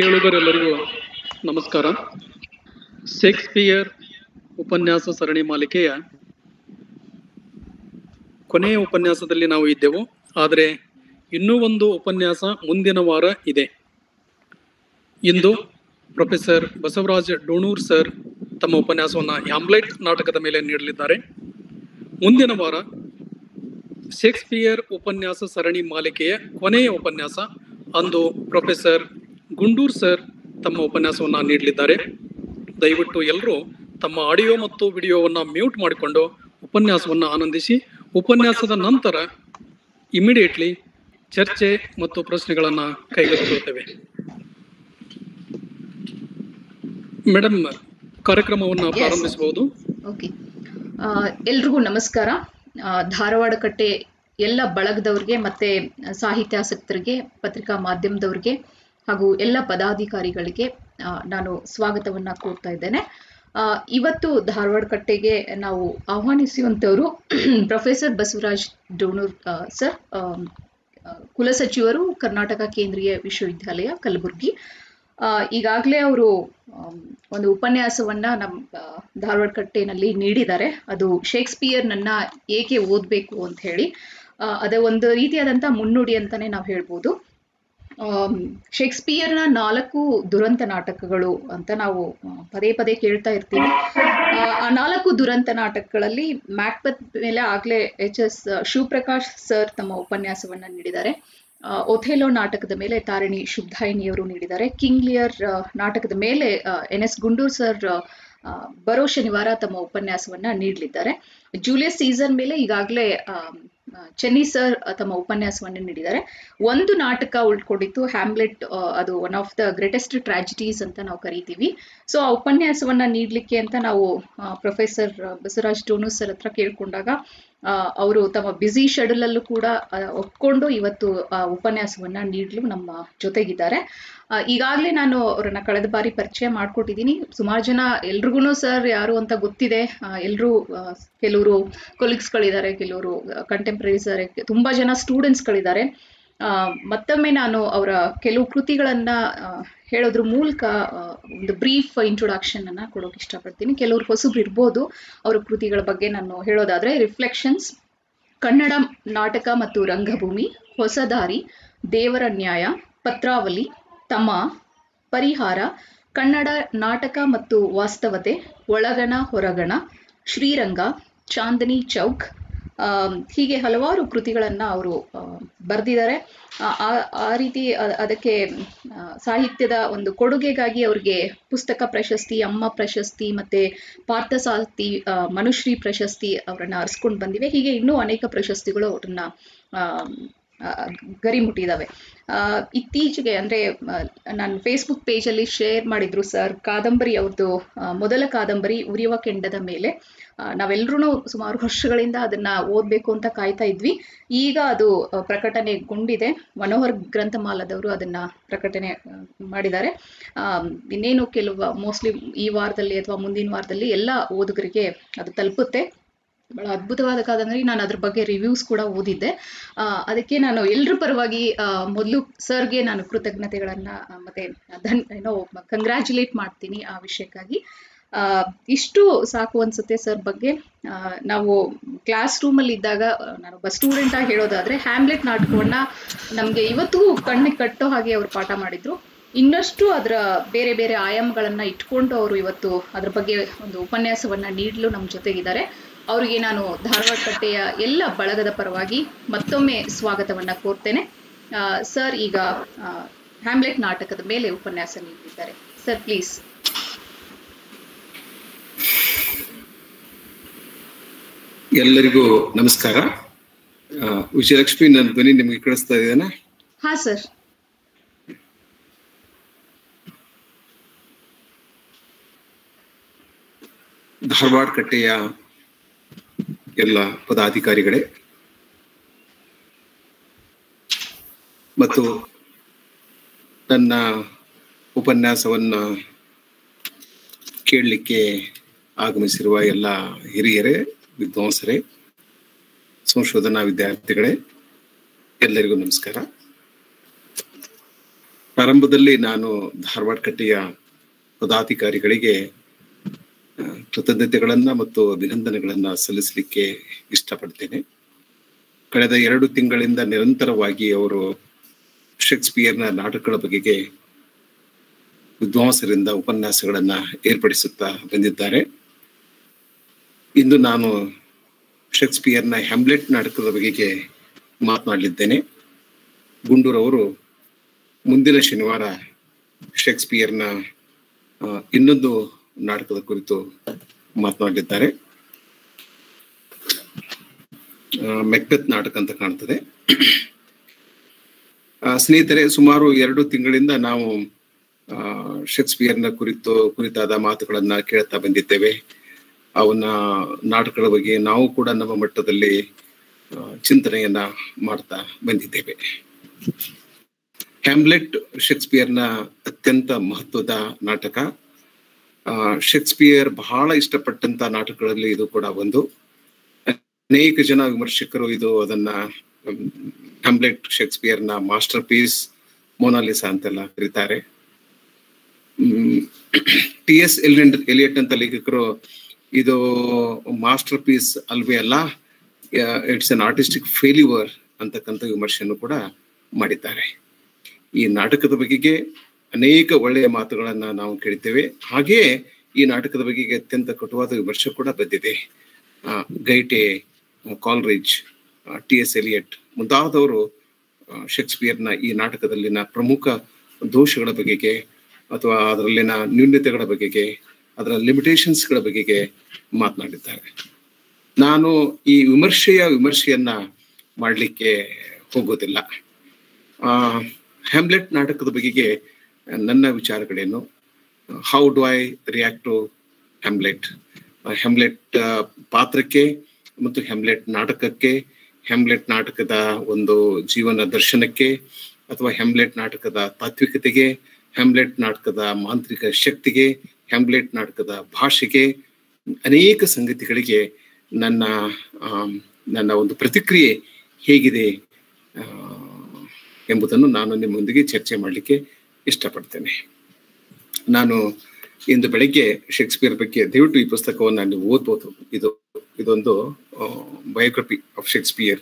ಕೇಳುಗರೆಲ್ಲರಿಗೂ ನಮಸ್ಕಾರ. ಶೇಕ್ಸ್ಪಿಯರ್ ಉಪನ್ಯಾಸ ಸರಣಿ ಮಾಲಿಕೆಯ ಕೊನೆಯ ಉಪನ್ಯಾಸದಲ್ಲಿ ನಾವು ಇದ್ದೆವು. ಆದರೆ ಇನ್ನೂ ಒಂದು ಉಪನ್ಯಾಸ ಮುಂದಿನ ವಾರ ಇದೆ. ಇಂದು ಪ್ರೊಫೆಸರ್ ಬಸವರಾಜ್ ಡೋಣೂರ್ ಸರ್ ತಮ್ಮ ಉಪನ್ಯಾಸವನ್ನು ಹ್ಯಾಮ್ಲೆಟ್ ನಾಟಕದ ಮೇಲೆ ನೀಡಲಿದ್ದಾರೆ. ಮುಂದಿನ ವಾರ ಶೇಕ್ಸ್ಪಿಯರ್ ಉಪನ್ಯಾಸ ಸರಣಿ ಮಾಲಿಕೆಯ ಕೊನೆಯ ಉಪನ್ಯಾಸ. ಅಂದು ಪ್ರೊಫೆಸರ್ ಗುಂಡೂರ್ ಸರ್ ತಮ್ಮ ಉಪನ್ಯಾಸವನ್ನ ನೀಡಲಿದ್ದಾರೆ. ದಯವಿಟ್ಟು ಎಲ್ಲರೂ ತಮ್ಮ ಆಡಿಯೋ ಮತ್ತು ವಿಡಿಯೋವನ್ನ ಮ್ಯೂಟ್ ಮಾಡಿಕೊಂಡು ಉಪನ್ಯಾಸವನ್ನು ಆನಂದಿಸಿ. ಉಪನ್ಯಾಸದ ನಂತರ ಇಮಿಡಿಯೇಟ್ಲಿ ಚರ್ಚೆ ಮತ್ತು ಪ್ರಶ್ನೆಗಳನ್ನು ಕೈಗೆತ್ತಿಕೊಳ್ಳುತ್ತೇವೆ ಮೇಡಮ್ ಕಾರ್ಯಕ್ರಮವನ್ನು ಪ್ರಾರಂಭಿಸಬಹುದು? ಎಲ್ರಿಗೂ ನಮಸ್ಕಾರ. ಧಾರವಾಡ ಕಟ್ಟೆ ಎಲ್ಲ ಬಳಗದವ್ರಿಗೆ ಮತ್ತೆ ಸಾಹಿತ್ಯಾಸಕ್ತರಿಗೆ ಪತ್ರಿಕಾ ಮಾಧ್ಯಮದವ್ರಿಗೆ ಹಾಗೂ ಎಲ್ಲ ಪದಾಧಿಕಾರಿಗಳಿಗೆ ನಾನು ಸ್ವಾಗತವನ್ನ ಕೋರ್ತಾ ಇದ್ದೇನೆ. ಇವತ್ತು ಧಾರವಾಡ ಕಟ್ಟೆಗೆ ನಾವು ಆಹ್ವಾನಿಸುವಂತವರು ಪ್ರೊಫೆಸರ್ ಬಸವರಾಜ್ ಡೋಣೂರ್ ಸರ್. ಕುಲಸಚಿವರು ಕರ್ನಾಟಕ ಕೇಂದ್ರೀಯ ವಿಶ್ವವಿದ್ಯಾಲಯ, ಕಲಬುರಗಿ. ಈಗಾಗಲೇ ಅವರು ಒಂದು ಉಪನ್ಯಾಸವನ್ನ ನಮ್ಮ ಧಾರವಾಡ ಕಟ್ಟೆನಲ್ಲಿ ನೀಡಿದ್ದಾರೆ. ಅದು ಶೇಕ್ಸ್ಪಿಯರ್ ನನ್ನ ಏಕೆ ಓದಬೇಕು ಅಂತ ಹೇಳಿ. ಅದೇ ಒಂದು ರೀತಿಯಾದಂಥ ಮುನ್ನುಡಿ ಅಂತಾನೆ ನಾವು ಹೇಳ್ಬೋದು. ಶೇಕ್ಸ್ಪಿಯರ್ನ ನಾಲ್ಕು ದುರಂತ ನಾಟಕಗಳು ಅಂತ ನಾವು ಪದೇ ಪದೇ ಕೇಳ್ತಾ ಇರ್ತೀವಿ. ಆ, ನಾಲ್ಕು ದುರಂತ ನಾಟಕಗಳಲ್ಲಿ ಮ್ಯಾಕ್ಬತ್ ಮೇಲೆ ಆಗ್ಲೇ ಎಚ್ ಎಸ್ ಶಿವಪ್ರಕಾಶ್ ಸರ್ ತಮ್ಮ ಉಪನ್ಯಾಸವನ್ನ ನೀಡಿದ್ದಾರೆ. ಒಥೆಲೋ ನಾಟಕದ ಮೇಲೆ ತಾರಿಣಿ ಶುದ್ಧಾಯಿನಿಯವರು ನೀಡಿದ್ದಾರೆ. ಕಿಂಗ್ ಲಿಯರ್ ನಾಟಕದ ಮೇಲೆ ಎನ್ ಎಸ್ ಗುಂಡೂರ್ ಸರ್ ಬರೋ ಶನಿವಾರ ತಮ್ಮ ಉಪನ್ಯಾಸವನ್ನ ನೀಡಲಿದ್ದಾರೆ. ಜೂಲಿಯಸ್ ಸೀಸನ್ ಮೇಲೆ ಈಗಾಗಲೇ ಚೆನ್ನಿ ಸರ್ ತಮ್ಮ ಉಪನ್ಯಾಸವನ್ನು ನೀಡಿದ್ದಾರೆ. ಒಂದು ನಾಟಕ ಉಳ್ಕೊಂಡಿತ್ತು ಹ್ಯಾಮ್ಲೆಟ್ ಅದು one of the greatest tragedies ಅಂತ ನಾವು ಕರಿತೀವಿ. ಸೊ ಆ ಉಪನ್ಯಾಸವನ್ನ ನೀಡಲಿಕ್ಕೆ ಅಂತ ನಾವು ಪ್ರೊಫೆಸರ್ ಬಸವರಾಜ್ ಡೋನು ಸರ್ ಹತ್ರ ಕೇಳ್ಕೊಂಡಾಗ ಅವರು ತಮ್ಮ ಬ್ಯುಸಿ ಶೆಡ್ಯೂಲ್ ಅಲ್ಲೂ ಕೂಡ ಒಪ್ಕೊಂಡು ಇವತ್ತು ಉಪನ್ಯಾಸವನ್ನ ನೀಡಲು ನಮ್ಮ ಜೊತೆಗಿದ್ದಾರೆ. ಈಗಾಗಲೇ ನಾನು ಅವರನ್ನ ಕಳೆದ ಬಾರಿ ಪರಿಚಯ ಮಾಡ್ಕೊಟ್ಟಿದ್ದೀನಿ. ಸುಮಾರು ಜನ ಎಲ್ರಿಗೂ ಸರ್ ಯಾರು ಅಂತ ಗೊತ್ತಿದೆ. ಎಲ್ಲರೂ ಕೆಲವರು ಕೊಲೀಗ್ಸ್ಗಳಿದ್ದಾರೆ ಕೆಲವರು ಕಂಟೆಂಪ್ರರೀಸ್ ತುಂಬಾ ಜನ ಸ್ಟೂಡೆಂಟ್ಸ್ಗಳಿದ್ದಾರೆ ಮತ್ತೊಮ್ಮೆ ನಾನು ಅವರ ಕೆಲವು ಕೃತಿಗಳನ್ನ ಹೇಳೋದ್ರ ಮೂಲಕ ಒಂದು ಬ್ರೀಫ್ ಇಂಟ್ರೊಡಕ್ಷನ್ ಅನ್ನ ಕೊಡೋಕೆ ಇಷ್ಟಪಡ್ತೀನಿ. ಕೆಲವರು ಹೊಸಬ್ರು ಇರ್ಬೋದು ಅವರ ಕೃತಿಗಳ ಬಗ್ಗೆ ನಾನು ಹೇಳೋದಾದ್ರೆ ರಿಫ್ಲೆಕ್ಷನ್ಸ್ ಕನ್ನಡ ನಾಟಕ ಮತ್ತು ರಂಗಭೂಮಿ, ಹೊಸದಾರಿ, ದೇವರ ನ್ಯಾಯ, ಪತ್ರಾವಲಿ, ತಮ, ಪರಿಹಾರ, ಕನ್ನಡ ನಾಟಕ ಮತ್ತು ವಾಸ್ತವತೆ, ಒಳಗಣ ಹೊರಗಣ, ಶ್ರೀರಂಗ, ಚಾಂದನಿ ಚೌಕ್ ಹೀಗೆ ಹಲವಾರು ಕೃತಿಗಳನ್ನ ಅವರು ಬರೆದಿದ್ದಾರೆ ಆ ರೀತಿ ಅದಕ್ಕೆ ಸಾಹಿತ್ಯದ ಒಂದು ಕೊಡುಗೆಗಾಗಿ ಅವ್ರಿಗೆ ಪುಸ್ತಕ ಪ್ರಶಸ್ತಿ ಅಮ್ಮ ಪ್ರಶಸ್ತಿ ಮತ್ತೆ ಆ, ಮನುಶ್ರೀ ಪ್ರಶಸ್ತಿ ಅವರನ್ನು ಅರ್ಸ್ಕೊಂಡು ಬಂದಿವೆ. ಹೀಗೆ ಇನ್ನೂ ಅನೇಕ ಪ್ರಶಸ್ತಿಗಳು ಅವ್ರನ್ನ ಗರಿ ಮುಟ್ಟಿದಾವೆ ಆ, ಇತ್ತೀಚೆಗೆ ಅಂದ್ರೆ ನಾನು ಫೇಸ್ಬುಕ್ ಪೇಜಲ್ಲಿ ಶೇರ್ ಮಾಡಿದ್ರು ಸರ್ ಕಾದಂಬರಿ ಅವ್ರದ್ದು ಮೊದಲ ಕಾದಂಬರಿ ಉರಿಯುವ ಕೆಂಡದ ಮೇಲೆ. ನಾವೆಲ್ಲರೂ ಸುಮಾರು ವರ್ಷಗಳಿಂದ ಅದನ್ನ ಓದ್ಬೇಕು ಅಂತ ಕಾಯ್ತಾ ಇದ್ವಿ. ಈಗ ಅದು ಪ್ರಕಟಣೆಗೊಂಡಿದೆ ಮನೋಹರ್ ಗ್ರಂಥಮಾಲದವರು ಅದನ್ನ ಪ್ರಕಟಣೆ ಮಾಡಿದ್ದಾರೆ. ಇನ್ನೇನು ಕೆಲವು ಮೋಸ್ಟ್ಲಿ ಈ ವಾರದಲ್ಲಿ ಅಥವಾ ಮುಂದಿನ ವಾರದಲ್ಲಿ ಎಲ್ಲ ಓದುಗರಿಗೆ ಅದು ತಲುಪುತ್ತೆ. ಬಹಳ ಅದ್ಭುತವಾದ ಕಾದಂಬರಿ ನಾನು ಅದ್ರ ಬಗ್ಗೆ ರಿವ್ಯೂಸ್ ಕೂಡ ಓದಿದ್ದೆ. ಅದಕ್ಕೆ ನಾನು ಎಲ್ರ ಪರವಾಗಿ ಮೊದಲು ಸರ್ಗೆ ನಾನು ಕೃತಜ್ಞತೆಗಳನ್ನ ಮತ್ತೆ ಧನ್, ಏನೋ ಕಂಗ್ರ್ಯಾಚುಲೇಟ್ ಮಾಡ್ತೀನಿ ಆ ವಿಷಯಕ್ಕಾಗಿ. ಇಷ್ಟು ಸಾಕು ಅನ್ಸುತ್ತೆ ಸರ್ ಬಗ್ಗೆ. ನಾವು ಕ್ಲಾಸ್ ರೂಮಲ್ಲಿ ಇದ್ದಾಗ ನಾನು ನಾನೊಬ್ಬ ಸ್ಟೂಡೆಂಟ್ ಆಗಿ ಹೇಳೋದಾದ್ರೆ ಹ್ಯಾಮ್ಲೆಟ್ ನಾಟಕವನ್ನ ನಮಗೆ ಇವತ್ತು ಕಣ್ಣಿಗೆ ಕಟ್ಟೋ ಹಾಗೆ ಅವರು ಪಾಠ ಮಾಡಿದ್ರು. ಇನ್ನಷ್ಟು ಅದರ ಬೇರೆ ಬೇರೆ ಆಯಾಮಗಳನ್ನ ಇಟ್ಕೊಂಡು ಅವರು ಇವತ್ತು ಅದ್ರ ಬಗ್ಗೆ ಒಂದು ಉಪನ್ಯಾಸವನ್ನ ನೀಡಲು ನಮ್ಮ ಜೊತೆಗಿದ್ದಾರೆ. ಅವರಿಗೆ ನಾನು ಧಾರವಾಡ ಕಟ್ಟೆಯ ಎಲ್ಲ ಬಳಗದ ಪರವಾಗಿ ಮತ್ತೊಮ್ಮೆ ಸ್ವಾಗತವನ್ನ ಕೋರ್ತೇನೆ. ಸರ್ ಈಗ ಹ್ಯಾಮ್ಲೆಟ್ ನಾಟಕದ ಮೇಲೆ ಉಪನ್ಯಾಸ ನೀಡಿದ್ದಾರೆ. ಸರ್ ಪ್ಲೀಸ್ ಎಲ್ಲರಿಗೂ ನಮಸ್ಕಾರ. ವಿಜಯಲಕ್ಷ್ಮಿ ನನ್ನ ಧ್ವನಿ ನಿಮಗೆ ಕಳಿಸ್ತಾ ಇದ್ದೇನೆ ಹಾ ಸರ್. ಧಾರವಾಡ ಕಟ್ಟೆಯ ಎಲ್ಲ ಪದಾಧಿಕಾರಿಗಳೇ. ಮತ್ತು ನನ್ನ ಉಪನ್ಯಾಸವನ್ನ ಕೇಳಲಿಕ್ಕೆ ಆಗಮಿಸಿರುವ ಎಲ್ಲ ಹಿರಿಯರೇ, ವಿದ್ವಾಂಸರೇ, ಸಂಶೋಧನಾ ವಿದ್ಯಾರ್ಥಿಗಳೇ, ಎಲ್ಲರಿಗೂ ನಮಸ್ಕಾರ. ಪ್ರಾರಂಭದಲ್ಲಿ ನಾನು ಧಾರವಾಡ ಕಟ್ಟೆಯ ಪದಾಧಿಕಾರಿಗಳಿಗೆ ಕೃತಜ್ಞತೆಗಳನ್ನ ಮತ್ತು ಅಭಿನಂದನೆಗಳನ್ನ ಸಲ್ಲಿಸಲಿಕ್ಕೆ ಇಷ್ಟಪಡ್ತೇನೆ. ಕಳೆದ ಎರಡು ತಿಂಗಳಿಂದ ನಿರಂತರವಾಗಿ ಅವರು ಶೇಕ್ಸ್ಪಿಯರ್ನ ನಾಟಕಗಳ ಬಗೆಗೆ ವಿದ್ವಾಂಸರಿಂದ ಉಪನ್ಯಾಸಗಳನ್ನ ಏರ್ಪಡಿಸುತ್ತಾ ಬಂದಿದ್ದಾರೆ. ಇಂದು ನಾನು ಶೇಕ್ಸ್ಪಿಯರ್ನ ಹ್ಯಾಮ್ಲೆಟ್ ನಾಟಕದ ಬಗೆಗೆ ಮಾತನಾಡಲಿದ್ದೇನೆ. ಗುಂಡೂರವರು ಮುಂದಿನ ಶನಿವಾರ ಶೇಕ್ಸ್ಪಿಯರ್ನ ಇನ್ನೊಂದು ನಾಟಕದ ಕುರಿತು ಮಾತನಾಡಿದ್ದಾರೆ. ಮೆಕ್ಬೆತ್ ನಾಟಕ ಅಂತ ಕಾಣ್ತದೆ. ಸ್ನೇಹಿತರೆ, ಸುಮಾರು ಎರಡು ತಿಂಗಳಿಂದ ನಾವು ಶೇಕ್ಸ್ಪಿಯರ್ನ ಕುರಿತು, ಕುರಿತಾದ ಮಾತುಗಳನ್ನ ಕೇಳ್ತಾ ಬಂದಿದ್ದೇವೆ. ಅವನ ನಾಟಕಗಳ ಬಗ್ಗೆ ನಾವು ಕೂಡ ನಮ್ಮ ಮಟ್ಟದಲ್ಲಿ ಚಿಂತನೆಯನ್ನ ಮಾಡ್ತಾ ಬಂದಿದ್ದೇವೆ. ಹ್ಯಾಮ್ಲೆಟ್ ಶೇಕ್ಸ್ಪಿಯರ್ನ ಅತ್ಯಂತ ಮಹತ್ವದ ನಾಟಕ ಶೇಕ್ಸ್ಪಿಯರ್ ಬಹಳ ಇಷ್ಟಪಟ್ಟಂತ ನಾಟಕಗಳಲ್ಲಿ ಇದು ಕೂಡ ಒಂದು. ಅನೇಕ ಜನ ವಿಮರ್ಶಕರು ಇದು ಅದನ್ನ ಹ್ಮ್, ಶೇಕ್ಸ್ಪಿಯರ್ನ ಮಾಸ್ಟರ್ ಪೀಸ್ ಮೋನಾಲಿಸಾ ಅಂತೆಲ್ಲ ಕರೀತಾರೆ. ಟಿ ಎಸ್ ಎಲಿಯಂಟ್ ಎಲಿಯಟ್ ಅಂತ ಲೇಖಕರು ಇದು ಮಾಸ್ಟರ್ ಪೀಸ್ ಅಲ್ವೇ ಅಲ್ಲ ಇಟ್ಸ್ ಅನ್ ಆರ್ಟಿಸ್ಟಿಕ್ ಫೇಲ್ಯೂವರ್ ಅಂತಕ್ಕಂಥ ವಿಮರ್ಶೆಯನ್ನು ಕೂಡ ಮಾಡಿದ್ದಾರೆ. ಈ ನಾಟಕದ ಬಗೆಗೆ ಅನೇಕ ಒಳ್ಳೆಯ ಮಾತುಗಳನ್ನ ನಾವು ಕೇಳ್ತೇವೆ. ಹಾಗೆಯೇ ಈ ನಾಟಕದ ಬಗೆಗೆ ಅತ್ಯಂತ ಕಟುವಾದ ವಿಮರ್ಶೆ ಕೂಡ ಬಂದಿದೆ. Goethe, Coleridge T S Eliot ಮುಂತಾದವರು ಶೇಕ್ಸ್ಪಿಯರ್ನ ಈ ನಾಟಕದಲ್ಲಿನ ಪ್ರಮುಖ ದೋಷಗಳ ಬಗೆಗೆ ಅಥವಾ ಅದರಲ್ಲಿನ ನ್ಯೂನ್ಯತೆಗಳ ಬಗೆಗೆ, ಅದರ ಲಿಮಿಟೇಷನ್ಸ್ಗಳ ಬಗೆಗೆ ಮಾತನಾಡಿದ್ದಾರೆ. ನಾನು ಈ ವಿಮರ್ಶೆಯ ವಿಮರ್ಶೆಯನ್ನ ಮಾಡಲಿಕ್ಕೆ ಹೋಗೋದಿಲ್ಲ. ಹ್ಯಾಮ್ಲೆಟ್ ನಾಟಕದ ಬಗೆಗೆ ನನ್ನ ವಿಚಾರಗಳೇನು? How do I react to Hamlet Hamlet ಪಾತ್ರಕ್ಕೆ ಮತ್ತು ಹೆಮ್ಲೆಟ್ ನಾಟಕಕ್ಕೆ ಹೆಮ್ಲೆಟ್ ನಾಟಕದ ಒಂದು ಜೀವನ ದರ್ಶನಕ್ಕೆ ಅಥವಾ ಹೆಮ್ಲೆಟ್ ನಾಟಕದ ತಾತ್ವಿಕತೆಗೆ ಹೆಮ್ಲೆಟ್ ನಾಟಕದ ಮಾಂತ್ರಿಕ ಶಕ್ತಿಗೆ ಹೆಮ್ಲೆಟ್ ನಾಟಕದ ಭಾಷೆಗೆ ಅನೇಕ ಸಂಗತಿಗಳಿಗೆ ನನ್ನ ನನ್ನ ಒಂದು ಪ್ರತಿಕ್ರಿಯೆ ಹೇಗಿದೆ ಎಂಬುದನ್ನು ನಾನು ನಿಮ್ಮೊಂದಿಗೆ ಚರ್ಚೆ ಮಾಡಲಿಕ್ಕೆ ಇಷ್ಟಪಡ್ತೇನೆ. ನಾನು ಇಂದು ಬೆಳಗ್ಗೆ ಶೇಕ್ಸ್ಪಿಯರ್ ಬಗ್ಗೆ ದಯವಿಟ್ಟು ಈ ಪುಸ್ತಕವನ್ನು ನೀವು ಓದ್ಬೋದು. ಇದು, ಇದೊಂದು biography of Shakespeare.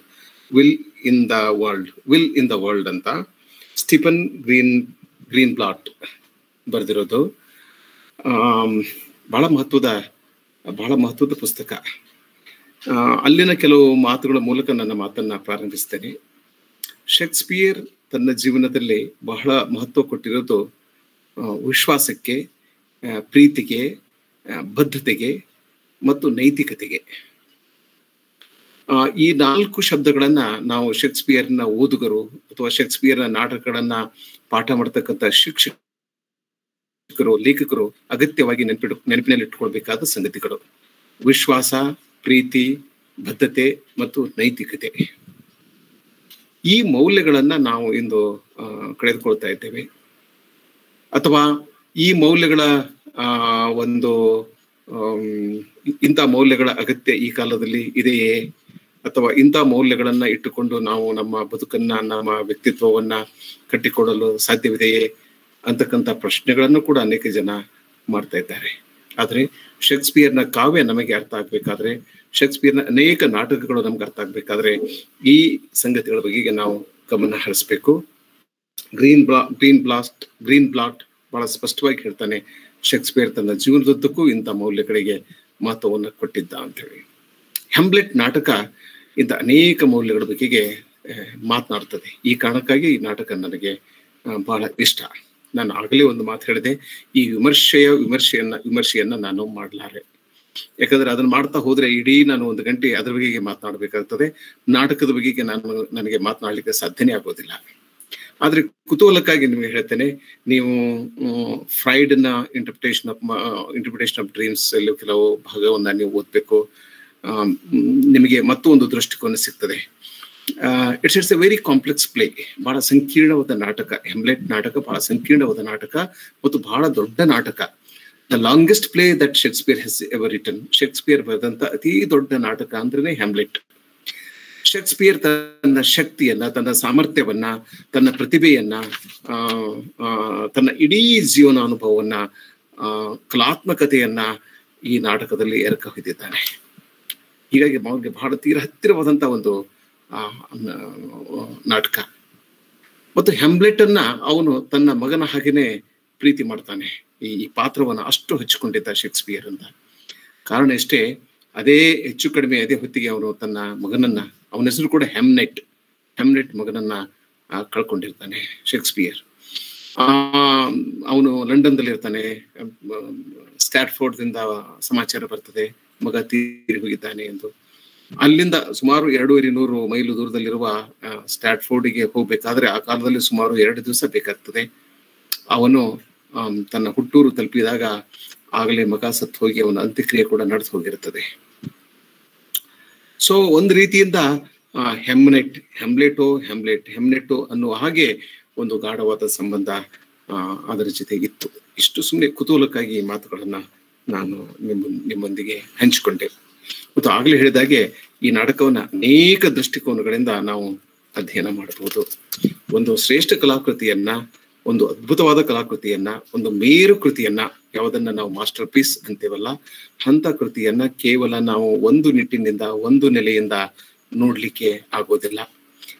Will in the world Will in the world ಅಂತ ಸ್ಟಿಫನ್ ಗ್ರೀನ್ ಗ್ರೀನ್ ಪ್ಲಾಟ್ ಬರೆದಿರೋದು ಬಹಳ ಮಹತ್ವದ ಬಹಳ ಮಹತ್ವದ ಪುಸ್ತಕ. ಅಲ್ಲಿನ ಕೆಲವು ಮಾತುಗಳ ಮೂಲಕ ನನ್ನ ಮಾತನ್ನ ಪ್ರಾರಂಭಿಸ್ತೇನೆ. ಶೇಕ್ಸ್ಪಿಯರ್ ತನ್ನ ಜೀವನದಲ್ಲಿ ಬಹಳ ಮಹತ್ವ ಕೊಟ್ಟಿರೋದು ವಿಶ್ವಾಸಕ್ಕೆ ಪ್ರೀತಿಗೆ ಬದ್ಧತೆಗೆ ಮತ್ತು ನೈತಿಕತೆಗೆ. ಈ ನಾಲ್ಕು ಶಬ್ದಗಳನ್ನ ನಾವು ಶೇಕ್ಸ್ಪಿಯರ್ನ ಓದುಗರು ಅಥವಾ ಶೇಕ್ಸ್ಪಿಯರ್ನ ನಾಟಕಗಳನ್ನ ಪಾಠ ಮಾಡ್ತಕ್ಕಂಥ ಶಿಕ್ಷಕರು, ಲೇಖಕರು ಅಗತ್ಯವಾಗಿ ನೆನಪಿಡ ನೆನಪಿನಲ್ಲಿ ಇಟ್ಕೊಳ್ಬೇಕಾದ ಸಂಗತಿಗಳು. ವಿಶ್ವಾಸ, ಪ್ರೀತಿ, ಬದ್ಧತೆ ಮತ್ತು ನೈತಿಕತೆ. ಈ ಮೌಲ್ಯಗಳನ್ನ ನಾವು ಇಂದು ಕಳೆದುಕೊಳ್ತಾ ಇದ್ದೇವೆ. ಅಥವಾ ಈ ಮೌಲ್ಯಗಳ ಒಂದು ಇಂಥ ಮೌಲ್ಯಗಳ ಅಗತ್ಯ ಈ ಕಾಲದಲ್ಲಿ ಇದೆಯೇ? ಅಥವಾ ಇಂಥ ಮೌಲ್ಯಗಳನ್ನ ಇಟ್ಟುಕೊಂಡು ನಾವು ನಮ್ಮ ಬದುಕನ್ನ, ನಮ್ಮ ವ್ಯಕ್ತಿತ್ವವನ್ನ ಕಟ್ಟಿಕೊಡಲು ಸಾಧ್ಯವಿದೆಯೇ? ಅಂತಕ್ಕಂಥ ಪ್ರಶ್ನೆಗಳನ್ನು ಕೂಡ ಅನೇಕ ಜನ ಮಾಡ್ತಾ ಇದ್ದಾರೆ. ಆದರೆ, ಶೇಕ್ಸ್ಪಿಯರ್ನ ಕಾವ್ಯ ನಮಗೆ ಅರ್ಥ ಆಗ್ಬೇಕಾದ್ರೆ ಶೇಕ್ಸ್ಪಿಯರ್ನ ಅನೇಕ ನಾಟಕಗಳು ನಮ್ಗೆ ಅರ್ಥ ಆಗ್ಬೇಕಾದ್ರೆ ಈ ಸಂಗತಿಗಳ ಬಗೆಗೆ ನಾವು ಗಮನ ಹರಿಸ್ಬೇಕು. Green blah, green blast, Greenblatt ಬಹಳ ಸ್ಪಷ್ಟವಾಗಿ ಹೇಳ್ತಾನೆ ಶೇಕ್ಸ್ಪಿಯರ್ ತನ್ನ ಜೀವನದುದ್ದಕ್ಕೂ ಇಂಥ ಮೌಲ್ಯಗಳಿಗೆ ಮಹತ್ವವನ್ನು ಕೊಟ್ಟಿದ್ದ ಅಂತ ಹೇಳಿ ಹೆಂಬ್ಲೆಟ್ ನಾಟಕ ಇಂಥ ಅನೇಕ ಮೌಲ್ಯಗಳ ಬಗೆಗೆ ಮಾತನಾಡ್ತದೆ. ಈ ಕಾರಣಕ್ಕಾಗಿ ಈ ನಾಟಕ ನನಗೆ ಬಹಳ ಇಷ್ಟ. ನಾನು ಆಗಲೇ ಒಂದು ಮಾತು ಹೇಳಿದೆ. ಈ ವಿಮರ್ಶೆಯ, ವಿಮರ್ಶೆಯನ್ನ ವಿಮರ್ಶೆಯನ್ನ ನಾನು ಮಾಡಲಾರೆ. ಯಾಕಂದ್ರೆ ಅದನ್ನ ಮಾಡ್ತಾ ಹೋದ್ರೆ ಇಡೀ ನಾನು ಒಂದು ಗಂಟೆ ಅದ್ರ ಬಗೆಗೆ ಮಾತನಾಡಬೇಕಾಗ್ತದೆ. ನಾಟಕದ ಬಗೆಗೆ ನಾನು ನನಗೆ ಮಾತನಾಡಲಿಕ್ಕೆ ಸಾಧ್ಯನೇ ಆಗೋದಿಲ್ಲ. ಆದ್ರೆ ಕುತೂಹಲಕ್ಕಾಗಿ ನಿಮಗೆ ಹೇಳ್ತೇನೆ, ನೀವು ಫ್ರೈಡ್ನ interpretation of interpretation of dreams ಅಲ್ಲಿ ಕೆಲವು ಭಾಗವನ್ನ ನೀವು ಓದ್ಬೇಕು. ನಿಮಗೆ ಮತ್ತೊಂದು ದೃಷ್ಟಿಕೋನ ಸಿಗ್ತದೆ. It's it's a very complex play ಬಹಳ ಸಂಕೀರ್ಣವಾದ ನಾಟಕ. ಹೆಮ್ಲೆಟ್ ನಾಟಕ ಬಹಳ ಸಂಕೀರ್ಣವಾದ ನಾಟಕ ಮತ್ತು ಬಹಳ ದೊಡ್ಡ ನಾಟಕ. The longest play that Shakespeare has ever written Shakespeare ಬರೆದಂತ ಅತಿ ದೊಡ್ಡ ನಾಟಕ ಅಂದ್ರೆ ಹ್ಯಾಮ್ಲೆಟ್ ಶೇಕ್ಸ್ಪಿಯರ್ ತನ್ನ ಶಕ್ತಿಯನ್ನ, ತನ್ನ ಸಾಮರ್ಥ್ಯವನ್ನ, ತನ್ನ ಪ್ರತಿಭೆಯನ್ನ ತನ್ನ ಇಡೀ ಜೀವನ ಅನುಭವವನ್ನ ಕಲಾತ್ಮಕತೆಯನ್ನ ಈ ನಾಟಕದಲ್ಲಿ ಎರಕ ಹೊಯ್ದಿದ್ದಾನೆ. ಹೀಗಾಗಿ ಅವ್ರಿಗೆ ಬಹಳ ತೀರ ಹತ್ತಿರವಾದಂತ ಒಂದು ನಾಟಕ. ಮತ್ತು ಹೆಮ್ಲೆಟ್ ಅನ್ನ ಅವನು ತನ್ನ ಮಗನ ಹಾಗೇನೆ ಪ್ರೀತಿ ಮಾಡ್ತಾನೆ. ಈ ಈ ಪಾತ್ರವನ್ನ ಅಷ್ಟು ಹಚ್ಚಿಕೊಂಡಿದ್ದ ಶೇಕ್ಸ್ಪಿಯರ್ ಅಂತ. ಕಾರಣ ಇಷ್ಟೇ, ಅದೇ ಹೆಚ್ಚು ಕಡಿಮೆ ಅದೇ ಹೊತ್ತಿಗೆ ಅವನು ತನ್ನ ಮಗನನ್ನ, ಅವನ ಹೆಸರು ಕೂಡ ಹೆಮ್ನೆಟ್ ಹೆಮ್ನೆಟ್ ಮಗನನ್ನ ಕಳ್ಕೊಂಡಿರ್ತಾನೆ ಶೇಕ್ಸ್ಪಿಯರ್. ಆ, ಅವನು ಲಂಡನ್ದಲ್ಲಿ ಇರ್ತಾನೆ, ಸ್ಟ್ಯಾಟ್ಫೋರ್ಡ್ದಿಂದ ಸಮಾಚಾರ ಬರ್ತದೆ, ಮಗ ತೀರಿ ಹೋಗಿದ್ದಾನೆ ಎಂದು. ಅಲ್ಲಿಂದ ಸುಮಾರು ಎರಡೂವರೆ ನೂರು ಮೈಲು ದೂರದಲ್ಲಿರುವ ಸ್ಟ್ಯಾಟ್ಫೋರ್ಡಿಗೆ ಹೋಗ್ಬೇಕಾದ್ರೆ ಆ ಕಾಲದಲ್ಲಿ ಸುಮಾರು ಎರಡು ದಿವಸ ಬೇಕಾಗ್ತದೆ. ಅವನು ತನ್ನ ಹುಟ್ಟೂರು ತಲುಪಿದಾಗ ಆಗಲೇ ಮಗ ಸತ್ತು ಹೋಗಿ ಅವನ ಅಂತ್ಯಕ್ರಿಯೆ ಕೂಡ ನಡೆದು ಹೋಗಿರುತ್ತದೆ. ಸೊ ಒಂದು ರೀತಿಯಿಂದ ಹೆಮ್ನೆಟ್ ಹೆಮ್ಲೆಟೋ ಹೆಮ್ಲೆಟ್ ಹೆಮ್ನೆಟೋ ಅನ್ನುವ ಹಾಗೆ ಒಂದು ಗಾಢವಾದ ಸಂಬಂಧ ಅದರ ಜೊತೆ ಇತ್ತು ಇಷ್ಟು ಸುಮ್ಮನೆ ಕುತೂಹಲಕ್ಕಾಗಿ ಮಾತುಗಳನ್ನ ನಾನು ನಿಮ್ಮ, ನಿಮ್ಮೊಂದಿಗೆ ಹಂಚಿಕೊಂಡೆ. ಮತ್ತು ಆಗಲೇ ಹೇಳಿದಾಗೆ, ಈ ನಾಟಕವನ್ನ ಅನೇಕ ದೃಷ್ಟಿಕೋನಗಳಿಂದ ನಾವು ಅಧ್ಯಯನ ಮಾಡಬಹುದು. ಒಂದು ಶ್ರೇಷ್ಠ ಕಲಾಕೃತಿಯನ್ನ ಒಂದು ಅದ್ಭುತವಾದ ಕಲಾಕೃತಿಯನ್ನ, ಒಂದು ಮೇರು ಕೃತಿಯನ್ನ, ಯಾವುದನ್ನ ನಾವು ಮಾಸ್ಟರ್ ಪೀಸ್ ಅಂತೇವಲ್ಲ ಅಂತ ಕೃತಿಯನ್ನ ಕೇವಲ ನಾವು ಒಂದು ನಿಟ್ಟಿನಿಂದ, ಒಂದು ನೆಲೆಯಿಂದ ನೋಡ್ಲಿಕ್ಕೆ ಆಗೋದಿಲ್ಲ.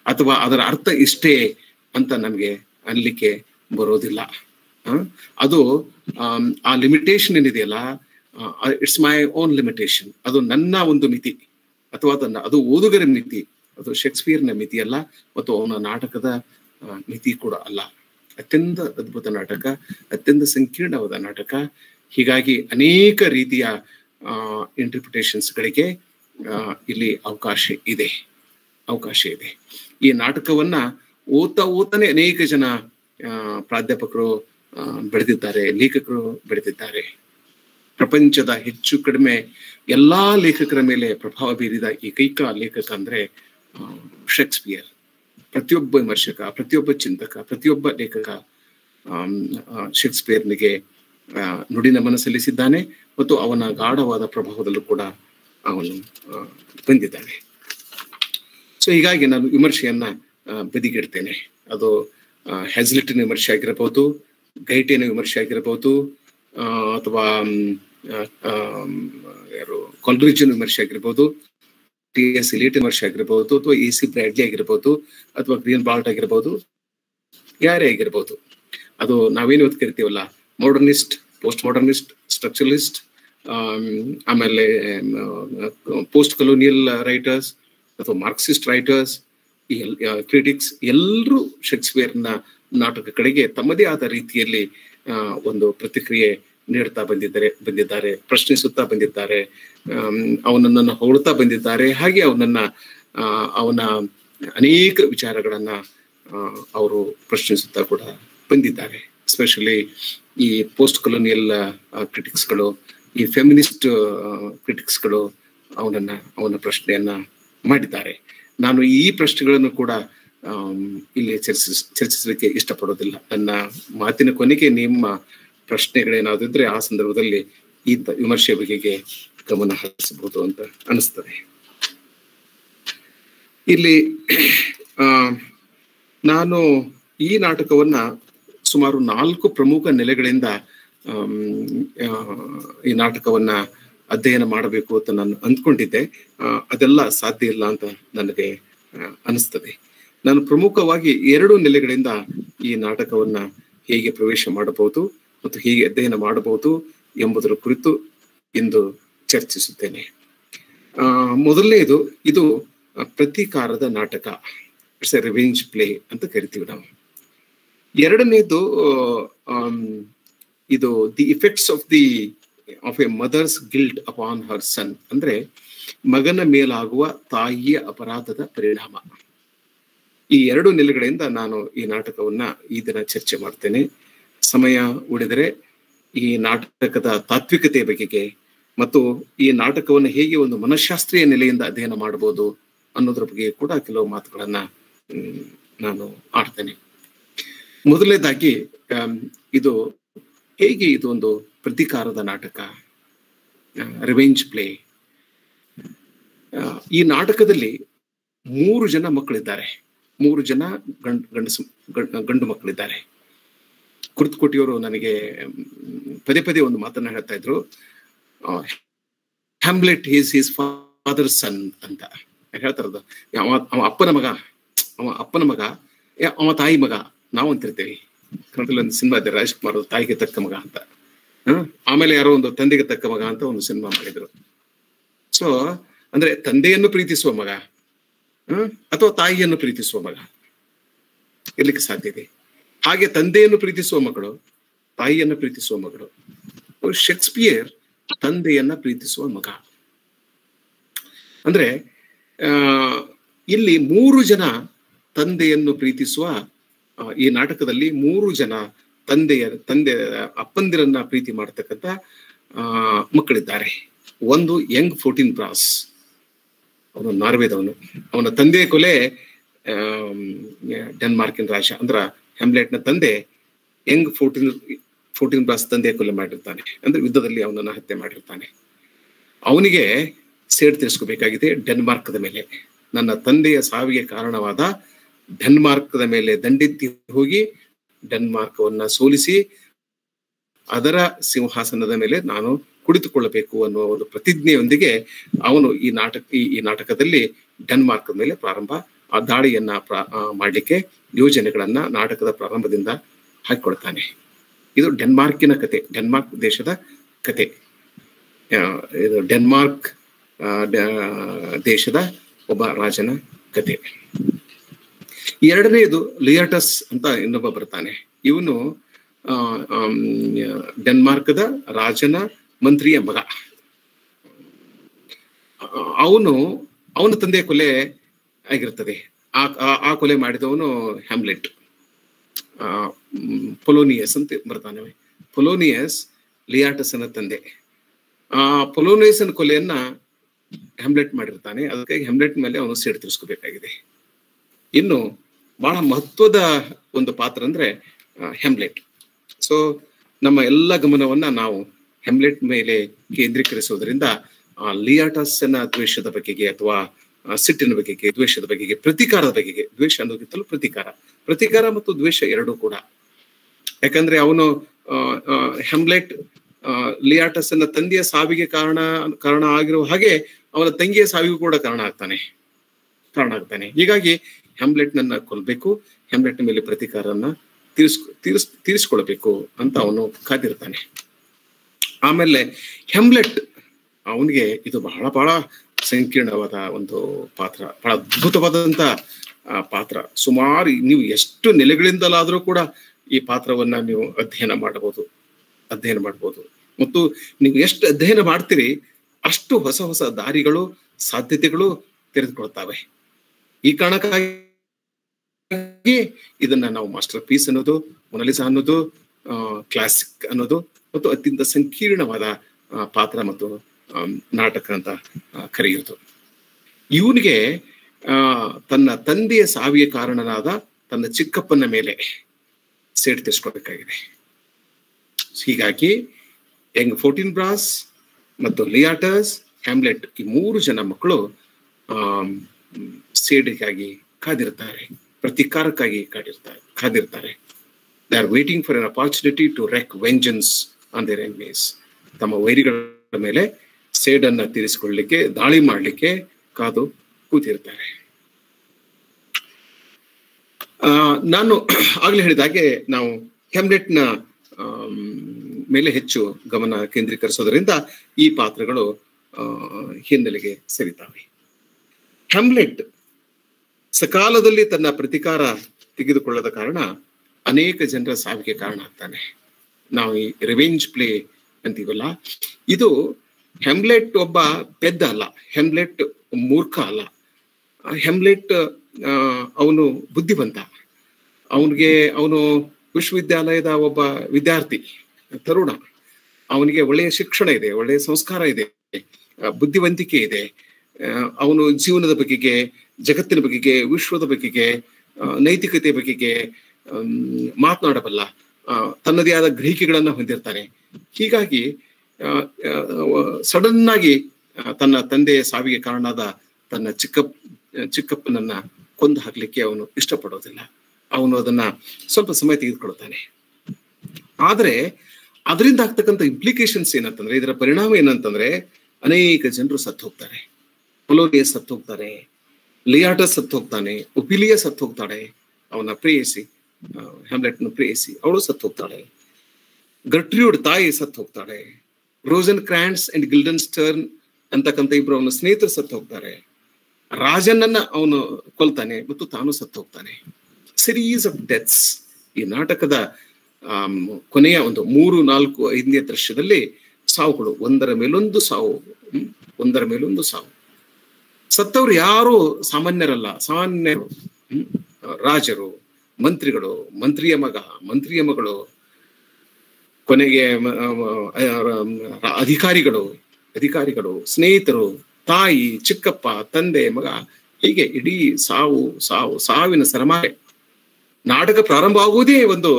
ಅಥವಾ ಅದರ ಅರ್ಥ ಇಷ್ಟೇ ಅಂತ ನಮ್ಗೆ ಅನ್ಲಿಕ್ಕೆ ಬರೋದಿಲ್ಲ. ಅದು ಆ ಲಿಮಿಟೇಷನ್ ಏನಿದೆಯಲ್ಲ ಇಟ್ಸ್ ಮೈ ಓನ್ ಲಿಮಿಟೇಷನ್ ಅದು ನನ್ನ ಒಂದು ಮಿತಿ. ಅಥವಾ ಅದನ್ನ, ಅದು ಓದುಗರ ಮಿತಿ. ಅದು ಶೇಕ್ಸ್ಪಿಯರ್ನ ಮಿತಿ ಅಲ್ಲ ಮತ್ತು ಅವನ ನಾಟಕದ ಮಿತಿ ಕೂಡ ಅಲ್ಲ. ಅತ್ಯಂತ ಅದ್ಭುತ ನಾಟಕ, ಅತ್ಯಂತ ಸಂಕೀರ್ಣವಾದ ನಾಟಕ. ಹೀಗಾಗಿ ಅನೇಕ ರೀತಿಯ ಇಂಟರ್ಪ್ರಿಟೇಷನ್ಸ್ಗಳಿಗೆ ಇಲ್ಲಿ ಅವಕಾಶ ಇದೆ. ಅವಕಾಶ ಇದೆ. ಈ ನಾಟಕವನ್ನ ಓದ್ತಾ ಓದ್ತಾನೆ ಅನೇಕ ಜನ ಪ್ರಾಧ್ಯಾಪಕರು ಬೆಳೆದಿದ್ದಾರೆ ಲೇಖಕರು ಬೆಳೆದಿದ್ದಾರೆ ಪ್ರಪಂಚದ ಹೆಚ್ಚು ಕಡಿಮೆ ಎಲ್ಲಾ ಲೇಖಕರ ಮೇಲೆ ಪ್ರಭಾವ ಬೀರಿದ ಏಕೈಕ ಲೇಖಕ ಅಂದ್ರೆ ಶೇಕ್ಸ್ಪಿಯರ್. ಪ್ರತಿಯೊಬ್ಬ ವಿಮರ್ಶಕ, ಪ್ರತಿಯೊಬ್ಬ ಚಿಂತಕ, ಪ್ರತಿಯೊಬ್ಬ ಲೇಖಕ ಶೇಕ್ಸ್ಪಿಯರ್ನಿಗೆ ನುಡಿ ನಮನ ಸಲ್ಲಿಸಿದ್ದಾನೆ ಮತ್ತು ಅವನ ಗಾಢವಾದ ಪ್ರಭಾವದಲ್ಲೂ ಕೂಡ ಅವನು ಬಂದಿದ್ದಾನೆ. ಸೊ ಹೀಗಾಗಿ ನಾನು ವಿಮರ್ಶೆಯನ್ನ ಬದಿಗಿಡ್ತೇನೆ. ಅದು ಹೆಸ್ಲಿಟಿನ ವಿಮರ್ಶೆ ಆಗಿರಬಹುದು ಗೈಟಿನ ವಿಮರ್ಶೆ ಆಗಿರಬಹುದು ಅಥವಾ ಯಾರು, ಕಾಲ್ರಿಜಿನ ವಿಮರ್ಶೆ ಆಗಿರ್ಬೋದು ಟಿ ಎಸ್ ಎಲಿಟ್ ವರ್ಷ ಆಗಿರ್ಬೋದು ಅಥವಾ ಎ ಸಿ ಬ್ರ್ಯಾಡ್ಲಿ ಆಗಿರ್ಬೋದು ಅಥವಾ ಗ್ರೀನ್ ಬಾಲ್ಟ್ ಆಗಿರ್ಬೋದು, ಯಾರೇ ಆಗಿರ್ಬೋದು. ಅದು ನಾವೇನು ಇವತ್ತು ಕರಿತೀವಲ್ಲ? ಮಾಡರ್ನಿಸ್ಟ್ ಪೋಸ್ಟ್ ಮಾಡರ್ನಿಸ್ಟ್ ಸ್ಟ್ರಕ್ಚರಲಿಸ್ಟ್ ಆಮೇಲೆ ಪೋಸ್ಟ್ ಕಲೋನಿಯಲ್ ರೈಟರ್ಸ್ ಅಥವಾ ಮಾರ್ಕ್ಸಿಸ್ಟ್ ರೈಟರ್ಸ್ ಕ್ರಿಟಿಕ್ಸ್ ಎಲ್ಲರೂ ಶೇಕ್ಸ್ಪಿಯರ್ನ ನಾಟಕ ಕಡೆಗೆ ತಮ್ಮದೇ ಆದ ರೀತಿಯಲ್ಲಿ ಒಂದು ಪ್ರತಿಕ್ರಿಯೆ ನೀಡ್ತಾ ಬಂದಿದ್ದಾರೆ ಬಂದಿದ್ದಾರೆ, ಪ್ರಶ್ನಿಸುತ್ತಾ ಬಂದಿದ್ದಾರೆ ಅವನನ್ನ ಹೊಗಳ್ತಾ ಬಂದಿದ್ದಾರೆ. ಹಾಗೆ ಅವನನ್ನ ಅವನ ಅನೇಕ ವಿಚಾರಗಳನ್ನ ಅವರು ಪ್ರಶ್ನಿಸುತ್ತಾ ಕೂಡ ಬಂದಿದ್ದಾರೆ. ಎಸ್ಪೆಷಲಿ ಈ ಪೋಸ್ಟ್ ಕೊಲೋನಿಯಲ್ ಕ್ರಿಟಿಕ್ಸ್ಗಳು ಈ ಫೆಮಿನಿಸ್ಟ್ ಕ್ರಿಟಿಕ್ಸ್ಗಳು ಅವನನ್ನ, ಅವನ ಪ್ರಶ್ನೆಯನ್ನ ಮಾಡಿದ್ದಾರೆ. ನಾನು ಈ ಪ್ರಶ್ನೆಗಳನ್ನು ಕೂಡ ಇಲ್ಲಿ ಚರ್ಚಿಸ್, ಚರ್ಚಿಸಲಿಕ್ಕೆ ಇಷ್ಟಪಡೋದಿಲ್ಲ. ನನ್ನ ಮಾತಿನ ಕೊನೆಗೆ ನಿಮ್ಮ ಪ್ರಶ್ನೆಗಳೇನಾದಿದ್ರೆ ಆ ಸಂದರ್ಭದಲ್ಲಿ ಈ ವಿಮರ್ಶೆ ಬಗೆಗೆ ಗಮನ ಹರಿಸಬಹುದು ಅಂತ ಅನಿಸ್ತದೆ. ಇಲ್ಲಿ ಆ, ನಾನು ಈ ನಾಟಕವನ್ನ ಸುಮಾರು ನಾಲ್ಕು ಪ್ರಮುಖ ನೆಲೆಗಳಿಂದ ಈ ನಾಟಕವನ್ನ ಅಧ್ಯಯನ ಮಾಡಬೇಕು ಅಂತ ನಾನು ಅಂದ್ಕೊಂಡಿದ್ದೆ. ಅದೆಲ್ಲ ಸಾಧ್ಯ ಇಲ್ಲ ಅಂತ ನನಗೆ ಅನಿಸ್ತದೆ. ನಾನು ಪ್ರಮುಖವಾಗಿ ಎರಡು ನೆಲೆಗಳಿಂದ ಈ ನಾಟಕವನ್ನ ಹೇಗೆ ಪ್ರವೇಶ ಮಾಡಬಹುದು ಮತ್ತು ಹೀಗೆ ಅಧ್ಯಯನ ಮಾಡಬಹುದು ಎಂಬುದರ ಕುರಿತು ಇಂದು ಚರ್ಚಿಸುತ್ತೇನೆ. ಮೊದಲನೇದು ಇದು ಪ್ರತೀಕಾರದ ನಾಟಕ ಇಟ್ಸ್ ಎ ರಿವೆಂಜ್ ಪ್ಲೇ ಅಂತ ಕರಿತೀವಿ ನಾವು. ಎರಡನೇದು ಇದು the effects of the of a mother's guilt upon her son ಅಂದ್ರೆ ಮಗನ ಮೇಲಾಗುವ ತಾಯಿಯ ಅಪರಾಧದ ಪರಿಣಾಮ. ಈ ಎರಡು ನೆಲೆಗಳಿಂದ ನಾನು ಈ ನಾಟಕವನ್ನ ಈ ದಿನ ಚರ್ಚೆ ಮಾಡ್ತೇನೆ. ಸಮಯ ಉಳಿದರೆ ಈ ನಾಟಕದ ತಾತ್ವಿಕತೆಯ ಬಗೆಗೆ ಮತ್ತು ಈ ನಾಟಕವನ್ನು ಹೇಗೆ ಒಂದು ಮನಃಶಾಸ್ತ್ರೀಯ ನೆಲೆಯಿಂದ ಅಧ್ಯಯನ ಮಾಡಬಹುದು ಅನ್ನೋದ್ರ ಬಗ್ಗೆ ಕೂಡ ಕೆಲವು ಮಾತುಗಳನ್ನ ನಾನು ಆಡ್ತೇನೆ. ಮೊದಲನೇದಾಗಿ ಇದು ಹೇಗೆ ಇದು ಒಂದು ಪ್ರತೀಕಾರದ ನಾಟಕ ರಿವೆಂಜ್ ಪ್ಲೇ ಈ ನಾಟಕದಲ್ಲಿ ಮೂರು ಜನ ಮಕ್ಕಳಿದ್ದಾರೆ. ಮೂರು ಜನ ಗಂಡು, ಗಂಡಸು, ಗಂಡ್- ಗಂಡು ಮಕ್ಕಳಿದ್ದಾರೆ. ಕುರ್ತಕೋಟಿಯವರು ನನಗೆ ಪದೇ ಪದೇ ಒಂದು ಮಾತನ್ನ ಹೇಳ್ತಾ ಇದ್ರು. Hamlet is his father son ಅಂತ. ಹೇಳ್ತಾರದು ಅವ ಅವ ಅಪ್ಪನ ಮಗ, ಅವ ಅಪ್ಪನ ಮಗ ಅವ ತಾಯಿ ಮಗ, ನಾವು ಅಂತಿರ್ತೇವೆ. ಕನ್ನಡದಲ್ಲಿ ಒಂದು ಸಿನಿಮಾ ಇದೆ, ರಾಜ್ಕುಮಾರ್ ತಾಯಿಗೆ ತಕ್ಕ ಮಗ ಅಂತ? ಆಮೇಲೆ ಯಾರೋ ಒಂದು ತಂದೆಗೆ ತಕ್ಕ ಮಗ ಅಂತ ಒಂದು ಸಿನಿಮಾ ಮಾಡಿದ್ರು. ಸೊ ಅಂದ್ರೆ ತಂದೆಯನ್ನು ಪ್ರೀತಿಸುವ ಮಗ? ಅಥವಾ ತಾಯಿಯನ್ನು ಪ್ರೀತಿಸುವ ಮಗ, ಇರ್ಲಿಕ್ಕೆ ಸಾಧ್ಯ ಇದೆ. ಹಾಗೆ ತಂದೆಯನ್ನು ಪ್ರೀತಿಸುವ ಮಗಳು, ತಾಯಿಯನ್ನು ಪ್ರೀತಿಸುವ ಮಗಳು ಶೇಕ್ಸ್ಪಿಯರ್ ತಂದೆಯನ್ನ ಪ್ರೀತಿಸುವ ಮಗ. ಅಂದ್ರೆ ಇಲ್ಲಿ ಮೂರು ಜನ ತಂದೆಯನ್ನು ಪ್ರೀತಿಸುವ ಈ ನಾಟಕದಲ್ಲಿ ಮೂರು ಜನ ತಂದೆಯ, ತಂದೆ, ಅಪ್ಪಂದಿರನ್ನ ಪ್ರೀತಿ ಮಾಡತಕ್ಕಂತ ಮಕ್ಕಳಿದ್ದಾರೆ. ಒಂದು ಯಂಗ್ ಫೋರ್ಟೀನ್ ಬ್ರಾಸ್, ಅವನು ನಾರ್ವೇದವನು. ಅವನ ತಂದೆಯ ಕೊಲೆ ಡೆನ್ಮಾರ್ಕಿನ ರಾಜ, ಅಂದ್ರ ಹ್ಯಾಮ್ಲೆಟ್ನ ತಂದೆ ಯಂಗ್ ಫೋರ್ಟೀನ್ ಫೋರ್ಟೀನ್ ಬ್ರಾಸ್ ತಂದೆ ಕೊಲೆ ಮಾಡಿರ್ತಾನೆ. ಅಂದ್ರೆ ಯುದ್ಧದಲ್ಲಿ ಅವನನ್ನ ಹತ್ಯೆ ಮಾಡಿರ್ತಾನೆ. ಅವನಿಗೆ ಸೇಡ್ ತೀರಿಸ್ಕೋಬೇಕಾಗಿದೆ ಡೆನ್ಮಾರ್ಕ್ದ ಮೇಲೆ. ನನ್ನ ತಂದೆಯ ಸಾವಿಗೆ ಕಾರಣವಾದ ಡೆನ್ಮಾರ್ಕ್ದ ಮೇಲೆ ದಂಡೆತ್ತಿ ಹೋಗಿ ಡೆನ್ಮಾರ್ಕವನ್ನ ಸೋಲಿಸಿ ಅದರ ಸಿಂಹಾಸನದ ಮೇಲೆ ನಾನು ಕುಳಿತುಕೊಳ್ಳಬೇಕು ಅನ್ನುವ ಒಂದು ಪ್ರತಿಜ್ಞೆಯೊಂದಿಗೆ ಅವನು ಈ ನಾಟಕ, ಈ ನಾಟಕದಲ್ಲಿ ಡೆನ್ಮಾರ್ಕ್ ಮೇಲೆ ಪ್ರಾರಂಭ, ಆ ದಾಳಿಯನ್ನ ಮಾಡ್ಲಿಕ್ಕೆ ಯೋಜನೆಗಳನ್ನ ನಾಟಕದ ಪ್ರಾರಂಭದಿಂದ ಹಾಕಿಕೊಡ್ತಾನೆ ಇದು ಡೆನ್ಮಾರ್ಕಿನ ಕತೆ, ಡೆನ್ಮಾರ್ಕ್ ದೇಶದ ಕತೆ. ಇದು ಡೆನ್ಮಾರ್ಕ್ ದೇಶದ ಒಬ್ಬ ರಾಜನ ಕತೆ. ಎರಡನೆಯದು ಲಿಯಟಸ್ ಅಂತ ಇನ್ನೊಬ್ಬ ಬರ್ತಾನೆ. ಇವನು ಡೆನ್ಮಾರ್ಕ್ದ ರಾಜನ ಮಂತ್ರಿಯ ಮಗ. ಅವನು, ಅವನ ತಂದೆ ಕೊಲೆ ಆಗಿರ್ತದೆ ಆ, ಆ- ಕೊಲೆ ಮಾಡಿದವನು ಹ್ಯಾಮ್ಲೆಟ್. ಪೊಲೋನಿಯಸ್ ಅಂತ ಬರ್ತಾನೆ ಪೊಲೋನಿಯಸ್ ಲಿಯಾಟಸನ ತಂದೆ. ಆ, ಪೊಲೋನಿಯಸನ್ ಕೊಲೆಯನ್ನ ಹ್ಯಾಮ್ಲೆಟ್ ಮಾಡಿರ್ತಾನೆ. ಅದಕ್ಕಾಗಿ ಹ್ಯಾಮ್ಲೆಟ್ ಮೇಲೆ ಅವನು ಸೇಡ್ ತಿಳಿಸ್ಕೋಬೇಕಾಗಿದೆ ಇನ್ನು ಬಹಳ ಮಹತ್ವದ ಒಂದು ಪಾತ್ರ ಅಂದ್ರೆ ಹ್ಯಾಮ್ಲೆಟ್. ಸೊ ನಮ್ಮ ಎಲ್ಲ ಗಮನವನ್ನ ನಾವು ಹೆಮ್ಲೆಟ್ ಮೇಲೆ ಕೇಂದ್ರೀಕರಿಸುವುದರಿಂದ ಆ, ಲಿಯಾಟಸ್ನ ದ್ವೇಷದ ಬಗೆಗೆ ಅಥವಾ ಸಿಟ್ಟಿನ ಬಗೆಗೆ, ದ್ವೇಷದ ಬಗೆಗೆ, ಪ್ರತೀಕಾರದ ಬಗೆಗೆ. ದ್ವೇಷ ಅನ್ನೋದಕ್ಕಿಂತಲೂ ಪ್ರತೀಕಾರ. ಪ್ರತೀಕಾರ ಮತ್ತು ದ್ವೇಷ ಎರಡೂ ಕೂಡ. ಯಾಕಂದ್ರೆ ಅವನು ಹೆಮ್ಲೆಟ್ ಅನ್ನ ತಂದೆಯ ಸಾವಿಗೆ ಕಾರಣ ಕಾರಣ ಆಗಿರುವ ಹಾಗೆ ಅವನ ತಂಗಿಯ ಸಾವಿಗೂ ಕೂಡ ಕಾರಣ ಆಗ್ತಾನೆ. ಕಾರಣ ಆಗ್ತಾನೆ. ಹೀಗಾಗಿ ಹೆಮ್ಲೆಟ್ ನನ್ನ ಕೊಲ್ಬೇಕು. ಹೆಮ್ಲೆಟ್ ಮೇಲೆ ಪ್ರತೀಕಾರನ್ನ ತೀರಿಸ್ ತೀರಿಸ್, ತೀರಿಸ್ಕೊಳ್ಬೇಕು ಅಂತ ಅವನು ಕಾದಿರ್ತಾನೆ. ಆಮೇಲೆ ಹೆಮ್ಲೆಟ್ ಅವನಿಗೆ ಇದು ಬಹಳ ಬಹಳ ಸಂಕೀರ್ಣವಾದ ಒಂದು ಪಾತ್ರ, ಬಹಳ ಅದ್ಭುತವಾದಂತ ಪಾತ್ರ. ಸುಮಾರು ನೀವು ಎಷ್ಟು ನೆಲೆಗಳಿಂದಲಾದರೂ ಕೂಡ ಈ ಪಾತ್ರವನ್ನ ನೀವು ಅಧ್ಯಯನ ಮಾಡಬಹುದು ಅಧ್ಯಯನ ಮಾಡಬಹುದು. ಮತ್ತು ನೀವು ಎಷ್ಟು ಅಧ್ಯಯನ ಮಾಡ್ತೀರಿ, ಅಷ್ಟು ಹೊಸ ಹೊಸ ದಾರಿಗಳು, ಸಾಧ್ಯತೆಗಳು ತೆರೆದುಕೊಳ್ತಾವೆ. ಈ ಕಾರಣಕ್ಕಾಗಿ ಇದನ್ನ ನಾವು ಮಾಸ್ಟರ್ ಪೀಸ್ ಅನ್ನೋದು, ಮೊನಲಿಸಾ ಅನ್ನೋದು ಕ್ಲಾಸಿಕ್ ಅನ್ನೋದು, ಮತ್ತು ಅತ್ಯಂತ ಸಂಕೀರ್ಣವಾದ ಪಾತ್ರ ಮತ್ತು ನಾಟಕ ಅಂತ ಕರೆಯೋದು ಇವನಿಗೆ ತನ್ನ ತಂದೆಯ ಸಾವಿಗೆ ಕಾರಣನಾದ ತನ್ನ ಚಿಕ್ಕಪ್ಪನ ಮೇಲೆ ಸೇಡ್ ತೆಸ್ಕೊಳ್ಬೇಕಾಗಿದೆ ಹೀಗಾಗಿ, ಯಂಗ್ ಫೋರ್ಟೀನ್ ಬ್ರಾಸ್ ಮತ್ತು ಲಿಯಾಟಸ್ ಹ್ಯಾಮ್ಲೆಟ್ ಈ ಮೂರು ಜನ ಮಕ್ಕಳು ಸೇಡಿಗಾಗಿ ಕಾದಿರ್ತಾರೆ ಪ್ರತಿಕಾರಕ್ಕಾಗಿ ಕಾದಿರ್ತಾರೆ ಕಾದಿರ್ತಾರೆ they are waiting for an opportunity to wreak vengeance on their enemies ತಮ್ಮ ವೈರಿಗಳ ಮೇಲೆ ಸೇಡನ್ನ ತೀರಿಸಿಕೊಳ್ಳಲಿಕ್ಕೆ ದಾಳಿ ಮಾಡಲಿಕ್ಕೆ ಕಾದು ಕೂತಿರ್ತಾರೆ ನಾನು ಆಗ್ಲೇ ಹೇಳಿದಾಗೆ ನಾವು ಹೆಮ್ಲೆಟ್ನ ಮೇಲೆ ಹೆಚ್ಚು ಗಮನ ಕೇಂದ್ರೀಕರಿಸೋದ್ರಿಂದ ಈ ಪಾತ್ರಗಳು ಹಿನ್ನೆಲೆಗೆ ಸರಿತಾವೆ. ಹ್ಯಾಮ್ಲೆಟ್ ಸಕಾಲದಲ್ಲಿ ತನ್ನ ಪ್ರತಿಕಾರ ತೆಗೆದುಕೊಳ್ಳದ ಕಾರಣ ಅನೇಕ ಜನರ ಸಾವಿಗೆ ಕಾರಣ ಆಗ್ತಾನೆ. ನಾವು ಈ ರಿವೆಂಜ್ ಪ್ಲೇ ಅಂತೀವಲ್ಲ, ಇದು ಹೆಮ್ಲೆಟ್ ಒಬ್ಬ ಪೆದ್ದ ಅಲ್ಲ ಹೆಮ್ಲೆಟ್ ಮೂರ್ಖ ಅಲ್ಲ. ಹೆಮ್ಲೆಟ್ ಅವನು ಬುದ್ಧಿವಂತ. ಅವನಿಗೆ, ಅವನು ವಿಶ್ವವಿದ್ಯಾಲಯದ ಒಬ್ಬ ವಿದ್ಯಾರ್ಥಿ, ತರುಣ. ಅವನಿಗೆ ಒಳ್ಳೆಯ ಶಿಕ್ಷಣ ಇದೆ, ಒಳ್ಳೆಯ ಸಂಸ್ಕಾರ ಇದೆ ಬುದ್ಧಿವಂತಿಕೆ ಇದೆ. ಅವನು ಜೀವನದ ಬಗೆಗೆ, ಜಗತ್ತಿನ ಬಗೆಗೆ, ವಿಶ್ವದ ಬಗೆಗೆ ನೈತಿಕತೆ ಬಗೆಗೆ ಮಾತನಾಡಬಲ್ಲ. ತನ್ನದೇ ಆದ ಗ್ರಹಿಕೆಗಳನ್ನ ಹೊಂದಿರ್ತಾನೆ. ಹೀಗಾಗಿ ಸಡನ್ ಆಗಿ ತನ್ನ ತಂದೆಯ ಸಾವಿಗೆ ಕಾರಣದ ತನ್ನ ಚಿಕ್ಕ ಚಿಕ್ಕಪ್ಪನನ್ನ ಕೊಂದು ಹಾಕ್ಲಿಕ್ಕೆ ಅವನು ಇಷ್ಟಪಡೋದಿಲ್ಲ. ಅವನು ಅದನ್ನ ಸ್ವಲ್ಪ ಸಮಯ ತೆಗೆದುಕೊಳ್ತಾನೆ ಆದ್ರೆ, ಅದರಿಂದ ಆಗ್ತಕ್ಕಂಥ ಇಂಪ್ಲಿಕೇಶನ್ಸ್ ಏನಂತಂದ್ರೆ, ಇದರ ಪರಿಣಾಮ ಏನಂತಂದ್ರೆ, ಅನೇಕ ಜನರು ಸತ್ತು ಹೋಗ್ತಾರೆ. ಪೊಲೋನಿಯಸ್ ಸತ್ತು ಹೋಗ್ತಾರೆ. ಲಿಯಾಟ ಸತ್ತು ಹೋಗ್ತಾನೆ. ಉಪಿಲಿಯ ಸತ್ತು ಹೋಗ್ತಾಳೆ. ಅವನ ಪ್ರೇಯಸಿ ಹ್ಯಾಮ್ಲೆಟ್ನ ಪ್ರೇಯಸಿ, ಅವಳು ಸತ್ತು ಹೋಗ್ತಾಳೆ. ಗಟ್ರಿಯೋಡ್ ತಾಯಿ ಸತ್ತು ಹೋಗ್ತಾಳೆ. ರೋಸನ್ ಕ್ರಾಂಡ್ಸ್ ಅಂಡ್ ಗಿಲ್ಡನ್ ಸ್ಟರ್ನ್ ಅಂತಕ್ಕಂಥ ಇಬ್ರು ಅವನ ಸ್ನೇಹಿತರು ಸತ್ತು ಹೋಗ್ತಾರೆ. ರಾಜನನ್ನ ಅವನು ಕೊಲ್ತಾನೆ ಮತ್ತು ತಾನು ಸತ್ತು ಹೋಗ್ತಾನೆ. ಸಿರೀಸ್ ಆಫ್ ಡೆತ್ಸ್ ಈ ನಾಟಕದ ಕೊನೆಯ ಒಂದು ಮೂರು, ನಾಲ್ಕು, ಐದನೇ ದೃಶ್ಯದಲ್ಲಿ ಸಾವುಗಳು. ಒಂದರ ಮೇಲೊಂದು ಸಾವು ಒಂದರ ಮೇಲೊಂದು ಸಾವು. ಸತ್ತವ್ರು ಯಾರು ಸಾಮಾನ್ಯರಲ್ಲ. ಸಾಮಾನ್ಯರು ರಾಜರು, ಮಂತ್ರಿಗಳು, ಮಂತ್ರಿಯ ಮಗ, ಮಂತ್ರಿಯ ಮಗಳು ಕೊನೆಗೆ ಅಧಿಕಾರಿಗಳು ಅಧಿಕಾರಿಗಳು, ಸ್ನೇಹಿತರು, ತಾಯಿ, ಚಿಕ್ಕಪ್ಪ, ತಂದೆ, ಮಗ, ಹೀಗೆ ಇಡೀ ಸಾವು ಸಾವು, ಸಾವಿನ ಸರಮಾರೆ. ನಾಟಕ ಪ್ರಾರಂಭ ಆಗುವುದೇ ಒಂದು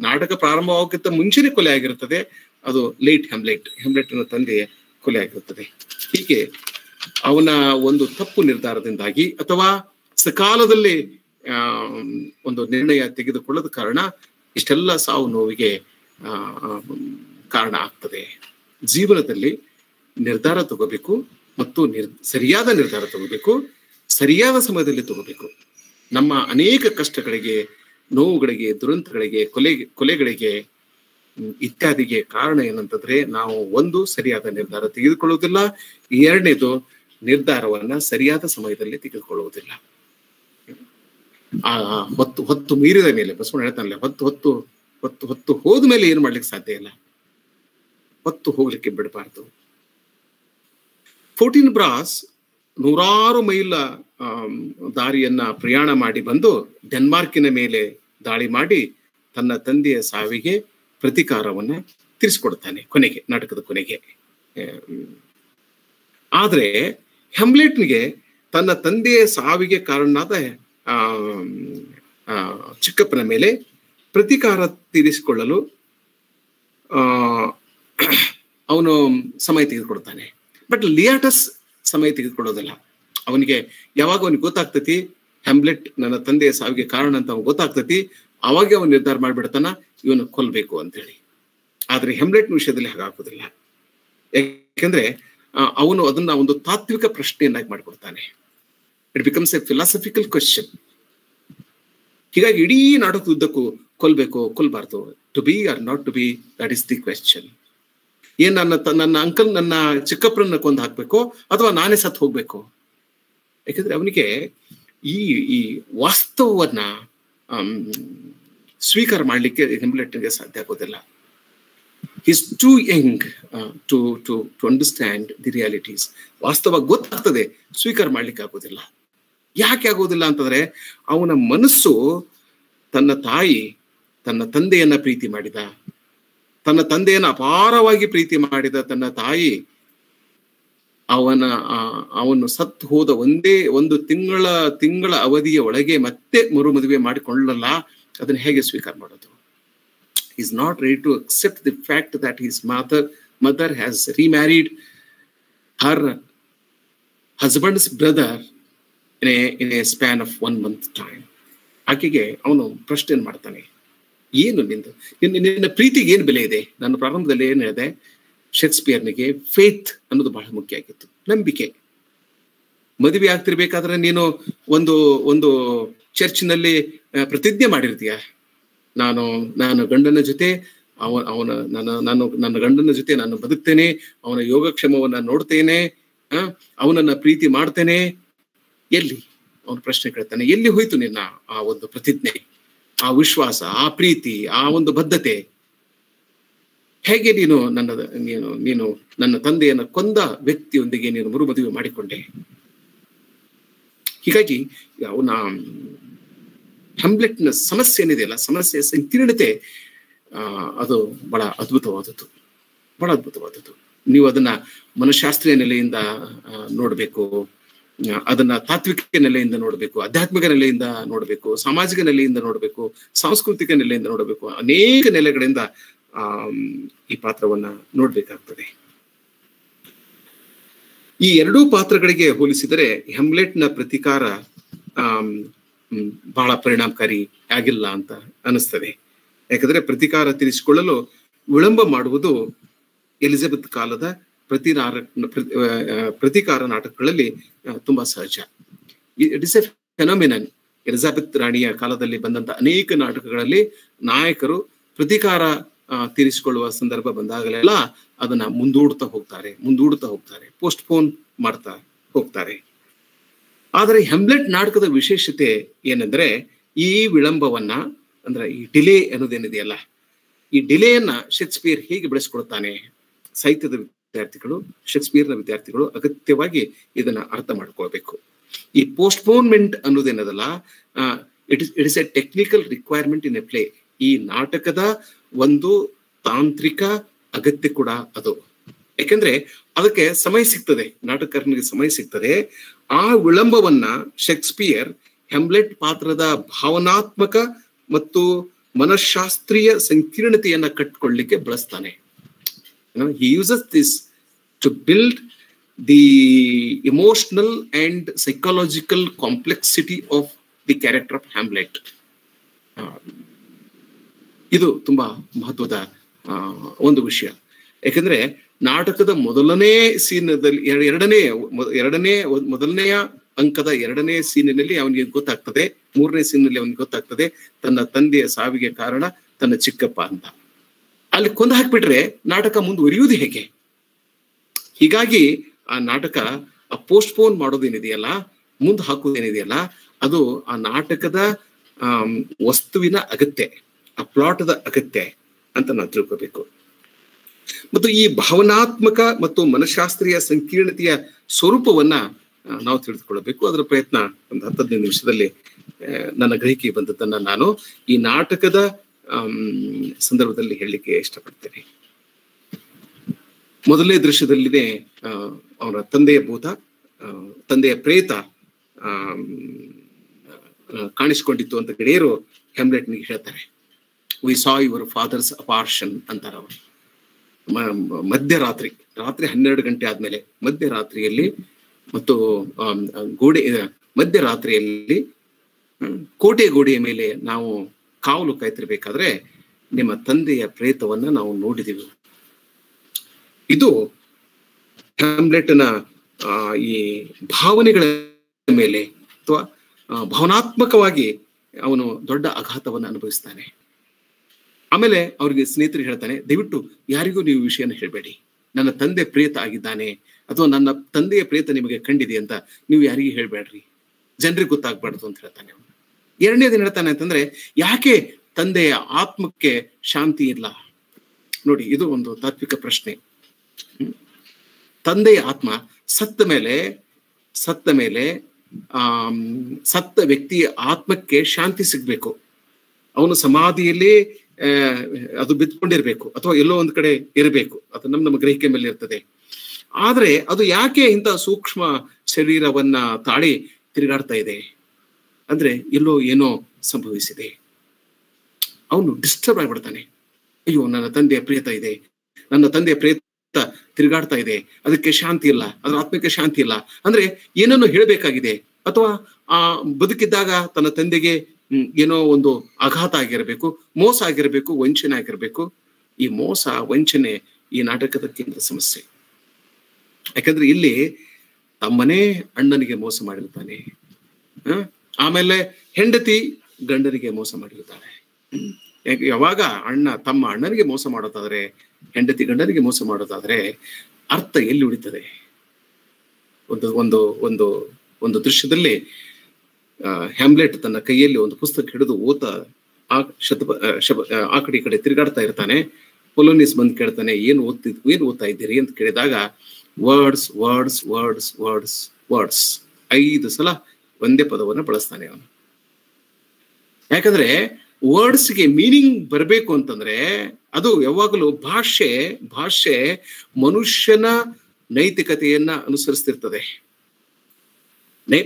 ನಾಟಕ ಪ್ರಾರಂಭ ಆಗೋಕ್ಕಿಂತ ಮುಂಚೆನೆ ಕೊಲೆ ಆಗಿರುತ್ತದೆ. ಅದು ಲೇಟ್ ಹೆಮ್ಲೆಟ್ ಹೆಮ್ಲೆಟ್ನ ತಂದೆಯ ಕೊಲೆ ಆಗಿರುತ್ತದೆ. ಹೀಗೆ ಅವನ ಒಂದು ತಪ್ಪು ನಿರ್ಧಾರದಿಂದಾಗಿ ಅಥವಾ ಸಕಾಲದಲ್ಲಿ ಒಂದು ನಿರ್ಣಯ ತೆಗೆದುಕೊಳ್ಳದ ಕಾರಣ ಇಷ್ಟೆಲ್ಲ ಸಾವು ನೋವಿಗೆ ಕಾರಣ ಆಗ್ತದೆ. ಜೀವನದಲ್ಲಿ ನಿರ್ಧಾರ ತಗೋಬೇಕು ಮತ್ತು ನಿರ್, ಸರಿಯಾದ ನಿರ್ಧಾರ ತಗೋಬೇಕು, ಸರಿಯಾದ ಸಮಯದಲ್ಲಿ ತಗೋಬೇಕು. ನಮ್ಮ ಅನೇಕ ಕಷ್ಟಗಳಿಗೆ, ನೋವುಗಳಿಗೆ, ದುರಂತಗಳಿಗೆ, ಕೊಲೆ, ಕೊಲೆಗಳಿಗೆ ಇತ್ಯಾದಿಗೆ ಕಾರಣ ಏನಂತಂದ್ರೆ ನಾವು ಒಂದು, ಸರಿಯಾದ ನಿರ್ಧಾರ ತೆಗೆದುಕೊಳ್ಳುವುದಿಲ್ಲ. ಎರಡನೇದು, ನಿರ್ಧಾರವನ್ನ ಸರಿಯಾದ ಸಮಯದಲ್ಲಿ ತೆಗೆದುಕೊಳ್ಳುವುದಿಲ್ಲ. ಆ, ಹೊತ್ತು ಹೊತ್ತು ಮೀರಿದ ಮೇಲೆ, ಬಸವಣ್ಣ ಹೇಳ್ತಾನಲ್ಲ, ಹೊತ್ತು ಹೊತ್ತು ಹೊತ್ತು ಹೊತ್ತು ಹೋದ ಮೇಲೆ ಏನು ಮಾಡ್ಲಿಕ್ಕೆ ಸಾಧ್ಯ ಇಲ್ಲ? ಹೊತ್ತು ಹೋಗ್ಲಿಕ್ಕೆ ಬಿಡಬಾರ್ದು. ಫೋರ್ಟೀನ್ ಬ್ರಾಸ್ ನೂರಾರು ಮೈಲ ದಾರಿಯನ್ನ ಪ್ರಯಾಣ ಮಾಡಿ ಬಂದು ಡೆನ್ಮಾರ್ಕಿನ ಮೇಲೆ ದಾಳಿ ಮಾಡಿ ತನ್ನ ತಂದೆಯ ಸಾವಿಗೆ ಪ್ರತೀಕಾರವನ್ನ ತಿರ್ಸ್ಕೊಡ್ತಾನೆ ಕೊನೆಗೆ ನಾಟಕದ ಕೊನೆಗೆ. ಆದ್ರೆ ಹೆಮ್ಲೆಟ್ನಿಗೆ ತನ್ನ ತಂದೆಯ ಸಾವಿಗೆ ಕಾರಣನಾದ ಆ, ಚಿಕ್ಕಪ್ಪನ ಮೇಲೆ ಪ್ರತಿಕಾರ ತೀರಿಸಿಕೊಳ್ಳಲು ಅವನು ಸಮಯ ತೆಗೆದುಕೊಡ್ತಾನೆ ಬಟ್ ಲಿಯಾಟಸ್ ಸಮಯ ತೆಗೆದುಕೊಳ್ಳೋದಿಲ್ಲ. ಅವನಿಗೆ ಯಾವಾಗ ಅವನಿಗೆ ಗೊತ್ತಾಗ್ತತಿ? ಹ್ಯಾಮ್ಲೆಟ್ ನನ್ನ ತಂದೆಯ ಸಾವಿಗೆ ಕಾರಣ ಅಂತ ಅವನು ಗೊತ್ತಾಗ್ತತಿ. ಅವಾಗ ಅವನು ನಿರ್ಧಾರ ಮಾಡಿಬಿಡ್ತಾನ, ಇವನು ಕೊಲ್ಬೇಕು ಅಂತೇಳಿ ಆದ್ರೆ ಹೆಮ್ಲೆಟ್ ವಿಷಯದಲ್ಲಿ ಹಾಗಾಗೋದಿಲ್ಲ. ಯಾಕೆಂದ್ರೆ ಅವನು ಅದನ್ನ ಒಂದು ತಾತ್ವಿಕ ಪ್ರಶ್ನೆಯನ್ನಾಗಿ ಮಾಡಿಕೊಡ್ತಾನೆ. It becomes a philosophical question ಹೀಗಾಗಿ ಇಡೀ ನಾಟಕದ ಉದ್ದಕ್ಕೂ ಕೊಲ್ಬೇಕು, ಕೊಲ್ಬಾರ್ದು. To be or not to be that is the question ಏನ್ ನನ್ನ ನನ್ನ ಅಂಕಲ್ ನನ್ನ ಚಿಕ್ಕಪ್ಪರನ್ನ ಕೊಂದು ಹಾಕ್ಬೇಕು, ಅಥವಾ ನಾನೇ ಸತ್ತು ಹೋಗ್ಬೇಕು? ಯಾಕಂದ್ರೆ ಅವನಿಗೆ ಈ ಈ ವಾಸ್ತವವನ್ನ ಸ್ವೀಕಾರ ಮಾಡ್ಲಿಕ್ಕೆ ಹೆಮ್ಲೆಟ್ಗೆ ಸಾಧ್ಯ ಆಗೋದಿಲ್ಲ. Is too young to to to understand the realities ವಾಸ್ತವ ಗೊತ್ತಾಗ್ತದೆ, ಸ್ವೀಕಾರ ಮಾಡ್ಲಿಕ್ಕೆ ಆಗೋದಿಲ್ಲ. ಯಾಕೆ ಆಗೋದಿಲ್ಲ ಅಂತಂದ್ರೆ, ಅವನ ಮನಸ್ಸು ತನ್ನ ತಾಯಿ ತನ್ನ ತಂದೆಯನ್ನ ಪ್ರೀತಿ ಮಾಡಿದ. ತನ್ನ ತಂದೆಯನ್ನ ಅಪಾರವಾಗಿ ಪ್ರೀತಿ ಮಾಡಿದ ತನ್ನ ತಾಯಿ ಅವನ ಅವನು ಸತ್ತು ಹೋದ ಒಂದೇ ಒಂದು ತಿಂಗಳ ತಿಂಗಳ ಅವಧಿಯ ಒಳಗೆ ಮತ್ತೆ ಮರು ಮದುವೆ ಮಾಡಿಕೊಳ್ಳಲ್ಲ. ಅದನ್ನ ಹೇಗೆ ಸ್ವೀಕಾರ ಮಾಡೋದು? Is not ready to accept the fact that is mother mother has remarried her husband's brother in a span of one month time ಆಕೆಗೆ ಅವನು ಪ್ರಶ್ನೆ ಮಾಡ್ತಾನೆ. ಏನು ನಿಂದು? ನಿನ್ನ ಪ್ರೀತಿಗೆ ಏನು ಬೆಲೆ ಇದೆ? ನಾನು ಪ್ರಾರಂಭದಲ್ಲಿ ಏನು ಹೇಳಿದೆ? ಶೇಕ್ಸ್ಪಿಯರ್ನಿಗೆ ಫೇತ್ ಅನ್ನೋದು ಬಹಳ ಮುಖ್ಯ ಆಗಿತ್ತು. ನಂಬಿಕೆ. ಮದುವೆ ಆಗ್ತಿರ್ಬೇಕಾದ್ರೆ ನೀನು ಒಂದು ಒಂದು ಚರ್ಚ್ನಲ್ಲಿ ಪ್ರತಿಜ್ಞೆ ಮಾಡಿರ್ತೀಯ? ನಾನು ನಾನು ಗಂಡನ ಜೊತೆ ಅವ ಅವನ ನನ್ನ ನಾನು, ನನ್ನ ಗಂಡನ ಜೊತೆ ನಾನು ಬದುಕ್ತೇನೆ, ಅವನ ಯೋಗಕ್ಷೇಮವನ್ನು ನೋಡ್ತೇನೆ ಅವನನ್ನ ಪ್ರೀತಿ ಮಾಡ್ತೇನೆ. ಎಲ್ಲಿ? ಅವನು ಪ್ರಶ್ನೆ ಕೇಳ್ತಾನೆ, ಎಲ್ಲಿ ಹೋಯ್ತು ನಿನ್ನ ಆ ಒಂದು ಪ್ರತಿಜ್ಞೆ? ಆ ವಿಶ್ವಾಸ, ಆ ಪ್ರೀತಿ, ಆ ಒಂದು ಬದ್ಧತೆ. ಹೇಗೆ ನೀನು ನನ್ನ, ನೀನು ನೀನು ನನ್ನ ತಂದೆಯನ್ನ ಕೊಂದ ವ್ಯಕ್ತಿಯೊಂದಿಗೆ ನೀನು ಮರುಮದುವೆ ಮಾಡಿಕೊಂಡೆ? ಹೀಗಾಗಿ ಅವನ ಹ್ಯಾಮ್ಲೆಟ್ನ ಸಮಸ್ಯೆ ಏನಿದೆಯಲ್ಲ, ಸಮಸ್ಯೆ ಸಂಕೀರ್ಣತೆ ಅದು ಬಹಳ ಅದ್ಭುತವಾದದ್ದು. ಬಹಳ ಅದ್ಭುತವಾದದ್ದು. ನೀವು ಅದನ್ನ ಮನಃಶಾಸ್ತ್ರೀಯ ನೆಲೆಯಿಂದ ನೋಡಬೇಕು. ಅದನ್ನ ತಾತ್ವಿಕ ನೆಲೆಯಿಂದ ನೋಡಬೇಕು, ಆಧ್ಯಾತ್ಮಿಕ ನೆಲೆಯಿಂದ ನೋಡಬೇಕು, ಸಾಮಾಜಿಕ ನೆಲೆಯಿಂದ ನೋಡಬೇಕು, ಸಾಂಸ್ಕೃತಿಕ ನೆಲೆಯಿಂದ ನೋಡಬೇಕು, ಅನೇಕ ನೆಲೆಗಳಿಂದ ಆ ಈ ಪಾತ್ರವನ್ನ ನೋಡ್ಬೇಕಾಗ್ತದೆ. ಈ ಎರಡೂ ಪಾತ್ರಗಳಿಗೆ ಹೋಲಿಸಿದರೆ ಹೆಮ್ಲೆಟ್ನ ಪ್ರತಿಕಾರ ಆ ಬಹಳ ಪರಿಣಾಮಕಾರಿ ಆಗಿಲ್ಲ ಅಂತ ಅನಿಸ್ತದೆ. ಯಾಕಂದ್ರೆ ಪ್ರತಿಕಾರ ತೀರಿಸಿಕೊಳ್ಳಲು ವಿಳಂಬ ಮಾಡುವುದು ಎಲಿಜಬೆತ್ ಕಾಲದ ಪ್ರತಿ ಪ್ರತಿಕಾರ ನಾಟಕಗಳಲ್ಲಿ ತುಂಬಾ ಸಹಜ. It is a phenomenon, Elizabeth ರಾಣಿಯ ಕಾಲದಲ್ಲಿ ಬಂದಂತ ಅನೇಕ ನಾಟಕಗಳಲ್ಲಿ ನಾಯಕರು ಪ್ರತಿಕಾರ ತೀರಿಸಿಕೊಳ್ಳುವ ಸಂದರ್ಭ ಬಂದಾಗಲೆಲ್ಲ ಅದನ್ನ ಮುಂದೂಡ್ತಾ ಹೋಗ್ತಾರೆ ಮುಂದೂಡ್ತಾ ಹೋಗ್ತಾರೆ, ಪೋಸ್ಟ್ಪೋನ್ ಮಾಡ್ತಾ ಹೋಗ್ತಾರೆ. ಆದರೆ ಹೆಮ್ಲೆಟ್ ನಾಟಕದ ವಿಶೇಷತೆ ಏನಂದ್ರೆ ಈ ವಿಳಂಬವನ್ನ, ಅಂದ್ರೆ ಈ ಡಿಲೇ ಅನ್ನೋದೇನಿದೆಯಲ್ಲ, ಈ ಡಿಲೇಯನ್ನ ಶೇಕ್ಸ್ಪಿಯರ್ ಹೇಗೆ ಬೆಳೆಸ್ಕೊಡ್ತಾನೆ ಸಾಹಿತ್ಯದ ವಿದ್ಯಾರ್ಥಿಗಳು, ಶೇಕ್ಸ್ಪಿಯರ್ನ ವಿದ್ಯಾರ್ಥಿಗಳು ಅಗತ್ಯವಾಗಿ ಇದನ್ನ ಅರ್ಥ ಮಾಡ್ಕೋಬೇಕು ಈ postponement ಅನ್ನೋದೇನದಲ್ಲ it is it is a technical requirement in a play ಈ ನಾಟಕದ ಒಂದು ತಾಂತ್ರಿಕ ಅಗತ್ಯ ಕೂಡ ಅದು. ಯಾಕೆಂದ್ರೆ ಅದಕ್ಕೆ ಸಮಯ ಸಿಗ್ತದೆ ನಾಟಕರ್ನಿಗೆ ಸಮಯ ಸಿಗ್ತದೆ. ಆ ವಿಳಂಬವನ್ನ ಶೇಕ್ಸ್ಪಿಯರ್ ಹೆಮ್ಲೆಟ್ ಪಾತ್ರದ ಭಾವನಾತ್ಮಕ ಮತ್ತು ಮನಃಶಾಸ್ತ್ರೀಯ ಸಂಕೀರ್ಣತೆಯನ್ನ ಕಟ್ಕೊಳ್ಳಿಕ್ಕೆ ಬಳಸ್ತಾನೆ. He uses this to build the emotional and psychological complexity of the character of Hamlet ಇದು ತುಂಬಾ ಮಹತ್ವದ ಒಂದು ವಿಷಯ. ಯಾಕಂದ್ರೆ ನಾಟಕದ ಮೊದಲನೇ ಸೀನದಲ್ಲಿ ಎರ- ಎರಡನೇ ಎರಡನೇ, ಮೊದಲನೆಯ ಅಂಕದ ಎರಡನೇ ಸೀನಿನಲ್ಲಿ ಅವನಿಗೆ ಗೊತ್ತಾಗ್ತದೆ. ಮೂರನೇ ಸೀನಿನಲ್ಲಿ ಅವನಿಗೆ ಗೊತ್ತಾಗ್ತದೆ. ತನ್ನ ತಂದೆಯ ಸಾವಿಗೆ ಕಾರಣ, ತನ್ನ ಚಿಕ್ಕಪ್ಪ ಅಂತ. ಅಲ್ಲಿ ಕೊಂದು ಹಾಕ್ಬಿಟ್ರೆ ನಾಟಕ ಮುಂದುವರಿಯುವುದು ಹೇಗೆ? ಹೀಗಾಗಿ ಆ ನಾಟಕ, ಆ ಪೋಸ್ಟ್ಪೋನ್ ಮಾಡೋದೇನಿದೆಯಲ್ಲ, ಮುಂದೆ ಹಾಕೋದೇನಿದೆಯಲ್ಲ ಅದು ಆ ನಾಟಕದ ವಸ್ತುವಿನ ಅಗತ್ಯ, ಆ ಪ್ಲಾಟದ ಅಗತ್ಯ ಅಂತ ನಾವು ತಿಳ್ಕೋಬೇಕು. ಮತ್ತು ಈ ಭಾವನಾತ್ಮಕ ಮತ್ತು ಮನಃಶಾಸ್ತ್ರೀಯ ಸಂಕೀರ್ಣತೆಯ ಸ್ವರೂಪವನ್ನ ನಾವು ತಿಳಿದುಕೊಳ್ಳಬೇಕು. ಅದರ ಪ್ರಯತ್ನ ಒಂದು ಹತ್ತು ಹದಿನೈದು ನಿಮಿಷದಲ್ಲಿ ನನ್ನ ಗ್ರಹಿಕೆ ಬಂದದ್ದನ್ನ ನಾನು. ಈ ನಾಟಕದ ಸಂದರ್ಭದಲ್ಲಿ ಹೇಳಲಿಕ್ಕೆ ಇಷ್ಟಪಡ್ತೇನೆ. ಮೊದಲನೇ ದೃಶ್ಯದಲ್ಲಿದೆ ಅವರ ತಂದೆಯ ಭೂತ ತಂದೆಯ ಪ್ರೇತ ಕಾಣಿಸಿಕೊಂಡಿತ್ತು ಅಂತ ಗೆಳೆಯರು ಹೆಮ್ಲೆಟ್ನಿಗೆ ಹೇಳ್ತಾರೆ. We saw your father's apparition ಅಂತಾರೆ ಅವರು. ಮಧ್ಯರಾತ್ರಿ, ರಾತ್ರಿ ಹನ್ನೆರಡು ಗಂಟೆ ಆದ್ಮೇಲೆ ಮಧ್ಯರಾತ್ರಿಯಲ್ಲಿ ಮತ್ತು ಗೋಡೆ, ಮಧ್ಯರಾತ್ರಿಯಲ್ಲಿ ಕೋಟೆ ಗೋಡೆಯ ಮೇಲೆ ನಾವು ಕಾವಲು ಕಾಯ್ತಿರ್ಬೇಕಾದ್ರೆ ನಿಮ್ಮ ತಂದೆಯ ಪ್ರೇತವನ್ನ ನಾವು ನೋಡಿದೀವಿ. ಇದು ಹ್ಯಾಮ್ಲೆಟ್ನ ಈ ಭಾವನೆಗಳ ಮೇಲೆ ಅಥವಾ ಭಾವನಾತ್ಮಕವಾಗಿ ಅವನು ದೊಡ್ಡ ಆಘಾತವನ್ನು ಅನುಭವಿಸ್ತಾನೆ. ಆಮೇಲೆ ಅವ್ರಿಗೆ ಸ್ನೇಹಿತರು ಹೇಳ್ತಾನೆ, ದಯವಿಟ್ಟು ಯಾರಿಗೂ ನೀವು ವಿಷಯನ ಹೇಳಬೇಡಿ. ನನ್ನ ತಂದೆ ಪ್ರೇತ ಆಗಿದ್ದಾನೆ ಅಥವಾ ನನ್ನ ತಂದೆಯ ಪ್ರೇತ ನಿಮಗೆ ಕಂಡಿದೆ ಅಂತ ನೀವು ಯಾರಿಗೂ ಹೇಳಬೇಡ್ರಿ. ಜನರಿಗೆ ಗೊತ್ತಾಗ್ಬಾರ್ದು ಅಂತ ಹೇಳ್ತಾನೆ ಎರಡನೇದೇನ್ ಹೇಳ್ತಾನೆ ಅಂತಂದ್ರೆ, ಯಾಕೆ ತಂದೆಯ ಆತ್ಮಕ್ಕೆ ಶಾಂತಿ ಇಲ್ಲ? ನೋಡಿ, ಇದು ಒಂದು ತಾತ್ವಿಕ ಪ್ರಶ್ನೆ. ತಂದೆಯ ಆತ್ಮ ಸತ್ತ ಮೇಲೆ ಸತ್ತ ಮೇಲೆ ಆ ಸತ್ತ ವ್ಯಕ್ತಿಯ ಆತ್ಮಕ್ಕೆ ಶಾಂತಿ ಸಿಗ್ಬೇಕು. ಅವನು ಸಮಾಧಿಯಲ್ಲಿ ಅದು ಬಿದ್ಕೊಂಡಿರ್ಬೇಕು, ಅಥವಾ ಎಲ್ಲೋ ಒಂದ್ ಕಡೆ ಇರಬೇಕು. ಅದು ನಮ್ಮ ನಮ್ಮ ಗ್ರಹಿಕೆ ಮೇಲೆ ಇರ್ತದೆ. ಆದ್ರೆ ಅದು ಯಾಕೆ ಇಂಥ ಸೂಕ್ಷ್ಮ ಶರೀರವನ್ನ ತಾಳಿ ತಿರುಗಾಡ್ತಾ ಇದೆ? ಅಂದ್ರೆ ಎಲ್ಲೋ ಏನೋ ಸಂಭವಿಸಿದೆ. ಅವನು ಡಿಸ್ಟರ್ಬ್ ಆಗಿಬಿಡ್ತಾನೆ. ಅಯ್ಯೋ, ನನ್ನ ತಂದೆಯ ಪ್ರೇತ ಇದೆ. ನನ್ನ ತಂದೆಯ ಪ್ರೇತ ತಿರುಗಾಡ್ತಾ ಇದೆ. ಅದಕ್ಕೆ ಶಾಂತಿ ಇಲ್ಲ. ಅದರ ಆತ್ಮಕ್ಕೆ ಶಾಂತಿ ಇಲ್ಲ. ಅಂದ್ರೆ ಏನನ್ನು ಹೇಳಬೇಕಾಗಿದೆ. ಅಥವಾ ಆ ಬದುಕಿದ್ದಾಗ ತನ್ನ ತಂದೆಗೆ ಏನೋ ಒಂದು ಆಘಾತ ಆಗಿರಬೇಕು, ಮೋಸ ಆಗಿರಬೇಕು, ವಂಚನೆ ಆಗಿರಬೇಕು. ಈ ಮೋಸ, ವಂಚನೆ ಈ ನಾಟಕದ ಕೇಂದ್ರ ಸಮಸ್ಯೆ. ಯಾಕಂದ್ರೆ ಇಲ್ಲಿ ತಮ್ಮನೇ ಅಣ್ಣನಿಗೆ ಮೋಸ ಮಾಡಿರ್ತಾನೆ? ಆಮೇಲೆ ಹೆಂಡತಿ ಗಂಡನಿಗೆ ಮೋಸ ಮಾಡಿರ್ತಾಳೆ ಯಾವಾಗ ಅಣ್ಣ ತಮ್ಮ ಅಣ್ಣನಿಗೆ ಮೋಸ ಮಾಡೋದಾದ್ರೆ, ಹೆಂಡತಿ ಗಂಡನಿಗೆ ಮೋಸ ಮಾಡೋದಾದ್ರೆ, ಅರ್ಥ ಎಲ್ಲಿ ಉಳಿತದೆ? ಒಂದು ಒಂದು ಒಂದು ಒಂದು ದೃಶ್ಯದಲ್ಲಿ ಹ್ಯಾಮ್ಲೆಟ್ ತನ್ನ ಕೈಯಲ್ಲಿ ಒಂದು ಪುಸ್ತಕ ಹಿಡಿದು ಓತ ಆ ಶತ ಶಬ ಆ ಕಡೆ ಈ ಕಡೆ ತಿರುಗಾಡ್ತಾ ಇರ್ತಾನೆ. ಪೊಲೋನಿಸ್ ಬಂದು ಕೇಳ್ತಾನೆ, ಏನ್ ಓದ್ತಿದ್ ಏನ್ ಓದ್ತಾ ಇದ್ದೀರಿ? ಅಂತ ಕೇಳಿದಾಗ, words words words words words. ಐದು ಸಲ ಒಂದೇ ಪದವನ್ನು ಬಳಸ್ತಾನೆ ಅವನು. ಯಾಕಂದ್ರೆ ವರ್ಡ್ಸ್ಗೆ ಮೀನಿಂಗ್ ಬರಬೇಕು ಅಂತಂದ್ರೆ ಅದು ಯಾವಾಗಲೂ ಭಾಷೆ ಭಾಷೆ ಮನುಷ್ಯನ ನೈತಿಕತೆಯನ್ನ ಅನುಸರಿಸ್ತಿರ್ತದೆ.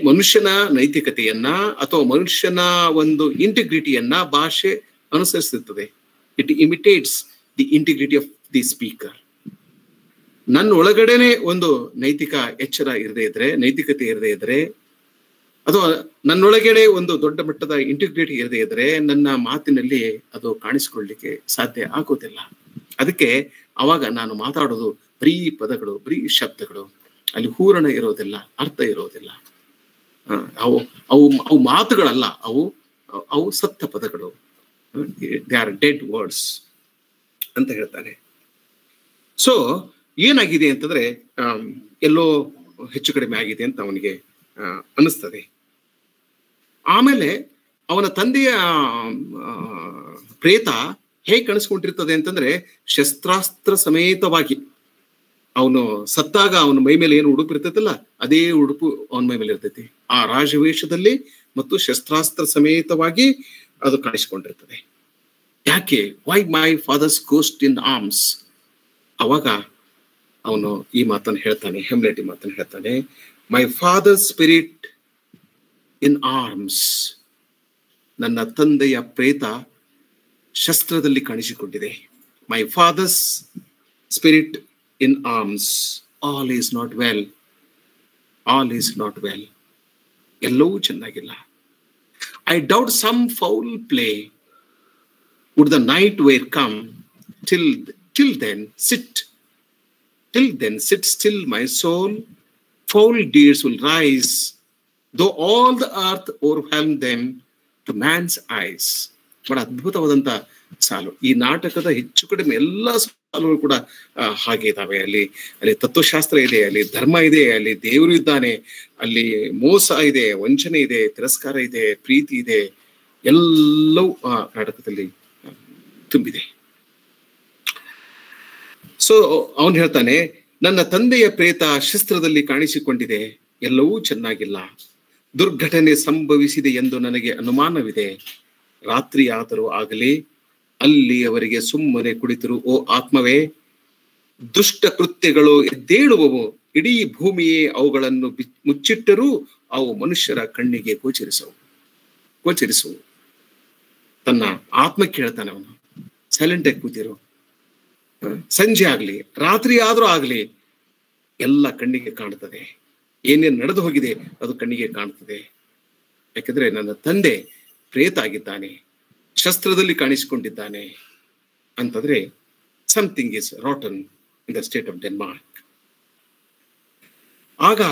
ಮನುಷ್ಯನ ನೈತಿಕತೆಯನ್ನ ಅಥವಾ ಮನುಷ್ಯನ ಒಂದು ಇಂಟಿಗ್ರಿಟಿಯನ್ನ ಭಾಷೆ ಅನುಸರಿಸುತ್ತದೆ it imitates the integrity of the speaker ನನ್ನ ಒಳಗಡೆನೆ ಒಂದು ನೈತಿಕ ಎಚ್ಚರ ಇರದೇ ಇದ್ರೆ, ನೈತಿಕತೆ ಇರದೇ ಇದ್ರೆ ಅಥವಾ ನನ್ನೊಳಗಡೆ ಒಂದು ದೊಡ್ಡ ಮಟ್ಟದ ಇಂಟಿಗ್ರಿಟಿ ಇರದೇ ಇದ್ರೆ ನನ್ನ ಮಾತಿನಲ್ಲಿ ಅದು ಕಾಣಿಸಿಕೊಳ್ಳಿಕ್ಕೆ ಸಾಧ್ಯ ಆಗೋದಿಲ್ಲ. ಅದಕ್ಕೆ ಅವಾಗ ನಾನು ಮಾತಾಡೋದು ಬರೀ ಪದಗಳು, ಬರೀ ಶಬ್ದಗಳು. ಅಲ್ಲಿ ಹೂರಣ ಇರೋದಿಲ್ಲ, ಅರ್ಥ ಇರೋದಿಲ್ಲ. ಅವು ಅವು ಅವು ಮಾತುಗಳಲ್ಲ, ಅವು ಅವು ಸತ್ತ ಪದಗಳು. ದೇ ಆರ್ ಡೆಡ್ ವರ್ಡ್ಸ್ ಅಂತ ಹೇಳ್ತಾರೆ. ಸೊ, ಏನಾಗಿದೆ ಅಂತಂದ್ರೆ ಎಲ್ಲೋ ಹೆಚ್ಚು ಕಡಿಮೆ ಆಗಿದೆ ಅಂತ ಅವನಿಗೆ ಅನಿಸ್ತದೆ ಆಮೇಲೆ ಅವನ ತಂದೆಯ ಪ್ರೇತ ಹೇಗೆ ಕಾಣಿಸ್ಕೊಂಡಿರ್ತದೆ ಅಂತಂದ್ರೆ ಶಸ್ತ್ರಾಸ್ತ್ರ ಸಮೇತವಾಗಿ ಅವನು ಸತ್ತಾಗ ಅವನ ಮೈ ಮೇಲೆ ಏನು ಉಡುಪು ಇರ್ತೈತಲ್ಲ, ಅದೇ ಉಡುಪು ಅವನ ಮೈ ಮೇಲೆ ಇರ್ತೈತಿ. ಆ ರಾಜವೇಷದಲ್ಲಿ ಮತ್ತು ಶಸ್ತ್ರಾಸ್ತ್ರ ಸಮೇತವಾಗಿ ಅದು ಕಾಣಿಸಿಕೊಂಡಿರ್ತದೆ. ಯಾಕೆ? Why my father's ghost in arms ಅವಾಗ ಅವನು ಈ ಮಾತನ್ನು ಹೇಳ್ತಾನೆ ಹೆಮ್ಲೆಟ್ ಈ ಮಾತನ್ನು ಹೇಳ್ತಾನೆ my father spirit in arms. ನನ್ನ ತಂದೆಯ ಪ್ರೇತ ಶಸ್ತ್ರದಲ್ಲಿ ಕಾಣಿಸಿಕೊಂಡಿದೆ. My father's spirit in arms all is not well all is not well ಎಲ್ಲವೂ ಚೆನ್ನಾಗಿಲ್ಲ. I doubt some foul play would the night were come till till then sit till then sit still my soul foul deeds will rise though all the earth overwhelm them to men's eyes ಬಹಳ ಅದ್ಭುತವಾದಂತ ಸಾಲು. ಈ ನಾಟಕದ ಹೆಚ್ಚು ಕಡಿಮೆ ಎಲ್ಲ ಸಾಲುಗಳು ಕೂಡ ಹಾಗೆ ಇದಾವೆ. ಅಲ್ಲಿ ಅಲ್ಲಿ ತತ್ವಶಾಸ್ತ್ರ ಇದೆ, ಅಲ್ಲಿ ಧರ್ಮ ಇದೆ, ಅಲ್ಲಿ ದೇವರು ಇದ್ದಾನೆ, ಅಲ್ಲಿ ಮೋಸ ಇದೆ, ವಂಚನೆ ಇದೆ, ತಿರಸ್ಕಾರ ಇದೆ, ಪ್ರೀತಿ ಇದೆ, ಎಲ್ಲವೂ ಆ ನಾಟಕದಲ್ಲಿ ತುಂಬಿದೆ. ಸೊ ಅವನು ಹೇಳ್ತಾನೆ, ನನ್ನ ತಂದೆಯ ಪ್ರೇತ ಶಸ್ತ್ರದಲ್ಲಿ ಕಾಣಿಸಿಕೊಂಡಿದೆ, ಎಲ್ಲವೂ ಚೆನ್ನಾಗಿಲ್ಲ. ದುರ್ಘಟನೆ ಸಂಭವಿಸಿದೆ ಎಂದು ನನಗೆ ಅನುಮಾನವಿದೆ. ರಾತ್ರಿ ಆದರೂ ಆಗಲಿ, ಅಲ್ಲಿ ಅವರಿಗೆ ಸುಮ್ಮನೆ ಕುಳಿತರು, ಓ ಆತ್ಮವೇ, ದುಷ್ಟ ಕೃತ್ಯಗಳು ಎದ್ದೇಳುವವು. ಇಡೀ ಭೂಮಿಯೇ ಅವುಗಳನ್ನು ಮುಚ್ಚಿಟ್ಟರೂ ಅವು ಮನುಷ್ಯರ ಕಣ್ಣಿಗೆ ಗೋಚರಿಸವು, ಗೋಚರಿಸುವು. ತನ್ನ ಆತ್ಮ ಕೇಳ್ತಾನೆ ಅವನು. ಸೈಲೆಂಟ್ ಆಗಿ ಕೂತಿರು. ಸಂಜೆ ಆಗ್ಲಿ ರಾತ್ರಿ ಆದ್ರೂ ಆಗ್ಲಿ, ಎಲ್ಲ ಕಣ್ಣಿಗೆ ಕಾಣುತ್ತದೆ ಏನೇನ್ ನಡೆದು ಹೋಗಿದೆ ಅದು ಕಣ್ಣಿಗೆ ಕಾಣುತ್ತದೆ. ಯಾಕಂದ್ರೆ ನನ್ನ ತಂದೆ ಪ್ರೇತ ಆಗಿದ್ದಾನೆ ಶಸ್ತ್ರದಲ್ಲಿ ಕಾಣಿಸಿಕೊಂಡಿದ್ದಾನೆ ಅಂತಂದ್ರೆ something is rotten in the state of Denmark ಆಗ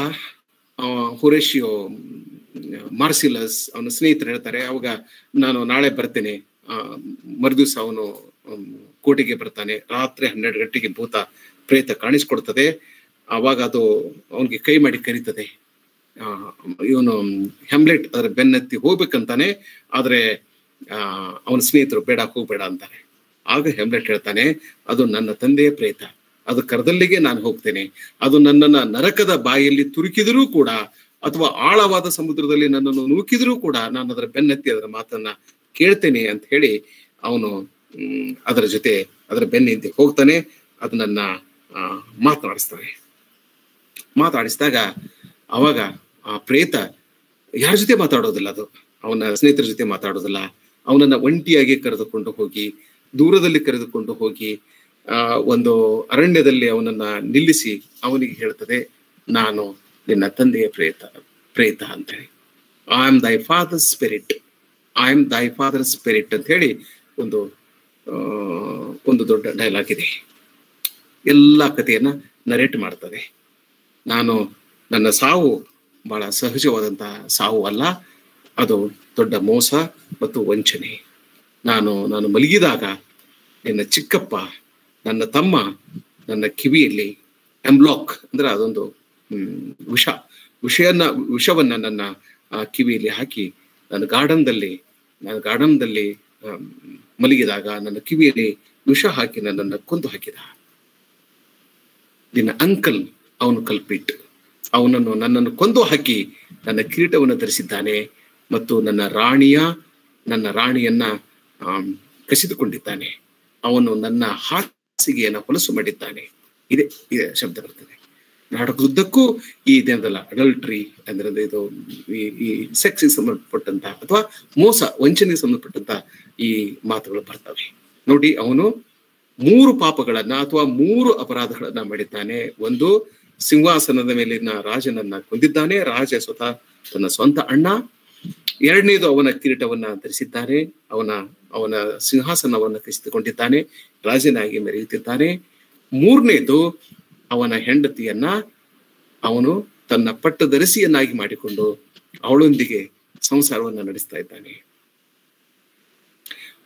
ಹೊರೇಶಿಯೋ ಮಾರ್ಸಿಲಸ್ ಅವನ ಸ್ನೇಹಿತರು ಹೇಳ್ತಾರೆ, ಅವಾಗ ನಾನು ನಾಳೆ ಬರ್ತೇನೆ ಮರುದಿವಸ ಅವನು ಕೋಟೆಗೆ ಬರ್ತಾನೆ, ರಾತ್ರಿ ಹನ್ನೆರಡು ಗಂಟೆಗೆ ಭೂತ ಪ್ರೇತ ಕಾಣಿಸ್ಕೊಡ್ತದೆ ಅವಾಗ ಅದು ಅವನಿಗೆ ಕೈ ಮಾಡಿ ಕರೀತದೆ. ಇವನು ಹೆಮ್ಲೆಟ್ ಅದರ ಬೆನ್ನತ್ತಿ ಹೋಗ್ಬೇಕಂತಾನೆ ಆದ್ರೆ ಅವನ ಸ್ನೇಹಿತರು ಬೇಡ ಹೋಗ್ಬೇಡ ಅಂತಾರೆ. ಆಗ ಹೆಮ್ಲೆಟ್ ಹೇಳ್ತಾನೆ ಅದು ನನ್ನ ತಂದೆಯ ಪ್ರೇತ. ಅದು ಕರದಲ್ಲಿಗೆ ನಾನು ಹೋಗ್ತೇನೆ. ಅದು ನನ್ನನ್ನ ನರಕದ ಬಾಯಲ್ಲಿ ತುರುಕಿದರೂ ಕೂಡ ಅಥವಾ ಆಳವಾದ ಸಮುದ್ರದಲ್ಲಿ ನನ್ನನ್ನು ನೂಕಿದರೂ ಕೂಡ ನಾನು ಅದರ ಬೆನ್ನತ್ತಿ ಅದರ ಮಾತನ್ನ ಕೇಳ್ತೇನೆ ಅಂತ ಹೇಳಿ ಅವನು ಅದರ ಜೊತೆ ಅದರ ಬೆನ್ನಿಂದ ಹೋಗ್ತಾನೆ ಅದು ನನ್ನ ಆ, ಮಾತನಾಡಿಸ್ತಾನೆ. ಮಾತಾಡಿಸಿದಾಗ ಅವಾಗ ಆ ಪ್ರೇತ ಯಾರ ಜೊತೆ ಮಾತಾಡೋದಿಲ್ಲ ಅದು? ಅವನ ಸ್ನೇಹಿತರ ಜೊತೆ ಮಾತಾಡೋದಿಲ್ಲ. ಅವನನ್ನ ಒಂಟಿಯಾಗಿ ಕರೆದುಕೊಂಡು ಹೋಗಿ, ದೂರದಲ್ಲಿ ಕರೆದುಕೊಂಡು ಹೋಗಿ, ಆ, ಒಂದು ಅರಣ್ಯದಲ್ಲಿ ಅವನನ್ನ ನಿಲ್ಲಿಸಿ ಅವನಿಗೆ ಹೇಳ್ತದೆ, ನಾನು ನಿನ್ನ ತಂದೆಯ ಪ್ರೇತ ಪ್ರೇತ ಅಂತ ಹೇಳಿ I am thy father spirit I am thy father spirit ಅಂತ ಹೇಳಿ ಒಂದು ಒಂದು ದೊಡ್ಡ ಡೈಲಾಗ್ ಇದೆ. ಎಲ್ಲ ಕಥೆಯನ್ನ ನರೇಟ್ ಮಾಡ್ತದೆ. ನಾನು ನನ್ನ ಸಾವು ಬಹಳ ಸಹಜವಾದಂತಹ ಸಾವು ಅಲ್ಲ. ಅದು ದೊಡ್ಡ ಮೋಸ ಮತ್ತು ವಂಚನೆ. ನಾನು ನಾನು ಮಲಗಿದಾಗ ನಿನ್ನ ಚಿಕ್ಕಪ್ಪ, ನನ್ನ ತಮ್ಮ, ನನ್ನ ಕಿವಿಯಲ್ಲಿ ಎಂಬ್ಲಾಕ್ ಅಂದ್ರೆ ಅದೊಂದು ವಿಷ, ವಿಷಯನ್ನ, ವಿಷವನ್ನ ನನ್ನ ಕಿವಿಯಲ್ಲಿ ಹಾಕಿ ನನ್ನ ಗಾರ್ಡನ್ದಲ್ಲಿ ನನ್ನ ಗಾರ್ಡನ್ದಲ್ಲಿ ಮಲಗಿದಾಗ ನನ್ನ ಕಿವಿಯಲ್ಲಿ ವಿಷ ಹಾಕಿ ನನ್ನನ್ನು ಕೊಂದು ಹಾಕಿದ. ನಿನ್ನ ಅಂಕಲ್ ಅವನು ಕಲ್ಪಿಟ್ ಅವನನ್ನು ನನ್ನನ್ನು ಕೊಂದು ಹಾಕಿ ನನ್ನ ಕಿರೀಟವನ್ನು ಧರಿಸಿದ್ದಾನೆ ಮತ್ತು ನನ್ನ ರಾಣಿಯ, ನನ್ನ ರಾಣಿಯನ್ನ ಕಸಿದುಕೊಂಡಿದ್ದಾನೆ. ಅವನು ನನ್ನ ಹಾಸಿಗೆಯನ್ನು ಹೊಲಸು ಮಾಡಿದ್ದಾನೆ. ಇದೆ ಇದೆ ಶಬ್ದ ಬರ್ತದೆ. ನಾಟಕದುದ್ದಕ್ಕೂ ಈ ಇದೇನದಲ್ಲ ಅಡಲ್ಟ್ರಿ ಅಂದ್ರೆ ಇದು ಈ ಸೆಕ್ಸಿಗೆ ಸಂಬಂಧಪಟ್ಟಂತ ಅಥವಾ ಮೋಸ, ವಂಚನೆಗೆ ಸಂಬಂಧಪಟ್ಟಂತ ಈ ಮಾತುಗಳು ಬರ್ತವೆ. ನೋಡಿ, ಅವನು ಮೂರು ಪಾಪಗಳನ್ನ ಅಥವಾ ಮೂರು ಅಪರಾಧಗಳನ್ನ ಮಾಡಿದ್ದಾನೆ. ಒಂದು ಸಿಂಹಾಸನದ ಮೇಲಿನ ರಾಜನನ್ನ ಕೊಂದಿದ್ದಾನೆ. ರಾಜ ಸ್ವತಃ ತನ್ನ ಸ್ವಂತ ಅಣ್ಣ. ಎರಡನೇದು ಅವನ ಕಿರೀಟವನ್ನ ಧರಿಸಿದ್ದಾನೆ ಅವನ ಅವನ ಸಿಂಹಾಸನವನ್ನ ಕಸಿದುಕೊಂಡಿದ್ದಾನೆ ರಾಜನಾಗಿ ಮೆರೆಯುತ್ತಿದ್ದಾನೆ. ಮೂರನೇದು ಅವನ ಹೆಂಡತಿಯನ್ನ ಅವನು ತನ್ನ ಪಟ್ಟದರಸಿಯನ್ನಾಗಿ ಮಾಡಿಕೊಂಡು ಅವಳೊಂದಿಗೆ ಸಂಸಾರವನ್ನ ನಡೆಸ್ತಾ ಇದ್ದಾನೆ.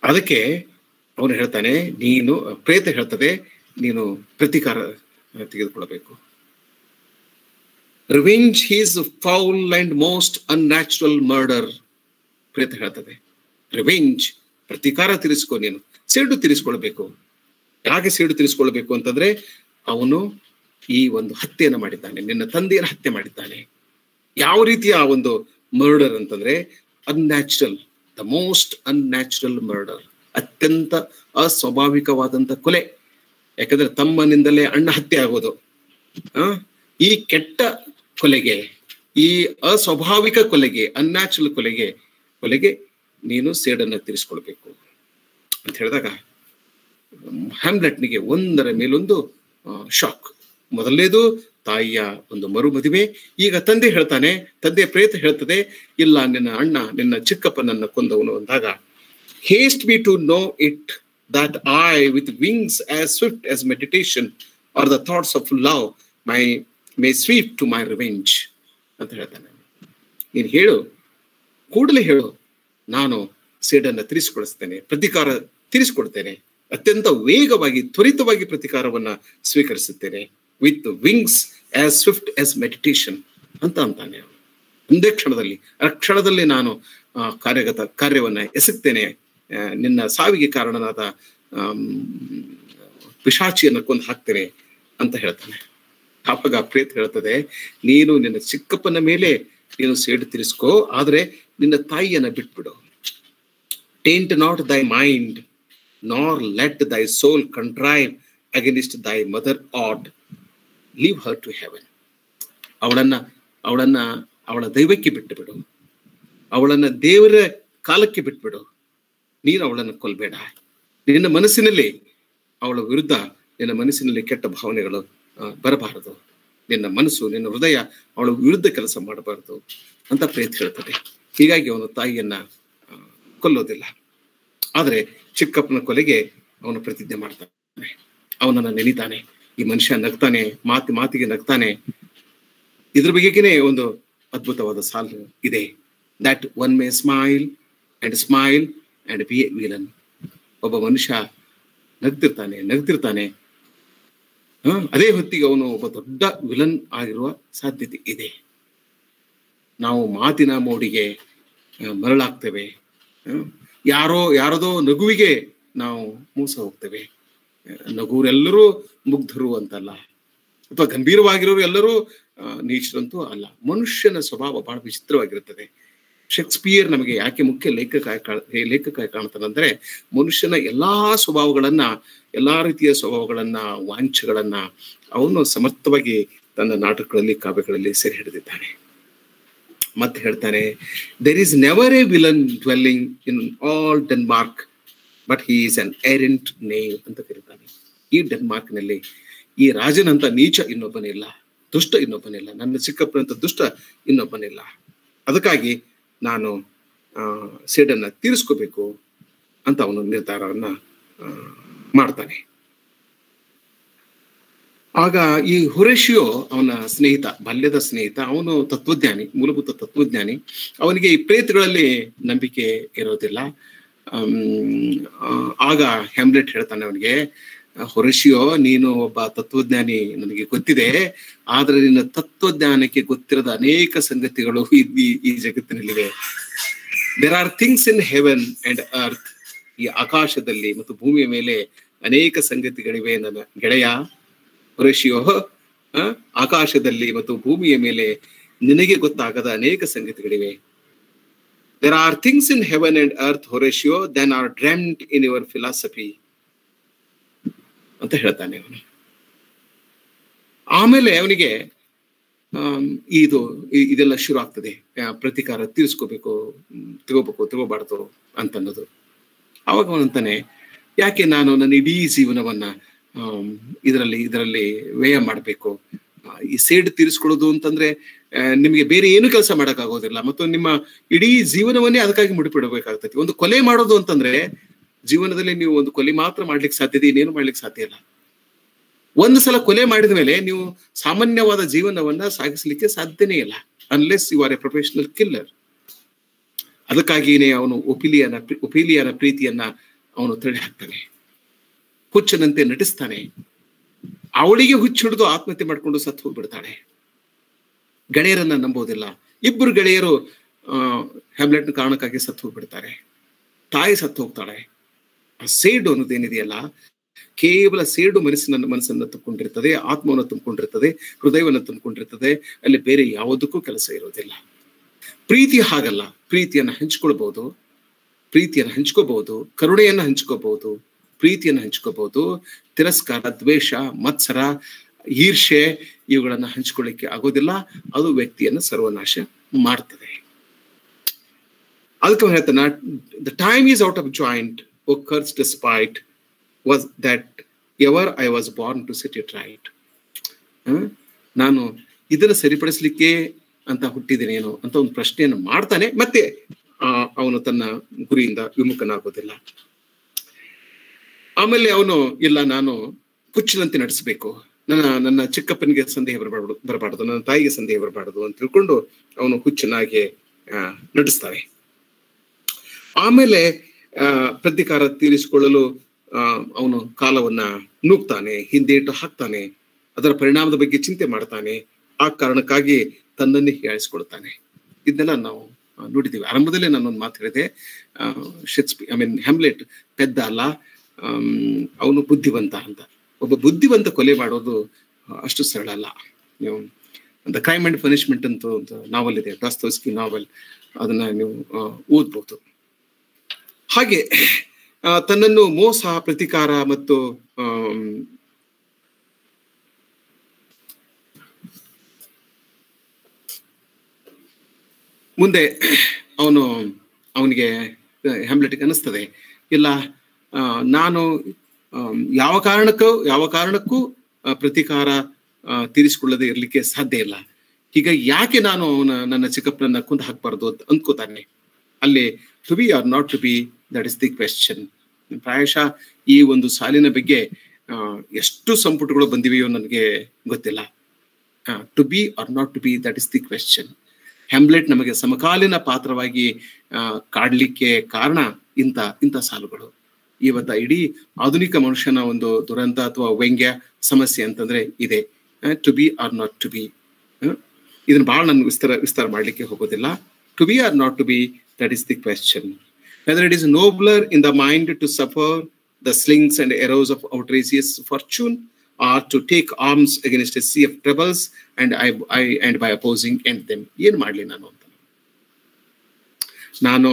ಅದಕ್ಕೆ ಅವನು ಹೇಳ್ತಾನೆ, ನೀನು, ಪ್ರೇತ ಹೇಳ್ತದೆ, ನೀನು ಪ್ರತಿಕಾರ ತೆಗೆದುಕೊಳ್ಳಬೇಕು. Revenge his foul and most unnatural murder ಪ್ರೇತ ಹೇಳ್ತದೆ. ರಿವೆಂಜ್ ಪ್ರತಿಕಾರ ತೀರಿಸ್ಕೊ ನೀನು. ಸೇಡು ತೀರಿಸ್ಕೊಳ್ಬೇಕು. ಯಾಕೆ ಸೇಡು ತೀರಿಸ್ಕೊಳ್ಬೇಕು ಅಂತಂದ್ರೆ, ಅವನು ಈ ಒಂದು ಹತ್ಯೆಯನ್ನು ಮಾಡಿದ್ದಾನೆ. ನಿನ್ನ ತಂದೆಯನ್ನು ಹತ್ಯೆ ಮಾಡಿದ್ದಾನೆ. ಯಾವ ರೀತಿಯ ಆ ಒಂದು ಮರ್ಡರ್ ಅಂತಂದ್ರೆ unnatural the most unnatural murder ಅತ್ಯಂತ ಅಸ್ವಾಭಾವಿಕವಾದಂತ ಕೊಲೆ. ಯಾಕಂದ್ರೆ ತಮ್ಮನಿಂದಲೇ ಅಣ್ಣ ಹತ್ಯೆ ಆಗೋದು. ಆ? ಈ ಕೆಟ್ಟ ಕೊಲೆಗೆ, ಈ ಅಸ್ವಾಭಾವಿಕ ಕೊಲೆಗೆ ಅನ್ಯಾಚುರಲ್ ಕೊಲೆಗೆ ಕೊಲೆಗೆ ನೀನು ಸೇಡನ್ನು ತೀರಿಸ್ಕೊಳ್ಬೇಕು ಅಂತ ಹೇಳಿದಾಗ ಹ್ಯಾಮ್ಲೆಟ್ನಿಗೆ ಒಂದರ ಮೇಲೊಂದು ಶಾಕ್ ಮೊದಲನೇದು, ತಾಯಿಯ ಒಂದು ಮರು ಮದುವೆ ಈಗ ತಂದೆ ಹೇಳ್ತಾನೆ, ತಂದೆ ಪ್ರೇತ ಹೇಳ್ತದೆ, ಇಲ್ಲ, ನಿನ್ನ ಅಣ್ಣ, ನಿನ್ನ ಚಿಕ್ಕಪ್ಪನನ್ನ ಕೊಂದವನು ಅಂದಾಗ haste be to know it that I with wings as swift as meditation or the thoughts of love my may sweep to my revenge ಅಂತ ಹೇಳ್ತಾನೆ. ನೀನು ಹೇಳು, ಕೂಡಲೇ ಹೇಳು, ನಾನು ಸೇಡನ್ನ ತಿರಿಸಿಕೊಳಿಸ್ತೇನೆ ಪ್ರತಿಕಾರ ತಿರಿಸಿಕೊಡ್ತೇನೆ ಅತ್ಯಂತ ವೇಗವಾಗಿ, ತ್ವರಿತವಾಗಿ ಪ್ರತಿಕಾರವನ್ನ ಸ್ವೀಕರಿಸುತ್ತೇನೆ with wings as swift as meditation ಅಂತ ಅಂತಾನೆ ಒಂದೇ ಕ್ಷಣದಲ್ಲಿ ಕ್ಷಣದಲ್ಲಿ ನಾನು ಕಾರ್ಯಗತ, ಕಾರ್ಯವನ್ನ ಎಸಗ್ತೇನೆ ನಿನ್ನ ಸಾವಿಗೆ ಕಾರಣನಾದ ಪಿಶಾಚಿಯನ್ನು ಕೊಂದು ಹಾಕ್ತೇನೆ ಅಂತ ಹೇಳ್ತಾನೆ. ಆವಾಗ ಪ್ರೇತ್ ಹೇಳ್ತದೆ, ನೀನು ನಿನ್ನ ಚಿಕ್ಕಪ್ಪನ ಮೇಲೆ ನೀನು ಸೇಡು ತಿರ್ಸ್ಕೋ, ಆದ್ರೆ ನಿನ್ನ ತಾಯಿಯನ್ನ ಬಿಟ್ಬಿಡು. Taint not thy mind nor let thy soul contrive against thy mother aught leave her to heaven ಅವಳನ್ನ ಅವಳನ್ನ ಅವಳ ದೈವಕ್ಕೆ ಬಿಟ್ಟು ಬಿಡು ಅವಳನ್ನ ದೇವರ ಕಾಲಕ್ಕೆ ಬಿಟ್ಬಿಡು. ನೀನು ಅವಳನ್ನು ಕೊಲ್ಬೇಡ. ನಿನ್ನ ಮನಸ್ಸಿನಲ್ಲಿ ಅವಳ ವಿರುದ್ಧ ನಿನ್ನ ಮನಸ್ಸಿನಲ್ಲಿ ಕೆಟ್ಟ ಭಾವನೆಗಳು ಬರಬಾರದು. ನಿನ್ನ ಮನಸ್ಸು, ನಿನ್ನ ಹೃದಯ ಅವಳು ವಿರುದ್ಧ ಕೆಲಸ ಮಾಡಬಾರದು ಅಂತ ಪ್ರೇತ್ ಹೇಳ್ತದೆ ಹೀಗಾಗಿ ಅವನು ತಾಯಿಯನ್ನ ಕೊಲ್ಲೋದಿಲ್ಲ. ಆದರೆ ಚಿಕ್ಕಪ್ಪನ ಕೊಲೆಗೆ ಅವನು ಪ್ರತಿಜ್ಞೆ ಮಾಡ್ತಾನೆ. ಅವನನ್ನ ನೆನಿತಾನೆ. ಈ ಮನುಷ್ಯ ನಗ್ತಾನೆ, ಮಾತಿ, ಮಾತಿಗೆ ನಗ್ತಾನೆ. ಇದ್ರ ಬಗೆಗೇನೆ ಒಂದು ಅದ್ಭುತವಾದ ಸಾಲು ಇದೆ. That one may smile and smile and be a villain ಒಬ್ಬ ಮನುಷ್ಯ ನಗ್ತಿರ್ತಾನೆ ನಗ್ತಿರ್ತಾನೆ. ಅದೇ ಹೊತ್ತಿಗೆ ಅವನು ಒಬ್ಬ ದೊಡ್ಡ ವಿಲನ್ ಆಗಿರುವ ಸಾಧ್ಯತೆ ಇದೆ. ನಾವು ಮಾತಿನ ಮೋಡಿಗೆ ಮರಳಾಗ್ತೇವೆ. ಯಾರೋ, ಯಾರದೋ ನಗುವಿಗೆ ನಾವು ಮೋಸ ಹೋಗ್ತೇವೆ. ನಗುವರೆಲ್ಲರೂ ಮುಗ್ಧರು ಅಂತಲ್ಲ. ಅಥವಾ ಗಂಭೀರವಾಗಿರೋರು ಎಲ್ಲರೂ ನೀಚರಂತೂ ಅಲ್ಲ. ಮನುಷ್ಯನ ಸ್ವಭಾವ ಬಹಳ ವಿಚಿತ್ರವಾಗಿರುತ್ತದೆ. ಶೇಕ್ಸ್ಪಿಯರ್ ನಮಗೆ ಯಾಕೆ ಮುಖ್ಯ ಲೇಖಕ ಲೇಖಕ ಕಾಣ್ತಾನಂದ್ರೆ ಮನುಷ್ಯನ ಎಲ್ಲಾ ಸ್ವಭಾವಗಳನ್ನ ಎಲ್ಲಾ ರೀತಿಯ ಸ್ವಭಾವಗಳನ್ನ, ವಾಂಛೆಗಳನ್ನ ಅವನು ಸಮರ್ಥವಾಗಿ ತನ್ನ ನಾಟಕಗಳಲ್ಲಿ, ಕಾವ್ಯಗಳಲ್ಲಿ ಸೆರೆ ಹಿಡಿದಿದ್ದಾನೆ. ಮತ್ತೆ ಹೇಳ್ತಾನೆ there is never a villain dwelling in all Denmark but he is an arrant knave ಅಂತ ಕರೀತಾನೆ. ಈ ಡೆನ್ಮಾರ್ಕ್ನಲ್ಲಿ ಈ ರಾಜನಂತ ನೀಚ ಇನ್ನೊಬ್ಬನಿಲ್ಲ, ದುಷ್ಟ ಇನ್ನೊಬ್ಬನಿಲ್ಲ, ನನ್ನ ಚಿಕ್ಕಪ್ಪನಂತ ದುಷ್ಟ ಇನ್ನೊಬ್ಬನಿಲ್ಲ. ಅದಕ್ಕಾಗಿ ನಾನು ಸೇಡನ್ನ ತೀರಿಸ್ಕೋಬೇಕು ಅಂತ ಅವನು ನಿರ್ಧಾರವನ್ನ ಮಾಡ್ತಾನೆ. ಆಗ ಈ ಹುರೇಶಿಯೋ ಅವನ ಸ್ನೇಹಿತ, ಬಾಲ್ಯದ ಸ್ನೇಹಿತ, ಅವನು ತತ್ವಜ್ಞಾನಿ, ಮೂಲಭೂತ ತತ್ವಜ್ಞಾನಿ. ಅವನಿಗೆ ಈ ಪ್ರೇತಗಳಲ್ಲಿ ನಂಬಿಕೆ ಇರೋದಿಲ್ಲ. ಆಗ ಹ್ಯಾಮ್ಲೆಟ್ ಹೇಳ್ತಾನೆ ಅವನಿಗೆ, ಹೊರಶಿಯೋ, ನೀನು ಒಬ್ಬ ತತ್ವಜ್ಞಾನಿ, ನನಗೆ ಗೊತ್ತಿದೆ. ಆದ್ರೆ ನಿನ್ನ ತತ್ವಜ್ಞಾನಕ್ಕೆ ಗೊತ್ತಿರದ ಅನೇಕ ಸಂಗತಿಗಳು ಈ ಜಗತ್ತಿನಲ್ಲಿವೆ. There are things in heaven and earth ಈ ಆಕಾಶದಲ್ಲಿ ಮತ್ತು ಭೂಮಿಯ ಮೇಲೆ ಅನೇಕ ಸಂಗತಿಗಳಿವೆ ನನ್ನ ಗೆಳೆಯ ಋಷಿಯೋ ಆಕಾಶದಲ್ಲಿ ಮತ್ತು ಭೂಮಿಯ ಮೇಲೆ ನಿನಗೆ ಗೊತ್ತಾಗದ ಅನೇಕ ಸಂಗತಿಗಳಿವೆ. There are things in heaven and earth Horatio then are dreamt in your philosophy ಅಂತ ಹೇಳ್ತಾನೆ ಅವನು. ಆಮೇಲೆ ಅವನಿಗೆ ಇದು ಇದೆಲ್ಲ ಶುರು ಆಗ್ತದೆ. ಪ್ರತಿಕಾರ ತೀರಿಸ್ಕೋಬೇಕು, ತಗೋಬೇಕು, ತಗೋಬಾರ್ದು ಅಂತ ಅವಾಗ ಅವನಂತಾನೆ ಯಾಕೆ ನಾನು ನನ್ನ ಇಡೀ ಜೀವನವನ್ನ ಇದರಲ್ಲಿ ಇದರಲ್ಲಿ ವ್ಯಯ ಮಾಡಬೇಕು? ಈ ಸೇಡ್ ತೀರಿಸ್ಕೊಳ್ಳೋದು ಅಂತಂದ್ರೆ ನಿಮಗೆ ಬೇರೆ ಏನು ಕೆಲಸ ಮಾಡೋಕ್ಕಾಗೋದಿಲ್ಲ. ಮತ್ತು ನಿಮ್ಮ ಇಡೀ ಜೀವನವನ್ನೇ ಅದಕ್ಕಾಗಿ ಮುಡಿಪಿಡಬೇಕಾಗ್ತೈತಿ ಒಂದು ಕೊಲೆ ಮಾಡೋದು ಅಂತಂದ್ರೆ, ಜೀವನದಲ್ಲಿ ನೀವು ಒಂದು ಕೊಲೆ ಮಾತ್ರ ಮಾಡ್ಲಿಕ್ಕೆ ಸಾಧ್ಯತೆ ಇನ್ನೇನು ಮಾಡ್ಲಿಕ್ಕೆ ಸಾಧ್ಯ ಇಲ್ಲ. ಒಂದು ಸಲ ಕೊಲೆ ಮಾಡಿದ ಮೇಲೆ ನೀವು ಸಾಮಾನ್ಯವಾದ ಜೀವನವನ್ನ ಸಾಗಿಸ್ಲಿಕ್ಕೆ ಸಾಧ್ಯನೇ ಇಲ್ಲ. Unless you are a professional killer ಅದಕ್ಕಾಗಿಯೇ ಅವನು ಒಪಿಲಿಯನ ಒಪಿಲಿಯನ ಪ್ರೀತಿಯನ್ನ ಅವನು ತಡೆ ಹಾಕ್ತಾನೆ ಹುಚ್ಚನಂತೆ ನಟಿಸ್ತಾನೆ. ಅವಳಿಗೆ ಹುಚ್ಚು ಹಿಡಿದು ಆತ್ಮಹತ್ಯೆ ಮಾಡ್ಕೊಂಡು ಸತ್ತು ಹೋಗ್ಬಿಡ್ತಾಳೆ. ಗೆಳೆಯರನ್ನ ನಂಬೋದಿಲ್ಲ. ಇಬ್ಬರು ಗೆಳೆಯರು ಹ್ಯಾಬ್ಲೆಟ್ ಕಾರಣಕ್ಕಾಗಿ ಸತ್ತು ಹೋಗ್ಬಿಡ್ತಾರೆ. ತಾಯಿ ಸತ್ತು ಹೋಗ್ತಾಳೆ. ಆ ಸೇಡು ಅನ್ನೋದೇನಿದೆಯಲ್ಲ ಕೇವಲ ಸೇಡು ಮನಸ್ಸಿನ, ಮನಸ್ಸನ್ನು ತುಂಬಿಕೊಂಡಿರ್ತದೆ, ಆತ್ಮವನ್ನು ತುಂಬಿಕೊಂಡಿರ್ತದೆ, ಹೃದಯವನ್ನು ತುಂಬಿಕೊಂಡಿರ್ತದೆ, ಅಲ್ಲಿ ಬೇರೆ ಯಾವುದಕ್ಕೂ ಕೆಲಸ ಇರೋದಿಲ್ಲ. ಪ್ರೀತಿ ಹಾಗಲ್ಲ. ಪ್ರೀತಿಯನ್ನು ಹಂಚ್ಕೊಳ್ಬಹುದು, ಪ್ರೀತಿಯನ್ನು ಹಂಚ್ಕೋಬಹುದು ಕರುಣೆಯನ್ನು ಹಂಚ್ಕೋಬಹುದು ಪ್ರೀತಿಯನ್ನು ಹಂಚ್ಕೋಬಹುದು ತಿರಸ್ಕಾರ, ದ್ವೇಷ, ಮತ್ಸರ ಈರ್ಷೆ ಇವುಗಳನ್ನು ಹಂಚ್ಕೊಳ್ಳಿಕ್ಕೆ ಆಗೋದಿಲ್ಲ. ಅದು ವ್ಯಕ್ತಿಯನ್ನು ಸರ್ವನಾಶ ಮಾಡ್ತದೆ. ಅದಕ್ಕೆ ಹೇಳ್ತಾನೆ the time is out of joint occurs curse despite was that ever I was born to sit it right ನಾನು ಇದನ್ನು ಸರಿಪಡಿಸ್ಲಿಕ್ಕೆ ಅಂತ ಹುಟ್ಟಿದನೇನೋ ಅಂತ ಒಂದು ಪ್ರಶ್ನೆಯನ್ನು ಮಾಡ್ತಾನೆ, ಮತ್ತೆ ಅವನು ತನ್ನ ಗುರಿಯಿಂದ ವಿಮುಖನಾಗೋದಿಲ್ಲ. ಆಮೇಲೆ ಅವನು, ಇಲ್ಲ, ನಾನು ಕುಚ್ಚಿನಂತೆ ನಡೆಸಬೇಕು. ನನ್ನ ನನ್ನ ಚಿಕ್ಕಪ್ಪನಿಗೆ ಸಂದೇಹ ಬರಬಾರ್ದು ಬರಬಾರ್ದು, ನನ್ನ ತಾಯಿಗೆ ಸಂದೇಹ ಬರಬಾರ್ದು ಅಂತ ತಿಳ್ಕೊಂಡು ಅವನು ಹುಚ್ಚನಾಗಿ ನಡೆಸ್ತಾನೆ ಆಮೇಲೆ ಪ್ರತಿಕಾರ ತೀರಿಸಿಕೊಳ್ಳಲು ಅವನು ಕಾಲವನ್ನ ನೂಗ್ತಾನೆ ಹಿಂದೇಟು ಹಾಕ್ತಾನೆ, ಅದರ ಪರಿಣಾಮದ ಬಗ್ಗೆ ಚಿಂತೆ ಮಾಡ್ತಾನೆ. ಆ ಕಾರಣಕ್ಕಾಗಿ ತನ್ನನ್ನೇ ಹೀಯಾಳಿಸ್ಕೊಳ್ತಾನೆ ಇದನ್ನೆಲ್ಲ ನಾವು ನೋಡಿದ್ದೀವಿ. ಆರಂಭದಲ್ಲೇ ನಾನೊಂದು ಮಾತು ಹೇಳಿದೆ. ಶೇಕ್ಸ್ಪಿ ಐ ಮೀನ್ ಹ್ಯಾಮ್ಲೆಟ್ ಪೆದ್ದ ಅಲ್ಲ ಅವನು ಬುದ್ಧಿವಂತ ಅಂತ. ಒಬ್ಬ ಬುದ್ಧಿವಂತ ಕೊಲೆ ಮಾಡೋದು ಅಷ್ಟು ಸರಳ ಅಲ್ಲ. ನೀವು, ದ ಕ್ರೈಮ್ ಅಂಡ್ ಪನಿಷ್ಮೆಂಟ್ ಅಂತ ಒಂದು ನಾವೆಲ್ ಇದೆ ದಾಸ್ತೋಸ್ಕಿ ನಾವೆಲ್. ಅದನ್ನ ನೀವು ಓದ್ಬೋದು. ಹಾಗೆ ತನ್ನನ್ನು ಮೋಸ, ಪ್ರತಿಕಾರ ಮತ್ತು ಮುಂದೆ ಅವನು, ಅವನಿಗೆ ಹ್ಯಾಮ್ಲೆಟ್ಗೆ ಅನ್ನಿಸ್ತದೆ. ಇಲ್ಲ ನಾನು ಯಾವ ಕಾರಣಕ್ಕೂ ಯಾವ ಕಾರಣಕ್ಕೂ ಪ್ರತಿಕಾರ ತೀರಿಸಿಕೊಳ್ಳದೆ ಇರಲಿಕ್ಕೆ ಸಾಧ್ಯ ಇಲ್ಲ. ಈಗ ಯಾಕೆ ನಾನು ಅವನ, ನನ್ನ ಚಿಕ್ಕಪ್ಪನನ್ನ ಕುಂದು ಹಾಕಬಾರ್ದು ಅಂತ ಅಂದ್ಕೋತಾನೆ. ಅಲ್ಲಿ to be or not to be that is the question ಪ್ರಾಯಶಃ ಈ ಒಂದು ಸಾಲಿನ ಬಗ್ಗೆ ಎಷ್ಟು ಸಂಪುಟಗಳು ಬಂದಿವೆಯೋ ನನಗೆ ಗೊತ್ತಿಲ್ಲ. To be or not to be that is the question Hamlet ನಮಗೆ ಸಮಕಾಲೀನ ಪಾತ್ರವಾಗಿ ಕಾಡ್ಲಿಕ್ಕೆ ಕಾರಣ ಇಂಥ ಇಂಥ ಸಾಲುಗಳು. ಇವತ್ತ ಇಡೀ ಆಧುನಿಕ ಮನುಷ್ಯನ ಒಂದು ದುರಂತ ಅಥವಾ ವ್ಯಂಗ್ಯ ಸಮಸ್ಯೆ ಅಂತಂದ್ರೆ ಇದೆ. To be or not to be ಇದನ್ನ ಬಹಳ ನಾನು ವಿಸ್ತಾರ ವಿಸ್ತಾರ ಮಾಡ್ಲಿಕ್ಕೆ ಹೋಗೋದಿಲ್ಲ. To be or not to be that is the question whether it is nobler in the mind to suffer the slings and arrows of outrageous fortune or to take arms against a sea of troubles and I I and by opposing end them ಏನ್ ಮಾಡ್ಲಿ ನಾನು ಅಂತ? ನಾನು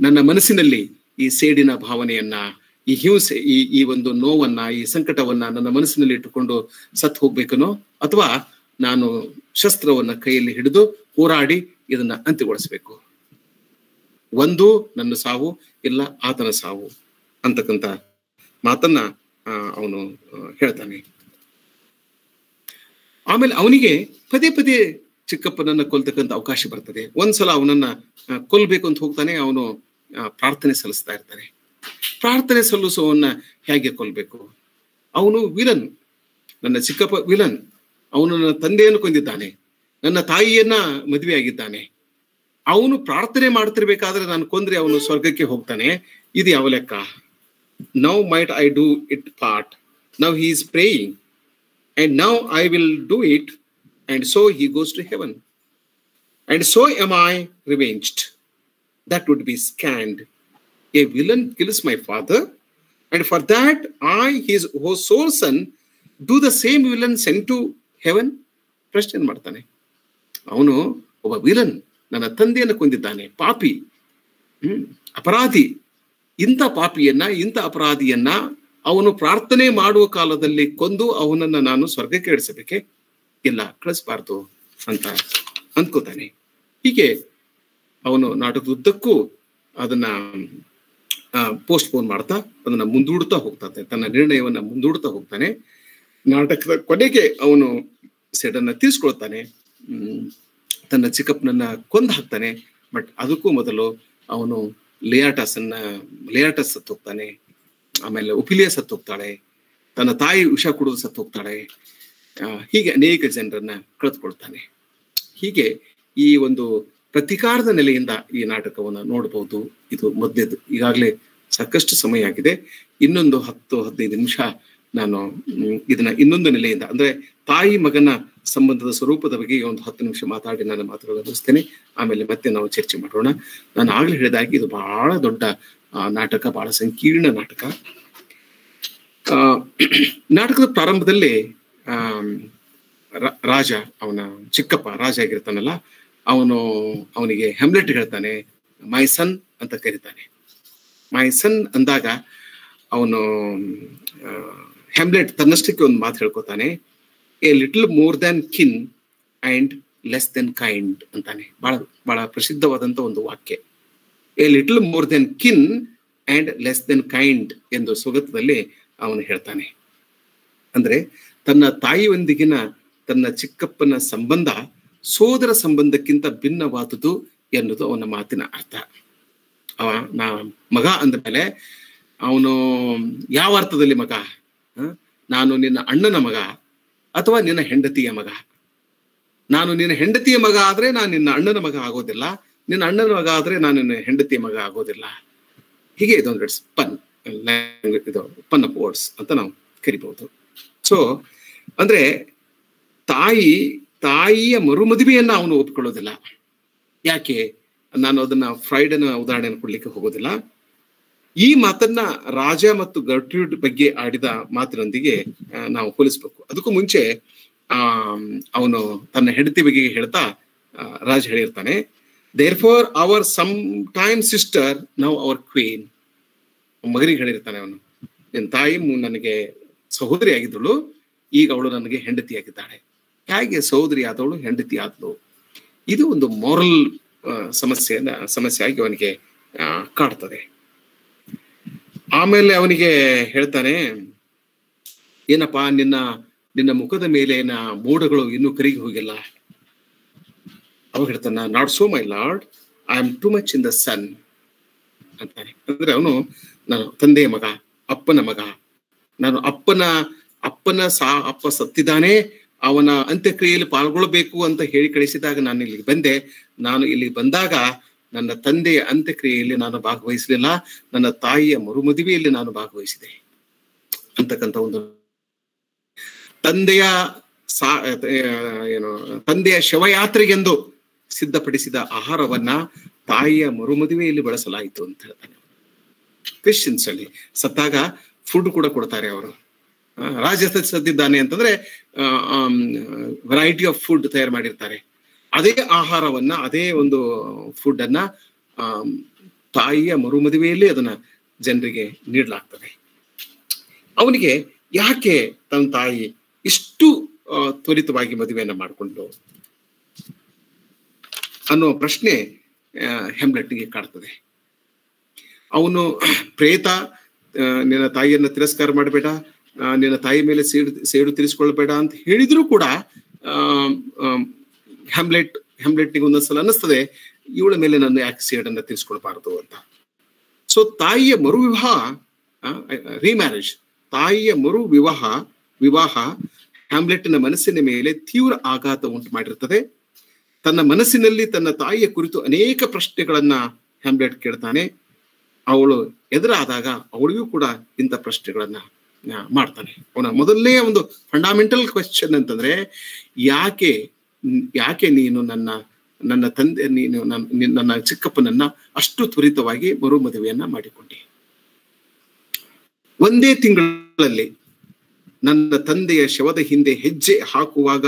ನನ್ನ ಮನಸ್ಸಿನಲ್ಲಿ ಈ ಸೇಡಿನ ಭಾವನೆಯನ್ನ, ಈ ಹಿಂಸೆ, ಈ ಈ ಒಂದು ನೋವನ್ನ, ಈ ಸಂಕಟವನ್ನ ನನ್ನ ಮನಸ್ಸಿನಲ್ಲಿ ಇಟ್ಟುಕೊಂಡು ಸತ್ತು ಹೋಗ್ಬೇಕನೋ, ಅಥವಾ ನಾನು ಶಸ್ತ್ರವನ್ನ ಕೈಯಲ್ಲಿ ಹಿಡಿದು ಹೋರಾಡಿ ಇದನ್ನ ಅಂತ್ಯಗೊಳಿಸಬೇಕು. ಒಂದು ನನ್ನ ಸಾವು, ಇಲ್ಲ ಆತನ ಸಾವು. ಅಂತಕ್ಕಂಥ ಮಾತನ್ನ ಅವನು ಹೇಳ್ತಾನೆ. ಆಮೇಲೆ ಅವನಿಗೆ ಪದೇ ಪದೇ ಚಿಕ್ಕಪ್ಪನನ್ನ ಕೊಲ್ತಕ್ಕಂಥ ಅವಕಾಶ ಬರ್ತದೆ. ಒಂದ್ಸಲ ಅವನನ್ನ ಕೊಲ್ಬೇಕು ಅಂತ ಹೋಗ್ತಾನೆ, ಅವನು ಪ್ರಾರ್ಥನೆ ಸಲ್ಲಿಸ್ತಾ ಇರ್ತಾನೆ. ಪ್ರಾರ್ಥನೆ ಸಲ್ಲಿಸುವವನ್ನ ಹೇಗೆ ಕೊಲ್ಬೇಕು? ಅವನು ವಿಲನ್. ನನ್ನ ಚಿಕ್ಕಪ್ಪ ವಿಲನ್. ಅವನು ನನ್ನ ತಂದೆಯನ್ನು ಕೊಂದಿದ್ದಾನೆ. ನನ್ನ ತಾಯಿಯನ್ನ ಮದುವೆ ಆಗಿದ್ದಾನೆ ಅವನು ಪ್ರಾರ್ಥನೆ ಮಾಡ್ತಿರ್ಬೇಕಾದ್ರೆ ನಾನು ಕೊಂದ್ರೆ ಅವನು ಸ್ವರ್ಗಕ್ಕೆ ಹೋಗ್ತಾನೆ. ಇದು ಯಾವ ಲೆಕ್ಕ? Now might I do it part now he is praying and now I will do it and so he goes to heaven and so am I revenged that would be scanned. A villain kills my father, and for that I, his sole son, do the same villain sent to heaven? ಪ್ರಶ್ನೆ ಮಾಡ್ತಾನೆ ಅವನು ಒಬ್ಬ villain ನನ್ನ ತಂದೆಯನ್ನು ಕೊಂದಿದ್ದಾನೆ ಪಾಪಿ ಹ್ಮ್ ಅಪರಾಧಿ ಇಂಥ ಪಾಪಿಯನ್ನ, ಇಂಥ ಅಪರಾಧಿಯನ್ನ ಅವನು ಪ್ರಾರ್ಥನೆ ಮಾಡುವ ಕಾಲದಲ್ಲಿ ಕೊಂದು ಅವನನ್ನ ನಾನು ಸ್ವರ್ಗಕ್ಕೆ ಇಳಿಸಬೇಕೆ? ಇಲ್ಲ, ಕಳಿಸ್ಬಾರ್ದು ಅಂತ ಅಂದ್ಕೋತಾನೆ. ಹೀಗೆ ಅವನು ನಾಟಕದುದ್ದಕ್ಕೂ ಅದನ್ನ ಪೋಸ್ಟ್ ಪೋನ್ ಮಾಡ್ತಾ ಅದನ್ನ ಮುಂದೂಡ್ತಾ ಹೋಗ್ತಾನೆ. ತನ್ನ ನಿರ್ಣಯವನ್ನ ಮುಂದೂಡ್ತಾ ಹೋಗ್ತಾನೆ. ನಾಟಕದ ಕೊನೆಗೆ ಅವನು ಸೆಡನ್ನ ತೀರ್ಸ್ಕೊಳ್ತಾನೆ. ತನ್ನ ಚಿಕ್ಕಪ್ಪನನ್ನ ಕೊಂದು ಹಾಕ್ತಾನೆ ಬಟ್ ಅದಕ್ಕೂ ಮೊದಲು ಅವನು ಲಿಯಾಟಸನ್ನ ಲಿಯಾಟಸ್ ಸತ್ತು ಹೋಗ್ತಾನೆ ಆಮೇಲೆ ಉಪಿಲಿಯ ಸತ್ತು ಹೋಗ್ತಾಳೆ ತನ್ನ ತಾಯಿ ವಿಷ ಕುಡಿದು ಸತ್ತು ಹೋಗ್ತಾಳೆ ಹೀಗೆ ಅನೇಕ ಜನರನ್ನ ಕಳೆದುಕೊಳ್ತಾನೆ. ಹೀಗೆ ಈ ಒಂದು ಪ್ರತಿಕಾರದ ನೆಲೆಯಿಂದ ಈ ನಾಟಕವನ್ನು ನೋಡಬಹುದು ಇದು ಮಧ್ಯದ್ದು ಈಗಾಗಲೇ ಸಾಕಷ್ಟು ಸಮಯ ಆಗಿದೆ. ಇನ್ನೊಂದು ಹತ್ತು, ಹದಿನೈದು ನಿಮಿಷ ನಾನು ಇದನ್ನ ಇನ್ನೊಂದು ನೆಲೆಯಿಂದ, ಅಂದ್ರೆ ತಾಯಿ ಮಗನ ಸಂಬಂಧದ ಸ್ವರೂಪದ ಬಗ್ಗೆ ಒಂದು ಹತ್ತು ನಿಮಿಷ ಮಾತಾಡಿ ನಾನು ಮಾತುಗಳನ್ನು ಮುಗಿಸ್ತೇನೆ. ಆಮೇಲೆ ಮತ್ತೆ ನಾವು ಚರ್ಚೆ ಮಾಡೋಣ. ನಾನು ಆಗ್ಲೇ ಹೇಳಿದಾಗಿ ಇದು ಬಹಳ ದೊಡ್ಡ ನಾಟಕ, ಬಹಳ ಸಂಕೀರ್ಣ ನಾಟಕ. ನಾಟಕದ ಪ್ರಾರಂಭದಲ್ಲಿ ರಾಜ, ಅವನ ಚಿಕ್ಕಪ್ಪ, ರಾಜ ಆಗಿರ್ತಾನಲ್ಲ, ಅವನು, ಅವನಿಗೆ ಹೆಮ್ಲೆಟ್ ಹೇಳ್ತಾನೆ ಮೈ ಸನ್ ಅಂತ ಕರೀತಾನೆ. ಮೈ ಸನ್ ಅಂದಾಗ ಅವನು ಹೆಮ್ಲೆಟ್ ತನ್ನಷ್ಟಕ್ಕೆ ಒಂದು ಮಾತು ಹೇಳ್ಕೊತಾನೆ. A little more than kin and less then kind ಅಂತಾನೆ. ಬಹಳ ಬಹಳ ಪ್ರಸಿದ್ಧವಾದಂತ ಒಂದು ವಾಕ್ಯ. A little more then kin and less then kind ಎಂದು ಸ್ವಗತದಲ್ಲಿ ಅವನು ಹೇಳ್ತಾನೆ. ಅಂದ್ರೆ ತನ್ನ ತಾಯಿಯೊಂದಿಗಿನ ತನ್ನ ಚಿಕ್ಕಪ್ಪನ ಸಂಬಂಧ ಸೋದರ ಸಂಬಂಧಕ್ಕಿಂತ ಭಿನ್ನವಾದುದು ಎನ್ನುವುದು ಅವನ ಮಾತಿನ ಅರ್ಥ. ಅವ, ನಾ ಮಗ ಅಂದಮೇಲೆ ಅವನು ಯಾವ ಅರ್ಥದಲ್ಲಿ ಮಗ? ನಾನು ನಿನ್ನ ಅಣ್ಣನ ಮಗ. ಅಥವಾ ನಿನ್ನ ಹೆಂಡತಿಯ ಮಗ. ನಾನು ನಿನ್ನ ಹೆಂಡತಿಯ ಮಗ ಆದ್ರೆ ನಾನು ನಿನ್ನ ಅಣ್ಣನ ಮಗ ಆಗೋದಿಲ್ಲ. ನಿನ್ನ ಅಣ್ಣನ ಮಗ ಆದ್ರೆ ನಾನು ನಿನ್ನ ಹೆಂಡತಿಯ ಮಗ ಆಗೋದಿಲ್ಲ. ಹೀಗೆ ಇದೊಂದು ಇಟ್ಸ್ ಪನ್ ಇದು ಪನ್ ಅಪ್ ವರ್ಡ್ಸ್ ಅಂತ ನಾವು ಕರಿಬಹುದು. ಸೊ ಅಂದ್ರೆ ತಾಯಿ, ತಾಯಿಯ ಮರುಮದುವೆಯನ್ನ ಅವನು ಒಪ್ಕೊಳ್ಳೋದಿಲ್ಲ. ಯಾಕೆ? ನಾನು ಅದನ್ನ ಫ್ರೈಡನ ಉದಾಹರಣೆಯನ್ನು ಕೊಡ್ಲಿಕ್ಕೆ ಹೋಗೋದಿಲ್ಲ. ಈ ಮಾತನ್ನ ರಾಜ ಮತ್ತು ಗರ್ಟ್ಯೂಡ್ ಬಗ್ಗೆ ಆಡಿದ ಮಾತಿನೊಂದಿಗೆ ನಾವು ಹೋಲಿಸ್ಬೇಕು. ಅದಕ್ಕೂ ಮುಂಚೆ, ಆ, ಅವನು ತನ್ನ ಹೆಂಡತಿ ಬಗ್ಗೆ ಹೇಳ್ತಾ ರಾಜ ಹೇಳಿರ್ತಾನೆ therefore our sometime sister now our queen ಮಗನಿಗೆ ಹೇಳಿರ್ತಾನೆ ಅವನು ನಿನ್ನ ತಾಯಿ ನನಗೆ ಸಹೋದರಿ ಆಗಿದ್ದಳು, ಈಗ ಅವಳು ನನಗೆ ಹೆಂಡತಿ ಆಗಿದ್ದಾಳೆ. ಹೇಗೆ ಸಹೋದರಿ ಆದವಳು, ಹೆಂಡತಿ ಆದ್ಲು ಇದು ಒಂದು ಮಾರಲ್ ಸಮಸ್ಯೆಯನ್ನ ಸಮಸ್ಯೆ ಆಗಿ ಅವನಿಗೆ ಕಾಡ್ತದೆ. ಆಮೇಲೆ ಅವನಿಗೆ ಹೇಳ್ತಾನೆ, ಏನಪ್ಪಾ, ನಿನ್ನ ನಿನ್ನ ಮುಖದ ಮೇಲಿನ ಮೋಡಗಳು ಇನ್ನೂ ಕರಿಗಿ ಹೋಗಿಲ್ಲ. ಅವಾಗ ಹೇಳ್ತಾನ not so my lord I am too much in the sun ಅಂತಾನೆ. ಅಂದ್ರೆ ಅವನು ನಾನು ತಂದೆಯ ಮಗ, ಅಪ್ಪನ ಮಗ, ನಾನು ಅಪ್ಪನ ಅಪ್ಪನ ಸಾ, ಅಪ್ಪ ಸತ್ತಿದ್ದಾನೆ, ಅವನ ಅಂತ್ಯಕ್ರಿಯೆಯಲ್ಲಿ ಪಾಲ್ಗೊಳ್ಬೇಕು ಅಂತ ಹೇಳಿ ಕಳಿಸಿದಾಗ ನಾನು ಇಲ್ಲಿಗೆ ಬಂದೆ. ನಾನು ಇಲ್ಲಿ ಬಂದಾಗ ನನ್ನ ತಂದೆಯ ಅಂತ್ಯಕ್ರಿಯೆಯಲ್ಲಿ ನಾನು ಭಾಗವಹಿಸಲಿಲ್ಲ, ನನ್ನ ತಾಯಿಯ ಮರುಮದುವೆಯಲ್ಲಿ ನಾನು ಭಾಗವಹಿಸಿದೆ. ಅಂತಕ್ಕಂಥ ಒಂದು ತಂದೆಯ ಏನು, ತಂದೆಯ ಶವಯಾತ್ರೆಗೆಂದು ಸಿದ್ಧಪಡಿಸಿದ ಆಹಾರವನ್ನ ತಾಯಿಯ ಮರುಮದುವೆಯಲ್ಲಿ ಬಳಸಲಾಯಿತು ಅಂತ ಹೇಳ್ತಾನೆ ಕ್ರಿಶ್ಚಿಯನ್ಸ್ ಅಲ್ಲಿ ಸತ್ತಾಗ ಫುಡ್ ಕೂಡ ಕೊಡ್ತಾರೆ ಅವರು. ರಾಜ ಸತ್ತಿದ್ದಾನೆ ಅಂತಂದ್ರೆ ವೆರೈಟಿ ಆಫ್ ಫುಡ್ ತಯಾರು ಮಾಡಿರ್ತಾರೆ. ಅದೇ ಆಹಾರವನ್ನ ಅದೇ ಒಂದು ಫುಡ್ ಅನ್ನ ತಾಯಿಯ ಮರುಮದುವೆಯಲ್ಲಿ ಅದನ್ನ ಜನರಿಗೆ ನೀಡಲಾಗ್ತದೆ. ಅವನಿಗೆ ಯಾಕೆ ತನ್ನ ತಾಯಿ ಇಷ್ಟು ತ್ವರಿತವಾಗಿ ಮದುವೆಯನ್ನ ಮಾಡಿಕೊಂಡು ಅನ್ನೋ ಪ್ರಶ್ನೆ ಆ, ಹೆಮ್ಲೆಟ್ಗೆ ಕಾಡ್ತದೆ. ಅವನು ಪ್ರೇತ ಆ, ನಿನ್ನ ತಾಯಿಯನ್ನ ತಿರಸ್ಕಾರ ಮಾಡಬೇಡ ನಿನ್ನ ತಾಯಿ ಮೇಲೆ ಸೇಡು ಸೇಡು ತೀರಿಸಿಕೊಳ್ಳಬೇಡ ಅಂತ ಹೇಳಿದ್ರು ಕೂಡ ಹ್ಯಾಮ್ಲೆಟ್ ಹ್ಯಾಮ್ಲೆಟ್ನಿಗೆ ಒಂದೊಂದ್ಸಲ ಅನ್ನಿಸ್ತದೆ, ಇವಳ ಮೇಲೆ ನಾನು ಯಾಕೆ ಸೇಡನ್ನ ತೀರಿಸ್ಕೊಳ್ಬಾರ್ದು ಅಂತ. ಸೊ ತಾಯಿಯ ಮರು ವಿವಾಹ ರಿಮ್ಯಾರೇಜ್ ತಾಯಿಯ ಮರು ವಿವಾಹ ವಿವಾಹ ಹ್ಯಾಮ್ಲೆಟ್ನ ಮನಸ್ಸಿನ ಮೇಲೆ ತೀವ್ರ ಆಘಾತ ಉಂಟು ಮಾಡಿರ್ತದೆ. ತನ್ನ ಮನಸ್ಸಿನಲ್ಲಿ ತನ್ನ ತಾಯಿಯ ಕುರಿತು ಅನೇಕ ಪ್ರಶ್ನೆಗಳನ್ನ ಹ್ಯಾಮ್ಲೆಟ್ ಕೇಳ್ತಾನೆ. ಅವಳು ಎದುರಾದಾಗ ಅವಳಿಗೂ ಕೂಡ ಇಂಥ ಪ್ರಶ್ನೆಗಳನ್ನ ಮಾಡ್ತಾನೆ. ಅವನ ಮೊದಲನೇ ಒಂದು ಫಂಡಾಮೆಂಟಲ್ ಕ್ವೆಶ್ಚನ್ ಅಂತಂದ್ರೆ, ಯಾಕೆ ಯಾಕೆ ನೀನು ನನ್ನ ನನ್ನ ತಂದೆ, ನೀನು ನನ್- ನನ್ನ ಚಿಕ್ಕಪ್ಪನನ್ನ ಅಷ್ಟು ತ್ವರಿತವಾಗಿ ಮರು ಮದುವೆಯನ್ನ ಮಾಡಿಕೊಂಡೆ. ಒಂದೇ ತಿಂಗಳಲ್ಲಿ ನನ್ನ ತಂದೆಯ ಶವದ ಹಿಂದೆ ಹೆಜ್ಜೆ ಹಾಕುವಾಗ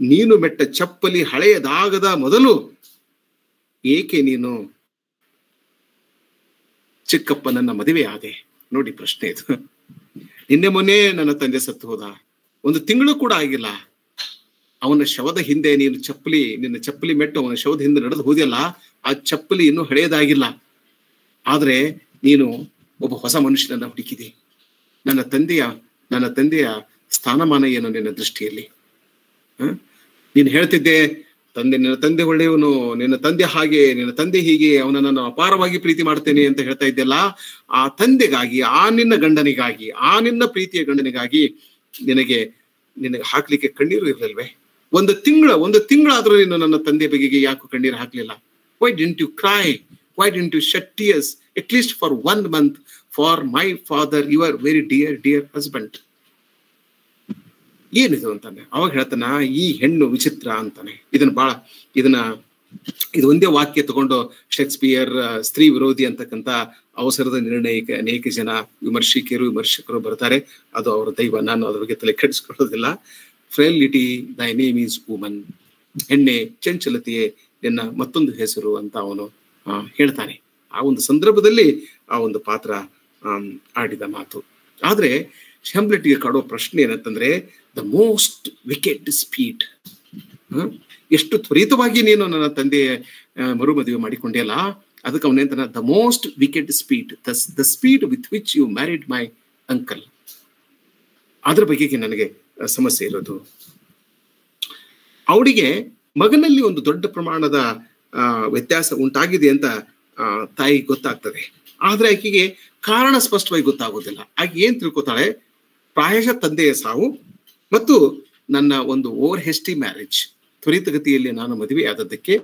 ನೀನು ಮೆಟ್ಟ ಚಪ್ಪಲಿ ಹಳೆಯದಾಗದ ಮೊದಲು ಏಕೆ ನೀನು ಚಿಕ್ಕಪ್ಪನನ್ನ ಮದುವೆ ಆದೆ? ನೋಡಿ ಪ್ರಶ್ನೆ ಇದು. ನಿನ್ನೆ ಮೊನ್ನೆ ನನ್ನ ತಂದೆ ಸತ್ತು ಹೋದ. ಒಂದು ತಿಂಗಳು ಕೂಡ ಆಗಿಲ್ಲ. ಅವನ ಶವದ ಹಿಂದೆ ನೀನು ಚಪ್ಪಲಿ, ನಿನ್ನ ಚಪ್ಪಲಿ ಮೆಟ್ಟು ಅವನ ಶವದ ಹಿಂದೆ ನಡೆದು ಹೋದಿಯಲ್ಲ, ಆ ಚಪ್ಪಲಿ ಇನ್ನೂ ಹಳೆಯದಾಗಿಲ್ಲ. ಆದ್ರೆ ನೀನು ಒಬ್ಬ ಹೊಸ ಮನುಷ್ಯನನ್ನ ಹುಡುಕಿದೆ. ನನ್ನ ತಂದೆಯ ನನ್ನ ತಂದೆಯ ಸ್ಥಾನಮಾನ ಏನು ನಿನ್ನ ದೃಷ್ಟಿಯಲ್ಲಿ? ನೀನು ಹೇಳ್ತಿದ್ದೆ, ತಂದೆ, ನಿನ್ನ ತಂದೆ ಒಳ್ಳೆಯವನು, ನಿನ್ನ ತಂದೆ ಹಾಗೆ, ನಿನ್ನ ತಂದೆ ಹೀಗೆ ಅವನ ನಾನು ಅಪಾರವಾಗಿ ಪ್ರೀತಿ ಮಾಡ್ತೇನೆ ಅಂತ ಹೇಳ್ತಾ ಇದ್ದೆಲ್ಲ, ಆ ತಂದೆಗಾಗಿ, ಆ ನಿನ್ನ ಗಂಡನಿಗಾಗಿ, ಆ ನಿನ್ನ ಪ್ರೀತಿಯ ಗಂಡನಿಗಾಗಿ ನಿನಗೆ ನಿನಗೆ ಹಾಕ್ಲಿಕ್ಕೆ ಕಣ್ಣೀರು ಇರಲಿಲ್ವೇ? ಒಂದು ತಿಂಗಳ, ಒಂದು ತಿಂಗಳಾದ್ರೂ ನೀನು ನನ್ನ ತಂದೆ ಬಗೆಗೆ ಯಾಕೆ ಕಣ್ಣೀರು ಹಾಕ್ಲಿಲ್ಲ. Why didn't you cry why didn't you shed tears at least for one month for my father your very dear dear husband ಏನಿದು ಅಂತಾನೆ? ಅವಾಗ ಹೇಳ್ತಾನ ಈ ಹೆಣ್ಣು ವಿಚಿತ್ರ ಅಂತಾನೆ. ಇದನ್ನ ಬಹಳ ಇದನ್ನ, ಇದು ಒಂದೇ ವಾಕ್ಯ ತಗೊಂಡು ಶೇಕ್ಸ್ಪಿಯರ್ ಸ್ತ್ರೀ ವಿರೋಧಿ ಅಂತಕ್ಕಂತ ಅವಸರದ ನಿರ್ಣಯಕ್ಕೆ ಅನೇಕ ಜನ ವಿಮರ್ಶಕಿಯರು ವಿಮರ್ಶಕರು ಬರ್ತಾರೆ. ಅದು ಅವರ ದೈವ. ನಾನು ಅದ್ರ ಬಗ್ಗೆ ತಲೆ ಕೆಡಿಸ್ಕೊಳ್ಳೋದಿಲ್ಲ. ಫ್ರೆಲಿಟಿ ದೈ ನೇಮ್ ಈಸ್ ವುಮನ್ ಹೆಣ್ಣೆ, ಚಂಚಲತೆಯೇ, ನಿನ್ನ ಮತ್ತೊಂದು ಹೆಸರು ಅಂತ ಅವನು ಹೇಳ್ತಾನೆ. ಆ ಒಂದು ಸಂದರ್ಭದಲ್ಲಿ ಆ ಒಂದು ಪಾತ್ರ ಆಡಿದ ಮಾತು. ಆದ್ರೆ ಹ್ಯಾಮ್ಲೆಟ್ಗೆ ಕಾಡೋ ಪ್ರಶ್ನೆ ಏನಂತಂದ್ರೆ ದ ಮೋಸ್ಟ್ ವಿಕೆಟ್ ಸ್ಪೀಡ್ ಎಷ್ಟು ತ್ವರಿತವಾಗಿ ನೀನು ನನ್ನ ತಂದೆ ಮದುವೆ ಮಾಡಿಕೊಂಡೆ ಅಲ್ಲ, ಅದಕ್ಕೆ ಅವನೇಂತಾನ the most wicked speed the speed with which you married my uncle ಅದ್ರ ಬಗ್ಗೆ ನನಗೆ ಸಮಸ್ಯೆ ಇರೋದು. ಅವಳಿಗೆ ಮಗನಲ್ಲಿ ಒಂದು ದೊಡ್ಡ ಪ್ರಮಾಣದ ವ್ಯತ್ಯಾಸ ಉಂಟಾಗಿದೆ ಅಂತ ತಾಯಿ ಗೊತ್ತಾಗ್ತದೆ. ಆದ್ರೆ ಆಕೆಗೆ ಕಾರಣ ಸ್ಪಷ್ಟವಾಗಿ ಗೊತ್ತಾಗೋದಿಲ್ಲ. ಆಕೆ ಏನ್ ತಿಳ್ಕೊತಾಳೆ ಪ್ರಾಯಶಃ ತಂದೆಯ ಸಾವು ಮತ್ತು ನನ್ನ ಒಂದು ಓವರ್ ಹೆಸ್ಟಿ ಮ್ಯಾರೇಜ್. ತ್ವರಿತಗತಿಯಲ್ಲಿ ನಾನು ಮದುವೆ ಆದದ್ದಕ್ಕೆ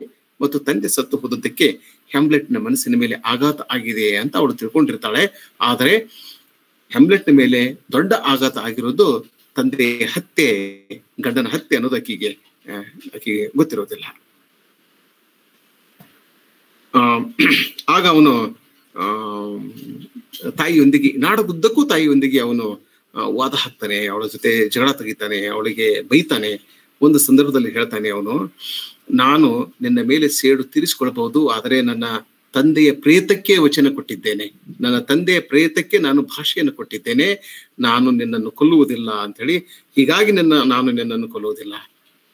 ಮತ್ತು ತಂದೆ ಸತ್ತು ಹೋದದ್ದಕ್ಕೆ ಹೆಮ್ಲೆಟ್ನ ಮನಸ್ಸಿನ ಮೇಲೆ ಆಘಾತ ಆಗಿದೆ ಅಂತ ಅವಳು ತಿಳ್ಕೊಂಡಿರ್ತಾಳೆ. ಆದರೆ ಹೆಮ್ಲೆಟ್ನ ಮೇಲೆ ದೊಡ್ಡ ಆಘಾತ ಆಗಿರೋದು ತಂದೆ ಹತ್ಯೆ, ಗಂಡನ ಹತ್ಯೆ ಅನ್ನೋದು ಆಕಿಗೆ ಆಕಿಗೆ ಗೊತ್ತಿರೋದಿಲ್ಲ. ಆಗ ಅವನು ತಾಯಿಯೊಂದಿಗೆ ನಾಡದುದ್ದಕ್ಕೂ ತಾಯಿಯೊಂದಿಗೆ ಅವನು ವಾದ ಹಾಕ್ತಾನೆ, ಅವಳ ಜೊತೆ ಜಗಳ ತೆಗಿತಾನೆ, ಅವಳಿಗೆ ಬೈತಾನೆ. ಒಂದು ಸಂದರ್ಭದಲ್ಲಿ ಹೇಳ್ತಾನೆ ಅವನು, ನಾನು ನಿನ್ನ ಮೇಲೆ ಸೇಡು ತೀರಿಸಿಕೊಳ್ಬಹುದು ಆದರೆ ನನ್ನ ತಂದೆಯ ಪ್ರೇತಕ್ಕೆ ವಚನ ಕೊಟ್ಟಿದ್ದೇನೆ. ನನ್ನ ತಂದೆಯ ಪ್ರೇತಕ್ಕೆ ನಾನು ಭಾಷೆಯನ್ನು ಕೊಟ್ಟಿದ್ದೇನೆ. ನಾನು ನಿನ್ನನ್ನು ಕೊಲ್ಲುವುದಿಲ್ಲ ಅಂತ ಹೇಳಿ ಹೀಗಾಗಿ ನನ್ನ, ನಾನು ನಿನ್ನನ್ನು ಕೊಲ್ಲುವುದಿಲ್ಲ.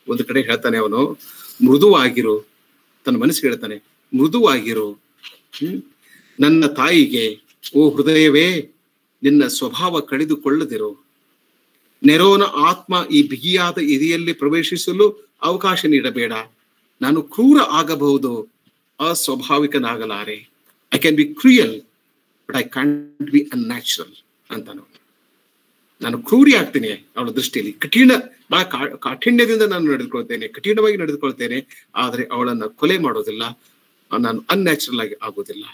ಒಂದು ಕಡೆ ಹೇಳ್ತಾನೆ ಅವನು, ಮೃದುವಾಗಿರು. ತನ್ನ ಮನಸ್ಸಿಗೆ ಹೇಳ್ತಾನೆ, ಮೃದುವಾಗಿರು. ನನ್ನ ತಾಯಿಗೆ, ಓ ಹೃದಯವೇ, ನಿನ್ನ ಸ್ವಭಾವ ಕಳೆದುಕೊಳ್ಳದಿರು. ನೆರೋನ ಆತ್ಮ ಈ ಬಿಗಿಯಾದ ಎದೆಯಲ್ಲಿ ಪ್ರವೇಶಿಸಲು ಅವಕಾಶ ನೀಡಬೇಡ. ನಾನು ಕ್ರೂರ ಆಗಬಹುದು. ಅಸ್ವಾಭಾವಿಕನಾಗಲಾರೆ. I can be cruel but I can't be unnatural ಅಂತ ನಾನು ಕ್ರೂರಿ ಆಗ್ತೇನೆ ಅವಳ ದೃಷ್ಟಿಯಲ್ಲಿ. ಕಠಿಣ ಬಹಳ ಕಾಠಿಣ್ಯದಿಂದ ನಾನು ನಡೆದುಕೊಳ್ತೇನೆ, ಕಠಿಣವಾಗಿ ನಡೆದುಕೊಳ್ತೇನೆ, ಆದರೆ ಅವಳನ್ನ ಕೊಲೆ ಮಾಡೋದಿಲ್ಲ, ನಾನು ಅನ್ಯಾಚುರಲ್ ಆಗಿ ಆಗೋದಿಲ್ಲ.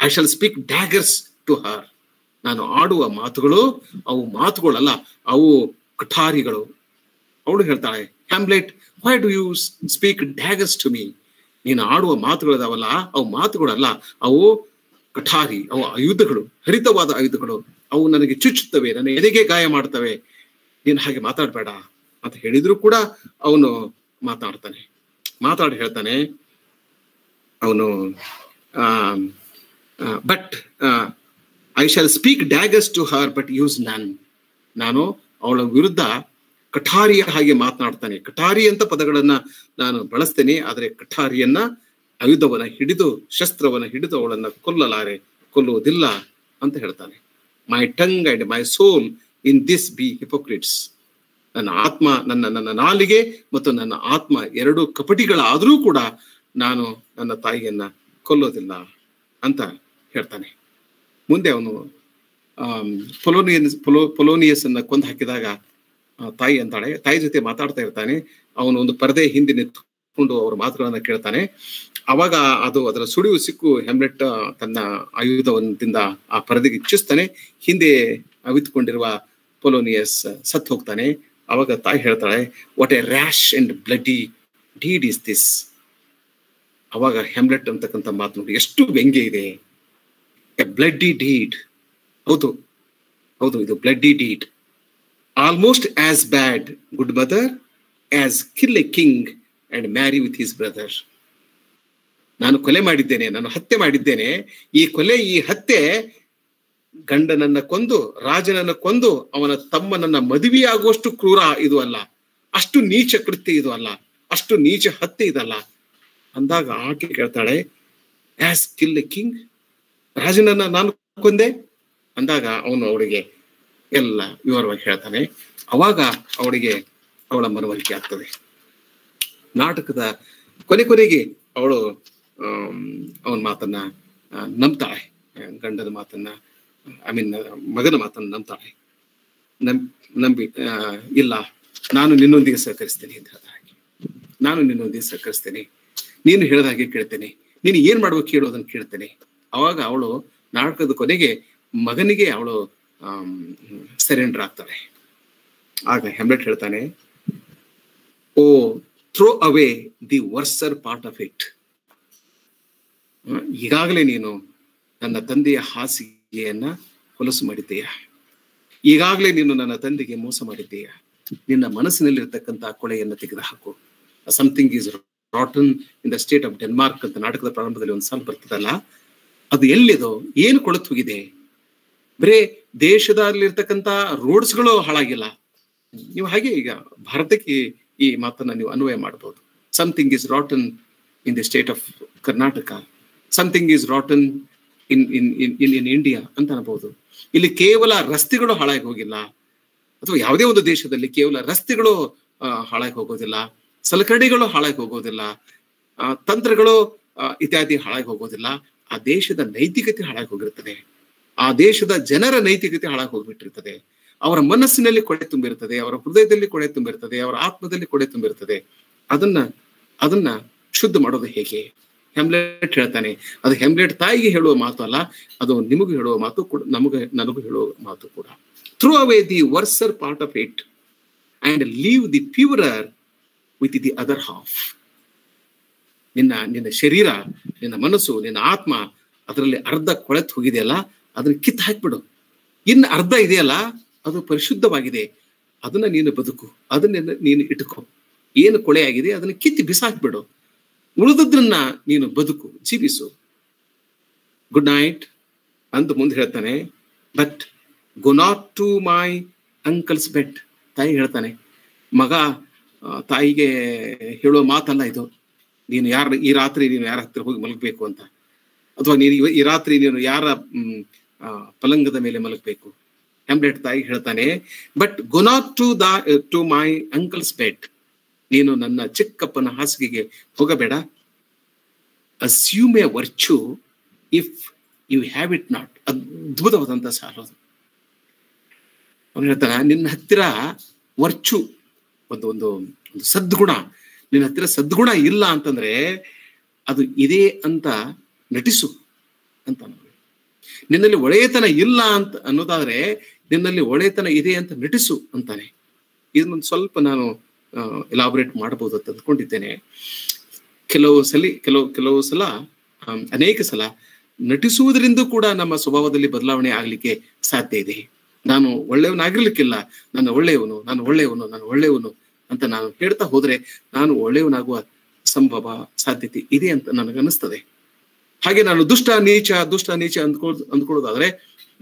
I shall speak daggers to her ನಾನು ಆಡುವ ಮಾತುಗಳು, ಅವು ಮಾತುಗಳಲ್ಲ, ಅವು ಕಠಾರಿಗಳು. ಅವಳು ಹೇಳ್ತಾಳೆ Hamlet why do you speak daggers to me ನೀನು ಆಡುವ ಮಾತುಗಳಿದಾವಲ್ಲ ಅವು ಮಾತುಗಳಲ್ಲ ಅವು ಕಠಾರಿ, ಅವು ಆಯುಧಗಳು, ಹರಿತವಾದ ಆಯುಧಗಳು, ಅವು ನನಗೆ ಚುಚ್ಚುತ್ತವೆ, ನನ್ನ ಎದೆಗೆ ಗಾಯ ಮಾಡ್ತವೆ. ನೀನು ಹಾಗೆ ಮಾತಾಡಬೇಡ ಅಂತ ಹೇಳಿದ್ರು ಕೂಡ ಅವನು ಮಾತಾಡ್ತಾನೆ. ಮಾತಾಡಿ ಹೇಳ್ತಾನೆ, ಅವನು but I shall speak daggers to her but use none ನಾನು ಅವಳ ವಿರುದ್ಧ ಕಠಾರಿಯ ಹಾಗೆ ಮಾತನಾಡ್ತಾನೆ. ಕಠಾರಿ ಅಂತ ಪದಗಳನ್ನ ನಾನು ಬಳಸ್ತೇನೆ, ಆದರೆ ಕಠಾರಿಯನ್ನ ಆಯುಧವನ್ನ ಹಿಡಿದು, ಶಸ್ತ್ರವನ್ನ ಹಿಡಿದು ಅವಳನ್ನ ಕೊಲ್ಲಲಾರೆ, ಕೊಲ್ಲುವುದಿಲ್ಲ ಅಂತ ಹೇಳ್ತಾನೆ. My tongue and my soul in this be hypocrites ನನ್ನ ಆತ್ಮ, ನನ್ನ ನನ್ನ ನಾಲಿಗೆ ಮತ್ತು ನನ್ನ ಆತ್ಮ ಎರಡು ಕಪಟಿಗಳಾದರೂ ಕೂಡ ನಾನು ನನ್ನ ತಾಯಿಯನ್ನ ಕೊಲ್ಲೋದಿಲ್ಲ ಅಂತ ಹೇಳ್ತಾನೆ. ಮುಂದೆ ಅವನು ಪೊಲೋನಿಯನ್ ಪೊಲೋ ಪೊಲೋನಿಯಸ್ ಅನ್ನ ಕೊಂದು ಹಾಕಿದಾಗ ತಾಯಿ ಅಂತಾಳೆ. ತಾಯಿ ಜೊತೆ ಮಾತಾಡ್ತಾ ಇರ್ತಾನೆ. ಅವನು ಒಂದು ಪರದೆ ಹಿಂದೆ ನಿಂತ್ಕೊಂಡು ಅವ್ರ ಮಾತುಗಳನ್ನ ಕೇಳ್ತಾನೆ. ಅವಾಗ ಅದು ಅದರ ಸುಳಿವು ಸಿಕ್ಕು ಹೆಮ್ಲೆಟ್ ತನ್ನ ಆಯುಧದಿಂದ ಆ ಪರದೆಗೆ ಇಚ್ಛಿಸ್ತಾನೆ ಹಿಂದೆ ಅವಿತುಕೊಂಡಿರುವ ಪೊಲೋನಿಯಸ್ ಸತ್ ಹೋಗ್ತಾನೆ. ಅವಾಗ ತಾಯಿ ಹೇಳ್ತಾಳೆ what a rash and bloody deed is this ಅವಾಗ ಹೆಮ್ಲೆಟ್ ಅಂತಕ್ಕಂಥ ಮಾತು ನೋಡಿ, ಎಷ್ಟು ವ್ಯಂಗ್ಯ ಇದೆ. ಎ ಬ್ಲಡ್ಡಿ ಡೀಡ್ ಹೌದು. ಹೌದು, ಇದು bloody deed almost as bad good mother as kill a king and marry with his brother ನಾನು ಕೊಲೆ ಮಾಡಿದ್ದೇನೆ, ನಾನು ಹತ್ಯೆ ಮಾಡಿದ್ದೇನೆ. ಈ ಕೊಲೆ, ಈ ಹತ್ಯೆ ಗಂಡನನ್ನ ಕೊಂದು, ರಾಜನನ್ನ ಕೊಂದು, ಅವನ ತಮ್ಮನನ್ನ ಮದುವೆಯಾಗುವಷ್ಟು ಕ್ರೂರ ಇದು ಅಲ್ಲ. ಅಷ್ಟು ನೀಚ ಕೃತ್ಯ ಇದು ಅಲ್ಲ. ಅಷ್ಟು ನೀಚ ಹತ್ಯೆ ಇದಲ್ಲ. ಅಂದಾಗ ಆಕೆ ಕೇಳ್ತಾಳೆ ಆಸ್ ಕಿಲ್ ಎ ಕಿಂಗ್ ರಾಜನನ್ನ ನಾನು ಕೊಂದೆ? ಅಂದಾಗ ಅವನು ಅವಳಿಗೆ ಎಲ್ಲ ವಿವರವಾಗಿ ಹೇಳ್ತಾನೆ. ಅವಾಗ ಅವಳಿಗೆ ಅವಳ ಮನವರಿಕೆ ಆಗ್ತದೆ. ನಾಟಕದ ಕೊನೆ ಕೊನೆಗೆ ಅವಳು ಅವನ ಮಾತನ್ನ ನಂಬ್ತಾಳೆ. ಗಂಡನ ಮಾತನ್ನ ಐ ಮೀನ್ ಮಗನ ಮಾತನ್ನ ನಂಬ್ತಾಳೆ. ನಂಬಿ ಆ, ಇಲ್ಲ ನಾನು ನಿನ್ನೊಂದಿಗೆ ಸಹಕರಿಸ್ತೇನೆ ಅಂತ ಹೇಳ್ತಾಳೆ ನಾನು ನಿನ್ನೊಂದಿಗೆ ಸಹಕರಿಸ್ತೇನೆ. ನೀನು ಹೇಳಿದ ಹಾಗೆ ಕೇಳ್ತೇನೆ. ನೀನು ಏನ್ ಮಾಡ್ಬೇಕು ಕೇಳು ಅದನ್ನ ಕೇಳ್ತೇನೆ. ಅವಾಗ ಅವಳು ನಾಟಕದ ಕೊನೆಗೆ ಮಗನಿಗೆ ಅವಳು ಸರೆಂಡರ್ ಆಗ್ತಾರೆ ಆಗ ಹೆಮ್ಲೆಟ್ ಹೇಳ್ತಾನೆ, O throw away the worser part of it ಈಗಾಗಲೇ ನೀನು ನನ್ನ ತಂದೆಯ ಹಾಸಿಗೆಯನ್ನ ಹೊಲಸು ಮಾಡಿದ್ದೀಯ. ಈಗಾಗಲೇ ನೀನು ನನ್ನ ತಂದೆಗೆ ಮೋಸ ಮಾಡಿದ್ದೀಯ. ನಿನ್ನ ಮನಸ್ಸಿನಲ್ಲಿರ್ತಕ್ಕಂಥ ಕೊಳೆಯನ್ನು ತೆಗೆದುಹಾಕು. Something is rotten in the state of Denmark ಅಂತ ನಾಟಕದ ಪ್ರಾರಂಭದಲ್ಲಿ ಒಂದು ಸಾಲು ಬರ್ತದಲ್ಲ, ಅದು ಎಲ್ಲಿದೋ, ಏನು ಕೊಳತು ಹೋಗಿದೆ ಬರೇ ದೇಶದಲ್ಲಿರ್ತಕ್ಕಂಥ ರೋಡ್ಸ್ಗಳು ಹಾಳಾಗಿಲ್ಲ. ನೀವು ಹಾಗೆ ಈಗ ಭಾರತಕ್ಕೆ ಈ ಮಾತನ್ನ ನೀವು ಅನ್ವಯ ಮಾಡಬಹುದು something is rotten in the state of Karnataka something is rotten in in in in India ಅಂತ ಅನ್ಬಹುದು ಇಲ್ಲಿ ಕೇವಲ ರಸ್ತೆಗಳು ಹಾಳಾಗಿ ಹೋಗಿಲ್ಲ. ಅಥವಾ ಯಾವುದೇ ಒಂದು ದೇಶದಲ್ಲಿ ಕೇವಲ ರಸ್ತೆಗಳು ಹಾಳಾಗಿ ಹೋಗೋದಿಲ್ಲ. ಸಲಕರಣೆಗಳು ಹಾಳಾಗಿ ಹೋಗೋದಿಲ್ಲ. ತಂತ್ರಗಳು ಇತ್ಯಾದಿ ಹಾಳಾಗಿ ಹೋಗೋದಿಲ್ಲ. ಆ ದೇಶದ ನೈತಿಕತೆ ಹಾಳಾಗಿ ಹೋಗಿರ್ತದೆ. ಆ ದೇಶದ ಜನರ ನೈತಿಕತೆ ಹಾಳಾಗಿ ಹೋಗ್ಬಿಟ್ಟಿರ್ತದೆ. ಅವರ ಮನಸ್ಸಿನಲ್ಲಿ ಕೊಳೆ ತುಂಬಿರ್ತದೆ, ಅವರ ಹೃದಯದಲ್ಲಿ ಕೊಳೆ ತುಂಬಿರ್ತದೆ, ಅವರ ಆತ್ಮದಲ್ಲಿ ಕೊಳೆ ತುಂಬಿರ್ತದೆ. ಅದನ್ನ ಅದನ್ನ ಶುದ್ಧ ಮಾಡೋದು ಹೇಗೆ? ಹೆಮ್ಲೆಟ್ ಹೇಳ್ತಾನೆ, ಅದು ಹೆಮ್ಲೆಟ್ ತಾಯಿಗೆ ಹೇಳುವ ಮಾತು ಅಲ್ಲ, ಅದು ನಿಮಗೂ ಹೇಳುವ ಮಾತು ಕೂಡ, ನಮಗೆ, ನನಗೂ ಹೇಳುವ ಮಾತು ಕೂಡ. Through away the worser part of it and leave the purer with the other half ನಿನ್ನ ನಿನ್ನ ಶರೀರ, ನಿನ್ನ ಮನಸ್ಸು, ನಿನ್ನ ಆತ್ಮ, ಅದರಲ್ಲಿ ಅರ್ಧ ಕೊಳೆತು ಹೋಗಿದೆಯಲ್ಲ ಅದನ್ನ ಕಿತ್ತು ಹಾಕ್ಬಿಡು. ಇನ್ನು ಅರ್ಧ ಇದೆಯಲ್ಲ, ಅದು ಪರಿಶುದ್ಧವಾಗಿದೆ. ಅದನ್ನ ನೀನು ಬದುಕು. ಅದನ್ನ ನೀನು ಇಟ್ಕೋ. ಏನು ಕೊಳೆ ಆಗಿದೆ, ಅದನ್ನ ಕಿತ್ತು ಬಿಸಾಕ್ಬಿಡು. ಉಳಿದದ್ರನ್ನ ನೀನು ಬದುಕು. ಜೀವಿಸು. ಗುಡ್ ನೈಟ್ ಅಂತ ಮುಂದೆ ಹೇಳ್ತಾನೆ. But go not to my uncle's bed ತಾಯಿ ಹೇಳ್ತಾನೆ. ಮಗ ತಾಯಿಗೆ ಹೇಳೋ ಮಾತಲ್ಲ ಇದು. ನೀನು ಯಾರ ಈ ರಾತ್ರಿ ನೀನು ಯಾರ ಹತ್ರ ಹೋಗಿ ಮಲಗಬೇಕು ಅಂತ. ಅಥವಾ ನೀನು ಈ ರಾತ್ರಿ ನೀನು ಯಾರ ಪಲಂಗದ ಮೇಲೆ ಮಲಗಬೇಕು. ಹ್ಯಾಮ್ಲೆಟ್ ತಾಯಿ ಹೇಳ್ತಾನೆ but go not to the to my uncle's bed ನೀನು ನನ್ನ ಚಿಕ್ಕಪ್ಪನ ಹಾಸಿಗೆಗೆ ಹೋಗಬೇಡ. Assume a virtue if you have it not ಅದ್ಭುತವಾದಂತ ಸಾಲೋದು ಅವನು ಹೇಳ್ತಾನ, ನಿನ್ನ ಹತ್ತಿರ ವರ್ಚು ಒಂದು ಒಂದು ಒಂದು ಸದ್ಗುಣ, ನಿನ್ನ ಹತ್ತಿರ ಸದ್ಗುಣ ಇಲ್ಲ ಅಂತಂದ್ರೆ ಅದು ಇದೆ ಅಂತ ನಟಿಸು ಅಂತ. ನಿನ್ನಲ್ಲಿ ಒಳೆಯತನ ಇಲ್ಲ ಅಂತ ಅನ್ನೋದಾದ್ರೆ ನಿನ್ನಲ್ಲಿ ಒಳೆಯತನ ಇದೆ ಅಂತ ನಟಿಸು ಅಂತಾನೆ. ಇದನ್ನೊಂದು ಸ್ವಲ್ಪ ನಾನು ಎಲಾಬರೇಟ್ ಮಾಡಬಹುದು ಅಂತ ಅಂದ್ಕೊಂಡಿದ್ದೇನೆ. ಕೆಲವು ಸಲ, ಕೆಲವು ಕೆಲವು ಸಲ ಅನೇಕ ಸಲ ನಟಿಸುವುದರಿಂದ ಕೂಡ ನಮ್ಮ ಸ್ವಭಾವದಲ್ಲಿ ಬದಲಾವಣೆ ಆಗ್ಲಿಕ್ಕೆ ಸಾಧ್ಯ ಇದೆ. ನಾನು ಒಳ್ಳೆಯವನಾಗಿರ್ಲಿಕ್ಕಿಲ್ಲ, ನಾನು ಒಳ್ಳೆಯವನು ನಾನು ಒಳ್ಳೆಯವನು ನಾನು ಒಳ್ಳೆಯವನು ಅಂತ ನಾನು ಹೇಳ್ತಾ ಹೋದ್ರೆ ನಾನು ಒಳ್ಳೆಯವನಾಗುವ ಸಂಭವ ಸಾಧ್ಯತೆ ಇದೆ ಅಂತ ನನಗನ್ನಿಸ್ತದೆ. ಹಾಗೆ ನಾನು ದುಷ್ಟ, ನೀಚ ದುಷ್ಟ, ನೀಚ ಅಂದ್ಕೊಳ್, ಅಂದ್ಕೊಳ್ಳೋದಾದ್ರೆ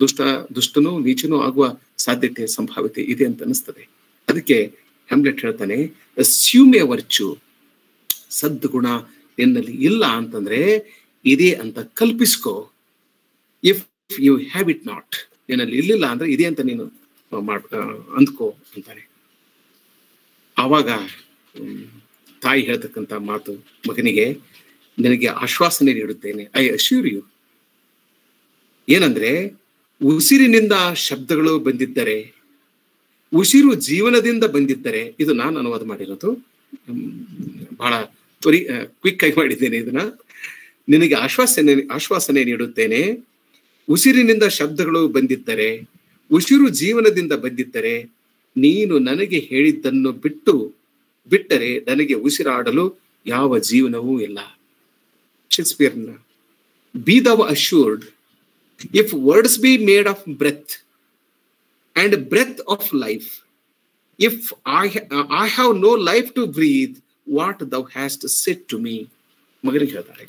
ದುಷ್ಟ, ದುಷ್ಟನೂ, ನೀಚನೂ ಆಗುವ ಸಾಧ್ಯತೆ ಸಂಭಾವ್ಯತೆ ಇದೆ ಅಂತ ಅನಿಸ್ತದೆ ಅದಕ್ಕೆ ಹ್ಯಾಮ್ಲೆಟ್ ಹೇಳ್ತಾನೆ ಅಸ್ಯೂಮ್ ವರ್ಚು ಸದ್ಗುಣ ನಿನ್ನಲ್ಲಿ ಇಲ್ಲ ಅಂತಂದ್ರೆ ಇದೆ ಅಂತ ಕಲ್ಪಿಸ್ಕೋ. If you have it not ನಿನ್ನಲ್ಲಿ ಇರ್ಲಿಲ್ಲ ಅಂದ್ರೆ ಇದೆ ಅಂತ ನೀನು ಮಾಡ್ ಅಂದ್ಕೋ ಅಂತಾನೆ ಆವಾಗ, ತಾಯಿ ಹೇಳ್ತಕ್ಕಂತ ಮಾತು ಮಗನಿಗೆ ನಿನಗೆ ಆಶ್ವಾಸನೆ ನೀಡುತ್ತೇನೆ. I assure you. ಏನಂದ್ರೆ, ಉಸಿರಿನಿಂದ ಶಬ್ದಗಳು ಬಂದಿದ್ದರೆ, ಉಸಿರು ಜೀವನದಿಂದ ಬಂದಿದ್ದರೆ, ಇದು ನಾನು ಅನುವಾದ ಮಾಡಿರೋದು. ಬಹಳ ತ್ವರಿ ಕ್ವಿಕ್ ಆಗಿ ಮಾಡಿದ್ದೇನೆ ಇದನ್ನ. ನಿನಗೆ ಆಶ್ವಾಸನೆ ಆಶ್ವಾಸನೆ ನೀಡುತ್ತೇನೆ. ಉಸಿರಿನಿಂದ ಶಬ್ದಗಳು ಬಂದಿದ್ದರೆ, ಉಸಿರು ಜೀವನದಿಂದ ಬಂದಿದ್ದರೆ, ನೀನು ನನಗೆ ಹೇಳಿದ್ದನ್ನು ಬಿಟ್ಟು, ಬಿಟ್ಟರೆ ನನಗೆ ಉಸಿರಾಡಲು ಯಾವ ಜೀವನವೂ ಇಲ್ಲ. ಶೇಕ್ಸ್ಪಿಯರ್ನ be thou assured if words be made of breath and breath of life if I I have no life to breathe what thou hast said to me ಮಗನಿಗೆ ಹೇಳ್ತಾಳೆ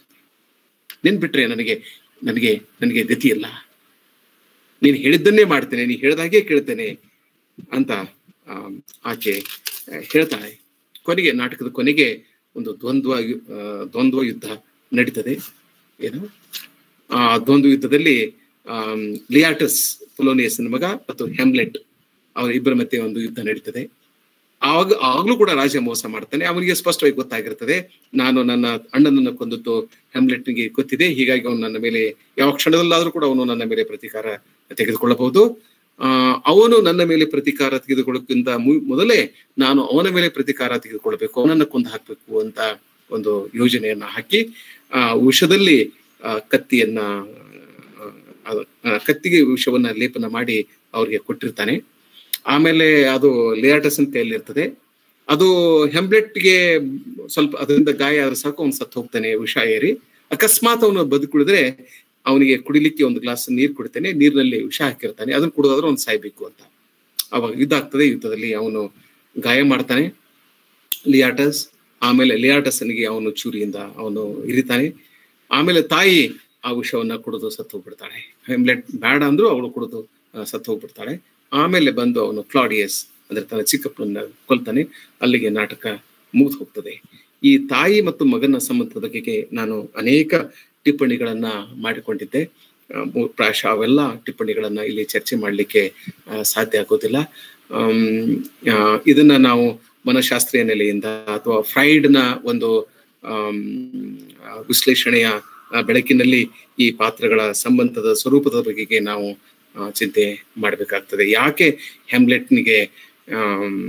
ನಿನ್ ಬಿಟ್ರೆ ನನಗೆ ನನಗೆ ನನಗೆ ಗತಿ ಇಲ್ಲ. ನೀನು ಹೇಳಿದ್ದನ್ನೇ ಮಾಡ್ತೇನೆ, ನೀನು ಹೇಳ್ದಾಗೆ ಕೇಳ್ತೇನೆ, ಅಂತ ಆಕೆ ಹೇಳ್ತಾಳೆ ಕೊನೆಗೆ, ನಾಟಕದ ಕೊನೆಗೆ ಒಂದು ದ್ವಂದ್ವ ದ್ವಂದ್ವ ಯುದ್ಧ ನಡೀತದೆ. ಏನು? ಆ ದ್ವಂದ್ವ ಯುದ್ಧದಲ್ಲಿ ಆ ಲಿಯಾಟಸ್ ಪೊಲೋನಿಯಸ್ನ ಮಗ ಮತ್ತು ಹೆಮ್ಲೆಟ್ ಅವರ ಇಬ್ಬರ ಮಧ್ಯೆ ಒಂದು ಯುದ್ಧ ನಡೀತದೆ. ಆವಾಗ ಆಗ್ಲೂ ಕೂಡ ರಾಜ ಮೋಸ ಮಾಡ್ತಾನೆ. ಅವನಿಗೆ ಸ್ಪಷ್ಟವಾಗಿ ಗೊತ್ತಾಗಿರ್ತದೆ, ನಾನು ನನ್ನ ಅಣ್ಣನನ್ನು ಕೊಂದದ್ದು ಹೆಮ್ಲೆಟ್ನಿಗೆ ಗೊತ್ತಿದೆ. ಹೀಗಾಗಿ ಅವನು ನನ್ನ ಮೇಲೆ, ಯಾವ ಕ್ಷಣದಲ್ಲಾದ್ರೂ ಕೂಡ ಅವನು ನನ್ನ ಮೇಲೆ ಪ್ರತೀಕಾರ ತೆಗೆದುಕೊಳ್ಳಬಹುದು. ಅವನು ನನ್ನ ಮೇಲೆ ಪ್ರತೀಕಾರ ತೆಗೆದುಕೊಳ್ಳೋಕ್ಕಿಂತ ಮೊದಲೇ ನಾನು ಅವನ ಮೇಲೆ ಪ್ರತೀಕಾರ ತೆಗೆದುಕೊಳ್ಬೇಕು ಅವನನ್ನ ಕೊಂದು ಹಾಕ್ಬೇಕು ಅಂತ ಒಂದು ಯೋಜನೆಯನ್ನ ಹಾಕಿ ಆ ವಿಷದಲ್ಲಿ ಆ, ಕತ್ತಿಯನ್ನ ಕತ್ತಿಗೆ ವಿಷವನ್ನ ಲೇಪನ ಮಾಡಿ ಅವ್ರಿಗೆ ಕೊಟ್ಟಿರ್ತಾನೆ. ಆಮೇಲೆ ಅದು ಲಿಯಾಟಸನ್ ಕೈಯಲ್ಲಿರ್ತದೆ ಅದು ಹೆಂಬ್ಲೆಟ್ಗೆ ಸ್ವಲ್ಪ ಅದರಿಂದ ಗಾಯ ಆದ್ರೆ ಸಾಕು ಅವ್ನು ಸತ್ತು ಹೋಗ್ತಾನೆ ವಿಷ ಏರಿ. ಅಕಸ್ಮಾತ್ ಅವನು ಬದುಕುಳಿದ್ರೆ ಅವನಿಗೆ ಕುಡಿಲಿಕ್ಕೆ ಒಂದು ಗ್ಲಾಸ್ ನೀರು ಕುಡಿತಾನೆ ನೀರಿನಲ್ಲಿ ವಿಷ ಹಾಕಿರ್ತಾನೆ ಅದನ್ನ ಕುಡಿದಾದ್ರೆ ಅವ್ನು ಸಾಯ್ಬೇಕು ಅಂತ. ಅವಾಗ ಯುದ್ಧ ಯುದ್ಧದಲ್ಲಿ ಅವನು ಗಾಯ ಮಾಡ್ತಾನೆ. ಲಿಯಾಟಸ್ ಆಮೇಲೆ ಲಿಯಾಟಸನಿಗೆ ಅವನು ಚೂರಿಯಿಂದ ಅವನು ಇರಿತಾನೆ. ಆಮೇಲೆ ತಾಯಿ ಆ ವಿಷವನ್ನ ಕುಡಿದು ಸತ್ತು ಹೋಗ್ಬಿಡ್ತಾಳೆ ಹೆಮ್ಲೆಟ್ ಬ್ಯಾಡ ಅಂದ್ರೂ ಅವಳು ಕುಡಿದು ಸತ್ತು ಹೋಗ್ಬಿಡ್ತಾಳೆ ಆಮೇಲೆ ಬಂದು ಅವನು ಕ್ಲಾಡಿಯಸ್, ಅಂದ್ರೆ ತನ್ನ ಚಿಕ್ಕಪ್ಪನ ಕೊಲ್ತಾನೆ. ಅಲ್ಲಿಗೆ ನಾಟಕ ಮುಗಿದು ಹೋಗ್ತದೆ ಈ ತಾಯಿ ಮತ್ತು ಮಗನ ಸಂಬಂಧದ ಬಗೆಗೆ ನಾನು ಅನೇಕ ಟಿಪ್ಪಣಿಗಳನ್ನ ಮಾಡಿಕೊಂಡಿದ್ದೆ. ಪ್ರಾಯಶಃ ಅವೆಲ್ಲ ಟಿಪ್ಪಣಿಗಳನ್ನ ಇಲ್ಲಿ ಚರ್ಚೆ ಮಾಡಲಿಕ್ಕೆ ಸಾಧ್ಯ ಆಗೋದಿಲ್ಲ. ಇದನ್ನ ನಾವು ಮನಃಶಾಸ್ತ್ರೀಯ ನೆಲೆಯಿಂದ ಅಥವಾ ಫ್ರೈಡ್ನ ಒಂದು ವಿಶ್ಲೇಷಣೆಯ ಬೆಳಕಿನಲ್ಲಿ ಈ ಪಾತ್ರಗಳ ಸಂಬಂಧದ ಸ್ವರೂಪದ ಬಗೆಗೆ ನಾವು ಚಿಂತೆ ಮಾಡಬೇಕಾಗ್ತದೆ. ಯಾಕೆ ಹೆಮ್ಲೆಟ್ನಿಗೆ ಆಮ್,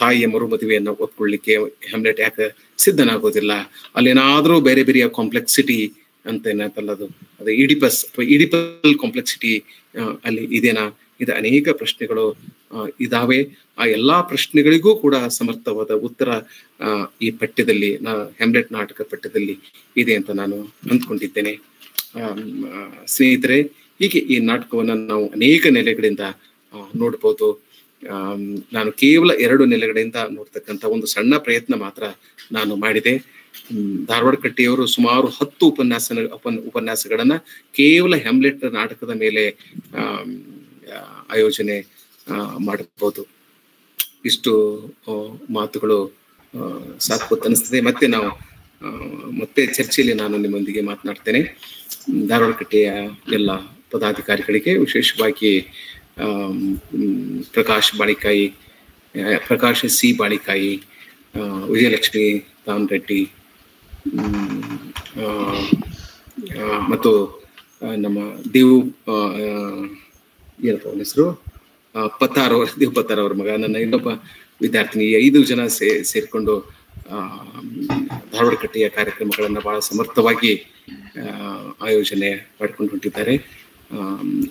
ತಾಯಿಯ ಮರುಮದುವೆಯನ್ನು ಒಪ್ಕೊಳ್ಳಿಕ್ಕೆ ಹೆಮ್ಲೆಟ್ ಯಾಕೆ ಸಿದ್ಧನಾಗೋದಿಲ್ಲ? ಅಲ್ಲೇನಾದರೂ ಬೇರೆ ಬೇರೆಯ ಕಾಂಪ್ಲೆಕ್ಸಿಟಿ ಅಂತ ಏನಂತಲ್ಲ ಅದು ಅದು ಇಡಿಪಸ್ ಅಥವಾ ಇಡಿಪಲ್ ಕಾಂಪ್ಲೆಕ್ಸಿಟಿ ಅಲ್ಲಿ ಇದೇನಾ? ಇದು ಅನೇಕ ಪ್ರಶ್ನೆಗಳು ಇದಾವೆ. ಆ ಎಲ್ಲಾ ಪ್ರಶ್ನೆಗಳಿಗೂ ಕೂಡ ಸಮರ್ಥವಾದ ಉತ್ತರ ಈ ಪಠ್ಯದಲ್ಲಿ ನಾ ಹೆಮ್ಲೆಟ್ ನಾಟಕ ಪಠ್ಯದಲ್ಲಿ ಇದೆ ಅಂತ ನಾನು ಅಂದ್ಕೊಂಡಿದ್ದೇನೆ. ಸ್ನೇಹಿತರೆ, ಹೀಗೆ ಈ ನಾಟಕವನ್ನು ನಾವು ಅನೇಕ ನೆಲೆಗಳಿಂದ ನೋಡ್ಬೋದು. ನಾನು ಕೇವಲ ಎರಡು ನೆಲೆಗಳಿಂದ ನೋಡ್ತಕ್ಕಂಥ ಒಂದು ಸಣ್ಣ ಪ್ರಯತ್ನ ಮಾತ್ರ ನಾನು ಮಾಡಿದೆ. ಧಾರವಾಡ ಕಟ್ಟಿಯವರು ಸುಮಾರು ಹತ್ತು ಉಪನ್ಯಾಸ ಉಪನ್, ಉಪನ್ಯಾಸಗಳನ್ನ ಕೇವಲ ಹೆಮ್ಲೆಟ್ ನಾಟಕದ ಮೇಲೆ ಆಯೋಜನೆ ಮಾಡಬಹುದು ಇಷ್ಟು ಮಾತುಗಳು ಸಾಕು ಅನಿಸ್ತದೆ ಮತ್ತೆ ನಾವು ಮತ್ತೆ ಚರ್ಚೆಯಲ್ಲಿ ನಾನು ನಿಮ್ಮೊಂದಿಗೆ ಮಾತನಾಡ್ತೇನೆ. ಧಾರವಾಡಕಟ್ಟೆಯ ಧಾರವಾಡ ಕಟ್ಟೆಯ ಎಲ್ಲ ಪದಾಧಿಕಾರಿಗಳಿಗೆ ವಿಶೇಷವಾಗಿ ಪ್ರಕಾಶ್ ಬಾಳಿಕಾಯಿ ಪ್ರಕಾಶ್ ಸಿ ಬಾಳಿಕಾಯಿ ವಿಜಯಲಕ್ಷ್ಮಿ ತಾಮ್ ರೆಡ್ಡಿ ಮತ್ತು ನಮ್ಮ ದೇವು ಏನಪ್ಪ ಹೆಸರು? ಪತ್ತಾರ್ ಅವರ ದೇವ್ ಪತ್ತಾರ್ ಅವ್ರ ಮಗ, ನನ್ನ ಇನ್ನೊಬ್ಬ ವಿದ್ಯಾರ್ಥಿನಿ ಐದು ಜನ ಸೇ, ಸೇರಿಕೊಂಡು ಧಾರವಾಡ ಕಟ್ಟೆಯ ಕಾರ್ಯಕ್ರಮಗಳನ್ನು ಬಹಳ ಸಮರ್ಥವಾಗಿ ಆಯೋಜನೆ ಮಾಡಿಕೊಂಡು ಹೊಂಟಿದ್ದಾರೆ.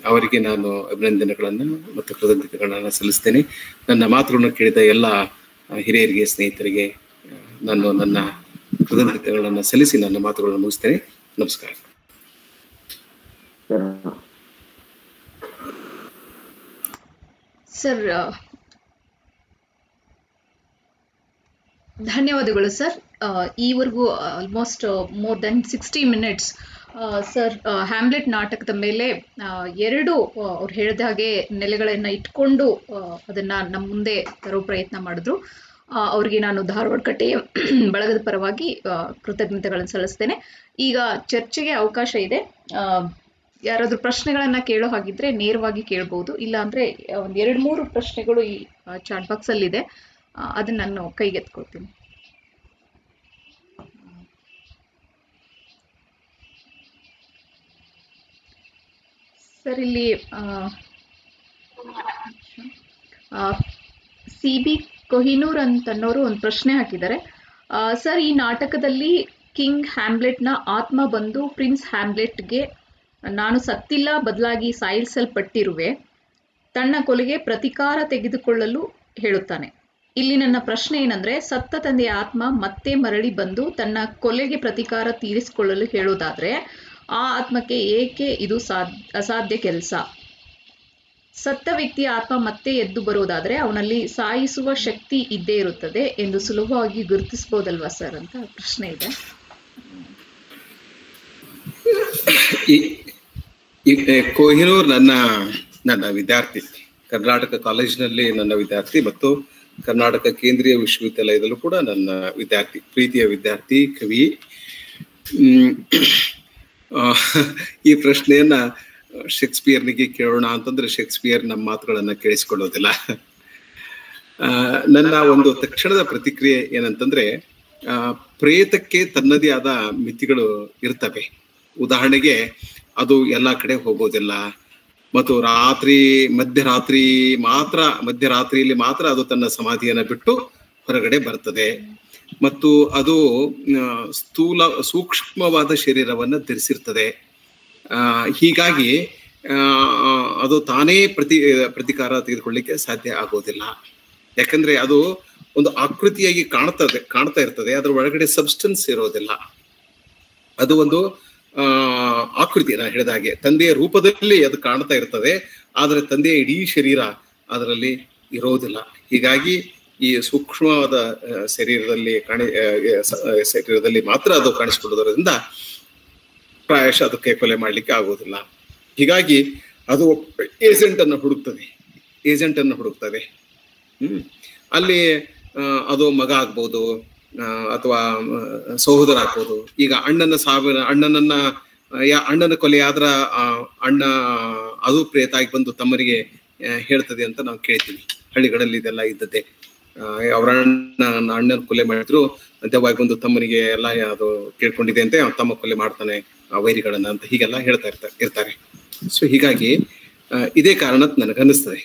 ಅವರಿಗೆ ನಾನು ಅಭಿನಂದನೆಗಳನ್ನು ಮತ್ತು ಕೃತಜ್ಞತೆಗಳನ್ನು ಸಲ್ಲಿಸ್ತೇನೆ. ನನ್ನ ಮಾತುಗಳನ್ನು ಕೇಳಿದ ಎಲ್ಲ ಹಿರಿಯರಿಗೆ, ಸ್ನೇಹಿತರಿಗೆ ನಾನು ನನ್ನ ಕೃತಜ್ಞತೆಗಳನ್ನು ಸಲ್ಲಿಸಿ ನನ್ನ ಮಾತುಗಳನ್ನು ಮುಗಿಸ್ತೇನೆ. ನಮಸ್ಕಾರ. ಸರ್ ಧನ್ಯವಾದಗಳು ಸರ್. ಈವರೆಗೂ almost more then sixty minutes sir Hamlet ನಾಟಕದ ಮೇಲೆ ಎರಡು ಅವ್ರು ಹೇಳಿದ ಹಾಗೆ ನೆಲೆಗಳನ್ನು ಇಟ್ಕೊಂಡು ಅದನ್ನು ನಮ್ಮ ಮುಂದೆ ತರೋ ಪ್ರಯತ್ನ ಮಾಡಿದ್ರು. ಅವರಿಗೆ ನಾನು ಧಾರವಾಡ ಕಟ್ಟೆಯ ಬಳಗದ ಪರವಾಗಿ ಕೃತಜ್ಞತೆಗಳನ್ನು ಸಲ್ಲಿಸ್ತೇನೆ. ಈಗ ಚರ್ಚೆಗೆ ಅವಕಾಶ ಇದೆ. ಯಾರಾದ್ರೂ ಪ್ರಶ್ನೆಗಳನ್ನ ಕೇಳೋ ಹಾಗಿದ್ರೆ ನೇರವಾಗಿ ಕೇಳ್ಬೋದು. ಇಲ್ಲ ಅಂದ್ರೆ ಒಂದ್ ಎರಡ್ ಮೂರು ಪ್ರಶ್ನೆಗಳು ಈ ಚಾಟ್ ಬಾಕ್ಸ್ ಅಲ್ಲಿ ಇದೆ ಅದನ್ನ ನಾನು ಕೈಗೆತ್ಕೊಳ್ತೀನಿ ಸರ್, ಇಲ್ಲಿ ಸಿ ಬಿ ಕೊಹಿನೂರ್ ಅಂತನ್ನೋರು ಒಂದು ಪ್ರಶ್ನೆ ಹಾಕಿದ್ದಾರೆ. ಸರ್, ಈ ನಾಟಕದಲ್ಲಿ ಕಿಂಗ್ ಹ್ಯಾಮ್ಲೆಟ್ನ ಆತ್ಮ ಬಂದು ಪ್ರಿನ್ಸ್ ಹ್ಯಾಮ್ಲೆಟ್ಗೆ ನಾನು ಸತ್ತಿಲ್ಲ ಬದಲಾಗಿ ಸಾಯಿಸಲ್ಪಟ್ಟಿರುವೆ. ತನ್ನ ಕೊಲೆಗೆ ಪ್ರತಿಕಾರ ತೆಗೆದುಕೊಳ್ಳಲು ಹೇಳುತ್ತಾನೆ. ಇಲ್ಲಿ ನನ್ನ ಪ್ರಶ್ನೆ ಏನಂದ್ರೆ, ಸತ್ತ ತಂದೆಯ ಆತ್ಮ ಮತ್ತೆ ಮರಳಿ ಬಂದು ತನ್ನ ಕೊಲೆಗೆ ಪ್ರತಿಕಾರ ತೀರಿಸಿಕೊಳ್ಳಲು ಹೇಳೋದಾದ್ರೆ, ಆ ಆತ್ಮಕ್ಕೆ ಏಕೆ ಇದು ಸಾಧ್ಯ ಅಸಾಧ್ಯ ಕೆಲಸ? ಸತ್ತ ವ್ಯಕ್ತಿಯ ಆತ್ಮ ಮತ್ತೆ ಎದ್ದು ಬರೋದಾದ್ರೆ, ಅವನಲ್ಲಿ ಸಾಯಿಸುವ ಶಕ್ತಿ ಇದ್ದೇ ಇರುತ್ತದೆ ಎಂದು ಸುಲಭವಾಗಿ ಗುರುತಿಸಬಹುದಲ್ವಾ ಸರ್ ಅಂತ ಪ್ರಶ್ನೆ ಇದೆ. ಕೊಹಿನೂರ್ ನನ್ನ ನನ್ನ ವಿದ್ಯಾರ್ಥಿ. ಕರ್ನಾಟಕ ಕಾಲೇಜಿನಲ್ಲಿ ನನ್ನ ವಿದ್ಯಾರ್ಥಿ ಮತ್ತು ಕರ್ನಾಟಕ ಕೇಂದ್ರೀಯ ವಿಶ್ವವಿದ್ಯಾಲಯದಲ್ಲೂ ಕೂಡ ನನ್ನ ವಿದ್ಯಾರ್ಥಿ, ಪ್ರೀತಿಯ ವಿದ್ಯಾರ್ಥಿ, ಕವಿ. ಈ ಪ್ರಶ್ನೆಯನ್ನ ಶೇಕ್ಸ್ಪಿಯರ್ನಿಗೆ ಕೇಳೋಣ ಅಂತಂದ್ರೆ ಶೇಕ್ಸ್ಪಿಯರ್ ನಮ್ಮ ಮಾತುಗಳನ್ನ ಕೇಳಿಸ್ಕೊಳ್ಳೋದಿಲ್ಲ. ನನ್ನ ಒಂದು ತಕ್ಷಣದ ಪ್ರತಿಕ್ರಿಯೆ ಏನಂತಂದ್ರೆ ಪ್ರೇತಕ್ಕೆ ತನ್ನದೇ ಆದ ಮಿತಿಗಳು ಇರ್ತವೆ. ಉದಾಹರಣೆಗೆ ಅದು ಎಲ್ಲ ಕಡೆ ಹೋಗೋದಿಲ್ಲ. ಮತ್ತು ರಾತ್ರಿ, ಮಧ್ಯರಾತ್ರಿ ಮಾತ್ರ, ಮಧ್ಯರಾತ್ರಿಯಲ್ಲಿ ಮಾತ್ರ ಅದು ತನ್ನ ಸಮಾಧಿಯನ್ನು ಬಿಟ್ಟು ಹೊರಗಡೆ ಬರ್ತದೆ. ಮತ್ತು ಅದು ಸ್ಥೂಲ, ಸೂಕ್ಷ್ಮವಾದ ಶರೀರವನ್ನು ಧರಿಸಿರ್ತದೆ. ಹೀಗಾಗಿ ಅದು ತಾನೇ ಪ್ರತಿ, ಪ್ರತಿಕಾರ ತೆಗೆದುಕೊಳ್ಳಿಕ್ಕೆ ಸಾಧ್ಯ ಆಗೋದಿಲ್ಲ. ಯಾಕಂದ್ರೆ ಅದು ಒಂದು ಆಕೃತಿಯಾಗಿ ಕಾಣ್ತದೆ, ಕಾಣ್ತಾ ಇರ್ತದೆ. ಅದರ ಒಳಗಡೆ ಸಬ್ಸ್ಟೆನ್ಸ್ ಇರೋದಿಲ್ಲ. ಅದು ಒಂದು ಆಕೃತಿ ನಾನು ಹೇಳಿದ ಹಾಗೆ. ತಂದೆಯ ರೂಪದಲ್ಲಿ ಅದು ಕಾಣ್ತಾ ಇರ್ತದೆ, ಆದರೆ ತಂದೆಯ ಇಡೀ ಶರೀರ ಅದರಲ್ಲಿ ಇರೋದಿಲ್ಲ. ಹೀಗಾಗಿ ಈ ಸೂಕ್ಷ್ಮವಾದ ಶರೀರದಲ್ಲಿ ಕಾಣಿ ಶರೀರದಲ್ಲಿ ಮಾತ್ರ ಅದು ಕಾಣಿಸಿಕೊಳ್ಳುವುದರಿಂದ ಪ್ರಾಯಶಃ ಅದಕ್ಕೆ ಕೊಲೆ ಮಾಡ್ಲಿಕ್ಕೆ ಆಗೋದಿಲ್ಲ ಹೀಗಾಗಿ ಅದು ಏಜೆಂಟ್ ಅನ್ನು ಹುಡುಕ್ತದೆ. ಏಜೆಂಟ್ ಅನ್ನು ಹುಡುಕ್ತದೆ. ಹ್ಮ್. ಅಲ್ಲಿ ಅದು ಮಗ ಆಗ್ಬೋದು ಅಥವಾ ಸಹೋದರ ಆಗ್ಬೋದು ಈಗ ಅಣ್ಣನ ಸಾವಿನ, ಅಣ್ಣನನ್ನ ಅಣ್ಣನ ಕೊಲೆ ಆದ್ರ ಅಣ್ಣ, ಅದು ಪ್ರೇತ ಆಗಿ ಬಂದು ತಮ್ಮರಿಗೆ ಹೇಳ್ತದೆ ಅಂತ ನಾವು ಕೇಳ್ತೀವಿ. ಹಳ್ಳಿಗಳಲ್ಲಿ ಇದೆಲ್ಲ ಇದ್ದದ್ದೇ. ಅವರ ಅಣ್ಣ, ಅಣ್ಣನ ಕೊಲೆ ಮಾಡಿದ್ರು ದೆವ್ವಾಗಿ ಬಂದು ತಮ್ಮನಿಗೆ ಎಲ್ಲ ಅದು ಕೇಳ್ಕೊಂಡಿದೆ ಅಂತ ತಮ್ಮ ಕೊಲೆ ಮಾಡ್ತಾನೆ ವೈರಿಗಳನ್ನ ಅಂತ ಹೀಗೆಲ್ಲ ಹೇಳ್ತಾ ಇರ್ತಾರೆ ಇರ್ತಾರೆ. ಸೊ ಹೀಗಾಗಿ ಇದೇ ಕಾರಣ ನನಗನ್ನಿಸ್ತದೆ.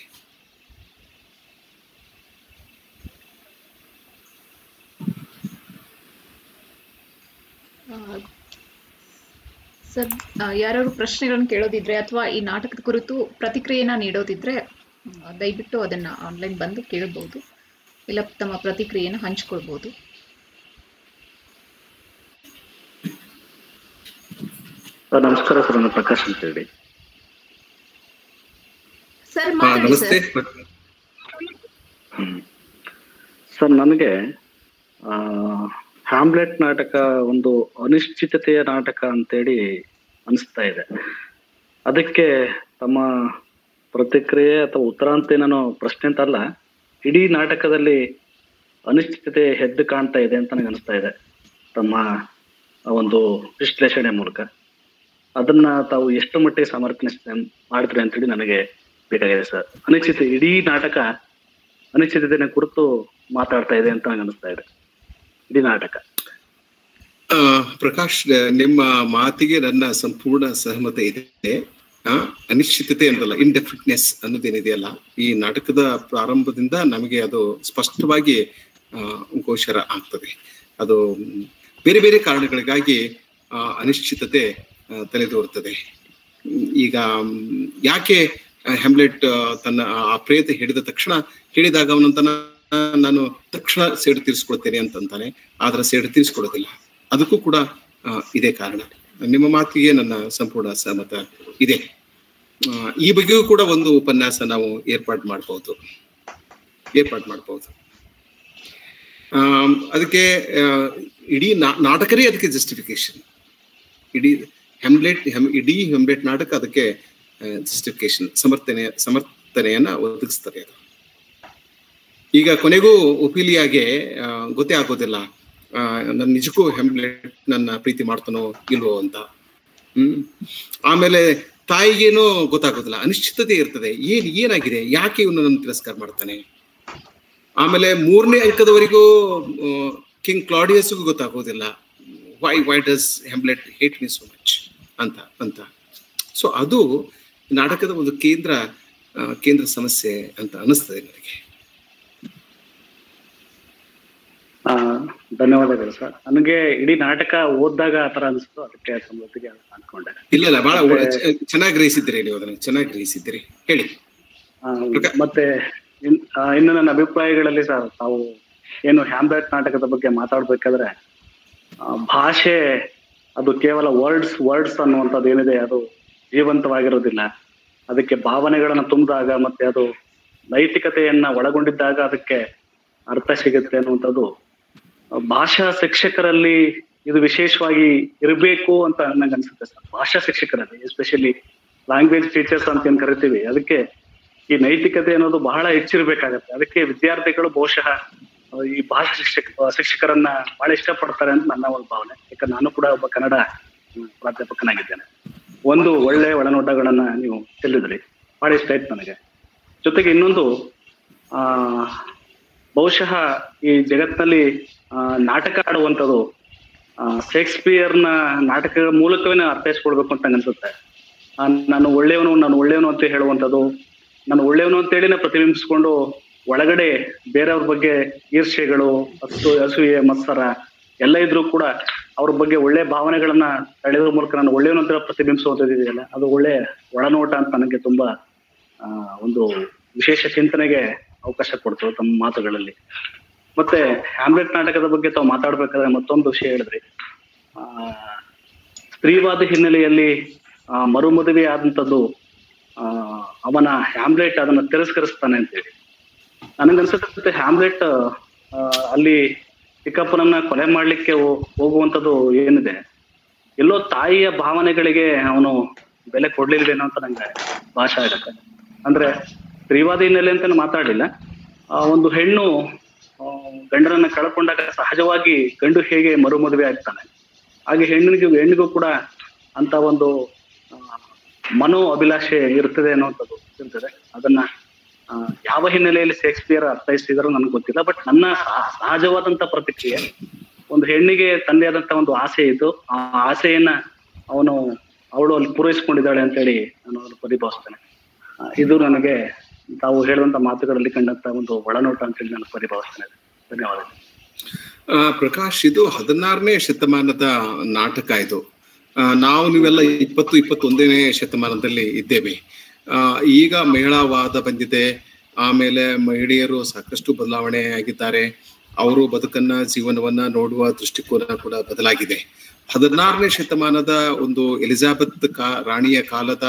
ಸರ್ ಯಾರು ಪ್ರಶ್ನೆಗಳನ್ನು ಕೇಳೋದಿದ್ರೆ ಅಥವಾ ಈ ನಾಟಕದ ಕುರಿತು ಪ್ರತಿಕ್ರಿಯೆನ ನೀಡೋದಿದ್ರೆ ದಯವಿಟ್ಟು ಅದನ್ನ ಆನ್ಲೈನ್ ಬಂದು ಕೇಳಬಹುದು ಇಲ್ಲ ತಮ್ಮ ಪ್ರತಿಕ್ರಿಯೆಯನ್ನು ಹಂಚ್ಕೊಳ್ಬಹುದು ಸರ್ ನಮಸ್ಕಾರ ಸರ್ ನಾನು ಪ್ರಕಾಶ್ ಅಂತ ಹೇಳಿ. ಸರ್ ಹಾ ನಮಸ್ತೆ. ಸರ್ ಸರ್ ನನಗೆ ಹ್ಯಾಮ್ಲೆಟ್ ನಾಟಕ ಒಂದು ಅನಿಶ್ಚಿತತೆಯ ನಾಟಕ ಅಂತೇಳಿ ಅನಿಸ್ತಾ ಇದೆ. ಅದಕ್ಕೆ ತಮ್ಮ ಪ್ರತಿಕ್ರಿಯೆ ಅಥವಾ ಉತ್ತರ ಅಂತ ಏನೋ ಪ್ರಶ್ನೆ ಅಂತ ಅಲ್ಲ, ಇಡೀ ನಾಟಕದಲ್ಲಿ ಅನಿಶ್ಚಿತತೆ ಹೆದ್ದು ಕಾಣ್ತಾ ಇದೆ ಅಂತ ನನಗೆ ಅನಿಸ್ತಾ ಇದೆ ತಮ್ಮ ಒಂದು ವಿಶ್ಲೇಷಣೆ ಮೂಲಕ. ಅದನ್ನ ತಾವು ಎಷ್ಟು ಮಟ್ಟಿಗೆ ಸಮರ್ಥನೆ ಮಾಡ್ತೀರಿ ಅಂತೇಳಿ ನನಗೆ ಬೇಕಾಗಿದೆ ಸರ್. ಅನಿಶ್ಚಿತ ಇಡೀ ನಾಟಕ ಅನಿಶ್ಚಿತತೆನ ಕುರಿತು ಮಾತಾಡ್ತಾ ಇದೆ ಅಂತ ನನಗೆ ಅನಿಸ್ತಾ ಇದೆ. ಇಡೀ ನಾಟಕ ಆ, ಪ್ರಕಾಶ್ ನಿಮ್ಮ ಮಾತಿಗೆ ನನ್ನ ಸಂಪೂರ್ಣ ಸಹಮತ ಇದೆ. ಅನಿಶ್ಚಿತತೆ ಅಂತಲ್ಲ ಇನ್ಡೆಫಿಟ್ನೆಸ್ ಅನ್ನೋದೇನಿದೆಯಲ್ಲ ಈ ನಾಟಕದ ಪ್ರಾರಂಭದಿಂದ ನಮಗೆ ಅದು ಸ್ಪಷ್ಟವಾಗಿ ಗೋಚರ ಆಗ್ತದೆ. ಅದು ಬೇರೆ ಬೇರೆ ಕಾರಣಗಳಿಗಾಗಿ ಅನಿಶ್ಚಿತತೆ ಆ, ತಲೆದೋರ್ತದೆ ಈಗ ಯಾಕೆ ಹ್ಯಾಮ್ಲೆಟ್ ತನ್ನ ಆ ಪ್ರೇತ ಹೇಳಿದ ತಕ್ಷಣ ಹೇಳಿದಾಗ ಅವನಂತನ ನಾನು ತಕ್ಷಣ ಸೇಡು ತೀರಿಸ್ಕೊಳ್ತೇನೆ ಅಂತಂತಾನೆ, ಆದ್ರೆ ಸೇಡು ತೀರಿಸ್ಕೊಡೋದಿಲ್ಲ. ಅದಕ್ಕೂ ಕೂಡ ಇದೇ ಕಾರಣ. ನಿಮ್ಮ ಮಾತಿಗೆ ನನ್ನ ಸಂಪೂರ್ಣ ಸಹಮತ ಇದೆ. ಈ ಬಗ್ಗೆಯೂ ಕೂಡ ಒಂದು ಉಪನ್ಯಾಸ ನಾವು ಏರ್ಪಾಡು ಮಾಡಬಹುದು ಏರ್ಪಾಡು ಮಾಡಬಹುದು ಅದಕ್ಕೆ ಇಡೀ ನಾ- ನಾಟಕನೇ ಅದಕ್ಕೆ ಜಸ್ಟಿಫಿಕೇಶನ್ ಇಡೀ ಹೆಮ್ಲೆಟ್ ಹೆಮ್, ಇಡೀ ಹೆಮ್ಲೆಟ್ ನಾಟಕ ಅದಕ್ಕೆ ಜಸ್ಟಿಫಿಕೇಶನ್ ಸಮರ್ಥನೆ, ಸಮರ್ಥನೆಯನ್ನ ಒದಗಿಸ್ತಾರೆ ಅದು. ಈಗ ಕೊನೆಗೂ ಒಪಿಲಿಯಾಗೆ ಗೊತ್ತೇ ಆಗೋದಿಲ್ಲ. ನನ್ನ ನಿಜಕ್ಕೂ ಹೆಮ್ಲೆಟ್ ನನ್ನ ಪ್ರೀತಿ ಮಾಡ್ತಾನೋ ಇಲ್ವೋ ಅಂತ. ಹ್ಮ್. ಆಮೇಲೆ ತಾಯಿಗೇನೋ ಗೊತ್ತಾಗೋದಿಲ್ಲ. ಅನಿಶ್ಚಿತತೆ ಇರ್ತದೆ. ಏನ್, ಏನಾಗಿದೆ? ಯಾಕೆ ಇವನು ನನ್ನ ತಿರಸ್ಕಾರ ಮಾಡ್ತಾನೆ? ಆಮೇಲೆ ಮೂರನೇ ಅಂಕದವರೆಗೂ ಕಿಂಗ್ ಕ್ಲಾಡಿಯಸ್ಗೂ ಗೊತ್ತಾಗೋದಿಲ್ಲ. Why why does Hamlet hate me so much ಅಂತ ಅಂತ. ಸೊ ಅದು ನಾಟಕದ ಒಂದು ಕೇಂದ್ರ ಕೇಂದ್ರ ಸಮಸ್ಯೆ ಅಂತ ಅನಿಸ್ತದೆ ನನಗೆ ಆ, ಧನ್ಯವಾದಗಳು ಸರ್. ನನಗೆ ಇಡೀ ನಾಟಕ ಓದಿದಾಗ ಆತರ ಅನಿಸ್ತು ಅದಕ್ಕೆ ಸಮೃದ್ಧಿಗೆ ಅನ್ಕೊಂಡೆ ಇಲ್ಲ ಇಲ್ಲ ಬಹಳ ಚೆನ್ನಾಗಿ ಗ್ರಹಿಸಿದ್ರಿ ನೀವು ಅದನ್ನ ಚೆನ್ನಾಗಿ ಗ್ರಹಿಸಿದ್ರಿ ಹೇಳಿ. ಮತ್ತೆ ಇನ್ನು ನನ್ನ ಅಭಿಪ್ರಾಯಗಳಲ್ಲಿ ಸರ್ ತಾವು ಏನು ಹ್ಯಾಮ್ಲೆಟ್ ನಾಟಕದ ಬಗ್ಗೆ ಮಾತಾಡ್ಬೇಕಾದ್ರೆ ಭಾಷೆ ಅದು ಕೇವಲ ವರ್ಡ್ಸ್ ವರ್ಡ್ಸ್ ಅನ್ನುವಂಥದ್ದು ಏನಿದೆ ಅದು ಜೀವಂತವಾಗಿರೋದಿಲ್ಲ. ಅದಕ್ಕೆ ಭಾವನೆಗಳನ್ನ ತುಂಬಿದಾಗ ಮತ್ತೆ ಅದು ನೈತಿಕತೆಯನ್ನ ಒಳಗೊಂಡಿದ್ದಾಗ ಅದಕ್ಕೆ ಅರ್ಥ ಸಿಗುತ್ತೆ ಅನ್ನುವಂಥದ್ದು ಭಾಷಾ ಶಿಕ್ಷಕರಲ್ಲಿ ಇದು ವಿಶೇಷವಾಗಿ ಇರಬೇಕು ಅಂತ ನಂಗೆ ಅನ್ಸುತ್ತೆ ಸರ್. ಭಾಷಾ ಶಿಕ್ಷಕರಲ್ಲಿ ಎಸ್ಪೆಷಲಿ ಲ್ಯಾಂಗ್ವೇಜ್ ಟೀಚರ್ಸ್ ಅಂತ ಏನ್ ಕರಿತೀವಿ, ಅದಕ್ಕೆ ಈ ನೈತಿಕತೆ ಅನ್ನೋದು ಬಹಳ ಹೆಚ್ಚಿರ್ಬೇಕಾಗತ್ತೆ. ಅದಕ್ಕೆ ವಿದ್ಯಾರ್ಥಿಗಳು ಬಹುಶಃ ಈ ಭಾಷಾ ಶಿಕ್ಷಕ, ಶಿಕ್ಷಕರನ್ನ ಬಹಳ ಇಷ್ಟಪಡ್ತಾರೆ ಅಂತ ನನ್ನ ಒಂದು ಭಾವನೆ. ಯಾಕಂದ್ರೆ ನಾನು ಕೂಡ ಒಬ್ಬ ಕನ್ನಡ ಪ್ರಾಧ್ಯಾಪಕನಾಗಿದ್ದೇನೆ. ಒಂದು ಒಳ್ಳೆ ಒಳನೋಟಗಳನ್ನ ನೀವು ತಿಳಿದ್ರಿ. ಬಹಳ ಇಷ್ಟ ಆಯ್ತು ನನಗೆ. ಜೊತೆಗೆ ಇನ್ನೊಂದು, ಆ, ಬಹುಶಃ ಈ ಜಗತ್ತಿನಲ್ಲಿ ನಾಟಕ ಆಡುವಂಥದ್ದು ಶೇಕ್ಸ್ಪಿಯರ್ನ ನಾಟಕಗಳ ಮೂಲಕವೇ ಅರ್ಥೈಸ್ಕೊಡ್ಬೇಕು ಅಂತ ಅನ್ಸುತ್ತೆ. ನಾನು ಒಳ್ಳೆಯವನು ನಾನು ಒಳ್ಳೆಯವನು ಅಂತ ಹೇಳುವಂಥದ್ದು, ನಾನು ಒಳ್ಳೆಯವನು ಅಂತೇಳಿನೇ ಪ್ರತಿಬಿಂಬಿಸ್ಕೊಂಡು ಒಳಗಡೆ ಬೇರೆಯವ್ರ ಬಗ್ಗೆ ಈರ್ಷೆಗಳು ಹಸು ಅಸೂಯೆ ಮತ್ಸರ ಎಲ್ಲ ಇದ್ರೂ ಕೂಡ ಅವ್ರ ಬಗ್ಗೆ ಒಳ್ಳೆ ಭಾವನೆಗಳನ್ನ ತಳೆಯೋದ್ರ ಮೂಲಕ ನಾನು ಒಳ್ಳೆಯವನು ಅಂತ ಪ್ರತಿಬಿಂಬಿಸುವಂಥದ್ದು ಇದೆಯಲ್ಲ, ಅದು ಒಳ್ಳೆ ಒಳನೋಟ ಅಂತ ನನಗೆ ತುಂಬಾ ಒಂದು ವಿಶೇಷ ಚಿಂತನೆಗೆ ಅವಕಾಶ ಕೊಡ್ತು ತಮ್ಮ ಮಾತುಗಳಲ್ಲಿ. ಮತ್ತೆ ಹ್ಯಾಮ್ಲೆಟ್ ನಾಟಕದ ಬಗ್ಗೆ ತಾವು ಮಾತಾಡ್ಬೇಕಾದ್ರೆ ಮತ್ತೊಂದು ವಿಷಯ ಹೇಳಿದ್ರಿ. ಆ ಸ್ತ್ರೀವಾದ ಹಿನ್ನೆಲೆಯಲ್ಲಿ ಆ, ಮರುಮದುವೆ ಆದಂಥದ್ದು ಆ ಅವನ ಹ್ಯಾಮ್ಲೆಟ್ ಅದನ್ನ ತಿರಸ್ಕರಿಸ್ತಾನೆ ಅಂತೇಳಿ. ನನಗನ್ಸುತ್ತೆ ಹ್ಯಾಮ್ಲೆಟ್ ಅಲ್ಲಿ ಚಿಕ್ಕಪ್ಪನನ್ನ ಕೊಲೆ ಮಾಡ್ಲಿಕ್ಕೆ ಹೋಗುವಂತದ್ದು ಏನಿದೆ? ಎಲ್ಲೋ ತಾಯಿಯ ಭಾವನೆಗಳಿಗೆ ಅವನು ಬೆಲೆ ಕೊಡ್ಲಿಲ್ವೇನೋ ಅಂತ ನಂಗೆ ಭಾಷೆ ಆಗತ್ತೆ. ಅಂದ್ರೆ ಸ್ತ್ರೀವಾದ ಹಿನ್ನೆಲೆ ಅಂತ ಮಾತಾಡಲಿಲ್ಲ. ಆ ಒಂದು ಹೆಣ್ಣು ಆ, ಗಂಡನನ್ನ ಕಳ್ಕೊಂಡಾಗ ಸಹಜವಾಗಿ ಗಂಡು ಹೇಗೆ ಮರುಮದುವೆ ಆಗ್ತಾನೆ? ಹಾಗೆ ಹೆಣ್ಣಿಗೆ ಹೆಣ್ಣಿಗೂ ಕೂಡ ಅಂತ ಒಂದು ಮನೋ ಅಭಿಲಾಷೆ ಇರ್ತದೆ ಅನ್ನುವಂಥದ್ದು ಇರ್ತದೆ. ಅದನ್ನ ಯಾವ ಹಿನ್ನೆಲೆಯಲ್ಲಿ ಶೇಕ್ಸ್ಪಿಯರ್ ಅರ್ಥೈಸಿದಾರೋ ನನಗೆ ಗೊತ್ತಿಲ್ಲ. ಬಟ್ ನನ್ನ ಸಹ- ಸಹಜವಾದಂತ ಪ್ರತಿಕ್ರಿಯೆ ಒಂದು ಹೆಣ್ಣಿಗೆ ತಂದೆ ಒಂದು ಆಸೆ ಇದ್ದು ಆ ಆಸೆಯನ್ನ ಅವನು ಅವಳು ಅಲ್ಲಿ ಪೂರೈಸ್ಕೊಂಡಿದ್ದಾಳೆ ಅಂತೇಳಿ ನಾನು ಆ, ಇದು ನನಗೆ ತಾವು ಹೇಳುವಂತ ಮಾತುಗಳಲ್ಲಿ ಕಂಡಂತ ಒಂದು ಒಳನೋಟ ಅಂತ ಹೇಳಿ ನಾನು ಪರಿಭಾವಿಸ್ತೇನೆ. ಧನ್ಯವಾದಗಳು. ಪ್ರಕಾಶ್, ಇದು ಹದಿನಾರನೇ ಶತಮಾನದ ನಾಟಕ ಇದು. ನಾವು ನೀವೆಲ್ಲ ಇಪ್ಪತ್ತು ಇಪ್ಪತ್ತೊಂದನೇ ಶತಮಾನದಲ್ಲಿ ಇದ್ದೇವೆ. ಈಗ ಮಹಿಳಾವಾದ ಬಂದಿದೆ. ಆಮೇಲೆ ಮಹಿಳೆಯರು ಸಾಕಷ್ಟು ಬದಲಾವಣೆ ಆಗಿದ್ದಾರೆ. ಅವರು ಬದುಕನ್ನ, ಜೀವನವನ್ನ ನೋಡುವ ದೃಷ್ಟಿಕೋನ ಕೂಡ ಬದಲಾಗಿದೆ. ಹದಿನಾರನೇ ಶತಮಾನದ ಒಂದು ಎಲಿಜಾಬೆತ್ ಕಾ, ರಾಣಿಯ ಕಾಲದ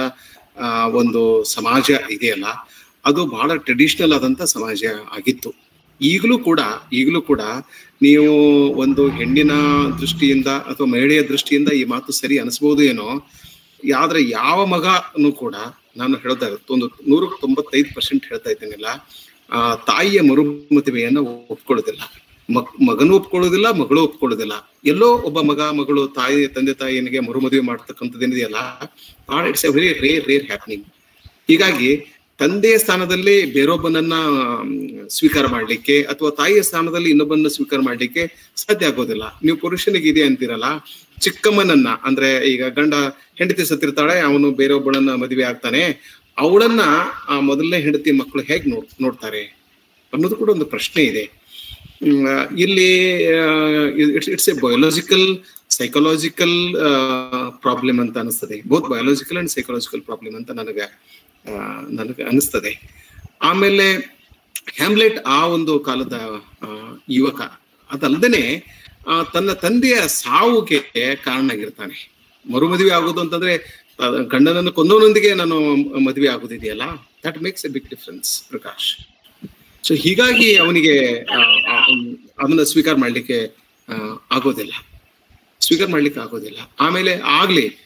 ಒಂದು ಸಮಾಜ ಇದೆಯಲ್ಲ ಅದು ಬಹಳ ಟ್ರೆಡಿಷನಲ್ ಆದಂತ ಸಮಾಜ ಆಗಿತ್ತು. ಈಗಲೂ ಕೂಡ ಈಗಲೂ ಕೂಡ ನೀವು ಒಂದು ಹೆಣ್ಣಿನ ದೃಷ್ಟಿಯಿಂದ ಅಥವಾ ಮಹಿಳೆಯ ದೃಷ್ಟಿಯಿಂದ ಈ ಮಾತು ಸರಿ ಅನಿಸ್ಬೋದು ಏನೋ ಆದ್ರೆ ಯಾವ ಮಗನು ಕೂಡ ನಾನು ಹೇಳ್ತಾ ಒಂದು ನೂರಕ್ಕೆ ತೊಂಬತ್ತೈದು ಪರ್ಸೆಂಟ್ ಹೇಳ್ತಾ ಇದ್ದೀನಿಲ್ಲ ತಾಯಿಯ ಮರುಮದುವೆಯನ್ನ ಒಪ್ಕೊಳ್ಳೋದಿಲ್ಲ. ಮಗ್, ಮಗನೂ ಒಪ್ಕೊಳ್ಳೋದಿಲ್ಲ, ಮಗಳು ಒಪ್ಕೊಳ್ಳೋದಿಲ್ಲ. ಎಲ್ಲೋ ಒಬ್ಬ ಮಗ, ಮಗಳು, ತಾಯಿ, ತಂದೆ ತಾಯಿಯನಿಗೆ ಮರುಮದುವೆ ಮಾಡ್ತಕ್ಕಂಥದ್ದು ಏನಿದೆಯಲ್ಲ it's a very rare rare happening ಹೀಗಾಗಿ ತಂದೆಯ ಸ್ಥಾನದಲ್ಲಿ ಬೇರೊಬ್ಬನನ್ನ ಸ್ವೀಕಾರ ಮಾಡ್ಲಿಕ್ಕೆ ಅಥವಾ ತಾಯಿಯ ಸ್ಥಾನದಲ್ಲಿ ಇನ್ನೊಬ್ಬನ ಸ್ವೀಕಾರ ಮಾಡ್ಲಿಕ್ಕೆ ಸಾಧ್ಯ ಆಗೋದಿಲ್ಲ. ನೀವು ಪುರುಷನಿಗೆ ಇದೆ ಅಂತೀರಲ್ಲ, ಚಿಕ್ಕಮ್ಮನನ್ನ, ಅಂದ್ರೆ ಈಗ ಗಂಡ ಹೆಂಡತಿ ಸತ್ತಿರ್ತಾಳೆ ಅವನು ಬೇರೊಬ್ಬಳನ್ನ ಮದುವೆ ಆಗ್ತಾನೆ, ಅವಳನ್ನ ಆ ಮೊದಲನೇ ಹೆಂಡತಿ ಮಕ್ಕಳು ಹೇಗೆ ನೋಡ್, ನೋಡ್ತಾರೆ ಅನ್ನೋದು ಕೂಡ ಒಂದು ಪ್ರಶ್ನೆ ಇದೆ. ಇಲ್ಲಿ it's it's a biological, psychological problem ಅಂತ ಅನಿಸ್ತದೆ. Both biological and psychological problem ಅಂತ ನನಗೆ ನನಗೆ ಅನಿಸ್ತದೆ ಆಮೇಲೆ ಹ್ಯಾಮ್ಲೆಟ್ ಆ ಒಂದು ಕಾಲದ ಯುವಕ ಅದಲ್ಲದೆ ತನ್ನ ತಂದೆಯ ಸಾವುಗೆ ಕಾರಣ ಆಗಿರ್ತಾನೆ ಮರುಮದುವೆ ಆಗೋದು ಅಂತಂದ್ರೆ ಗಂಡನನ್ನು ಕೊಂದವನೊಂದಿಗೆ ನಾನು ಮದುವೆ ಆಗೋದಿದೆಯಲ್ಲ? That makes a big difference Prakash. So ಹೀಗಾಗಿ ಅವನಿಗೆ ಅದನ್ನ ಸ್ವೀಕಾರ ಮಾಡ್ಲಿಕ್ಕೆ ಆಗೋದಿಲ್ಲ. ಸ್ವೀಕಾರ ಮಾಡ್ಲಿಕ್ಕೆ ಆಗೋದಿಲ್ಲ. ಆಮೇಲೆ ಆಗ್ಲಿ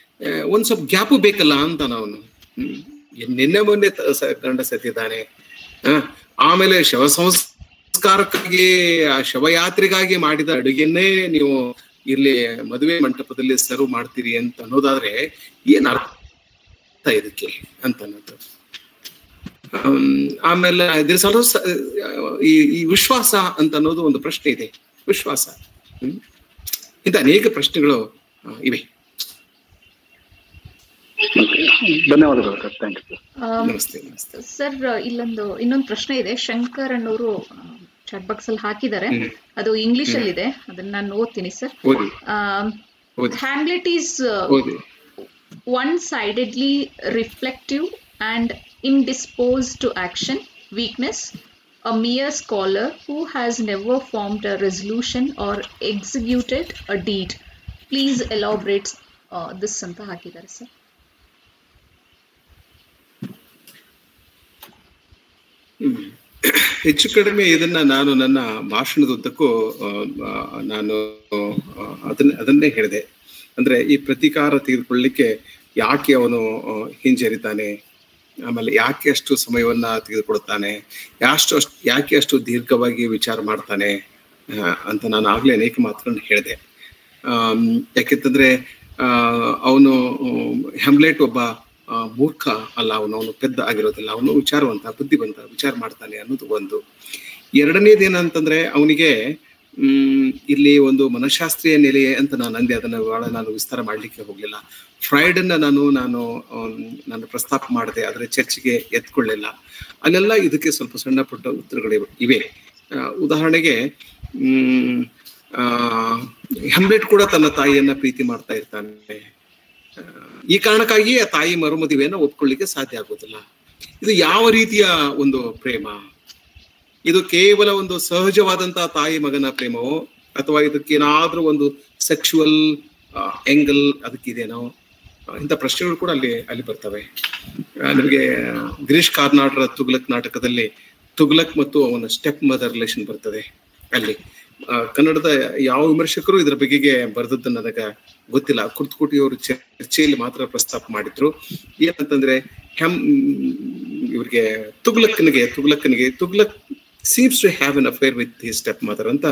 ಒಂದ್ ಸ್ವಲ್ಪ ಗ್ಯಾಪು ಬೇಕಲ್ಲ ಅಂತ ಹ್ಮ್. ನಿನ್ನೆ ಮೊನ್ನೆ ಕಂಡ ಸತ್ತಿದ್ದಾನೆ ಆಮೇಲೆ ಶವ ಸಂಸ್ಕಾರಕ್ಕಾಗಿ ಆ ಶವಯಾತ್ರೆಗಾಗಿ ಮಾಡಿದ ಅಡುಗೆನ್ನೇ ನೀವು ಇಲ್ಲಿ ಮದುವೆ ಮಂಟಪದಲ್ಲಿ ಸರ್ವ್ ಮಾಡ್ತೀರಿ ಅಂತ ಅನ್ನೋದಾದ್ರೆ ಏನ್ ಅರ್ಥ ಇದಕ್ಕೆ ಅಂತ ಅನ್ನೋದು. ಆಮ್, ಆಮೇಲೆ ಈ ವಿಶ್ವಾಸ ಅಂತ ಅನ್ನೋದು ಒಂದು ಪ್ರಶ್ನೆ ಇದೆ. ವಿಶ್ವಾಸ. ಇಂಥ ಅನೇಕ ಪ್ರಶ್ನೆಗಳು ಇವೆ. ಧನ್ಯವಾದಗಳು ಸರ್. ಇಲ್ಲೊಂದು ಇನ್ನೊಂದು ಪ್ರಶ್ನೆ ಇದೆ. ಶಂಕರ್ ಅನ್ನೋರು ಚಾಟ್ ಬಾಕ್ಸ್ ಅಲ್ಲಿ ಹಾಕಿದ್ದಾರೆ. ಅದು ಇಂಗ್ಲಿಷ್ ಅಲ್ಲಿ ಇದೆ. ಅದನ್ನ ನಾನು ಓದ್ತೀನಿ sir. Hamlet is one sidedly reflective and in dispose to action weakness a mere scholar who has never formed a resolution or executed a deed please elaborate this ಅಂತ ಹಾಕಿದ್ದಾರೆ ಸರ್ ಹೆಚ್ಚು ಕಡಿಮೆ ಇದನ್ನ ನಾನು ನನ್ನ ಭಾಷಣದ ಉದ್ದಕ್ಕೂ ಆ, ಆ, ನಾನು ಅದನ್ನ ಅದನ್ನೇ ಹೇಳಿದೆ ಅಂದ್ರೆ ಈ ಪ್ರತೀಕಾರ ತೆಗೆದುಕೊಳ್ಳಲಿಕ್ಕೆ ಯಾಕೆ ಅವನು ಹಿಂಜರಿತಾನೆ ಆಮೇಲೆ ಯಾಕೆ ಅಷ್ಟು ಸಮಯವನ್ನ ತೆಗೆದುಕೊಡ್ತಾನೆ ಯಾಷ್ಟು ಅಷ್ಟು ಯಾಕೆ ಅಷ್ಟು ದೀರ್ಘವಾಗಿ ವಿಚಾರ ಮಾಡ್ತಾನೆ ಅಂತ ನಾನು ಆಗ್ಲೇ ಅನೇಕ ಮಾತುಗಳನ್ನ ಹೇಳಿದೆ ಯಾಕೆಂತಂದ್ರೆ ಅವನು ಹೆಮ್ಲೆಟ್ ಒಬ್ಬ ಮೂರ್ಖ ಅಲ್ಲ, ಅವನು ಅವನು ಪೆದ್ದ ಆಗಿರೋದಿಲ್ಲ, ಅವನು ವಿಚಾರವಂತ, ಬುದ್ಧಿವಂತ, ವಿಚಾರ ಮಾಡ್ತಾನೆ ಅನ್ನೋದು ಒಂದು. ಎರಡನೇದೇನಂತಂದ್ರೆ ಅವನಿಗೆ, ಹ್ಮ್, ಇಲ್ಲಿ ಒಂದು ಮನಃಶಾಸ್ತ್ರೀಯ ನೆಲೆ ಅಂತ ನಾನು ಅಂದೆ ಅದನ್ನ ಬಹಳ ನಾನು ವಿಸ್ತಾರ ಮಾಡ್ಲಿಕ್ಕೆ ಹೋಗ್ಲಿಲ್ಲ. ಫ್ರೈಡ್ ಅನ್ನ ನಾನು ನಾನು ನಾನು ಪ್ರಸ್ತಾಪ ಮಾಡಿದೆ ಅದರ ಚರ್ಚೆಗೆ ಎತ್ಕೊಳ್ಳಿಲ್ಲ. ಅಲ್ಲೆಲ್ಲ ಇದಕ್ಕೆ ಸ್ವಲ್ಪ ಸಣ್ಣ ಪುಟ್ಟ ಉತ್ತರಗಳು ಇವೆ. ಉದಾಹರಣೆಗೆ, ಹ್ಮ್, ಆ ಕೂಡ ತನ್ನ ತಾಯಿಯನ್ನ ಪ್ರೀತಿ ಮಾಡ್ತಾ ಇರ್ತಾನೆ. ಈ ಕಾರಣಕ್ಕಾಗಿ ಆ ತಾಯಿ ಮರುಮದುವೆಯನ್ನು ಒಪ್ಕೊಳ್ಳಿಕ್ಕೆ ಸಾಧ್ಯ ಆಗೋದಿಲ್ಲ ಇದು ಯಾವ ರೀತಿಯ ಒಂದು ಪ್ರೇಮ? ಇದು ಕೇವಲ ಒಂದು ಸಹಜವಾದಂತಹ ತಾಯಿ ಮಗನ ಪ್ರೇಮವೋ? ಅಥವಾ ಇದಕ್ಕೇನಾದ್ರೂ ಒಂದು ಸೆಕ್ಷುವಲ್ ಎಂಗಲ್ ಅದಕ್ಕಿದೇನೋ ಇಂಥ ಪ್ರಶ್ನೆಗಳು ಕೂಡ ಅಲ್ಲಿ ಅಲ್ಲಿ ಬರ್ತವೆ. ನಿಮಗೆ ಗಿರೀಶ್ ಕಾರ್ನಾಡ್ರ ತುಗ್ಲಕ್ ನಾಟಕದಲ್ಲಿ ತುಗ್ಲಕ್ ಮತ್ತು ಅವನ ಸ್ಟೆಪ್ ಮದರ್ ರಿಲೇಷನ್ ಬರ್ತದೆ ಅಲ್ಲಿ. ಕನ್ನಡದ ಯಾವ ವಿಮರ್ಶಕರು ಇದರ ಬಗೆಗೆ ಬರೆದದ್ದು ನನಗೆ ಗೊತ್ತಿಲ್ಲ. ಕುರ್ತಕೋಟಿ ಅವರು ಚರ್ಚೆಯಲ್ಲಿ ಮಾತ್ರ ಪ್ರಸ್ತಾಪ ಮಾಡಿದ್ರು. ಏನಂತಂದ್ರೆ ಹೆಮ್ ಇವ್ರಿಗೆ ತುಗ್ಲಕ್ಕನಿಗೆ ತುಗ್ಲಕ್ಕನಿಗೆ, Tughlaq seems to have an affair with his step ಮಾತ್ರ ಅಂತ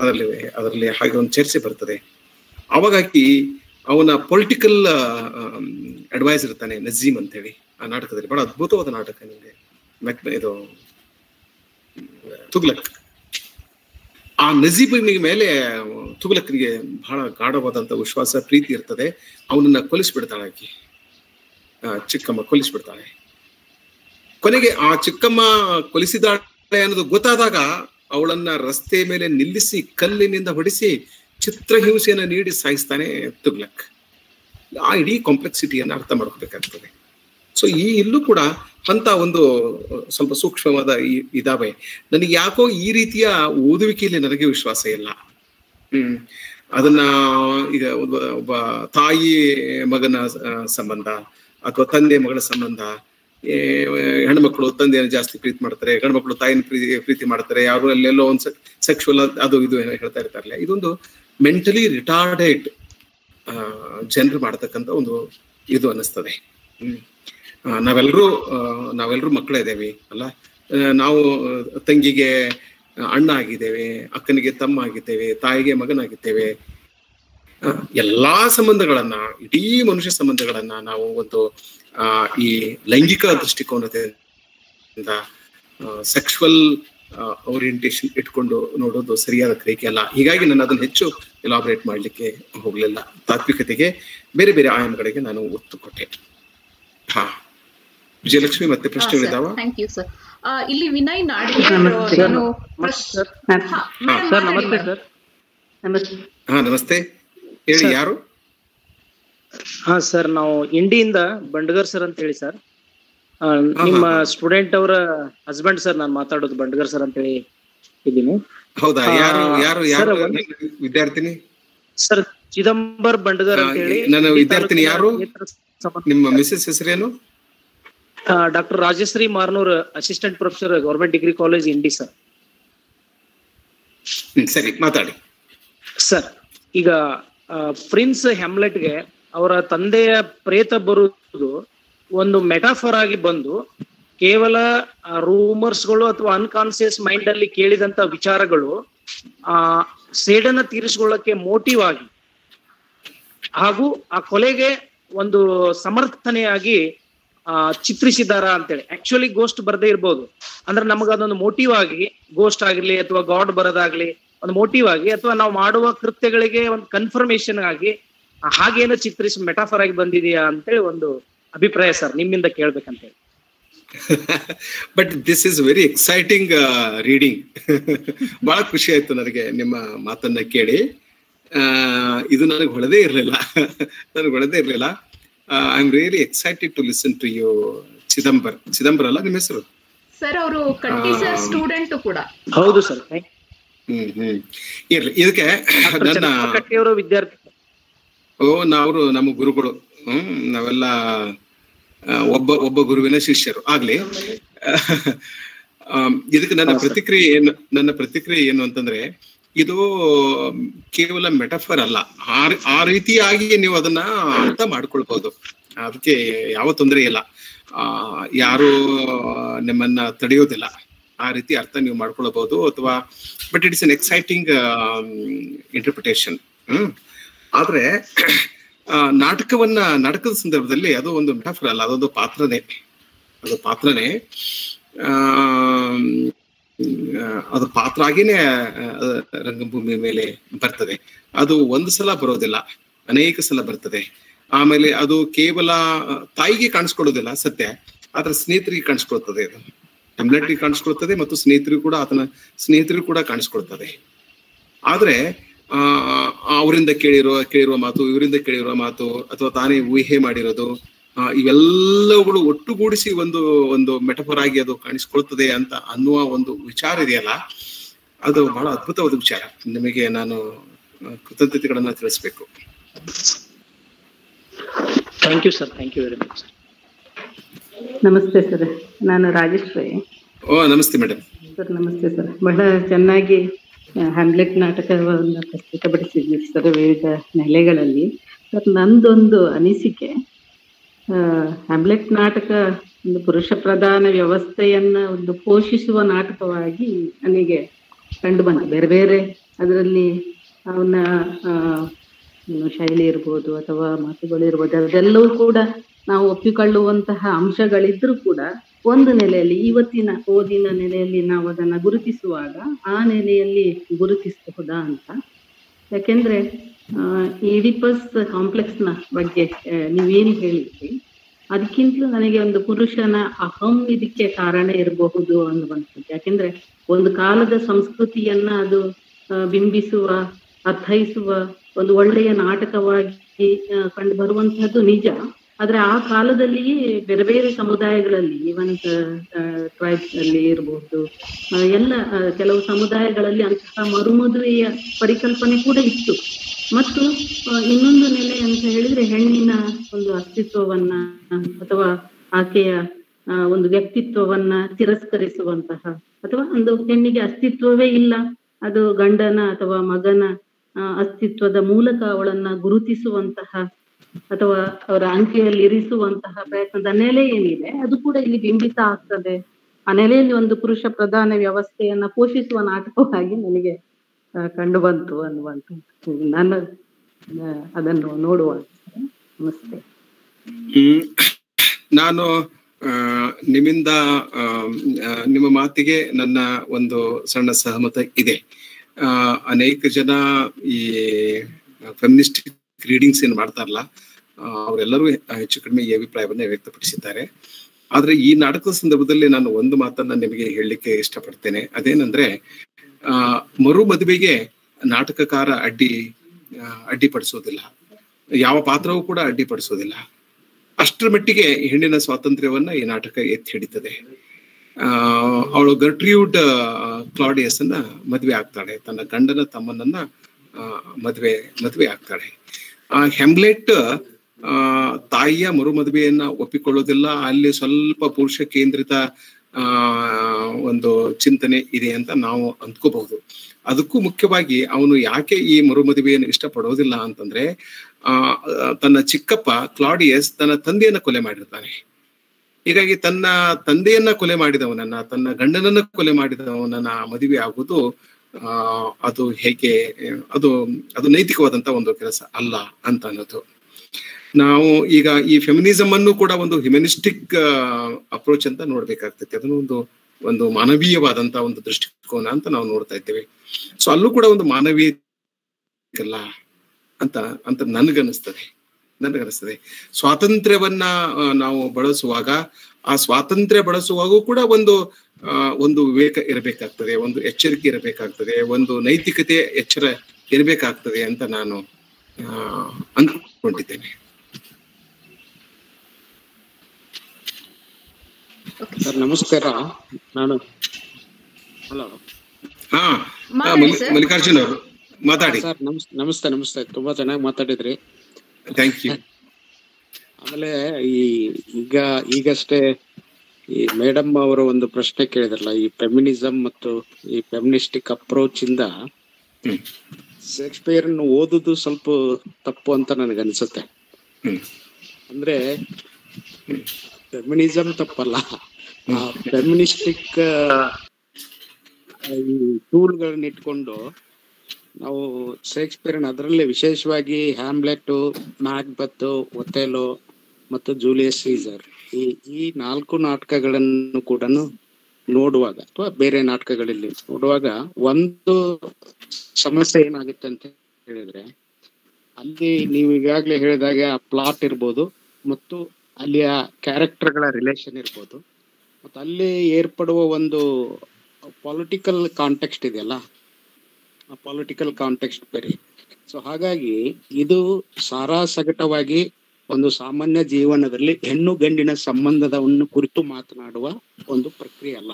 ಅದರಲ್ಲಿ ಅದರಲ್ಲಿ ಹಾಗೆ ಒಂದು ಚರ್ಚೆ ಬರ್ತದೆ. ಅವಾಗಾಕಿ ಅವನ ಪೊಲಿಟಿಕಲ್ ಅಡ್ವೈಸ್ ಇರ್ತಾನೆ ನಜೀಮ್ ಅಂತ ಹೇಳಿ ಆ ನಾಟಕದಲ್ಲಿ ಬಹಳ ಅದ್ಭುತವಾದ ನಾಟಕ ನಿಮಗೆ. ಇದು, ತುಗ್ಲಕ್. ಆ ನಜೀಬನಿಗೆ ಮೇಲೆ ತುಗಲಕ್ಕನಿಗೆ ಬಹಳ ಗಾಢವಾದಂತ ವಿಶ್ವಾಸ, ಪ್ರೀತಿ ಇರ್ತದೆ. ಅವನನ್ನ ಕೊಲಿಸ್ಬಿಡ್ತಾಳೆ ಆಕಿ. ಚಿಕ್ಕಮ್ಮ ಕೊಲಿಸ್ಬಿಡ್ತಾಳೆ ಕೊನೆಗೆ ಆ ಚಿಕ್ಕಮ್ಮ ಕೊಲಿಸಿದಾಳೆ ಅನ್ನೋದು ಗೊತ್ತಾದಾಗ ಅವಳನ್ನ ರಸ್ತೆ ಮೇಲೆ ನಿಲ್ಲಿಸಿ, ಕಲ್ಲಿನಿಂದ ಹೊಡಿಸಿ, ಚಿತ್ರಹಿಂಸೆಯನ್ನು ನೀಡಿ ಸಾಯಿಸ್ತಾನೆ ತುಗ್ಲಕ್ ಆ ಇಡೀ ಕಾಂಪ್ಲೆಕ್ಸಿಟಿಯನ್ನು ಅರ್ಥ ಮಾಡ್ಕೋಬೇಕಾಗ್ತದೆ. ಸೊ ಈ ಇಲ್ಲೂ ಕೂಡ ಅಂತ ಒಂದು ಸ್ವಲ್ಪ ಸೂಕ್ಷ್ಮವಾದ ಈ- ಇದಾವೆ. ನನಗೆ ಯಾಕೋ ಈ ರೀತಿಯ ಓದುವಿಕೆಯಲ್ಲಿ ನನಗೆ ವಿಶ್ವಾಸ ಇಲ್ಲ. ಹ್ಮ್. ಅದನ್ನ ಈಗ ಒಬ್ಬ ತಾಯಿ ಮಗನ ಸಂಬಂಧ ಅಥವಾ ತಂದೆ ಮಗಳ ಸಂಬಂಧ ಹೆಣ್ಮಕ್ಳು ತಂದೆಯನ್ನು ಜಾಸ್ತಿ ಪ್ರೀತಿ ಮಾಡ್ತಾರೆ ಗಂಡ್ಮಕ್ಳು ತಾಯಿನ ಪ್ರೀತಿ ಪ್ರೀತಿ ಮಾಡ್ತಾರೆ ಯಾರು ಅಲ್ಲೆಲ್ಲೋ ಒಂದು ಸೆಕ್ಷುವಲ್ ಅದು ಇದು ಏನೋ ಹೇಳ್ತಾ ಇರ್ತಾರಲ್ಲ ಇದೊಂದು ಮೆಂಟಲಿ ರಿಟಾರ್ಡೆಡ್ ಜನರು ಮಾಡ್ತಕ್ಕಂಥ ಒಂದು ಇದು ಅನ್ನಿಸ್ತದೆ. ಹ್ಮ್. ನಾವೆಲ್ಲರೂ ನಾವೆಲ್ಲರೂ ಮಕ್ಕಳೇ ಇದ್ದೇವೆ ಅಲ್ಲ? ನಾವು ತಂಗಿಗೆ ಅಣ್ಣ ಆಗಿದ್ದೇವೆ, ಅಕ್ಕನಿಗೆ ತಮ್ಮ ಆಗಿದ್ದೇವೆ, ತಾಯಿಗೆ ಮಗನಾಗಿದ್ದೇವೆ. ಎಲ್ಲಾ ಸಂಬಂಧಗಳನ್ನ, ಇಡೀ ಮನುಷ್ಯ ಸಂಬಂಧಗಳನ್ನ ನಾವು ಒಂದು, ಆ, ಈ ಲೈಂಗಿಕ ದೃಷ್ಟಿಕೋನದಿಂದ ಸೆಕ್ಷುವಲ್ ಓರಿಯಂಟೇಶನ್ ಇಟ್ಕೊಂಡು ನೋಡೋದು ಸರಿಯಾದ ಕ್ರಿಯೆ ಅಲ್ಲ. ಹೀಗಾಗಿ ನಾನು ಅದನ್ನು ಹೆಚ್ಚು ಎಲಾಬ್ರೇಟ್ ಮಾಡ್ಲಿಕ್ಕೆ ಹೋಗ್ಲಿಲ್ಲ. ತಾತ್ವಿಕತೆಗೆ ಬೇರೆ ಬೇರೆ ಆಯಾಮಗಳಿಗೆ ನಾನು ಒತ್ತು ಕೊಟ್ಟೆ. ಹಾ. ವಿಜಯಲಕ್ಷ್ಮಿ ಮತ್ತೆ ಪ್ರಶ್ನೆಗಳಿದಾವ ಥ್ಯಾಂಕ್ ಯು ಸರ್ ಇಲ್ಲಿ ವಿನಯ್ ನಾಡಿಗೆ. ನಾನು ಸರ್. ಸರ್. ನಮಸ್ತೆ. ಸರ್ ಹಾ ನಮಸ್ತೆ. ಹೇಳಿ ಯಾರು? ಹಾ ಸರ್ ನಾವು ಇಂಡಿಯಿಂದ ಬಂಡಗರ್ ಸರ್ ಅಂತ ಹೇಳಿ ಸರ್. ನಿಮ್ಮ. ಸ್ಟೂಡೆಂಟ್ ಅವರ ಹಸ್ಬೆಂಡ್ ಸರ್ ನಾನು ಮಾತಾಡೋದು ಬಂಡಗರ್ ಸರ್ ಅಂತ ಹೇಳಿ ಇದ್ದೀನಿ. ಹೌದಾ? ಯಾರು ಯಾರು ಯಾರು ವಿದ್ಯಾರ್ಥಿನಿ? ಸರ್ ಚಿದಂಬರ್ ಬಂಡಗರ್ ಅಂತ ಹೇಳಿ ನನ್ನ ವಿದ್ಯಾರ್ಥಿನಿ ಯಾರು? ನಿಮ್ಮ ಮಿಸಸ್ ಹೆಸರೇನು? Doctor Rajashree Marnoor assistant professor government degree college Indi sir ಸರಿ ಮಾತಾಡಿ. ಸರ್ ಈಗ ಪ್ರಿನ್ಸ್ ಹ್ಯಾಮ್ಲೆಟ್ಗೆ ಅವರ ತಂದೆಯ ಪ್ರೇತ ಬರುವುದು ಒಂದು ಮೆಟಾಫರ್ ಆಗಿ ಬಂದು ಕೇವಲ ರೂಮರ್ಸ್ಗಳು ಅಥವಾ ಅನ್ಕಾನ್ಸಿಯಸ್ ಮೈಂಡ್ ಅಲ್ಲಿ ಕೇಳಿದಂತ ವಿಚಾರಗಳು ಆ ಸೇಡನ್ನ ತೀರಿಸಿಕೊಳ್ಳಕ್ಕೆ ಮೋಟಿವ್ ಆಗಿ ಹಾಗೂ ಆ ಕೊಲೆಗೆ ಒಂದು ಸಮರ್ಥನೆಯಾಗಿ ಆ, ಚಿತ್ರಿಸಿದಾರ ಅಂತೇಳಿ. ಆಕ್ಚುಲಿ ಗೋಸ್ಟ್ ಬರದೇ ಇರ್ಬೋದು. ಅಂದ್ರೆ ನಮಗೆ ಅದೊಂದು ಮೋಟಿವ್ ಆಗಿ ಗೋಸ್ಟ್ ಆಗಿರ್ಲಿ ಅಥವಾ ಗಾಡ್ ಬರೋದಾಗ್ಲಿ, ಒಂದು ಮೋಟಿವ್ ಆಗಿ ಅಥವಾ ನಾವು ಮಾಡುವ ಕೃತ್ಯಗಳಿಗೆ ಒಂದು ಕನ್ಫರ್ಮೇಶನ್ ಆಗಿ ಹಾಗೇನೋ ಚಿತ್ರಿಸಿ ಮೆಟಾಫರ್ ಆಗಿ ಬಂದಿದೆಯಾ ಅಂತೇಳಿ ಒಂದು ಅಭಿಪ್ರಾಯ ಸರ್, ನಿಮ್ಮಿಂದ ಕೇಳ್ಬೇಕಂತ ಹೇಳಿ but this is very exciting reading ಬಹಳ ಖುಷಿ ಆಯ್ತು ನನಗೆ ನಿಮ್ಮ ಮಾತನ್ನ ಕೇಳಿ. ಇದು ನನಗೆ ಹೊಳದೇ ಇರಲಿಲ್ಲ. ನನಗೆ ಹೊಳದೇ ಇರಲಿಲ್ಲ. I am really excited to listen to you Chidambar Chidambar ಅಲ್ಲ ನಿಮ್ಮ ಹೆಸರು? ಸರ್ ಅವರು ಕಟ್ಟಿ ಸರ್ ಆ. ಸ್ಟೂಡೆಂಟ್ ಕೂಡ. ಹೌದು ಸರ್ ಹ್ಮ್ ಹ್ಮ್. ಇರ್ಲಿ ಇದಕ್ಕೆ ನನ್ನ ವಿದ್ಯಾರ್ಥಿ. ಓ ನಾವು ನಮ್ಮ ಗುರುಗಳು. ಹ್ಮ್ ನಾವೆಲ್ಲ ಒಬ್ಬ ಒಬ್ಬ ಗುರುವಿನ ಶಿಷ್ಯರು. ಆಗ್ಲಿ. ಇದಕ್ಕೆ ನನ್ನ ಪ್ರತಿಕ್ರಿಯೆ ಏನು ನನ್ನ ಪ್ರತಿಕ್ರಿಯೆ ಏನು ಅಂತಂದ್ರೆ ಇದು ಕೇವಲ ಮೆಟಫರ್ ಅಲ್ಲ. ಆ ರೀತಿಯಾಗಿ ನೀವು ಅದನ್ನ ಅರ್ಥ ಮಾಡ್ಕೊಳ್ಬಹುದು ಅದಕ್ಕೆ ಯಾವ ತೊಂದರೆ ಇಲ್ಲ. ಆ ಯಾರು ನಿಮ್ಮನ್ನ ತಡೆಯೋದಿಲ್ಲ. ಆ ರೀತಿ ಅರ್ಥ ನೀವು ಮಾಡ್ಕೊಳ್ಬಹುದು ಅಥವಾ but it's an exciting interpretation hmm. ಆದ್ರೆ ನಾಟಕವನ್ನ ನಾಟಕದ ಸಂದರ್ಭದಲ್ಲಿ ಅದು ಒಂದು ಮೆಟಫರ್ ಅಲ್ಲ. ಅದೊಂದು ಪಾತ್ರನೇ. ಅದು ಪಾತ್ರನೇ ಆ, ಅದು ಪಾತ್ರ ಆಗಿನೇ ರಂಗಭೂಮಿ ಮೇಲೆ ಬರ್ತದೆ. ಅದು ಒಂದು ಸಲ ಬರೋದಿಲ್ಲ, ಅನೇಕ ಸಲ ಬರ್ತದೆ. ಆಮೇಲೆ ಅದು ಕೇವಲ ತಾಯಿಗೆ ಕಾಣಿಸ್ಕೊಳ್ಳೋದಿಲ್ಲ ಸತ್ಯ, ಆದ್ರೆ ಸ್ನೇಹಿತರಿಗೆ ಕಾಣಿಸ್ಕೊಳ್ತದೆ ಅದು. ಹೆಮ್ಲೆಟ್ಗೆ ಕಾಣಿಸ್ಕೊಳ್ತದೆ ಮತ್ತು ಸ್ನೇಹಿತರಿಗೂ ಕೂಡ ಆತನ ಸ್ನೇಹಿತರಿಗೂ ಕೂಡ ಕಾಣಿಸ್ಕೊಳ್ತದೆ. ಆದ್ರೆ, ಆ, ಅವರಿಂದ ಕೇಳಿರುವ ಕೇಳಿರುವ ಮಾತು, ಇವರಿಂದ ಕೇಳಿರುವ ಮಾತು, ಅಥವಾ ತಾನೇ ಊಹೆ ಮಾಡಿರೋದು ಇವೆಲ್ಲವುಗಳು ಒಟ್ಟುಗೂಡಿಸಿ ಒಂದು ಒಂದು ಮೆಟಫರ್ ಆಗಿ ಅದು ಕಾಣಿಸ್ಕೊಳ್ತದೆ ಅಂತ ಅನ್ನುವ ಒಂದು ವಿಚಾರ ಇದೆಯಲ್ಲ ಅದು ಬಹಳ ಅದ್ಭುತವಾದ ವಿಚಾರ. ನಿಮಗೆ ನಾನು ಕೃತಜ್ಞತೆಗಳನ್ನ ತಿಳಿಸ್ಬೇಕು. Thank you sir thank you very much sir ನಮಸ್ತೆ ಸರ್ ನಾನು ರಾಜೇಶ್ವರಿ ಓ ನಮಸ್ತೆ ಮೇಡಮ್ ಸರ್ ನಮಸ್ತೆ ಸರ್ ಬಹಳ ಚೆನ್ನಾಗಿ ಹ್ಯಾಮ್ಲೆಟ್ ನಾಟಕವನ್ನು ಪ್ರಸ್ತುತಪಡಿಸಿದ್ದೀರಿ ಸರ್ ವಿವಿಧ ನೆಲೆಗಳಲ್ಲಿ. ಸರ್ ನಂದೊಂದು ಅನಿಸಿಕೆ. ಹ್ಯಾಮ್ಲೆಟ್ ನಾಟಕ ಒಂದು ಪುರುಷ ಪ್ರಧಾನ ವ್ಯವಸ್ಥೆಯನ್ನ ಒಂದು ಪೋಷಿಸುವ ನಾಟಕವಾಗಿ ನನಗೆ ಕಂಡು ಬಂದ ಬೇರೆ ಬೇರೆ ಅದರಲ್ಲಿ ಅವನ ಶೈಲಿ ಇರ್ಬೋದು ಅಥವಾ ಮಾತುಗಳು ಇರ್ಬೋದು, ಅದೆಲ್ಲವೂ ಕೂಡ ನಾವು ಒಪ್ಪಿಕೊಳ್ಳುವಂತಹ ಅಂಶಗಳಿದ್ರೂ ಕೂಡ ಒಂದು ನೆಲೆಯಲ್ಲಿ ಇವತ್ತಿನ ಓದಿನ ನೆಲೆಯಲ್ಲಿ ನಾವು ಅದನ್ನ ಗುರುತಿಸುವಾಗ ಆ ನೆಲೆಯಲ್ಲಿ ಗುರುತಿಸಬಹುದಾ ಅಂತ. ಯಾಕೆಂದ್ರೆ ಕಾಂಪ್ಲೆಕ್ಸ್ ಕಾಂಪ್ಲೆಕ್ಸ್ನ ಬಗ್ಗೆ ನೀವೇನು ಹೇಳಿದ್ರಿ? ಅದಕ್ಕಿಂತಲೂ ನನಗೆ ಒಂದು ಪುರುಷನ ಅಹಂ ಇದಕ್ಕೆ ಕಾರಣ ಇರಬಹುದು ಅನ್ನುವಂಥದ್ದು. ಯಾಕೆಂದ್ರೆ ಒಂದು ಕಾಲದ ಸಂಸ್ಕೃತಿಯನ್ನ ಅದು ಬಿಂಬಿಸುವ, ಅರ್ಥೈಸುವ ಒಂದು ಒಳ್ಳೆಯ ನಾಟಕವಾಗಿ ಕಂಡು ಬರುವಂತಹದ್ದು ನಿಜ. ಆದ್ರೆ ಆ ಕಾಲದಲ್ಲಿ ಬೇರೆ ಬೇರೆ ಸಮುದಾಯಗಳಲ್ಲಿ ಇವನ್ ಟ್ರೈಬ್ಸ್ ಅಲ್ಲಿ ಇರಬಹುದು ಎಲ್ಲ ಕೆಲವು ಸಮುದಾಯಗಳಲ್ಲಿ ಅಂತಹ ಮರುಮದುವೆಯ ಪರಿಕಲ್ಪನೆ ಕೂಡ ಇತ್ತು. ಮತ್ತು ಇನ್ನೊಂದು ನೆಲೆ ಅಂತ ಹೇಳಿದ್ರೆ ಹೆಣ್ಣಿನ ಒಂದು ಅಸ್ತಿತ್ವವನ್ನ ಅಥವಾ ಆಕೆಯ ಒಂದು ವ್ಯಕ್ತಿತ್ವವನ್ನ ತಿರಸ್ಕರಿಸುವಂತಹ, ಅಥವಾ ಒಂದು ಹೆಣ್ಣಿಗೆ ಅಸ್ತಿತ್ವವೇ ಇಲ್ಲ, ಅದು ಗಂಡನ ಅಥವಾ ಮಗನ ಅಸ್ತಿತ್ವದ ಮೂಲಕ ಅವಳನ್ನ ಗುರುತಿಸುವಂತಹ ಅಥವಾ ಅವರ ಅಂಕೆಯಲ್ಲಿ ಇರಿಸುವಂತಹ ಪ್ರಯತ್ನದ ನೆಲೆ ಏನಿದೆ, ಅದು ಕೂಡ ಇಲ್ಲಿ ಬಿಂಬಿತ ಆಗ್ತದೆ. ಆ ನೆಲೆಯಲ್ಲಿ ಒಂದು ಪುರುಷ ಪ್ರಧಾನ ವ್ಯವಸ್ಥೆಯನ್ನ ಪೋಷಿಸುವ ನಾಟಕವಾಗಿ ನನಗೆ ಕಂಡು ಬಂತು ಅನ್ನುವಂಥದ್ದು. ನಾನು ಅದನ್ನು ನೋಡುವ ನಮಸ್ತೆ. ನಾನು ನಿಮ್ಮಿಂದ ನಿಮ್ಮ ಮಾತಿಗೆ ನನ್ನ ಒಂದು ಸಣ್ಣ ಸಹಮತ ಇದೆ. ಅನೇಕ ಜನ ಈ ಫೆಮಿನಿಸ್ಟಿಕ್ ರೀಡಿಂಗ್ಸ್ ಏನ್ ಮಾಡ್ತಾರಲ್ಲ ಅವರೆಲ್ಲರೂ ಹೆಚ್ಚು ಕಡಿಮೆ ಈ ಅಭಿಪ್ರಾಯವನ್ನೇ ವ್ಯಕ್ತಪಡಿಸಿದ್ದಾರೆ. ಆದ್ರೆ ಈ ನಾಟಕದ ಸಂದರ್ಭದಲ್ಲಿ ನಾನು ಒಂದು ಮಾತನ್ನ ನಿಮಗೆ ಹೇಳಲಿಕ್ಕೆ ಇಷ್ಟಪಡ್ತೇನೆ. ಅದೇನಂದ್ರೆ, ಆ, ಮರು ಮದುವೆಗೆ ನಾಟಕಕಾರ ಅಡ್ಡಿ ಅಡ್ಡಿಪಡಿಸೋದಿಲ್ಲ. ಯಾವ ಪಾತ್ರವೂ ಕೂಡ ಅಡ್ಡಿಪಡಿಸೋದಿಲ್ಲ. ಅಷ್ಟರ ಮಟ್ಟಿಗೆ ಹೆಣ್ಣಿನ ಸ್ವಾತಂತ್ರ್ಯವನ್ನ ಈ ನಾಟಕ ಎತ್ತಿ ಹಿಡಿತದೆ. ಆ, ಅವಳು ಗರ್ಟ್ರಿಯೂಡ್ ಕ್ಲಾಡಿಯಸ್ ಅನ್ನ ಮದ್ವೆ ಆಗ್ತಾಳೆ. ತನ್ನ ಗಂಡನ ತಮ್ಮನನ್ನ ಮದುವೆ, ಮದ್ವೆ ಆಗ್ತಾಳೆ. ಹೆಮ್ಲೆಟ್ ಆ, ತಾಯಿಯ ಮರುಮದುವೆಯನ್ನ ಒಪ್ಪಿಕೊಳ್ಳೋದಿಲ್ಲ. ಅಲ್ಲಿ ಸ್ವಲ್ಪ ಪುರುಷ ಕೇಂದ್ರಿತ ಒಂದು ಚಿಂತನೆ ಇದೆ ಅಂತ ನಾವು ಅಂದ್ಕೋಬಹುದು. ಅದಕ್ಕೂ ಮುಖ್ಯವಾಗಿ ಅವನು ಯಾಕೆ ಈ ಮರುಮದುವೆಯನ್ನು ಇಷ್ಟಪಡೋದಿಲ್ಲ ಅಂತಂದ್ರೆ, ಆ, ತನ್ನ ಚಿಕ್ಕಪ್ಪ ಕ್ಲಾಡಿಯಸ್ ತನ್ನ ತಂದೆಯನ್ನ ಕೊಲೆ ಮಾಡಿರ್ತಾನೆ. ಹೀಗಾಗಿ ತನ್ನ ತಂದೆಯನ್ನ ಕೊಲೆ ಮಾಡಿದವನನ್ನ, ತನ್ನ ಗಂಡನನ್ನ ಕೊಲೆ ಮಾಡಿದವನನ್ನ ಮದುವೆ ಆಗುವುದು ಅದು ಹೇಗೆ ಅದು ಅದು ನೈತಿಕವಾದಂತ ಒಂದು ಕೆಲಸ ಅಲ್ಲ ಅಂತ ಅನ್ನೋದು. ನಾವು ಈಗ ಈ ಫೆಮಿನಿಸಮ್ ಅನ್ನು ಕೂಡ ಒಂದು ಹ್ಯುಮನಿಸ್ಟಿಕ್ ಅಪ್ರೋಚ್ ಅಂತ ನೋಡ್ಬೇಕಾಗ್ತೈತಿ. ಅದನ್ನು ಒಂದು ಒಂದು ಮಾನವೀಯವಾದಂತ ಒಂದು ದೃಷ್ಟಿಕೋನ ಅಂತ ನಾವು ನೋಡ್ತಾ ಇದ್ದೇವೆ. ಸೊ ಅಲ್ಲೂ ಕೂಡ ಒಂದು ಮಾನವೀಯ ಅಂತ ಅಂತ ನನಗನ್ನಿಸ್ತದೆ. ನನಗನ್ನಿಸ್ತದೆ. ಸ್ವಾತಂತ್ರ್ಯವನ್ನ ನಾವು ಬಳಸುವಾಗ ಆ ಸ್ವಾತಂತ್ರ್ಯ ಬಳಸುವಾಗೂ ಕೂಡ ಒಂದು ಆ, ಒಂದು ವಿವೇಕ ಇರಬೇಕಾಗ್ತದೆ ಒಂದು ಎಚ್ಚರಿಕೆ ಇರಬೇಕಾಗ್ತದೆ ಒಂದು ನೈತಿಕತೆ ಎಚ್ಚರ ಇರಬೇಕಾಗ್ತದೆ ಅಂತ ನಾನು ಆ, ಅಂದ್ಕೊಂಡಿದ್ದೇನೆ. ಸರ್ ನಮಸ್ಕಾರ. ನಾನು ಹಲೋ. ಹಾ ಮಲ್ಲಿಕಾರ್ಜುನ್ ಅವರು ಮಾತಾಡಿ. ಸರ್ ನಮಸ್ ನಮಸ್ತೆ ನಮಸ್ತೆ. ತುಂಬಾ ಚೆನ್ನಾಗಿ ಮಾತಾಡಿದ್ರಿ. ಥ್ಯಾಂಕ್ ಯು ಆಮೇಲೆ ಈ ಈಗ ಈಗಷ್ಟೇ ಈ ಮೇಡಮ್ ಅವರ ಒಂದು ಪ್ರಶ್ನೆ ಕೇಳಿದ್ರಲ್ಲ ಈ ಫೆಮಿನಿಸಮ್ ಮತ್ತು ಈ ಫೆಮಿನಿಸ್ಟಿಕ್ ಅಪ್ರೋಚ್ ಇಂದ ಶೇಕ್ಸ್ಪಿಯರ್ ಓದುದು ಸ್ವಲ್ಪ ತಪ್ಪು ಅಂತ ನನಗನ್ಸುತ್ತೆ. ಅನ್ಸುತ್ತೆ ಅಂದ್ರೆ ಫೆಮಿನಿಸಂ ತಪ್ಪಲ್ಲ. ಫೆಮಿನಿಸ್ಟಿಕ್ ಈ ಟೂಲ್ಗಳನ್ನ ಇಟ್ಕೊಂಡು ನಾವು ಶೇಕ್ಸ್ಪಿಯರ್ನ ಅದರಲ್ಲಿ ವಿಶೇಷವಾಗಿ ಹ್ಯಾಮ್ಲೆಟ್ ಮ್ಯಾಕ್ಬತ್ ಒಥೆಲೋ ಮತ್ತು ಜೂಲಿಯಸ್ ಸೀಸರ್. ಈ ಈ ನಾಲ್ಕು ನಾಟಕಗಳನ್ನು ಕೂಡ ನೋಡುವಾಗ, ಅಥವಾ ಬೇರೆ ನಾಟಕಗಳಲ್ಲಿ ನೋಡುವಾಗ ಒಂದು ಸಮಸ್ಯೆ ಏನಾಗುತ್ತೆ ಅಂತ ಹೇಳಿದ್ರೆ, ಅಲ್ಲಿ ನೀವು ಈಗಾಗಲೇ ಹೇಳಿದಾಗೆ ಆ ಪ್ಲಾಟ್ ಇರ್ಬೋದು, ಮತ್ತು ಅಲ್ಲಿಯ ಕ್ಯಾರೆಕ್ಟರ್ಗಳ ರಿಲೇಷನ್ ಇರ್ಬೋದು, ಮತ್ತು ಅಲ್ಲಿ ಏರ್ಪಡುವ ಒಂದು ಪೊಲಿಟಿಕಲ್ ಕಾಂಟೆಕ್ಸ್ಟ್ ಇದೆಯಲ್ಲ, ಆ ಪೊಲಿಟಿಕಲ್ ಕಾಂಟೆಕ್ಸ್ಟ್ ಬೇರೆ. ಸೊ ಹಾಗಾಗಿ ಇದು ಸಾರಾಸಗಟವಾಗಿ ಒಂದು ಸಾಮಾನ್ಯ ಜೀವನದಲ್ಲಿ ಹೆಣ್ಣು ಗಂಡಿನ ಸಂಬಂಧವನ್ನು ಕುರಿತು ಮಾತನಾಡುವ ಒಂದು ಪ್ರಕ್ರಿಯೆ ಅಲ್ಲ.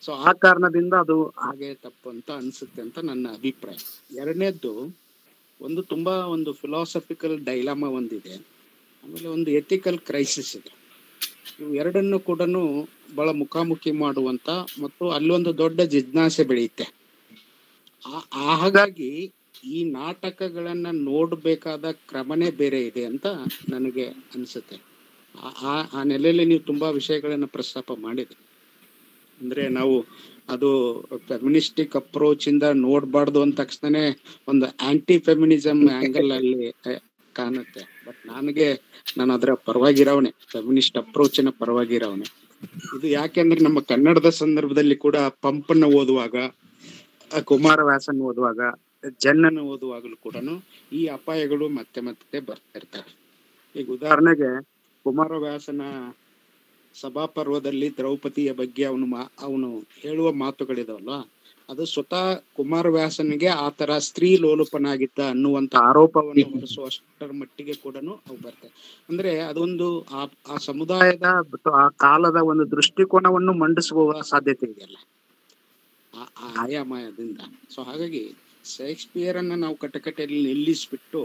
ಸೊ ಆ ಕಾರಣದಿಂದ ಅದು ಹಾಗೆ ತಪ್ಪು ಅಂತ ಅನ್ಸುತ್ತೆ ಅಂತ ನನ್ನ ಅಭಿಪ್ರಾಯ. ಎರಡನೇದ್ದು, ಒಂದು ತುಂಬಾ ಒಂದು ಫಿಲಾಸಫಿಕಲ್ ಡೈಲಾಮ ಒಂದಿದೆ. ಆಮೇಲೆ ಒಂದು ಎಥಿಕಲ್ ಕ್ರೈಸಿಸ್ ಇದೆ. ಇವು ಎರಡನ್ನು ಕೂಡ ಬಹಳ ಮುಖಾಮುಖಿ ಮಾಡುವಂತ ಮತ್ತು ಅಲ್ಲೊಂದು ದೊಡ್ಡ ಜಿಜ್ಞಾಸೆ ಬೆಳೆಯುತ್ತೆ. ಆ- ಹಾಗಾಗಿ ಈ ನಾಟಕಗಳನ್ನ ನೋಡಬೇಕಾದ ಕ್ರಮನೇ ಬೇರೆ ಇದೆ ಅಂತ ನನಗೆ ಅನ್ಸುತ್ತೆ. ಆ- ಆ ನೆಲೆಯಲ್ಲಿ ನೀವು ತುಂಬಾ ವಿಷಯಗಳನ್ನ ಪ್ರಸ್ತಾಪ ಮಾಡಿದ್ರಿ. ಅಂದ್ರೆ ನಾವು ಅದು ಫೆಮಿನಿಸ್ಟಿಕ್ ಅಪ್ರೋಚ್ ಇಂದ ನೋಡ್ಬಾರ್ದು ಅಂದ ತಕ್ಷಣನೇ ಒಂದು ಆಂಟಿ ಫೆಮಿನಿಸಮ್ ಆಂಗಲ್ ಅಲ್ಲಿ ಕಾಣುತ್ತೆ. ಬಟ್ ನನಗೆ, ನಾನು ಅದರ ಪರವಾಗಿರೋವನೆ. ಫೆಮಿನಿಸ್ಟ್ ಅಪ್ರೋಚಿನ ಪರವಾಗಿರೋವನೆ. ಇದು ಯಾಕೆಂದ್ರೆ ನಮ್ಮ ಕನ್ನಡದ ಸಂದರ್ಭದಲ್ಲಿ ಕೂಡ ಪಂಪನ್ನ ಓದುವಾಗ ಕುಮಾರ ವ್ಯಾಸನ್ ಓದುವಾಗ ಜನ್ನನ್ನು ಓದುವಾಗಲೂ ಕೂಡ ಈ ಅಪಾಯಗಳು ಮತ್ತೆ ಮತ್ತೆ ಬರ್ತಾ ಇರ್ತವೆ. ಈಗ ಉದಾಹರಣೆಗೆ ಕುಮಾರವ್ಯಾಸನ ಸಭಾಪರ್ವದಲ್ಲಿ ದ್ರೌಪದಿಯ ಬಗ್ಗೆ ಅವನು ಅವನು ಹೇಳುವ ಮಾತುಗಳಿದಾವಲ್ವಾ ಅದು ಸ್ವತಃ ಕುಮಾರವ್ಯಾಸನಿಗೆ ಆ ತರ ಸ್ತ್ರೀ ಲೋಲುಪನಾಗಿದ್ದ ಅನ್ನುವಂತ ಆರೋಪವನ್ನು ಹೊರಿಸುವಷ್ಟರ ಮಟ್ಟಿಗೆ ಕೂಡ ಅವು ಬರ್ತವೆ ಅಂದ್ರೆ ಅದೊಂದು ಆ ಆ ಸಮುದಾಯದ ಆ ಕಾಲದ ಒಂದು ದೃಷ್ಟಿಕೋನವನ್ನು ಮಂಡಿಸುವ ಸಾಧ್ಯತೆ ಇದೆಯಲ್ಲ, ಆ- ಆ ಆಯಾಮದಿಂದ. ಸೊ ಹಾಗಾಗಿ ಶೇಕ್ಸ್ಪಿಯರ್ ಅನ್ನ ನಾವು ಕಟಕಟೆಯಲ್ಲಿ ನಿಲ್ಲಿಸ್ಬಿಟ್ಟು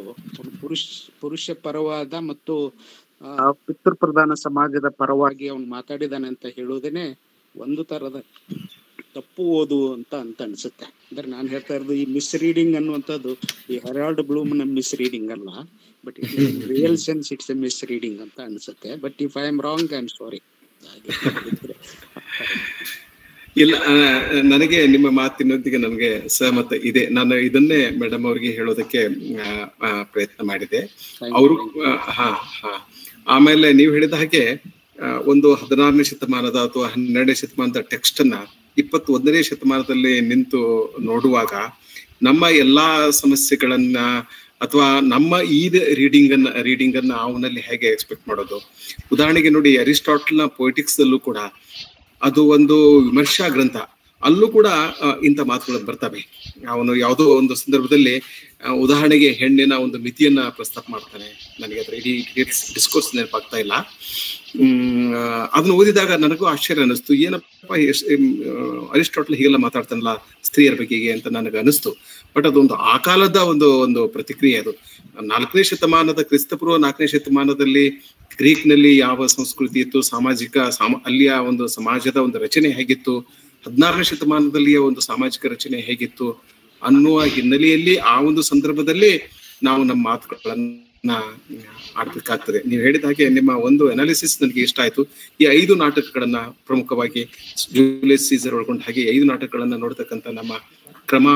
ಪುರುಷ ಪುರುಷ ಪರವಾದ ಮತ್ತು ಪಿತೃಪ್ರಧಾನ ಸಮಾಜದ ಪರವಾಗಿ ಅವನು ಮಾತಾಡಿದಾನೆ ಅಂತ ಹೇಳೋದೇನೆ ಒಂದು ತರದ ತಪ್ಪು ಓದು ಅಂತ ಅಂತ ಅನ್ಸುತ್ತೆ. ಅಂದ್ರೆ ನಾನು ಹೇಳ್ತಾ ಇರೋದು ಈ ಮಿಸ್ ರೀಡಿಂಗ್ ಅನ್ನುವಂಥದ್ದು, ಈ ಹೆರಾಲ್ಡ್ ಬ್ಲೂಮ್ನ ಮಿಸ್ ರೀಡಿಂಗ್ ಅಲ್ಲ but real sense it's a misreading ಅಂತ ಅನ್ಸುತ್ತೆ. But if I am wrong I am sorry ಇಲ್ಲ ನನಗೆ ನಿಮ್ಮ ಮಾತಿನೊಂದಿಗೆ ನನಗೆ ಸಹಮತ ಇದೆ. ನಾನು ಇದನ್ನೇ ಮೇಡಮ್ ಅವರಿಗೆ ಹೇಳೋದಕ್ಕೆ ಪ್ರಯತ್ನ ಮಾಡಿದೆ. ಅವರು ಹಾ ಹಾ. ಆಮೇಲೆ ನೀವು ಹೇಳಿದ ಹಾಗೆ ಒಂದು ಹದಿನಾರನೇ ಶತಮಾನದ ಅಥವಾ ಹನ್ನೆರಡನೇ ಶತಮಾನದ ಟೆಕ್ಸ್ಟ್ ಅನ್ನ ಇಪ್ಪತ್ತ್ ಒಂದನೇ ಶತಮಾನದಲ್ಲಿ ನಿಂತು ನೋಡುವಾಗ ನಮ್ಮ ಎಲ್ಲಾ ಸಮಸ್ಯೆಗಳನ್ನ ಅಥವಾ ನಮ್ಮ ಈ ರೀಡಿಂಗ್ ಅನ್ನ ರೀಡಿಂಗ್ ಅನ್ನ ಅವನಲ್ಲಿ ಹೇಗೆ ಎಕ್ಸ್ಪೆಕ್ಟ್ ಮಾಡೋದು? ಉದಾಹರಣೆಗೆ ನೋಡಿ ಅರಿಸ್ಟಾಟಲ್ನ ಪೊಯಿಟಿಕ್ಸ್ ಅಲ್ಲೂ ಕೂಡ ಅದು ಒಂದು ವಿಮರ್ಶಾ ಗ್ರಂಥ. ಅಲ್ಲೂ ಕೂಡ ಇಂಥ ಮಾತುಗಳು ಬರ್ತವೆ. ಅವನು ಯಾವುದೋ ಒಂದು ಸಂದರ್ಭದಲ್ಲಿ ಉದಾಹರಣೆಗೆ ಹೆಣ್ಣಿನ ಒಂದು ಮಿತಿಯನ್ನ ಪ್ರಸ್ತಾಪ ಮಾಡ್ತಾನೆ. ನನಗೆ ಅದರ ಇಡೀ ಡಿಸ್ಕೋರ್ಸ್ ನೆನಪಾಗ್ತಾ ಇಲ್ಲ. ಅದನ್ನ ಓದಿದಾಗ ನನಗೂ ಆಶ್ಚರ್ಯ ಅನಿಸ್ತು ಏನಪ್ಪ ಅರಿಸ್ಟಾಟಲ್ ಹೀಗೆಲ್ಲ ಮಾತಾಡ್ತಾನಲ್ಲ, ಸ್ತ್ರೀಯರ ಬಗ್ಗೆಗೆ ಅಂತ ನನಗೆ ಅನಿಸ್ತು ಬಟ್ ಅದೊಂದು ಆ ಕಾಲದ ಒಂದು ಒಂದು ಪ್ರತಿಕ್ರಿಯೆ ಅದು. ನಾಲ್ಕನೇ ಶತಮಾನದ ಕ್ರಿಸ್ತಪೂರ್ವ ನಾಲ್ಕನೇ ಶತಮಾನದಲ್ಲಿ ಗ್ರೀಕ್ನಲ್ಲಿ ಯಾವ ಸಂಸ್ಕೃತಿ ಇತ್ತು? ಸಾಮಾಜಿಕ ಸಾಮ, ಅಲ್ಲಿಯ ಒಂದು ಸಮಾಜದ ಒಂದು ರಚನೆ ಹೇಗಿತ್ತು? ಹದಿನಾರನೇ ಶತಮಾನದಲ್ಲಿಯ ಒಂದು ಸಾಮಾಜಿಕ ರಚನೆ ಹೇಗಿತ್ತು? ಅನ್ನುವ ಹಿನ್ನೆಲೆಯಲ್ಲಿ ಆ ಒಂದು ಸಂದರ್ಭದಲ್ಲಿ ನಾವು ನಮ್ಮ ಮಾತುಗಳನ್ನ ಆಡ್ಬೇಕಾಗ್ತದೆ. ನೀವು ಹೇಳಿದ ಹಾಗೆ ನಿಮ್ಮ ಒಂದು ಅನಾಲಿಸಿಸ್ ನನಗೆ ಇಷ್ಟ ಆಯ್ತು. ಈ ಐದು ನಾಟಕಗಳನ್ನ ಪ್ರಮುಖವಾಗಿ ಜೂಲಿಯಸ್ ಸೀಸರ್ ಒಳಗೊಂಡ ಹಾಗೆ ಐದು ನಾಟಕಗಳನ್ನ ನೋಡ್ತಕ್ಕಂಥ ನಮ್ಮ ಕ್ರಮ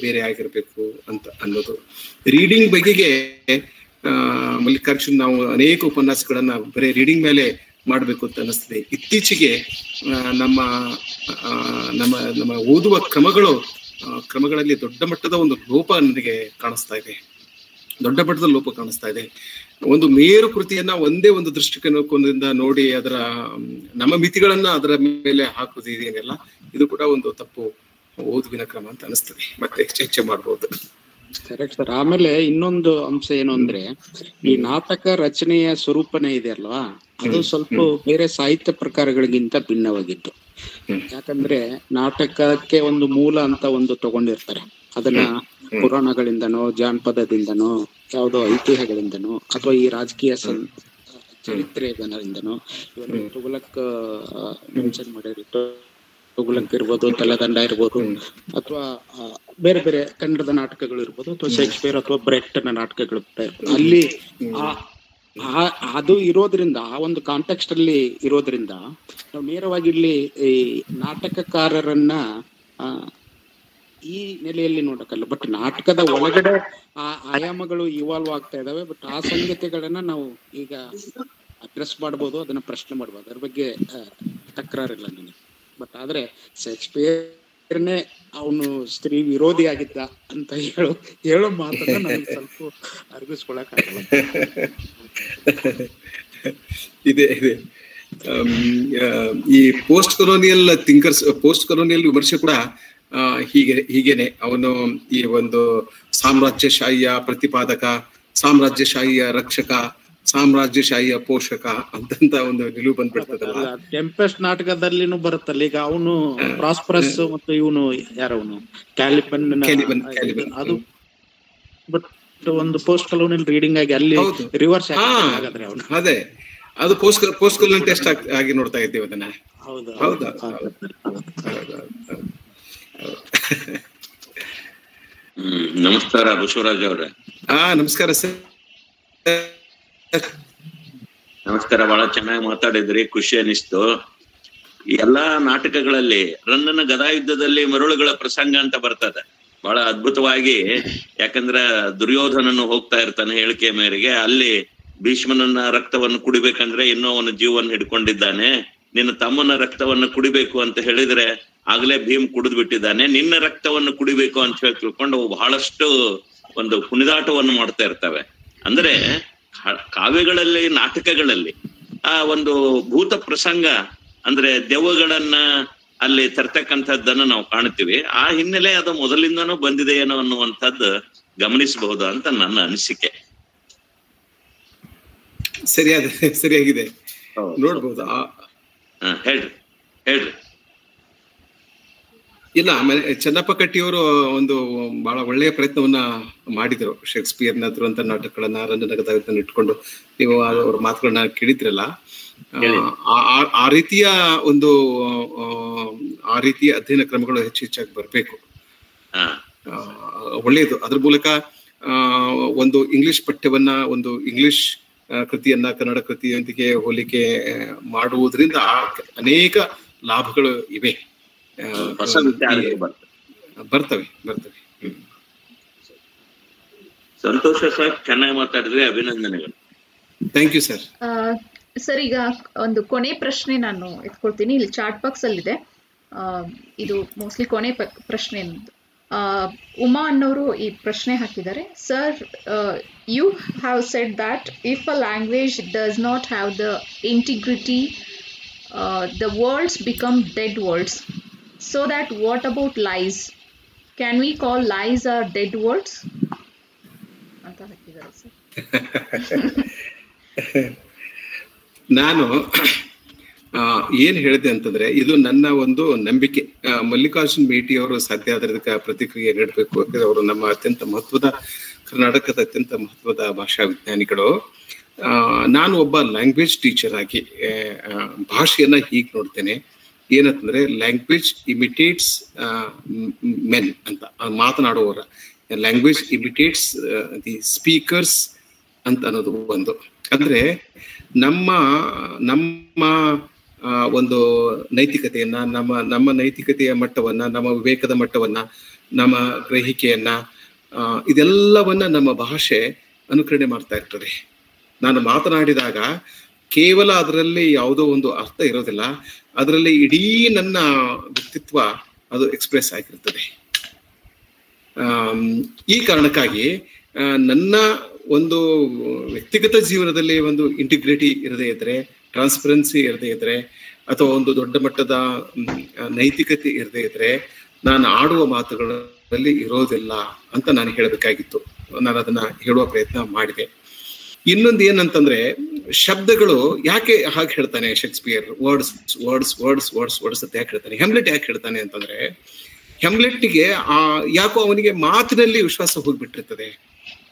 ಬೇರೆ ಆಗಿರ್ಬೇಕು ಅಂತ ಅನ್ನೋದು. ರೀಡಿಂಗ್ ಬಗೆಗೆ ಮಲ್ಲಿಕಾರ್ಜುನ್, ನಾವು ಅನೇಕ ಉಪನ್ಯಾಸಗಳನ್ನ ಬರೀ ರೀಡಿಂಗ್ ಮೇಲೆ ಮಾಡಬೇಕು ಅಂತ ಅನಿಸ್ತದೆ ಇತ್ತೀಚೆಗೆ ನಮ್ಮ ನಮ್ಮ ನಮ್ಮ ಓದುವ ಕ್ರಮಗಳು ಕ್ರಮಗಳಲ್ಲಿ ದೊಡ್ಡ ಮಟ್ಟದ ಒಂದು ಲೋಪ ನನಗೆ ಕಾಣಿಸ್ತಾ ಇದೆ. ದೊಡ್ಡ ಮಟ್ಟದ ಲೋಪ ಕಾಣಿಸ್ತಾ ಇದೆ. ಒಂದು ಮೇರು ಕೃತಿಯನ್ನ ಒಂದೇ ಒಂದು ದೃಷ್ಟಿಕೋನದಿಂದ ನೋಡಿ ಅದರ ನಮ್ಮ ಮಿತಿಗಳನ್ನ ಅದರ ಮೇಲೆ ಹಾಕುವುದು ಇದು ಕೂಡ ಒಂದು ತಪ್ಪು ಓದುವಿನ ಕ್ರಮ ಅಂತ ಅನಿಸ್ತದೆ ಮತ್ತೆ ಚರ್ಚೆ ಮಾಡಬಹುದು ಕರೆಕ್ಟ್ ಸರ್ ಆಮೇಲೆ ಇನ್ನೊಂದು ಅಂಶ ಏನು ಅಂದ್ರೆ ಈ ನಾಟಕ ರಚನೆಯ ಸ್ವರೂಪನೇ ಇದೆ ಅಲ್ವಾ? ಅದು ಸ್ವಲ್ಪ ಬೇರೆ ಸಾಹಿತ್ಯ ಪ್ರಕಾರಗಳಿಗಿಂತ ಭಿನ್ನವಾಗಿತ್ತು ಯಾಕಂದ್ರೆ ನಾಟಕಕ್ಕೆ ಒಂದು ಮೂಲ ಅಂತ ಒಂದು ತಗೊಂಡಿರ್ತಾರೆ. ಅದನ್ನ ಪುರಾಣಗಳಿಂದನೋ ಜಾನಪದದಿಂದನೋ ಯಾವುದೋ ಐತಿಹ್ಯಗಳಿಂದನೋ ಅಥವಾ ಈ ರಾಜಕೀಯ ಚರಿತ್ರೆ ಜನರಿಂದನೋ ತುಗುಲಕ್ ಮೆನ್ಷನ್ ಮಾಡಿದ್ರು ತುಗುಲಕ್ ಇರ್ಬೋದು ತಲೆದಂಡ ಇರ್ಬೋದು, ಅಥವಾ ಬೇರೆ ಬೇರೆ ಕನ್ನಡದ ನಾಟಕಗಳು ಇರ್ಬೋದು, ಅಥವಾ ಶೇಕ್ಸ್ಪಿಯರ್ ಅಥವಾ ಬ್ರೆಕ್ಟ್ನ ನಾಟಕಗಳು. ಅಲ್ಲಿ ಅದು ಇರೋದ್ರಿಂದ, ಆ ಒಂದು ಕಾಂಟೆಕ್ಸ್ಟ್ ಅಲ್ಲಿ ಇರೋದ್ರಿಂದ, ನಾವು ನೇರವಾಗಿ ಇಲ್ಲಿ ಈ ನಾಟಕಕಾರರನ್ನ ಈ ನೆಲೆಯಲ್ಲಿ ನೋಡಕ್ಕಲ್ಲ. ಬಟ್ ನಾಟಕದ ಒಳಗಡೆ ಆ ಆಯಾಮಗಳು ಇವಾಲ್ವ್ ಆಗ್ತಾ ಇದಾವೆ. ಬಟ್ ಆ ಸಂಗತಿಗಳನ್ನ ನಾವು ಈಗ ಅಡ್ರೆಸ್ ಮಾಡ್ಬೋದು, ಅದನ್ನ ಪ್ರಶ್ನೆ ಮಾಡ್ಬೋದು. ಅದ್ರ ಬಗ್ಗೆ ತಕರಾರಿಲ್ಲ ನನಗೆ. ಬಟ್ ಆದ್ರೆ ಶೇಕ್ಸ್ಪಿಯರ್ನೇ ಅವನು ಸ್ತ್ರೀ ವಿರೋಧಿ ಆಗಿದ್ದ ಅಂತ ಹೇಳೋ ಹೇಳೋ ಮಾತನ್ನ ನನಗೆ ಸ್ವಲ್ಪ ಅರ್ಗಿಸ್ಕೊಳಕ್ ಆಗಲ್ಲ ಇದೆ ಇದೆ. ಈ post colonial thinkers post colonial ವಿಮರ್ಶೆ ಕೂಡ ಹೀಗೆ, ಹೀಗೇನೆ. ಅವನು ಈ ಒಂದು ಸಾಮ್ರಾಜ್ಯಶಾಹಿಯ ಪ್ರತಿಪಾದಕ, ಸಾಮ್ರಾಜ್ಯಶಾಹಿಯ ರಕ್ಷಕ ಸಾಮ್ರಾಜ್ಯಶಾಹಿಯ ಪೋಷಕ ಅಂತ ಒಂದು ನಿಲುವು ಬಂದ್ಬಿಡ್ತದಲ್ಲ. ಟೆಂಪೆಸ್ಟ್ ನಾಟಕದಲ್ಲಿನೂ ಬರುತ್ತಲ್ಲ ಈಗ ಅವನು ಪ್ರಾಸ್ಪರಸ್ ಮತ್ತು ಇವನು ಯಾರವನು? ಕ್ಯಾಲಿಬನ್ ಕ್ಯಾಲಿಬನ್, ಕ್ಯಾಲಿಬನ್. ಅದು ಬಟ್ ಒಂದು ಪೋಸ್ಟ್ ಕಲೋನಿಯಲ್ ರೀಡಿಂಗ್ ಆಗಿ ಅಲ್ಲಿ ರಿವರ್ಸ್ ಹಾ ಹಾಗಾದ್ರೆ ಅವನು. ಅದೇ. ಅದು ಪೋಸ್ಟ್ ಪೋಸ್ಟ್ ಕೊಲೋನಿಯಲ್ ಟೆಸ್ಟ್ ಆಗಿ ನೋಡ್ತಾ ಇದ್ದೀವಿ ಅದನ್ನ. ಹೌದು ಹೌದಾ? ಹೌದು. ಹೌದು, ಹೌದು. ನಮಸ್ಕಾರ ಬಸವರಾಜ್ ಅವ್ರೆ. ಹಾ ನಮಸ್ಕಾರ ಸರ್. ನಮಸ್ಕಾರ, ಬಹಳ ಚೆನ್ನಾಗಿ ಮಾತಾಡಿದ್ರಿ, ಖುಷಿ ಅನಿಸ್ತು. ಎಲ್ಲಾ ನಾಟಕಗಳಲ್ಲಿ ರನ್ನನ ಗದಾಯುದ್ಧದಲ್ಲಿ ಮರುಳುಗಳ ಪ್ರಸಂಗ ಅಂತ ಬರ್ತದೆ. ಬಹಳ ಅದ್ಭುತವಾಗಿ, ಯಾಕಂದ್ರ ದುರ್ಯೋಧನನು ಹೋಗ್ತಾ ಇರ್ತಾನೆ ಹೇಳಿಕೆ ಮೇರೆಗೆ, ಅಲ್ಲಿ ಭೀಷ್ಮನನ್ನ ರಕ್ತವನ್ನು ಕುಡಿಬೇಕಂದ್ರೆ ಇನ್ನೂ ಅವನ ಜೀವವನ್ನು ಹಿಡ್ಕೊಂಡಿದ್ದಾನೆ. ನಿನ್ನ ತಮ್ಮನ ರಕ್ತವನ್ನು ಕುಡಿಬೇಕು ಅಂತ ಹೇಳಿದ್ರೆ, ಆಗ್ಲೇ ಭೀಮ್ ಕುಡಿದು ಬಿಟ್ಟಿದ್ದಾನೆ ನಿನ್ನ ರಕ್ತವನ್ನು ಕುಡಿಬೇಕು ಅಂತ ಹೇಳಿ ತಿಳ್ಕೊಂಡು, ಬಹಳಷ್ಟು ಒಂದು ಕುಣಿದಾಟವನ್ನು ಮಾಡ್ತಾ ಇರ್ತವೆ. ಅಂದ್ರೆ ಕಾವ್ಯಗಳಲ್ಲಿ ನಾಟಕಗಳಲ್ಲಿ ಆ ಒಂದು ಭೂತ ಪ್ರಸಂಗ ಅಂದ್ರೆ ದೆವ್ವಗಳನ್ನ ಅಲ್ಲಿ ತರ್ತಕ್ಕಂಥದ್ದನ್ನ ನಾವು ಕಾಣ್ತೀವಿ. ಆ ಹಿನ್ನೆಲೆ ಅದು ಮೊದಲಿಂದನೂ ಬಂದಿದೆ ಏನೋ ಅನ್ನುವಂಥದ್ದು ಗಮನಿಸಬಹುದು ಅಂತ ನನ್ನ ಅನಿಸಿಕೆ. ಸರಿಯಾದ ಸರಿಯಾಗಿದೆ. ನೋಡ್ಬೋದು. ಹೇಳ್ರಿ ಹೇಳ್ರಿ. ಇಲ್ಲ ಆಮೇಲೆ ಚನ್ನಪ್ಪ ಕಟ್ಟಿಯವರು ಒಂದು ಬಹಳ ಒಳ್ಳೆಯ ಪ್ರಯತ್ನವನ್ನ ಮಾಡಿದ್ರು. ಶೇಕ್ಸ್ಪಿಯರ್ನ ದುರಂತ ನಾಟಕಗಳನ್ನ ರಂಜನಗದನ್ನ ಇಟ್ಕೊಂಡು ನೀವು ಅವ್ರ ಮಾತುಗಳನ್ನ ಕೇಳಿದ್ರಲ್ಲ ಆ, ರೀತಿಯ ಒಂದು ಆ, ರೀತಿಯ ಅಧ್ಯಯನ ಕ್ರಮಗಳು ಹೆಚ್ಚು ಹೆಚ್ಚಾಗಿ ಬರಬೇಕು. ಒಳ್ಳೆಯದು. ಅದ್ರ ಮೂಲಕ ಆ, ಒಂದು ಇಂಗ್ಲಿಷ್ ಪಠ್ಯವನ್ನ ಒಂದು ಇಂಗ್ಲಿಷ್ ಕೃತಿಯನ್ನ ಕನ್ನಡ ಕೃತಿಯೊಂದಿಗೆ ಹೋಲಿಕೆ ಮಾಡುವುದರಿಂದ ಅನೇಕ ಲಾಭಗಳು ಇವೆ. ಹೊಸ ವಿಚಾರಗಳು ಬರ್ತವೆ ಬರ್ತವೆ. ಬರ್ತವೆ ಸಂತೋಷ ಸರ್ ಚೆನ್ನಾಗಿ ಮಾತಾಡಿದ್ರಿ ಅಭಿನಂದನೆಗಳು. ಥ್ಯಾಂಕ್ ಯು ಸರ್ ಸರ್ ಈಗ ಒಂದು ಕೊನೆ ಪ್ರಶ್ನೆ ನಾನು ಎತ್ಕೊಳ್ತೀನಿ. ಇಲ್ಲಿ ಚಾಟ್ ಬಾಕ್ಸ್ ಅಲ್ಲಿದೆ ಆ, ಇದು ಮೋಸ್ಟ್ಲಿ ಕೊನೆ ಪ್ರಶ್ನೆ ಉಮಾ ಅನ್ನೋರು ಈ ಪ್ರಶ್ನೆ ಹಾಕಿದ್ದಾರೆ. Sir you have said that if a language does not have the integrity the words become dead words so that what about lies? Can we call lies are dead words? ನಾನು ಆ, ಏನ್ ಹೇಳಿದೆ ಅಂತಂದ್ರೆ ಇದು ನನ್ನ ಒಂದು ನಂಬಿಕೆ ಮಲ್ಲಿಕಾರ್ಜುನ್ ಭೇಟಿ ಅವರು ಸಾಧ್ಯ ಆದ್ರದಕ್ಕೆ ಪ್ರತಿಕ್ರಿಯೆ ನೀಡಬೇಕು ಯಾಕಂದ್ರೆ ಅವರು ನಮ್ಮ ಅತ್ಯಂತ ಮಹತ್ವದ ಕರ್ನಾಟಕದ ಅತ್ಯಂತ ಮಹತ್ವದ ಭಾಷಾ ವಿಜ್ಞಾನಿಗಳು ಆ, ನಾನು ಒಬ್ಬ ಲ್ಯಾಂಗ್ವೇಜ್ ಟೀಚರ್ ಆಗಿ ಭಾಷೆಯನ್ನ ಹೀಗೆ ನೋಡ್ತೇನೆ ಏನಂತಂದ್ರೆ ಲ್ಯಾಂಗ್ವೇಜ್ ಇಮಿಟೇಟ್ಸ್ ಮೆನ್ ಅಂತ ಮಾತನಾಡುವವರ. ಲ್ಯಾಂಗ್ವೇಜ್ ಇಮಿಟೇಟ್ಸ್ ದಿ ಸ್ಪೀಕರ್ಸ್ ಅಂತ ಅನ್ನೋದು ಒಂದು. ಅಂದ್ರೆ ನಮ್ಮ ನಮ್ಮ ಒಂದು ನೈತಿಕತೆಯನ್ನ, ನಮ್ಮ ನಮ್ಮ ನೈತಿಕತೆಯ ಮಟ್ಟವನ್ನ, ನಮ್ಮ ವಿವೇಕದ ಮಟ್ಟವನ್ನ, ನಮ್ಮ ಗ್ರಹಿಕೆಯನ್ನ ಇದೆಲ್ಲವನ್ನ ನಮ್ಮ ಭಾಷೆ ಅನುಕರಣೆ ಮಾಡ್ತಾ ಇರ್ತದೆ. ನಾನು ಮಾತನಾಡಿದಾಗ ಕೇವಲ ಅದರಲ್ಲಿ ಯಾವುದೋ ಒಂದು ಅರ್ಥ ಇರೋದಿಲ್ಲ. ಅದರಲ್ಲಿ ಇಡೀ ನನ್ನ ವ್ಯಕ್ತಿತ್ವ ಅದು ಎಕ್ಸ್ಪ್ರೆಸ್ ಆಗಿರ್ತದೆ. ಈ ಕಾರಣಕ್ಕಾಗಿ ನನ್ನ ಒಂದು ವ್ಯಕ್ತಿಗತ ಜೀವನದಲ್ಲಿ ಒಂದು ಇಂಟಿಗ್ರಿಟಿ ಇರದೇ ಇದ್ರೆ ಟ್ರಾನ್ಸ್ಪರೆನ್ಸಿ ಇರದೇ ಇದ್ರೆ, ಅಥವಾ ಒಂದು ದೊಡ್ಡ ಮಟ್ಟದ ನೈತಿಕತೆ ಇರದೇ ಇದ್ರೆ, ನಾನು ಆಡುವ ಮಾತುಗಳಲ್ಲಿ ಇರೋದಿಲ್ಲ ಅಂತ ನಾನು ಹೇಳಬೇಕಾಗಿತ್ತು. ನಾನು ಅದನ್ನ ಹೇಳುವ ಪ್ರಯತ್ನ ಮಾಡಿದೆ. ಇನ್ನೊಂದು ಏನಂತಂದ್ರೆ, ಶಬ್ದಗಳು ಯಾಕೆ ಹಾಗೆ ಹೇಳ್ತಾನೆ Shakespeare? Words words words words words ಅಂತ ಯಾಕೆ ಹೇಳ್ತಾನೆ? ಹೆಮ್ಲೆಟ್ ಯಾಕೆ ಹೇಳ್ತಾನೆ ಅಂತಂದ್ರೆ ಹೆಮ್ಲೆಟ್ಗೆ ಆ ಯಾಕೋ ಅವನಿಗೆ ಮಾತಿನಲ್ಲಿ ವಿಶ್ವಾಸ ಹೋಗ್ಬಿಟ್ಟಿರ್ತದೆ,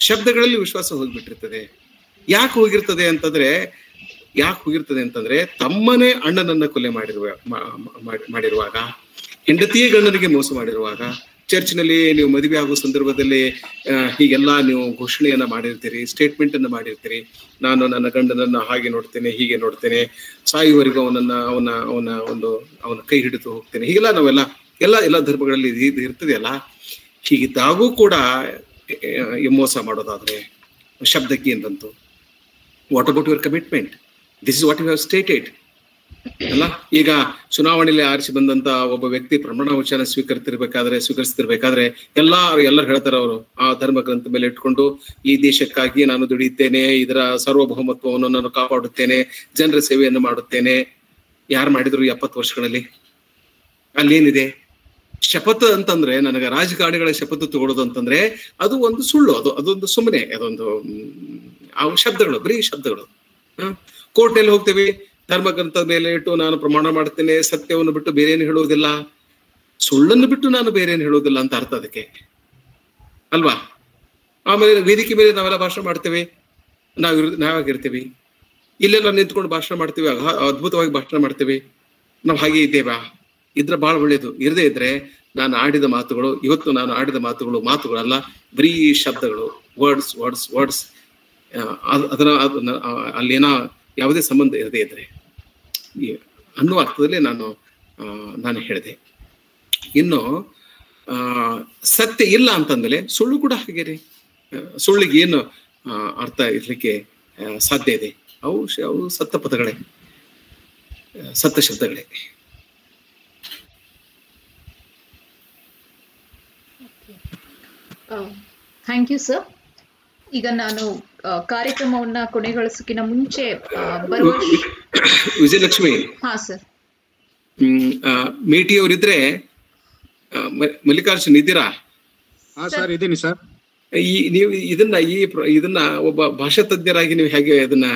ಶಬ್ದಗಳಲ್ಲಿ ವಿಶ್ವಾಸ ಹೋಗ್ಬಿಟ್ಟಿರ್ತದೆ. ಯಾಕೆ ಹೋಗಿರ್ತದೆ ಅಂತಂದ್ರೆ, ಯಾಕೆ ಹೋಗಿರ್ತದೆ ಅಂತಂದ್ರೆ, ತಮ್ಮನೇ ಅಣ್ಣನನ್ನ ಕೊಲೆ ಮಾಡಿರುವ ಮಾಡಿರುವಾಗ, ಹೆಂಡತಿಯೇ ಗಂಡನಿಗೆ ಮೋಸ ಮಾಡಿರುವಾಗ ಚರ್ಚ್ನಲ್ಲಿ ನೀವು ಮದುವೆ ಆಗುವ ಸಂದರ್ಭದಲ್ಲಿ ಹೀಗೆಲ್ಲ ನೀವು ಘೋಷಣೆಯನ್ನ ಮಾಡಿರ್ತೀರಿ ಸ್ಟೇಟ್ಮೆಂಟ್ ಅನ್ನು ಮಾಡಿರ್ತೀರಿ. ನಾನು ನನ್ನ ಗಂಡನನ್ನ ಹಾಗೆ ನೋಡ್ತೇನೆ, ಹೀಗೆ ನೋಡ್ತೇನೆ. ಸಾಯುವವರೆಗೂ ಅವನನ್ನ, ಅವನ ಅವನ ಒಂದು, ಅವನ ಕೈ ಹಿಡಿದು ಹೋಗ್ತೇನೆ. ಹೀಗೆಲ್ಲ ನಾವೆಲ್ಲ, ಎಲ್ಲ ಎಲ್ಲ ಧರ್ಮಗಳಲ್ಲಿ ಇದು- ಇರ್ತದೆಯಲ್ಲ ಹೀಗಿದ್ದಾಗೂ ಕೂಡ ಮೋಸ ಮಾಡೋದಾದ್ರೆ, ಶಬ್ದಕ್ಕೆ ಅಂತಂತು what about your commitment this is what you have stated ಅಲ್ಲ? ಈಗ ಚುನಾವಣೆಯಲ್ಲಿ ಆರಿಸಿ ಬಂದಂತ ಒಬ್ಬ ವ್ಯಕ್ತಿ ಪ್ರಮಾಣ ವಚನ ಸ್ವೀಕರಿಸಿರ್ಬೇಕಾದ್ರೆ ಸ್ವೀಕರಿಸ್ತಿರ್ಬೇಕಾದ್ರೆ ಎಲ್ಲಾರು ಎಲ್ಲರೂ ಹೇಳ್ತಾರೆ ಅವರು ಆ ಧರ್ಮ ಗ್ರಂಥ ಮೇಲೆ ಇಟ್ಕೊಂಡು, ಈ ದೇಶಕ್ಕಾಗಿ ನಾನು ದುಡಿಯುತ್ತೇನೆ, ಇದರ ಸಾರ್ವಭೌಮತ್ವವನ್ನು ನಾನು ಕಾಪಾಡುತ್ತೇನೆ, ಜನರ ಸೇವೆಯನ್ನು ಮಾಡುತ್ತೇನೆ. ಯಾರು ಮಾಡಿದ್ರು ಎಪ್ಪತ್ತು ವರ್ಷಗಳಲ್ಲಿ? ಅಲ್ಲೇನಿದೆ? ಶಪಥ ಅಂತಂದ್ರೆ, ನನಗೆ ರಾಜಕಾರಣಿಗಳ ಶಪಥ ತಗೊಳ್ಳೋದು ಅಂತಂದ್ರೆ, ಅದು ಒಂದು ಸುಳ್ಳು, ಅದು, ಅದೊಂದು ಸುಮ್ಮನೆ ಅದೊಂದು ಶಬ್ದಗಳು, ಬರೀ ಶಬ್ದಗಳು. ಕೋರ್ಟ್ನಲ್ಲಿ ಹೋಗ್ತೇವೆ ಧರ್ಮಗ್ರಂಥದ ಮೇಲೆ ಇಟ್ಟು ನಾನು ಪ್ರಮಾಣ ಮಾಡ್ತೇನೆ, ಸತ್ಯವನ್ನು ಬಿಟ್ಟು ಬೇರೆ ಏನು ಹೇಳುವುದಿಲ್ಲ. ಸುಳ್ಳನ್ನು ಬಿಟ್ಟು ನಾನು ಬೇರೆ ಏನು ಹೇಳುವುದಿಲ್ಲ ಅಂತ ಅರ್ಥ ಅದಕ್ಕೆ. ಅಲ್ವಾ? ಆಮೇಲೆ ವೇದಿಕೆ ಮೇಲೆ ನಾವೆಲ್ಲ ಭಾಷಣ ಮಾಡ್ತೇವೆ. ನಾವು ನಾವಾಗಿರ್ತೀವಿ. ಇಲ್ಲೆಲ್ಲ ನಿಂತ್ಕೊಂಡು ಭಾಷಣ ಮಾಡ್ತೀವಿ ಅದ್ಭುತವಾಗಿ ಭಾಷಣ ಮಾಡ್ತೀವಿ. ನಾವು ಹಾಗೆ ಇದ್ದೇವಾ? ಇದ್ರೆ ಬಹಳ ಒಳ್ಳೇದು. ಇರದೇ ಇದ್ರೆ ನಾನು ಆಡಿದ ಮಾತುಗಳು, ಇವತ್ತು ನಾನು ಆಡಿದ ಮಾತುಗಳು ಮಾತುಗಳಲ್ಲ, ಬರೀ ಶಬ್ದಗಳು ವರ್ಡ್ಸ್ ವರ್ಡ್ಸ್ ವರ್ಡ್ಸ್ ಅದನ್ನ ಅಲ್ಲೇನೋ ಯಾವುದೇ ಸಂಬಂಧ ಇರದೇ ಇದ್ರೆ ಅನ್ನುವ ಅರ್ಥದಲ್ಲಿ ನಾನು ನಾನು ಹೇಳಿದೆ. ಇನ್ನು ಸತ್ಯ ಇಲ್ಲ ಅಂತಂದ್ರೆ ಸುಳ್ಳು ಕೂಡ ಹಾಗೆ ರೀ. ಸುಳ್ಳಿಗೆ ಏನು ಅರ್ಥ ಇರಲಿಕ್ಕೆ ಸಾಧ್ಯ ಇದೆ. ಅವು ಅವು ಸತ್ತ ಪದಗಳೇ. ಸತ್ತ ಶಬ್ದಗಳೇ. ಥ್ಯಾಂಕ್ ಯು ಸರ್ ಈಗ ನಾನು ಕಾರ್ಯಕ್ರಮವನ್ನ ಕೊನೆಗೊಳಿಸೋಕಿನ ಮುಂಚೆ ಬರುವ ವಿಜಯಲಕ್ಷ್ಮಿ. ಹಾ ಸರ್. ಹ್ಮ್ ಆ, ಮೇಟಿ ಅವರಿದ್ರೆ ಮಲ್ಲಿಕಾರ್ಜುನ್ ಇದ್ದೀರಾ? ಹಾ ಸರ್ ಇದ್ದೀನಿ ಸರ್. ಈ ನೀವು ಇದನ್ನ ಈ ಇದನ್ನ ಒಬ್ಬ ಭಾಷಾ ತಜ್ಞರಾಗಿ ನೀವು ಹೇಗೆ ಇದನ್ನ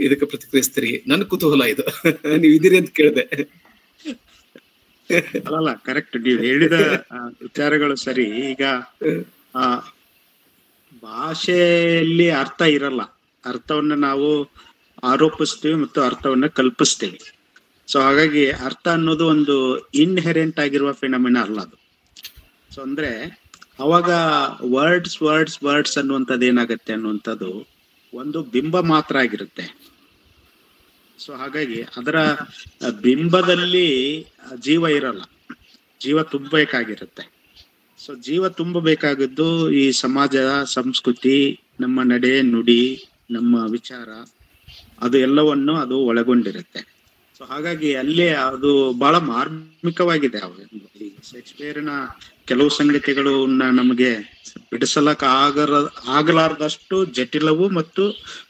ಇದಕ್ಕೆ ಪ್ರತಿಕ್ರಿಯಿಸ್ತೀರಿ? ನನ್ನ ಕುತೂಹಲ ಇದು. ನೀವು ಇದೀರಿ ಅಂತ ಕೇಳಿದೆ. ಅಲ್ಲ ಕರೆಕ್ಟ್ ನೀವು ಹೇಳಿದ ವಿಚಾರಗಳು ಸರಿ. ಈಗ ಆ ಭಾಷೆಯಲ್ಲಿ ಅರ್ಥ ಇರಲ್ಲ. ಅರ್ಥವನ್ನ ನಾವು ಆರೋಪಿಸ್ತೀವಿ ಮತ್ತು ಅರ್ಥವನ್ನ ಕಲ್ಪಿಸ್ತೀವಿ. ಸೊ ಹಾಗಾಗಿ ಅರ್ಥ ಅನ್ನೋದು ಒಂದು ಇನ್ಹೆರೆಂಟ್ ಆಗಿರುವ ಫಿನಮಿನ ಅಲ್ಲ ಅದು. ಸೊ ಅಂದ್ರೆ ಅವಾಗ ವರ್ಡ್ಸ್ ವರ್ಡ್ಸ್ ವರ್ಡ್ಸ್ ಅನ್ನುವಂಥದ್ದು ಏನಾಗುತ್ತೆ ಅನ್ನುವಂಥದ್ದು ಒಂದು ಬಿಂಬ ಮಾತ್ರ ಆಗಿರುತ್ತೆ. ಸೊ ಹಾಗಾಗಿ ಅದರ ಬಿಂಬದಲ್ಲಿ ಜೀವ ಇರಲ್ಲ. ಜೀವ ತುಂಬಬೇಕಾಗಿರುತ್ತೆ. ಸೊ ಜೀವ ತುಂಬಬೇಕಾಗಿದ್ದು ಈ ಸಮಾಜ, ಸಂಸ್ಕೃತಿ, ನಮ್ಮ ನಡೆ, ನುಡಿ, ನಮ್ಮ ವಿಚಾರ, ಅದು ಎಲ್ಲವನ್ನು ಅದು ಒಳಗೊಂಡಿರುತ್ತೆ. ಸೊ ಹಾಗಾಗಿ ಅಲ್ಲೇ ಅದು ಬಹಳ ಮಾರ್ಮಿಕವಾಗಿದೆ ಈ ಶೇಕ್ಸ್ಪಿಯರ್ನ ಕೆಲವು ಸಂಗತಿಗಳು ನಮಗೆ ಬಿಡಿಸಲಕ್ಕ ಆಗರ, ಆಗಲಾರ್ದಷ್ಟು ಜಟಿಲವು ಮತ್ತು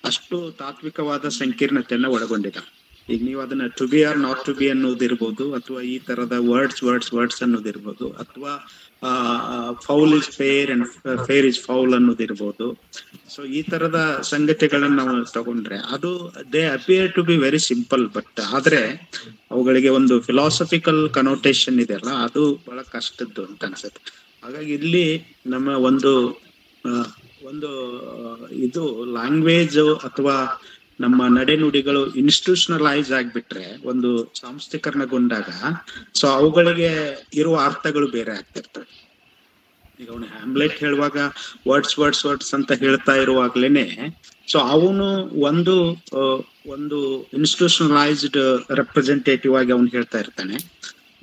ಅಷ್ಟು ತಾತ್ವಿಕವಾದ ಸಂಕೀರ್ಣತೆಯನ್ನ ಒಳಗೊಂಡಿದೆ. ಈಗ ನೀವು ಅದನ್ನ to be or not to be ಅನ್ನೋದಿರ್ಬೋದು, ಅಥವಾ ಈ ತರದ ವರ್ಡ್ಸ್ ವರ್ಡ್ಸ್ ವರ್ಡ್ಸ್ ಅನ್ನೋದಿರ್ಬೋದು, ಅಥವಾ foul is fair and fair is foul ಅನ್ನೋದಿರ್ಬೋದು so ಈ ತರದ ಸಂಗತಿಗಳನ್ನ ನಾವು ತಗೊಂಡ್ರೆ, ಅದು they appear to be very simple but ಆದ್ರೆ ಅವುಗಳಿಗೆ ಒಂದು ಫಿಲಾಸಫಿಕಲ್ ಕನೋಟೇಶನ್ ಇದೆಯಲ್ಲ ಅದು ಬಹಳ ಕಷ್ಟದ್ದು ಅಂತ ಅನ್ಸುತ್ತೆ. ಹಾಗಾಗಿ ಇಲ್ಲಿ ನಮ್ಮ ಒಂದು ಒಂದು ಇದು ಲ್ಯಾಂಗ್ವೇಜ್ ಅಥವಾ ನಮ್ಮ ನಡೆನುಡಿಗಳು ಇನ್ಸ್ಟಿಟ್ಯೂಷನಲೈಸ್ ಆಗ್ಬಿಟ್ರೆ, ಒಂದು ಸಾಂಸ್ಥಿಕರಣಗೊಂಡಾಗ ಸೊ ಅವುಗಳಿಗೆ ಇರುವ ಅರ್ಥಗಳು ಬೇರೆ ಆಗ್ತಿರ್ತವೆ. ಈಗ ಅವನು ಹ್ಯಾಮ್ಲೆಟ್ ಹೇಳುವಾಗ ವರ್ಡ್ಸ್ ವರ್ಡ್ಸ್ ವರ್ಡ್ಸ್ ಅಂತ ಹೇಳ್ತಾ ಇರುವಾಗ್ಲೇನೆ ಸೊ ಅವನು ಒಂದು ಒಂದು ಇನ್ಸ್ಟಿಟ್ಯೂಷನಲೈಸ್ಡ್ ರೆಪ್ರೆಸೆಂಟೇಟಿವ್ ಆಗಿ ಅವನು ಹೇಳ್ತಾ ಇರ್ತಾನೆ.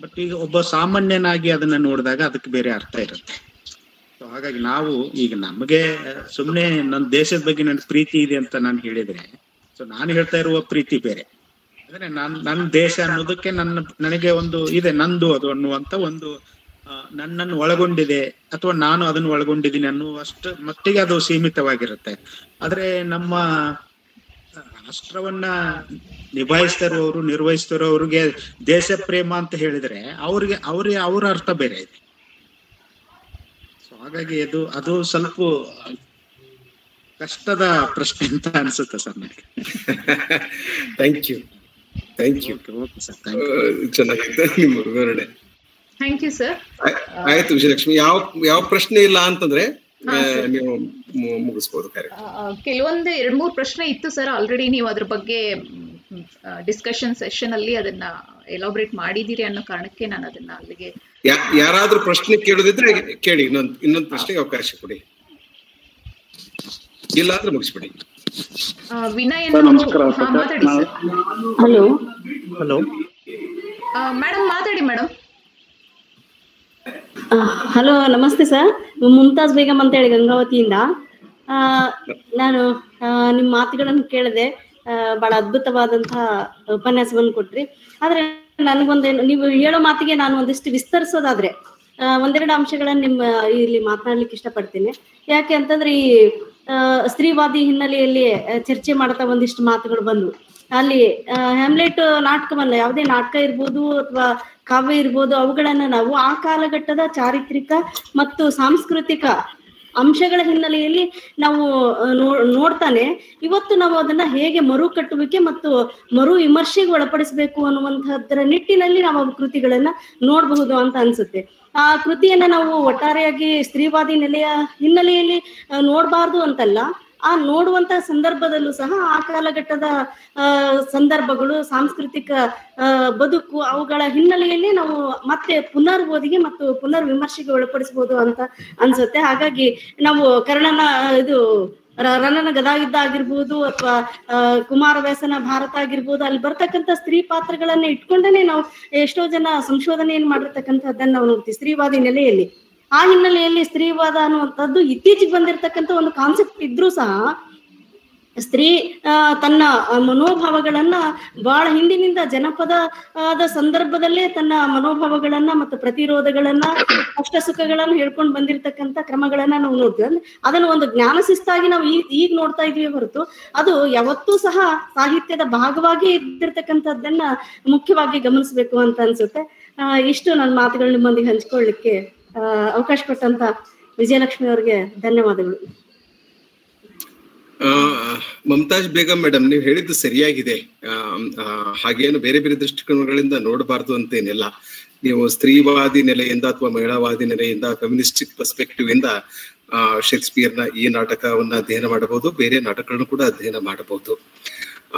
ಬಟ್ ಈಗ ಒಬ್ಬ ಸಾಮಾನ್ಯನಾಗಿ ಅದನ್ನ ನೋಡಿದಾಗ ಅದಕ್ಕೆ ಬೇರೆ ಅರ್ಥ ಇರುತ್ತೆ. ಸೊ ಹಾಗಾಗಿ ನಾವು, ಈಗ ನಮಗೆ ಸುಮ್ಮನೆ ನನ್ನ ದೇಶದ ಬಗ್ಗೆ ನನ್ನ ಪ್ರೀತಿ ಇದೆ ಅಂತ ನಾನು ಹೇಳಿದ್ರೆ ಸೊ ನಾನು ಹೇಳ್ತಾ ಇರುವ ಪ್ರೀತಿ ಬೇರೆ. ಅಂದ್ರೆ ನನ್ ನನ್ನ ದೇಶ ಅನ್ನೋದಕ್ಕೆ ನನ್ನ, ನನಗೆ ಒಂದು ಇದೆ, ನಂದು ಅದು ಅನ್ನುವಂತ ಒಂದು ನನ್ನನ್ನು ಒಳಗೊಂಡಿದೆ ಅಥವಾ ನಾನು ಅದನ್ನು ಒಳಗೊಂಡಿದ್ದೀನಿ ಅನ್ನುವಷ್ಟು ಮಟ್ಟಿಗೆ ಅದು ಸೀಮಿತವಾಗಿರುತ್ತೆ. ಆದ್ರೆ ನಮ್ಮ ರಾಷ್ಟ್ರವನ್ನ ನಿಭಾಯಿಸ್ತಾ ಇರುವವರು ನಿರ್ವಹಿಸ್ತಾ ದೇಶ ಪ್ರೇಮ ಅಂತ ಹೇಳಿದ್ರೆ ಅವ್ರಿಗೆ ಅವ್ರಿಗೆ ಅವ್ರ ಅರ್ಥ ಬೇರೆ ಇದೆ. ಸೊ ಹಾಗಾಗಿ ಅದು ಅದು ಸ್ವಲ್ಪ ಕಷ್ಟದ ಪ್ರಶ್ನೆ ಅಂತ ಅನ್ಸುತ್ತೆ ಸರ್ ನನಗೆ thank you thank you okay sir thank you ಚೆನ್ನಾಗಿದೆ ನಿಮ್ಮ ವಿವರಣೆ. ಥ್ಯಾಂಕ್ ಯು ಸರ್ ಆಯ್ತು ವಿಜಯಲಕ್ಷ್ಮಿ ಯಾವ ಯಾವ ಪ್ರಶ್ನೆ ಇಲ್ಲ ಅಂತಂದ್ರೆ ನೀವು ಮು- ಮುಗಿಸ್ಬೋದು ಕೆಲವೊಂದು ಎರಡ್ ಮೂರು ಪ್ರಶ್ನೆ ಇತ್ತು ಸರ್ ಆಲ್ರೆಡಿ ನೀವು ಅದ್ರ ಬಗ್ಗೆ ಡಿಸ್ಕಷನ್ ಸೆಷನ್ ಅಲ್ಲಿ ಅದನ್ನ ಎಲಾಬ್ರೇಟ್ ಮಾಡಿದೀರಿ ಅನ್ನೋ ಕಾರಣಕ್ಕೆ ನಾನು ಅದನ್ನ ಅಲ್ಲಿಗೆ ಯಾರಾದ್ರೂ ಪ್ರಶ್ನೆ ಕೇಳುದಿದ್ರೆ ಕೇಳಿ ಇನ್ನೊಂದು ಇನ್ನೊಂದು ಪ್ರಶ್ನೆಗೆ ಅವಕಾಶ ಕೊಡಿ. ಇಲ್ಲ ಅಂದ್ರೆ ಮುಗಿಸ್ಬಿಡಿ. ವಿನಯ್. ಮಾತಾಡಿ ಹಲೋ. ಹಲೋ. ಮೇಡಮ್ ಮಾತಾಡಿ ಮೇಡಮ್ ಹಲೋ ನಮಸ್ತೆ ಸರ್. ಮುಮ್ತಾಜ್ ಬೇಗಂ ಅಂತ ಹೇಳಿ ಗಂಗಾವತಿಯಿಂದ. ಆ, ನಾನು ನಿಮ್ಮ ಮಾತುಗಳನ್ನು ಕೇಳಿದೆ ಬಹಳ ಅದ್ಭುತವಾದಂತಹ ಉಪನ್ಯಾಸವನ್ನು ಕೊಟ್ರಿ. ಆದ್ರೆ ನನಗೊಂದೇನು ನೀವು ಹೇಳೋ ಮಾತಿಗೆ ನಾನು ಒಂದಿಷ್ಟು ವಿಸ್ತರಿಸೋದಾದ್ರೆ ಒಂದೆರಡು ಅಂಶಗಳನ್ನ ನಿಮ್ಮ ಇಲ್ಲಿ ಮಾತನಾಡ್ಲಿಕ್ಕೆ ಇಷ್ಟಪಡ್ತೀನಿ. ಯಾಕೆ ಅಂತಂದ್ರೆ ಈ ಸ್ತ್ರೀವಾದಿ ಹಿನ್ನೆಲೆಯಲ್ಲಿ ಚರ್ಚೆ ಮಾಡ್ತಾ ಒಂದಿಷ್ಟು ಮಾತುಗಳು ಬಂದ್ವು. ಅಲ್ಲಿ ಹ್ಯಾಮ್ಲೆಟ್ ನಾಟಕವನ್ನ ಯಾವುದೇ ನಾಟಕ ಇರ್ಬೋದು ಅಥವಾ ಕಾವ್ಯ ಇರ್ಬೋದು, ಅವುಗಳನ್ನ ನಾವು ಆ ಕಾಲಘಟ್ಟದ ಚಾರಿತ್ರಿಕ ಮತ್ತು ಸಾಂಸ್ಕೃತಿಕ ಅಂಶಗಳ ಹಿನ್ನೆಲೆಯಲ್ಲಿ ನಾವು ನೋಡ್ತಾನೆ. ಇವತ್ತು ನಾವು ಅದನ್ನ ಹೇಗೆ ಮರು ಕಟ್ಟುವಿಕೆ ಮತ್ತು ಮರು ವಿಮರ್ಶೆಗೆ ಒಳಪಡಿಸಬೇಕು ಅನ್ನುವಂತಹದ್ರ ನಿಟ್ಟಿನಲ್ಲಿ ನಾವು ಕೃತಿಗಳನ್ನ ನೋಡಬಹುದು ಅಂತ ಅನ್ಸುತ್ತೆ. ಆ ಕೃತಿಯನ್ನ ನಾವು ಒಟ್ಟಾರೆಯಾಗಿ ಸ್ತ್ರೀವಾದಿ ನೆಲೆಯ ಹಿನ್ನೆಲೆಯಲ್ಲಿ ನೋಡಬಾರ್ದು ಅಂತಲ್ಲ. ಆ ನೋಡುವಂತ ಸಂದರ್ಭದಲ್ಲೂ ಸಹ ಆ ಕಾಲಘಟ್ಟದ ಸಂದರ್ಭಗಳು, ಸಾಂಸ್ಕೃತಿಕ ಬದುಕು ಅವುಗಳ ಹಿನ್ನೆಲೆಯಲ್ಲಿ ನಾವು ಮತ್ತೆ ಪುನರ್ ಓದಿಗೆ ಮತ್ತು ಪುನರ್ ವಿಮರ್ಶೆಗೆ ಒಳಪಡಿಸಬಹುದು ಅಂತ ಅನ್ಸುತ್ತೆ. ಹಾಗಾಗಿ ನಾವು ಕರ್ಣನ ಇದು ರ- ರನ್ನನ ಗದಾಯುದ್ಧ ಆಗಿರ್ಬೋದು ಅಥವಾ ಕುಮಾರ ವ್ಯಾಸನ ಭಾರತ ಆಗಿರ್ಬೋದು, ಅಲ್ಲಿ ಬರ್ತಕ್ಕಂಥ ಸ್ತ್ರೀ ಪಾತ್ರಗಳನ್ನ ಇಟ್ಕೊಂಡೇನೆ ನಾವು ಎಷ್ಟೋ ಜನ ಸಂಶೋಧನೆಯನ್ನು ಮಾಡಿರ್ತಕ್ಕಂಥದ್ದನ್ನ ನಾವು ನೋಡ್ತೀವಿ ಸ್ತ್ರೀವಾದಿ ನೆಲೆಯಲ್ಲಿ. ಆ ಹಿನ್ನೆಲೆಯಲ್ಲಿ ಸ್ತ್ರೀವಾದ ಅನ್ನುವಂಥದ್ದು ಇತ್ತೀಚೆಗೆ ಬಂದಿರತಕ್ಕಂಥ ಒಂದು ಕಾನ್ಸೆಪ್ಟ್ ಇದ್ರೂ ಸಹ ಸ್ತ್ರೀ ತನ್ನ ಮನೋಭಾವಗಳನ್ನ ಬಹಳ ಹಿಂದಿನಿಂದ ಜನಪದ ಆದ ಸಂದರ್ಭದಲ್ಲೇ ತನ್ನ ಮನೋಭಾವಗಳನ್ನ ಮತ್ತು ಪ್ರತಿರೋಧಗಳನ್ನ, ಕಷ್ಟ ಸುಖಗಳನ್ನ ಹೇಳ್ಕೊಂಡು ಬಂದಿರತಕ್ಕಂತ ಕ್ರಮಗಳನ್ನ ನಾವು ನೋಡ್ತೀವಿ. ಅಂದ್ರೆ ಅದನ್ನ ಒಂದು ಜ್ಞಾನ ಶಿಸ್ತಾಗಿ ನಾವು ಈಗ ಈಗ ನೋಡ್ತಾ ಇದೀವಿ ಹೊರತು, ಅದು ಯಾವತ್ತೂ ಸಹ ಸಾಹಿತ್ಯದ ಭಾಗವಾಗಿ ಇದ್ದಿರ್ತಕ್ಕಂಥದ್ದನ್ನ ಮುಖ್ಯವಾಗಿ ಗಮನಿಸ್ಬೇಕು ಅಂತ ಅನ್ಸುತ್ತೆ. ಇಷ್ಟು ನನ್ನ ಮಾತುಗಳು ನಿಮ್ಮೊಂದಿಗೆ ಹಂಚ್ಕೊಳ್ಳಿಕ್ಕೆ ಅವಕಾಶ ಕೊಟ್ಟಂತ ವಿಜಯಲಕ್ಷ್ಮಿ ಅವರಿಗೆ ಧನ್ಯವಾದಗಳು. ಮಮತಾಜ್ ಬೇಗಂ ಮೇಡಮ್, ನೀವು ಹೇಳಿದ್ದು ಸರಿಯಾಗಿದೆ. ಹಾಗೇನು ಬೇರೆ ಬೇರೆ ದೃಷ್ಟಿಕೋನಗಳಿಂದ ನೋಡಬಾರ್ದು ಅಂತೇನಿಲ್ಲ. ನೀವು ಸ್ತ್ರೀವಾದಿ ನೆಲೆಯಿಂದ ಅಥವಾ ಮಹಿಳಾವಾದಿ ನೆಲೆಯಿಂದ ಫೆಮಿನಿಸ್ಟಿಕ್ ಪರ್ಸ್ಪೆಕ್ಟಿವ್ ಇಂದ ಶೇಕ್ಸ್ಪಿಯರ್ನ ಈ ನಾಟಕವನ್ನ ಅಧ್ಯಯನ ಮಾಡಬಹುದು, ಬೇರೆ ನಾಟಕಗಳನ್ನು ಕೂಡ ಅಧ್ಯಯನ ಮಾಡಬಹುದು.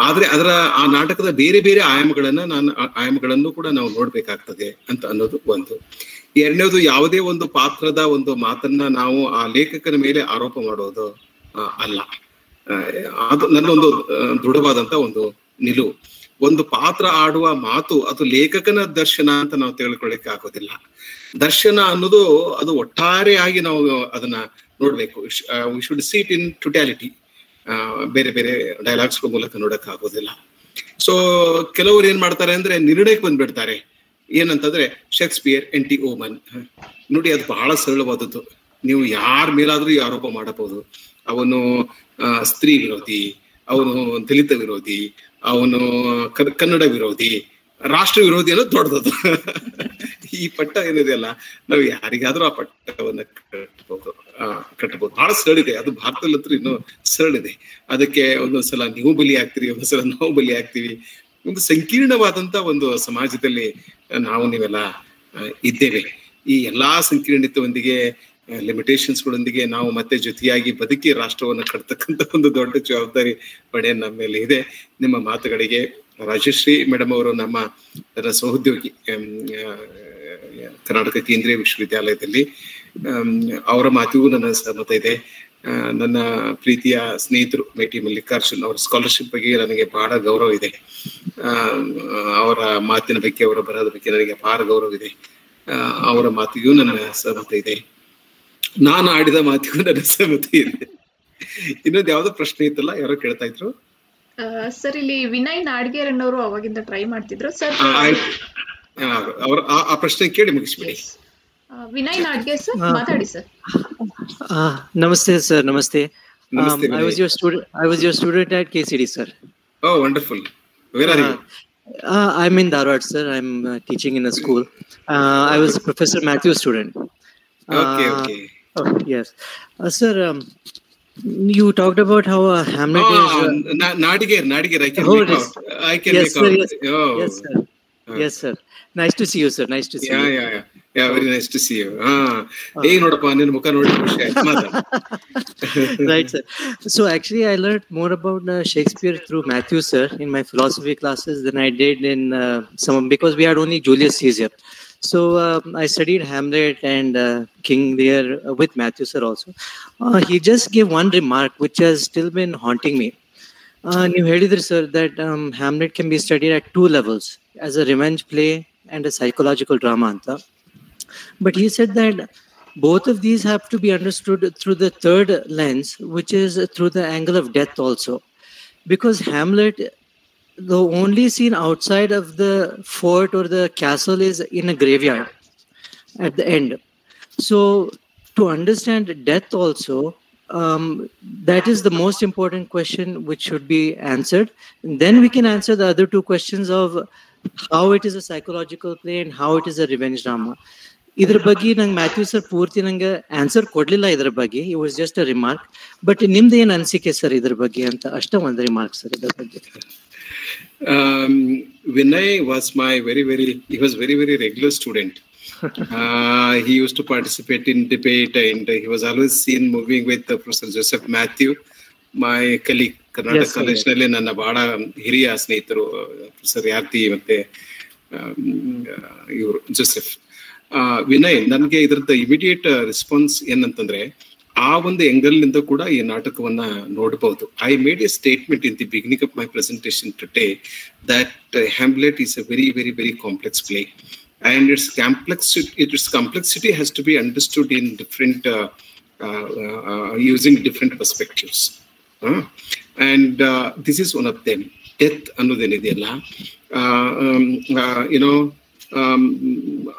ಆದ್ರೆ ಅದರ, ಆ ನಾಟಕದ ಬೇರೆ ಬೇರೆ ಆಯಾಮಗಳನ್ನ ನಾನು ಆಯಾಮಗಳನ್ನು ಕೂಡ ನಾವು ನೋಡ್ಬೇಕಾಗ್ತದೆ ಅಂತ ಅನ್ನೋದು ಒಂದು. ಎರಡನೇದು, ಯಾವುದೇ ಒಂದು ಪಾತ್ರದ ಒಂದು ಮಾತನ್ನ ನಾವು ಆ ಲೇಖಕನ ಮೇಲೆ ಆರೋಪ ಮಾಡೋದು ಅಲ್ಲ. ಅದು ನನ್ನೊಂದು ದೃಢವಾದಂತ ಒಂದು ನಿಲುವು. ಒಂದು ಪಾತ್ರ ಆಡುವ ಮಾತು ಅದು ಲೇಖಕನ ದರ್ಶನ ಅಂತ ನಾವು ತಿಳ್ಕೊಳ್ಳಿಕ್ಕೆ ಆಗೋದಿಲ್ಲ. ದರ್ಶನ ಅನ್ನೋದು ಅದು ಒಟ್ಟಾರೆಯಾಗಿ ನಾವು ಅದನ್ನ ನೋಡ್ಬೇಕು. We should see it in totality ಬೇರೆ ಬೇರೆ ಡೈಲಾಗ್ಸ್ ಮೂಲಕ ನೋಡಕ್ ಆಗೋದಿಲ್ಲ. ಸೊ ಕೆಲವರು ಏನ್ ಮಾಡ್ತಾರೆ ಅಂದ್ರೆ ನಿರ್ಣಯಕ್ಕೆ ಬಂದ್ಬಿಡ್ತಾರೆ. ಏನಂತಂದ್ರೆ ಶೇಕ್ಸ್ಪಿಯರ್ ಎನ್ ಟಿ ಓಮನ್ ನೋಡಿ, ಅದು ಬಹಳ ಸರಳವಾದದ್ದು. ನೀವು ಯಾರ ಮೇಲಾದ್ರೂ ಆರೋಪ ಮಾಡಬಹುದು. ಅವನು ಸ್ತ್ರೀ ವಿರೋಧಿ, ಅವನು ದಲಿತ ವಿರೋಧಿ, ಅವನು ಕನ್ನಡ ವಿರೋಧಿ, ರಾಷ್ಟ್ರ ವಿರೋಧಿ ಅನ್ನೋದು ದೊಡ್ಡದದು ಈ ಪಟ್ಟ ಏನಿದೆಯಲ್ಲ ನಾವು ಯಾರಿಗಾದ್ರೂ ಆ ಪಟ್ಟವನ್ನ ಕಟ್ಟಬಹುದು ಕಟ್ಟಬಹುದು ಬಹಳ ಸರಳಿದೆ. ಅದು ಭಾರತದಲ್ಲಿ ಹತ್ರ ಸರಳ ಸರಳಿದೆ. ಅದಕ್ಕೆ ಒಂದೊಂದ್ಸಲ ನೀವು ಬಲಿ ಆಗ್ತೀರಿ, ಒಂದೊಂದ್ಸಲ ನಾವು ಬಲಿ ಆಗ್ತೀವಿ. ಒಂದು ಸಂಕೀರ್ಣವಾದಂತ ಒಂದು ಸಮಾಜದಲ್ಲಿ ನಾವು ನೀವೆಲ್ಲ ಇದ್ದೇವೆ. ಈ ಎಲ್ಲಾ ಸಂಕೀರ್ಣತೆಯೊಂದಿಗೆ ಲಿಮಿಟೇಷನ್ಸ್ ಗಳೊಂದಿಗೆ ನಾವು ಮತ್ತೆ ಜೊತೆಯಾಗಿ ಬದುಕಿ ರಾಷ್ಟ್ರವನ್ನು ಕಟ್ತಕ್ಕಂತ ಒಂದು ದೊಡ್ಡ ಜವಾಬ್ದಾರಿ ಹೊಣೆ ನಮ್ಮ ಮೇಲೆ ಇದೆ. ನಿಮ್ಮ ಮಾತುಗಳಿಗೆ ರಾಜಶ್ರೀ ಮೇಡಮ್ ಅವರು ನಮ್ಮ ನನ್ನ ಸಹೋದ್ಯೋಗಿ ಕರ್ನಾಟಕ ಕೇಂದ್ರೀಯ ವಿಶ್ವವಿದ್ಯಾಲಯದಲ್ಲಿ ಅವರ ಮಾತಿಗೂ ನನ್ನ ಸಹಮತ ಇದೆ. ನನ್ನ ಪ್ರೀತಿಯ ಸ್ನೇಹಿತರು ಮೇಟಿ ಮಲ್ಲಿಕಾರ್ಜುನ್ ಅವರ ಸ್ಕಾಲರ್ಶಿಪ್ ಬಗ್ಗೆ ನನಗೆ ಬಹಳ ಗೌರವ ಇದೆ. ಅವರ ಮಾತಿನ ಬಗ್ಗೆ, ಅವರ ಬರಹದ ಬಗ್ಗೆ ನನಗೆ ಬಹಳ ಗೌರವ ಇದೆ. ಅವರ ಮಾತಿಗೂ ನನ್ನ ಸಹಮತ ಇದೆ. ನಾನು ಆಡಿದ ಮಾತಿಗೂ ನನ್ನ ಸಮತಿ ಇದೆ. ಇನ್ನೊಂದು ಯಾವ್ದೋ ಪ್ರಶ್ನೆ ಇತ್ತಲ್ಲ ಯಾರು ಕೇಳ್ತಾ ಇದ್ರು? ಸರ್ ಇಲ್ಲಿ ವಿನಯ್ ನಾಡ್ಗೇರ್ ಅನ್ನೋರು ಅವಾಗಿಂದ ಟ್ರೈ ಮಾಡ್ತಿದ್ರು. ಸರ್ ಅವ್ರ ಆ ಪ್ರಶ್ನೆ ಕೇಳಿ ಮುಗಿಸ್ಬಿಡಿ. ವಿನಯ್ ನಾಡ್ಗೇರ್ ಸರ್ ಮಾತಾಡಿ ಸರ್. ನಮಸ್ತೆ ಸರ್ ನಮಸ್ತೆ. I was your student I was your student at KCD sir oh wonderful where are you I mean Dharwad sir I am teaching in a school I was professor Mathew student okay okay oh, yes, uh, sir. Um, you talked about how uh, Hamlet is. Ah, Uh, Na- Nadiger, Nadiger, I can Oh, make yes. out. I can yes, make sir, out. Yes, Oh. yes, sir. Yes, sir. Nice to see you, sir. Nice to see Yeah, you. yeah, yeah. Yeah, very nice to see you. ಹಾ ಏನ್ ನೋಡಪ್ಪ ನಿನ್ ಮುಖ ನೋಡಿ ಖುಷಿ ಆಯ್ತು ಮಾತಾಡು. right, sir. So actually, I learned more about uh, Shakespeare through Matthew, sir, in my philosophy classes than I did in uh, some because we had only Julius Caesar. so um, I studied Hamlet and uh, King Lear uh, with Matthew sir also. Uh, he just gave one remark which has still been haunting me. Uh, you heard it, sir, that um, Hamlet can be studied at two levels as a revenge play and a psychological drama. But he said that both of these have to be understood through the third lens, which is through the angle of death also. Because Hamlet the only scene outside of the fort or the castle is in a graveyard at the end. So, to understand death also, um, that is the most important question which should be answered. And then we can answer the other two questions of how it is a psychological play and how it is a revenge drama. ಇದ್ರ ಬಗ್ಗೆ ನಂಗೆ Matthew sir ಪೂರ್ತಿ ನಂಗೆ answer ಕೊಡ್ಲಿಲ್ಲ ಇದ್ರ ಬಗ್ಗೆ it was just a remark but ನಿಮ್ದು ಏನ್ ಅನಿಸಿಕೆ ಸರ್ ಇದ್ರ ಬಗ್ಗೆ ಅಂತ ಅಷ್ಟ ಒಂದು ರಿಮಾರ್ಕ್ ಸರ್ ಇದ್ರ ಬಗ್ಗೆ Um, Vinay was my very, very, he was very, very regular student. uh, he used to participate in debate and he was always seen moving with uh, Professor Joseph Matthew, my colleague. Karnataka. ಕಾಲೇಜ್ನಲ್ಲಿ ನನ್ನ ಬಹಳ ಹಿರಿಯ ಸ್ನೇಹಿತರು professor ಯಾರ್ತಿ ಮತ್ತೆ ಇವರು Joseph Vinay ನನಗೆ ಇದ್ರದ್ದು immediate response ಏನಂತಂದ್ರೆ ಆ ಒಂದು ಎಂಗಲ್ ನಿಂದ ಕೂಡ ಈ ನಾಟಕವನ್ನ ನೋಡಬಹುದು I made a statement in the beginning of my presentation today that Hamlet is a very very very complex play and its complex its complexity has to be understood in different uh, uh, uh, using different perspectives Uh, and uh, this is one of them death ಅನ್ನೋದೇನಿದೆಯಲ್ಲ you know um,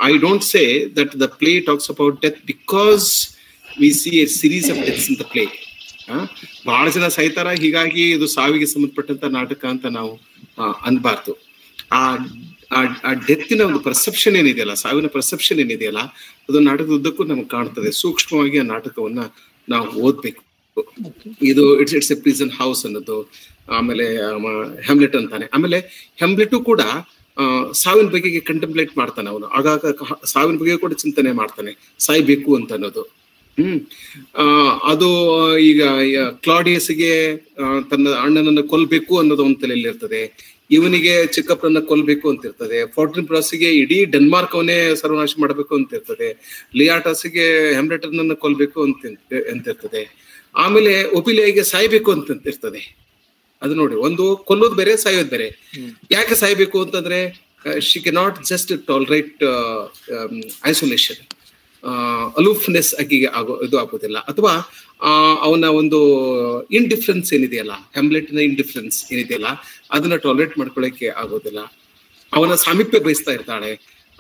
i don't say that the play talks about death because we see a series of deaths the play ಬಹಳ ಜನ ಸಾಯ್ತಾರ ಹೀಗಾಗಿ ಇದು ಸಾವಿಗೆ ಸಂಬಂಧಪಟ್ಟಂತ ನಾಟಕ ಅಂತ ನಾವು ಅನ್ಬಾರ್ದು. ಆ, ಆ- ಡೆತ್ತಿನ ಒಂದು ಪರ್ಸೆಪ್ಷನ್ ಏನಿದೆಯಲ್ಲ, ಸಾವಿನ ಪರ್ಸೆಪ್ಷನ್ ಏನಿದೆಯಲ್ಲ, ಅದು ನಾಟಕದ ಉದ್ದಕ್ಕೂ ನಮ್ಗೆ ಕಾಣ್ತದೆ. ಸೂಕ್ಷ್ಮವಾಗಿ ಆ ನಾಟಕವನ್ನ ನಾವು ಓದ್ಬೇಕು. ಇದು it's it's a prison house ಅನ್ನೋದು, ಆಮೇಲೆ ಹೆಮ್ಲೆಟ್ ಅಂತಾನೆ. ಆಮೇಲೆ ಹೆಮ್ಲೆಟು ಕೂಡ ಸಾವಿನ ಬಗೆಗೆ ಕಂಟೆಂಪ್ಲೇಟ್ ಮಾಡ್ತಾನೆ ಅವನು. ಆಗಾಗ ಸಾವಿನ ಬಗ್ಗೆ ಕೂಡ ಚಿಂತನೆ ಮಾಡ್ತಾನೆ. ಸಾಯ್ಬೇಕು ಅಂತ ಅನ್ನೋದು. ಹ್ಮ್. ಆ, ಅದು ಈಗ ಕ್ಲಾಡಿಯಸ್ಗೆ ತನ್ನ ಅಣ್ಣನನ್ನ ಕೊಲ್ಬೇಕು ಅನ್ನೋದು ಅವನ ತಲೆಯಲ್ಲಿ ಇರ್ತದೆ. ಇವನಿಗೆ ಚಿಕ್ಕಪ್ಪನನ್ನ ಕೊಲ್ಬೇಕು ಅಂತ ಇರ್ತದೆ. ಫೋರ್ಟಿನ್ ಪ್ರಾಸಿಗೆ ಇಡೀ ಡೆನ್ಮಾರ್ಕ್ ಅವನೇ ಸರ್ವನಾಶ ಮಾಡಬೇಕು ಅಂತ ಇರ್ತದೆ. ಲಿಯಾಟಾಸಿಗೆ ಹೆಮ್ಲೆಟರ್ನನ್ನ ಕೊಲ್ಬೇಕು ಅಂತ ಅಂತ ಇರ್ತದೆ. ಆಮೇಲೆ ಒಪಿಲಿಯಾಗೆ ಸಾಯ್ಬೇಕು ಅಂತ ಇರ್ತದೆ. ಅದು ನೋಡಿ ಒಂದು ಕೊಲ್ಲೋದು ಬೇರೆ ಸಾಯೋದು ಬೇರೆ. ಯಾಕೆ ಸಾಯ್ಬೇಕು ಅಂತಂದ್ರೆ she can not just tolerate isolation aloofness ಅಕ್ಕಿಗೆ ಆಗೋ, ಇದು ಆಗೋದಿಲ್ಲ. ಅಥವಾ ಅವನ ಒಂದು ಇನ್ಡಿಫ್ರೆನ್ಸ್ ಏನಿದೆಯಲ್ಲ ಹ್ಯಾಮ್ಲೆಟ್ನ ಇನ್ಡಿಫ್ರೆನ್ಸ್ ಏನಿದೆಯಲ್ಲ, ಅದನ್ನ ಟಾಲರೇಟ್ ಮಾಡ್ಕೊಳ್ಳೋಕೆ ಆಗೋದಿಲ್ಲ. ಅವನ ಸಾಮೀಪ್ಯ ಬಯಸ್ತಾ ಇರ್ತಾಳೆ,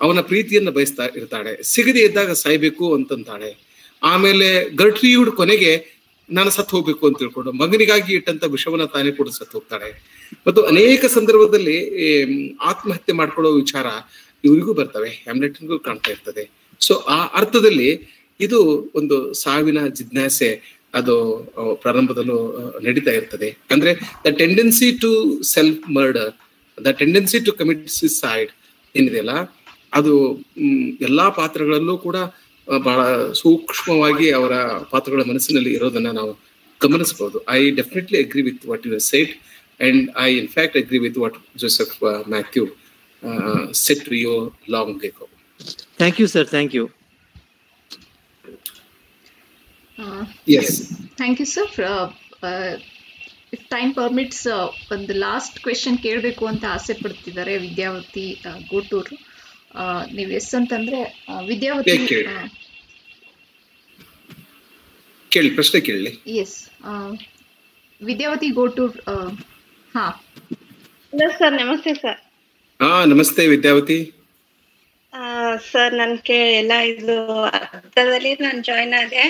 ಅವನ ಪ್ರೀತಿಯನ್ನ ಬಯಸ್ತಾ ಇರ್ತಾಳೆ, ಸಿಗದೆ ಇದ್ದಾಗ ಸಾಯ್ಬೇಕು ಅಂತಂತಾಳೆ. ಆಮೇಲೆ ಗರ್ಟ್ರಿಯೂಡ್ ಕೊನೆಗೆ, ನಾನು ಸತ್ತು ಹೋಗ್ಬೇಕು ಅಂತ ತಿಳ್ಕೊಂಡು, ಮಗನಿಗಾಗಿ ಇಟ್ಟಂತ ವಿಷವನ್ನ ತಾನೇ ಕೂಡ ಸತ್ತು ಹೋಗ್ತಾಳೆ. ಮತ್ತು ಅನೇಕ ಸಂದರ್ಭದಲ್ಲಿ ಆತ್ಮಹತ್ಯೆ ಮಾಡ್ಕೊಳ್ಳೋ ವಿಚಾರ ಇವರಿಗೂ ಬರ್ತವೆ ಹ್ಯಾಮ್ಲೆಟ್ಗೂ ಕಾಣ್ತಾ ಇರ್ತದೆ. ಸೊ ಆ ಅರ್ಥದಲ್ಲಿ ಇದು ಒಂದು ಸಾವಿನ ಜಿಜ್ಞಾಸೆ ಅದು ಪ್ರಾರಂಭದಲ್ಲೂ ನಡೀತಾ ಇರ್ತದೆ. ಅಂದ್ರೆ the tendency to self murder the tendency to commit suicide ಏನಿದೆಯಲ್ಲ ಅದು ಎಲ್ಲಾ ಪಾತ್ರಗಳಲ್ಲೂ ಕೂಡ ಬಹಳ ಸೂಕ್ಷ್ಮವಾಗಿ ಅವರ ಪಾತ್ರಗಳ ಮನಸ್ಸಿನಲ್ಲಿ ಇರೋದನ್ನ ನಾವು ಗಮನಿಸಬಹುದು. I definitely agree with what you said and I in fact agree with what Joseph Mathew said rio long ago thank you sir thank you yes thank you sir if time permits ಒಂದು last question ಕೇಳಬೇಕು ಅಂತ ಆಸೆ ಪಡ್ತಿದ್ದಾರೆ ವಿದ್ಯಾವತಿ ಆ, ಗೋಟೂರು. ಆ, ನೀವು yes ಅಂತಂದ್ರೆ ವಿದ್ಯಾವತಿ ಕೇಳಿ. ಪ್ರಶ್ನೆ ಕೇಳಿ. ಎಸ್ ವಿದ್ಯಾವತಿ ಗೋಟೂರ್ ಹಾ. ಹಲೋ ಸರ್ ನಮಸ್ತೆ ಸರ್ ಹಾ ನಮಸ್ತೆ ವಿದ್ಯಾವತಿ. ಸರ್, ನನ್ಗೆ ಎಲ್ಲ ಇದು ಅರ್ಥದಲ್ಲಿ ನಾನು ಜಾಯ್ನ್ ಆದೆ.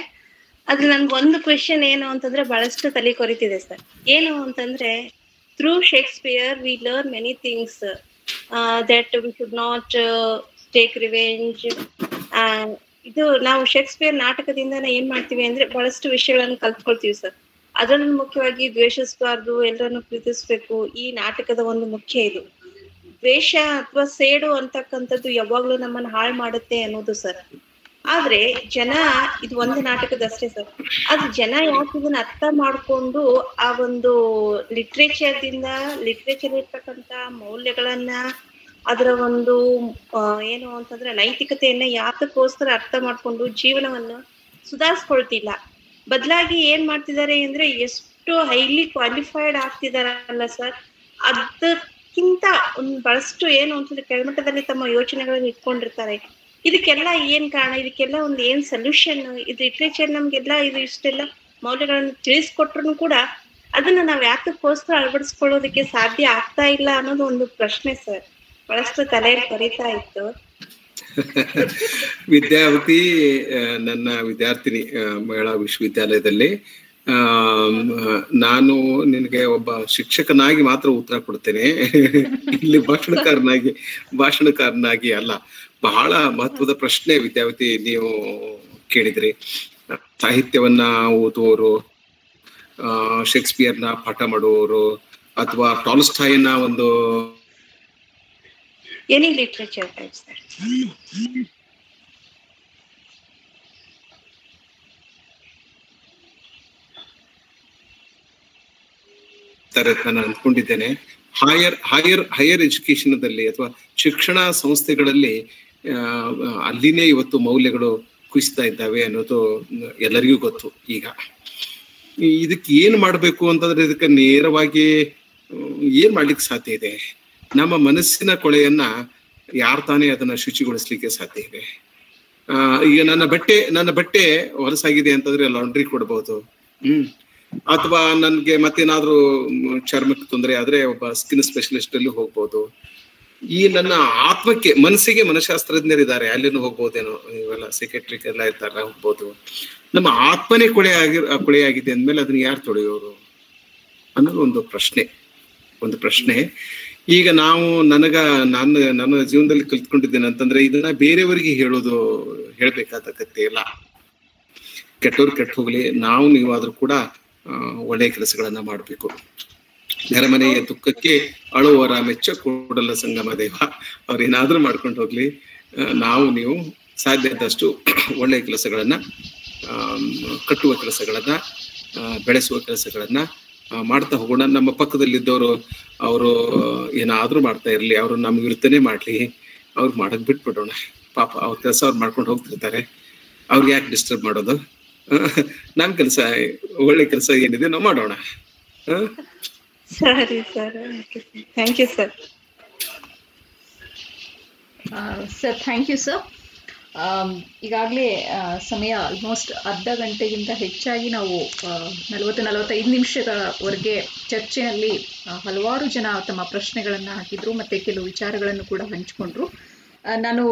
ಆದ್ರೆ ಒಂದು ಕ್ವೆಶನ್ ಏನು ಅಂತಂದ್ರೆ ಬಹಳಷ್ಟು ತಲೆ ಕೊರಿತಿದೆ ಸರ್. ಏನು ಅಂತಂದ್ರೆ through Shakespeare we learn many things that we should not take revenge ಇದು ನಾವು ಶೇಕ್ಸ್ಪಿಯರ್ ನಾಟಕದಿಂದ ಏನ್ ಮಾಡ್ತೀವಿ ಅಂದ್ರೆ ಬಹಳಷ್ಟು ವಿಷಯಗಳನ್ನು ಕಲ್ತ್ಕೊಳ್ತೀವಿ ಸರ್. ಅದರಲ್ಲಿ ಮುಖ್ಯವಾಗಿ ದ್ವೇಷಿಸಬಾರ್ದು, ಎಲ್ಲರನ್ನು ಪ್ರೀತಿಸ್ಬೇಕು, ಈ ನಾಟಕದ ಒಂದು ಮುಖ್ಯ ಇದು. ದ್ವೇಷ ಅಥವಾ ಸೇಡು ಅಂತಕ್ಕಂಥದ್ದು ಯಾವಾಗ್ಲೂ ನಮ್ಮನ್ನ ಹಾಳು ಮಾಡುತ್ತೆ ಅನ್ನೋದು ಸರ್. ಆದ್ರೆ ಜನ, ಇದು ಒಂದು ನಾಟಕದಷ್ಟೇ ಸರ್. ಅದು ಜನ ಯಾಕೆ ಇದನ್ನ ಅರ್ಥ ಮಾಡ್ಕೊಂಡು ಆ ಒಂದು ಲಿಟ್ರೇಚರ್ದಿಂದ ಲಿಟ್ರೇಚರ್ ಇರ್ತಕ್ಕಂತ ಮೌಲ್ಯಗಳನ್ನ, ಅದರ ಒಂದು ಏನು ಅಂತಂದ್ರೆ ನೈತಿಕತೆಯನ್ನ ಯಾತಕ್ಕೋಸ್ಕರ ಅರ್ಥ ಮಾಡ್ಕೊಂಡು ಜೀವನವನ್ನು ಸುಧಾರಿಸ್ಕೊಳ್ತಿಲ್ಲ. ಬದಲಾಗಿ ಏನ್ ಮಾಡ್ತಿದ್ದಾರೆ ಅಂದ್ರೆ ಎಷ್ಟು ಹೈಲಿ ಕ್ವಾಲಿಫೈಡ್ ಆಗ್ತಿದಾರಲ್ಲ ಸರ್. ಅದಕ್ಕಿಂತ ಒಂದ್ ಬಹಳಷ್ಟು ಏನು ಅಂತಂದ್ರೆ ಕೆಳಮಟ್ಟದಲ್ಲಿ ತಮ್ಮ ಯೋಚನೆಗಳನ್ನ ಇಟ್ಕೊಂಡಿರ್ತಾರೆ. ಇದಕ್ಕೆಲ್ಲ ಏನ್ ಕಾರಣ? ಇದಕ್ಕೆಲ್ಲ ಒಂದು ಏನ್ ಸೊಲ್ಯೂಷನ್ ಇದು ಲಿಟ್ರೇಚರ್ ನಮ್ಗೆಲ್ಲ ಇದು ಇಷ್ಟೆಲ್ಲ ಮೌಲ್ಯಗಳನ್ನು ತಿಳಿಸ್ಕೊಟ್ರು ಕೂಡ ಅದನ್ನ ನಾವ್ ಯಾತಕ್ಕೋಸ್ಕರ ಅಳವಡಿಸ್ಕೊಳ್ಳೋದಕ್ಕೆ ಸಾಧ್ಯ ಆಗ್ತಾ ಇಲ್ಲ ಅನ್ನೋದು ಒಂದು ಪ್ರಶ್ನೆ ಸರ್. ಬಹಳಷ್ಟು ತಲೆಯಲ್ಲಿ ಬರೀತಾ ಇತ್ತು. ವಿದ್ಯಾವತಿ ನನ್ನ ವಿದ್ಯಾರ್ಥಿನಿ ಮಹಿಳಾ ವಿಶ್ವವಿದ್ಯಾಲಯದಲ್ಲಿ ನಾನು ನಿನಗೆ ಒಬ್ಬ ಶಿಕ್ಷಕನಾಗಿ ಮಾತ್ರ ಉತ್ತರ ಕೊಡ್ತೇನೆ. ಇಲ್ಲಿ ಭಾಷಣಕಾರನಾಗಿ ಭಾಷಣಕಾರನಾಗಿ ಅಲ್ಲ, ಬಹಳ ಮಹತ್ವದ ಪ್ರಶ್ನೆ ವಿದ್ಯಾವತಿ ನೀವು ಕೇಳಿದ್ರಿ. ಸಾಹಿತ್ಯವನ್ನ ಓದುವವರು ಶೇಕ್ಸ್ಪಿಯರ್ನ ಪಾಠ ಮಾಡುವವರು, ಅಥವಾ ಟಾಲ್ಸ್ಟಾಯ್ನ ಒಂದು ಎನಿ ಲಿಟ್ರೇಚರ್ ಸರ್ ಅಂತ ನಾನು ಅಂದ್ಕೊಂಡಿದ್ದೇನೆ ಹೈಯರ್ ಹೈಯರ್ ಹೈಯರ್ ಎಜುಕೇಶನ್ದಲ್ಲಿ ಅಥವಾ ಶಿಕ್ಷಣ ಸಂಸ್ಥೆಗಳಲ್ಲಿ ಅಲ್ಲಿನೇ ಇವತ್ತು ಮೌಲ್ಯಗಳು ಕುಸಿತಾ ಇದ್ದಾವೆ ಅನ್ನೋದು ಎಲ್ಲರಿಗೂ ಗೊತ್ತು ಈಗ. ಇದಕ್ಕೆ ಏನ್ ಮಾಡ್ಬೇಕು ಅಂತಂದ್ರೆ ಇದಕ್ಕೆ ನೇರವಾಗಿ, ಏನ್ ಮಾಡ್ಲಿಕ್ಕೆ ಸಾಧ್ಯ ಇದೆ? ನಮ್ಮ ಮನಸ್ಸಿನ ಕೊಳೆಯನ್ನ ಯಾರು ತಾನೇ ಅದನ್ನ ಶುಚಿಗೊಳಿಸ್ಲಿಕ್ಕೆ ಸಾಧ್ಯ ಇದೆ? ಈಗ ನನ್ನ ಬಟ್ಟೆ ನನ್ನ ಬಟ್ಟೆ ಹೊಲಸಾಗಿದೆ ಅಂತಂದ್ರೆ ಲಾಂಡ್ರಿ ಕೊಡ್ಬೋದು. ಹ್ಮ್. ಅಥವಾ ನನ್ಗೆ ಮತ್ತೇನಾದ್ರೂ ಚರ್ಮಕ್ಕೆ ತೊಂದರೆ ಆದ್ರೆ ಒಬ್ಬ ಸ್ಕಿನ್ ಸ್ಪೆಷಲಿಸ್ಟ್ ಅಲ್ಲಿ ಹೋಗ್ಬೋದು. ಈ ನನ್ನ ಆತ್ಮಕ್ಕೆ, ಮನಸ್ಸಿಗೆ ಮನಶಾಸ್ತ್ರಜ್ಞರಿದ್ದಾರೆ. ಅಲ್ಲಿನೂ ಹೋಗ್ಬೋದೇನೋ, ಇವೆಲ್ಲ ಸೆಕ್ರೆಟ್ರಿ ಎಲ್ಲ ಇರ್ತಾರೆ ಹೋಗ್ಬೋದು. ನಮ್ಮ ಆತ್ಮನೇ ಕೊಳೆ ಆಗಿ ಕೊಳೆಯಾಗಿದೆ ಅಂದ್ಮೇಲೆ ಅದನ್ನ ಯಾರು ತೊಳೆಯೋರು? ಅನ್ನೋದು ಒಂದು ಪ್ರಶ್ನೆ. ಒಂದು ಪ್ರಶ್ನೆ. ಈಗ ನಾವು ನನಗ ನಾನು ನನ್ನ ಜೀವನದಲ್ಲಿ ಕಲ್ತ್ಕೊಂಡಿದ್ದೇನೆ ಅಂತಂದ್ರೆ ಇದನ್ನ ಬೇರೆಯವರಿಗೆ ಹೇಳೋದು, ಹೇಳ್ಬೇಕಾದ ಕಥೆ ಇಲ್ಲ. ಕೆಟ್ಟವ್ರು ಕೆಟ್ಟ ಹೋಗ್ಲಿ, ನಾವು ನೀವಾದ್ರೂ ಕೂಡ ಒಳ್ಳೆಯ ಕೆಲಸಗಳನ್ನ ಮಾಡಬೇಕು. ನೆರೆಮನೆಯ ದುಃಖಕ್ಕೆ ಅಳುವರ ಮೆಚ್ಚ ಕೂಡಲ ಸಂಗಮ ದೇವ. ಅವ್ರೇನಾದ್ರೂ ಮಾಡ್ಕೊಂಡು ಹೋಗ್ಲಿ. ನಾವು, ನೀವು ಸಾಧ್ಯ ಆದಷ್ಟು ಒಳ್ಳೆಯ ಕೆಲಸಗಳನ್ನ ಕಟ್ಟುವ ಕೆಲಸಗಳನ್ನ ಬೆಳೆಸುವ ಕೆಲಸಗಳನ್ನ ಮಾಡ್ತಾ ಹೋಗೋಣ. ನಮ್ಮ ಪಕ್ಕದಲ್ಲಿದ್ದವರು, ಅವರು ಏನಾದ್ರೂ ಮಾಡ್ತಾ ಇರಲಿ. ಅವರು ನಮ್ಗೆ ವಿರುದ್ಧನೇ ಮಾಡ್ಲಿ. ಅವ್ರು ಮಾಡಕ್ ಬಿಟ್ಬಿಡೋಣ. ಪಾಪ, ಅವ್ರ ಕೆಲಸ ಅವ್ರು ಮಾಡ್ಕೊಂಡು ಹೋಗ್ತಿರ್ತಾರೆ. ಅವ್ರಿಗೆ ಯಾಕೆ ಡಿಸ್ಟರ್ಬ್ ಮಾಡೋದು? ನಮ್ ಕೆಲಸ ಒಳ್ಳೆ ಕೆಲಸ ಏನಿದೆ ನಾವು ಮಾಡೋಣ? ಸರಿ sir. Thank you sir sir thank you sir ಈಗಾಗಲೇ ಸಮಯ ಆಲ್ಮೋಸ್ಟ್ ಅರ್ಧ ಗಂಟೆಗಿಂತ ಹೆಚ್ಚಾಗಿ ನಾವು ನಲವತ್ತು ನಲವತ್ತೈದು ನಿಮಿಷಗಳವರೆಗೆ ಚರ್ಚೆಯಲ್ಲಿ ಹಲವಾರು ಜನ ತಮ್ಮ ಪ್ರಶ್ನೆಗಳನ್ನು ಹಾಕಿದ್ರು ಮತ್ತೆ ಕೆಲವು ವಿಚಾರಗಳನ್ನು ಕೂಡ ಹಂಚಿಕೊಂಡ್ರು. ನಾನು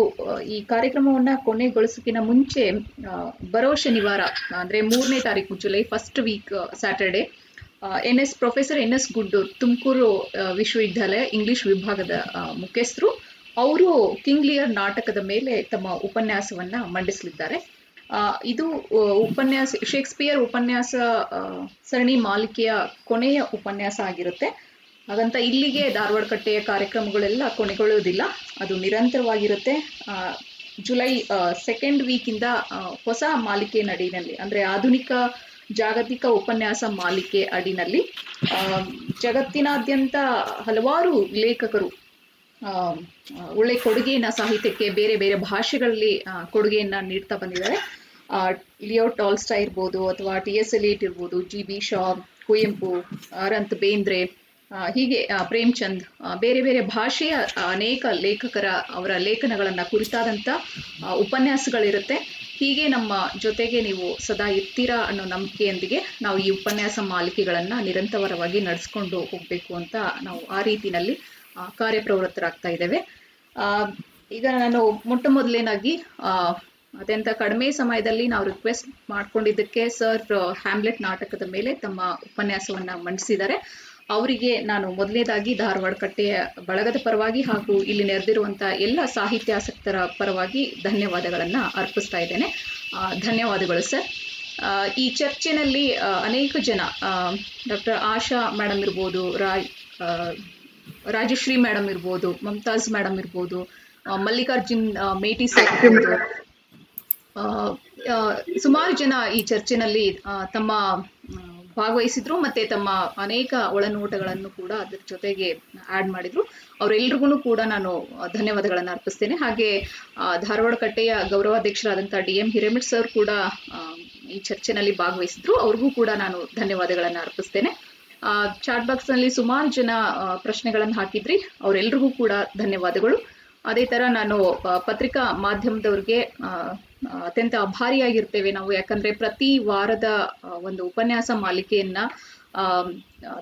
ಈ ಕಾರ್ಯಕ್ರಮವನ್ನ ಕೊನೆಗೊಳಿಸೋಕ್ಕಿಂತ ಮುಂಚೆ ಬರೋ ಶನಿವಾರ ಅಂದ್ರೆ ಮೂರನೇ ತಾರೀಕು July first week Saturday N S professor N S Guddur Tumakuru ವಿಶ್ವವಿದ್ಯಾಲಯ ಇಂಗ್ಲಿಷ್ ವಿಭಾಗದ ಮುಖ್ಯಸ್ಥರು, ಅವರು ಕಿಂಗ್ಲಿಯರ್ ನಾಟಕದ ಮೇಲೆ ತಮ್ಮ ಉಪನ್ಯಾಸವನ್ನ ಮಂಡಿಸಲಿದ್ದಾರೆ. ಇದು ಉಪನ್ಯಾಸ ಶೇಕ್ಸ್ಪಿಯರ್ ಉಪನ್ಯಾಸ ಸರಣಿ ಮಾಲಿಕೆಯ ಕೊನೆಯ ಉಪನ್ಯಾಸ ಆಗಿರುತ್ತೆ. ಹಾಗಂತ ಇಲ್ಲಿಗೆ ಧಾರವಾಡ ಕಟ್ಟೆಯ ಕಾರ್ಯಕ್ರಮಗಳೆಲ್ಲ ಕೊನೆಗೊಳ್ಳುವುದಿಲ್ಲ ಅದು ನಿರಂತರವಾಗಿರುತ್ತೆ. ಜುಲೈ ಸೆಕೆಂಡ್ ವೀಕಿಂದ ಹೊಸ ಮಾಲಿಕೆ ನಡಿನಲ್ಲಿ ಅಂದ್ರೆ ಆಧುನಿಕ ಜಾಗತಿಕ ಉಪನ್ಯಾಸ ಮಾಲಿಕೆ ಅಡಿನಲ್ಲಿ ಜಗತ್ತಿನಾದ್ಯಂತ ಹಲವಾರು ಲೇಖಕರು ಒಳ್ಳೆ ಕೊಡುಗೆಯನ್ನ ಸಾಹಿತ್ಯಕ್ಕೆ ಬೇರೆ ಬೇರೆ ಭಾಷೆಗಳಲ್ಲಿ ಕೊಡುಗೆಯನ್ನ ನೀಡ್ತಾ ಬಂದಿದ್ದಾರೆ. ಲಿಯೋ ಟಾಲ್ಸ್ಟಾ ಇರ್ಬೋದು ಅಥವಾ ಟಿ ಎಸ್ ಇಟ್ ಇರ್ಬೋದು, G B Shaw, Kuvempu ಅರಂತ್ Bendre ಹೀಗೆ ಪ್ರೇಮ್ ಚಂದ್ ಬೇರೆ ಬೇರೆ ಭಾಷೆಯ ಅನೇಕ ಲೇಖಕರ ಅವರ ಲೇಖನಗಳನ್ನ ಕುರಿತಾದಂತ ಆ, ಉಪನ್ಯಾಸಗಳಿರುತ್ತೆ. ಹೀಗೆ ನಮ್ಮ ಜೊತೆಗೆ ನೀವು ಸದಾ ಇರ್ತೀರಾ ಅನ್ನೋ ನಂಬಿಕೆಯೊಂದಿಗೆ ನಾವು ಈ ಉಪನ್ಯಾಸ ಮಾಲಿಕೆಗಳನ್ನ ನಿರಂತರವಾಗಿ ನಡೆಸ್ಕೊಂಡು ಹೋಗ್ಬೇಕು ಅಂತ ನಾವು ಆ ರೀತಿನಲ್ಲಿ ಕಾರ್ಯಪ್ರವೃತ್ತರಾಗ್ತಾ ಇದ್ದೇವೆ. ಈಗ ನಾನು ಮೊಟ್ಟ ಮೊದಲೇನಾಗಿ ಅತ್ಯಂತ ಕಡಿಮೆ ಸಮಯದಲ್ಲಿ ನಾವು ರಿಕ್ವೆಸ್ಟ್ ಮಾಡ್ಕೊಂಡಿದ್ದಕ್ಕೆ ಸರ್ ಹ್ಯಾಮ್ಲೆಟ್ ನಾಟಕದ ಮೇಲೆ ತಮ್ಮ ಉಪನ್ಯಾಸವನ್ನ ಮಂಡಿಸಿದ್ದಾರೆ. ಅವರಿಗೆ ನಾನು ಮೊದಲನೇದಾಗಿ ಧಾರವಾಡ ಕಟ್ಟೆಯ ಬಳಗದ ಪರವಾಗಿ ಹಾಗೂ ಇಲ್ಲಿ ನೆರೆದಿರುವಂತಹ ಎಲ್ಲ ಸಾಹಿತ್ಯಾಸಕ್ತರ ಪರವಾಗಿ ಧನ್ಯವಾದಗಳನ್ನ ಅರ್ಪಿಸ್ತಾ ಇದ್ದೇನೆ. ಧನ್ಯವಾದಗಳು ಸರ್. ಈ ಚರ್ಚೆನಲ್ಲಿ ಅನೇಕ ಜನ ಡಾಕ್ಟರ್ ಆಶಾ ಮೇಡಮ್ ಇರ್ಬೋದು, ರಾಯ್ ರಾಜಶ್ರೀ ಮೇಡಮ್ ಇರ್ಬೋದು, ಮಮತಾಜ್ ಮೇಡಮ್ ಇರ್ಬೋದು ಮಲ್ಲಿಕಾರ್ಜುನ್ ಮೇಟಿ ಸರ್ ಸುಮಾರು ಜನ ಈ ಚರ್ಚೆನಲ್ಲಿ ತಮ್ಮ ಭಾಗವಹಿಸಿದ್ರು ಮತ್ತೆ ತಮ್ಮ ಅನೇಕ ಒಳನೋಟಗಳನ್ನು ಕೂಡ ಅದ್ರ ಜೊತೆಗೆ ಆಡ್ ಮಾಡಿದ್ರು. ಅವರೆಲ್ರಿಗೂ ಕೂಡ ನಾನು ಧನ್ಯವಾದಗಳನ್ನು ಅರ್ಪಿಸ್ತೇನೆ. ಹಾಗೆ ಧಾರವಾಡ ಕಟ್ಟೆಯ ಗೌರವಾಧ್ಯಕ್ಷರಾದಂತಹ ಡಿ ಎಂ ಹಿರೇಮಠ್ ಸರ್ ಕೂಡ ಈ ಚರ್ಚೆನಲ್ಲಿ ಭಾಗವಹಿಸಿದ್ರು. ಅವ್ರಿಗೂ ಕೂಡ ನಾನು ಧನ್ಯವಾದಗಳನ್ನು ಅರ್ಪಿಸ್ತೇನೆ. ಚಾಟ್ ಬಾಕ್ಸ್ನಲ್ಲಿ ಸುಮಾರು ಜನ ಪ್ರಶ್ನೆಗಳನ್ನು ಹಾಕಿದ್ರಿ. ಅವರೆಲ್ರಿಗೂ ಕೂಡ ಧನ್ಯವಾದಗಳು. ಅದೇ ತರ ನಾನು ಪತ್ರಿಕಾ ಮಾಧ್ಯಮದವ್ರಿಗೆ ಅತ್ಯಂತ ಆಭಾರಿಯಾಗಿರ್ತೇವೆ ನಾವು. ಯಾಕಂದ್ರೆ ಪ್ರತಿ ವಾರದ ಒಂದು ಉಪನ್ಯಾಸ ಮಾಲಿಕೆಯನ್ನ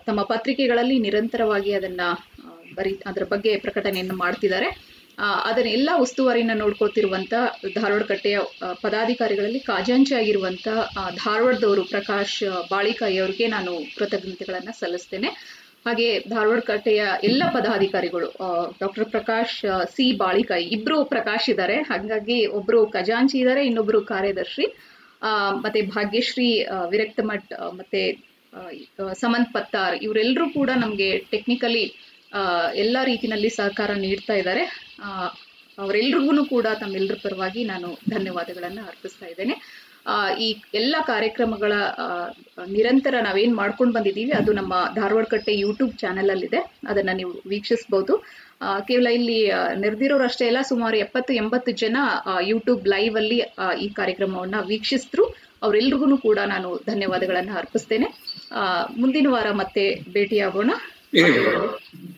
ತಮ್ಮ ಪತ್ರಿಕೆಗಳಲ್ಲಿ ನಿರಂತರವಾಗಿ ಅದನ್ನ ಬರೀ ಅದರ ಬಗ್ಗೆ ಪ್ರಕಟಣೆಯನ್ನು ಮಾಡ್ತಿದ್ದಾರೆ. ಅದನ್ನ ಅದನ್ನೆಲ್ಲ ಉಸ್ತುವಾರಿನ ನೋಡ್ಕೊತಿರುವಂತ ಧಾರವಾಡ ಕಟ್ಟೆಯ ಪದಾಧಿಕಾರಿಗಳಲ್ಲಿ ಕಾಜಾಂಚಿ ಆಗಿರುವಂತ ಧಾರವಾಡದವರು ಪ್ರಕಾಶ್ ಬಾಳಿಕಾಯಿ ಅವರಿಗೆ ನಾನು ಕೃತಜ್ಞತೆಗಳನ್ನ ಸಲ್ಲಿಸ್ತೇನೆ. ಹಾಗೆ ಧಾರವಾಡ ಕಟ್ಟೆಯ ಎಲ್ಲ ಪದಾಧಿಕಾರಿಗಳು ಡಾಕ್ಟರ್ ಪ್ರಕಾಶ್ ಸಿ ಬಾಳಿಕಾಯಿ ಇಬ್ರು ಪ್ರಕಾಶ್ ಇದ್ದಾರೆ. ಹಾಗಾಗಿ ಒಬ್ರು ಖಜಾಂಚಿ ಇದ್ದಾರೆ ಇನ್ನೊಬ್ರು ಕಾರ್ಯದರ್ಶಿ. ಮತ್ತೆ ಭಾಗ್ಯಶ್ರೀ ಆ, ವಿರಕ್ತ ಮಠ್ ಮತ್ತೆ ಸಮಂತ್ ಪತ್ತಾರ್ ಇವರೆಲ್ಲರೂ ಕೂಡ ನಮಗೆ ಟೆಕ್ನಿಕಲಿ ಎಲ್ಲ ರೀತಿಯಲ್ಲಿ ಸಹಕಾರ ನೀಡ್ತಾ ಇದ್ದಾರೆ. ಅವರೆಲ್ರಿಗೂ ಕೂಡ ತಮ್ಮೆಲ್ಲರ ಪರವಾಗಿ ನಾನು ಧನ್ಯವಾದಗಳನ್ನು ಅರ್ಪಿಸ್ತಾ ಇದ್ದೇನೆ. ಈ ಎಲ್ಲ ಕಾರ್ಯಕ್ರಮಗಳ ನಿರಂತರ ನಾವೇನ್ ಮಾಡ್ಕೊಂಡು ಬಂದಿದ್ದೀವಿ ಅದು ನಮ್ಮ ಧಾರವಾಡ ಕಟ್ಟೆ ಯೂಟ್ಯೂಬ್ ಚಾನೆಲ್ ಅಲ್ಲಿದೆ ಅದನ್ನ ನೀವು ವೀಕ್ಷಿಸಬಹುದು ಕೇವಲ ಇಲ್ಲಿ ನೆರೆದಿರೋರಷ್ಟೇ ನೆರೆದಿರೋರು ಅಷ್ಟೇ ಅಲ್ಲ ಸುಮಾರು ಎಪ್ಪತ್ತು ಎಂಬತ್ತು ಜನ ಯೂಟ್ಯೂಬ್ ಲೈವ್ ಅಲ್ಲಿ ಈ ಕಾರ್ಯಕ್ರಮವನ್ನ ವೀಕ್ಷಿಸಿದ್ರು ಅವರೆಲ್ರಿಗೂ ಕೂಡ ನಾನು ಧನ್ಯವಾದಗಳನ್ನ ಅರ್ಪಿಸ್ತೇನೆ. ಮುಂದಿನ ವಾರ ಮತ್ತೆ ಭೇಟಿಯಾಗೋಣ.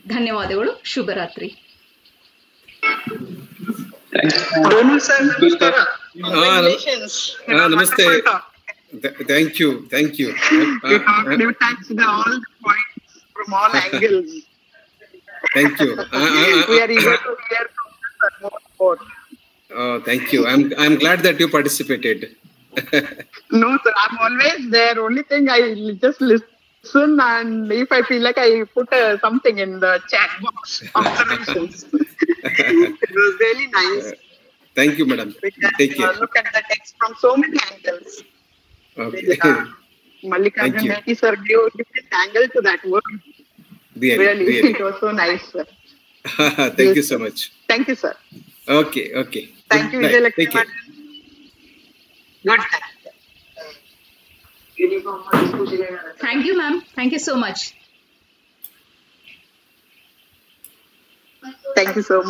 ಧನ್ಯವಾದಗಳು. ಶುಭರಾತ್ರಿ. दोनों सर नमस्ते thank you thank you. You talk you touch the all points from all angles. Thank you. We are ah, ah, ah, eager to hear from more support. Oh thank you. I'm i'm glad that you participated. No sir. I'm always there. Only thing i just listen soon. And if I feel like I put uh, something in the chat box after mentions, it was really nice. Thank you, madam. Because, Take care. Uh, look at the text from so many angles. Okay. Uh, Mallikarjun Reddy sir gave a different angle to that work. Really, really, really. it was so nice, sir. thank yes. you so much. Thank you, sir. Okay, okay. Thank Good you, Vijay Lakshmi. Good night. Take care Good time. Thank you ma'am thank you so much Thank you so much.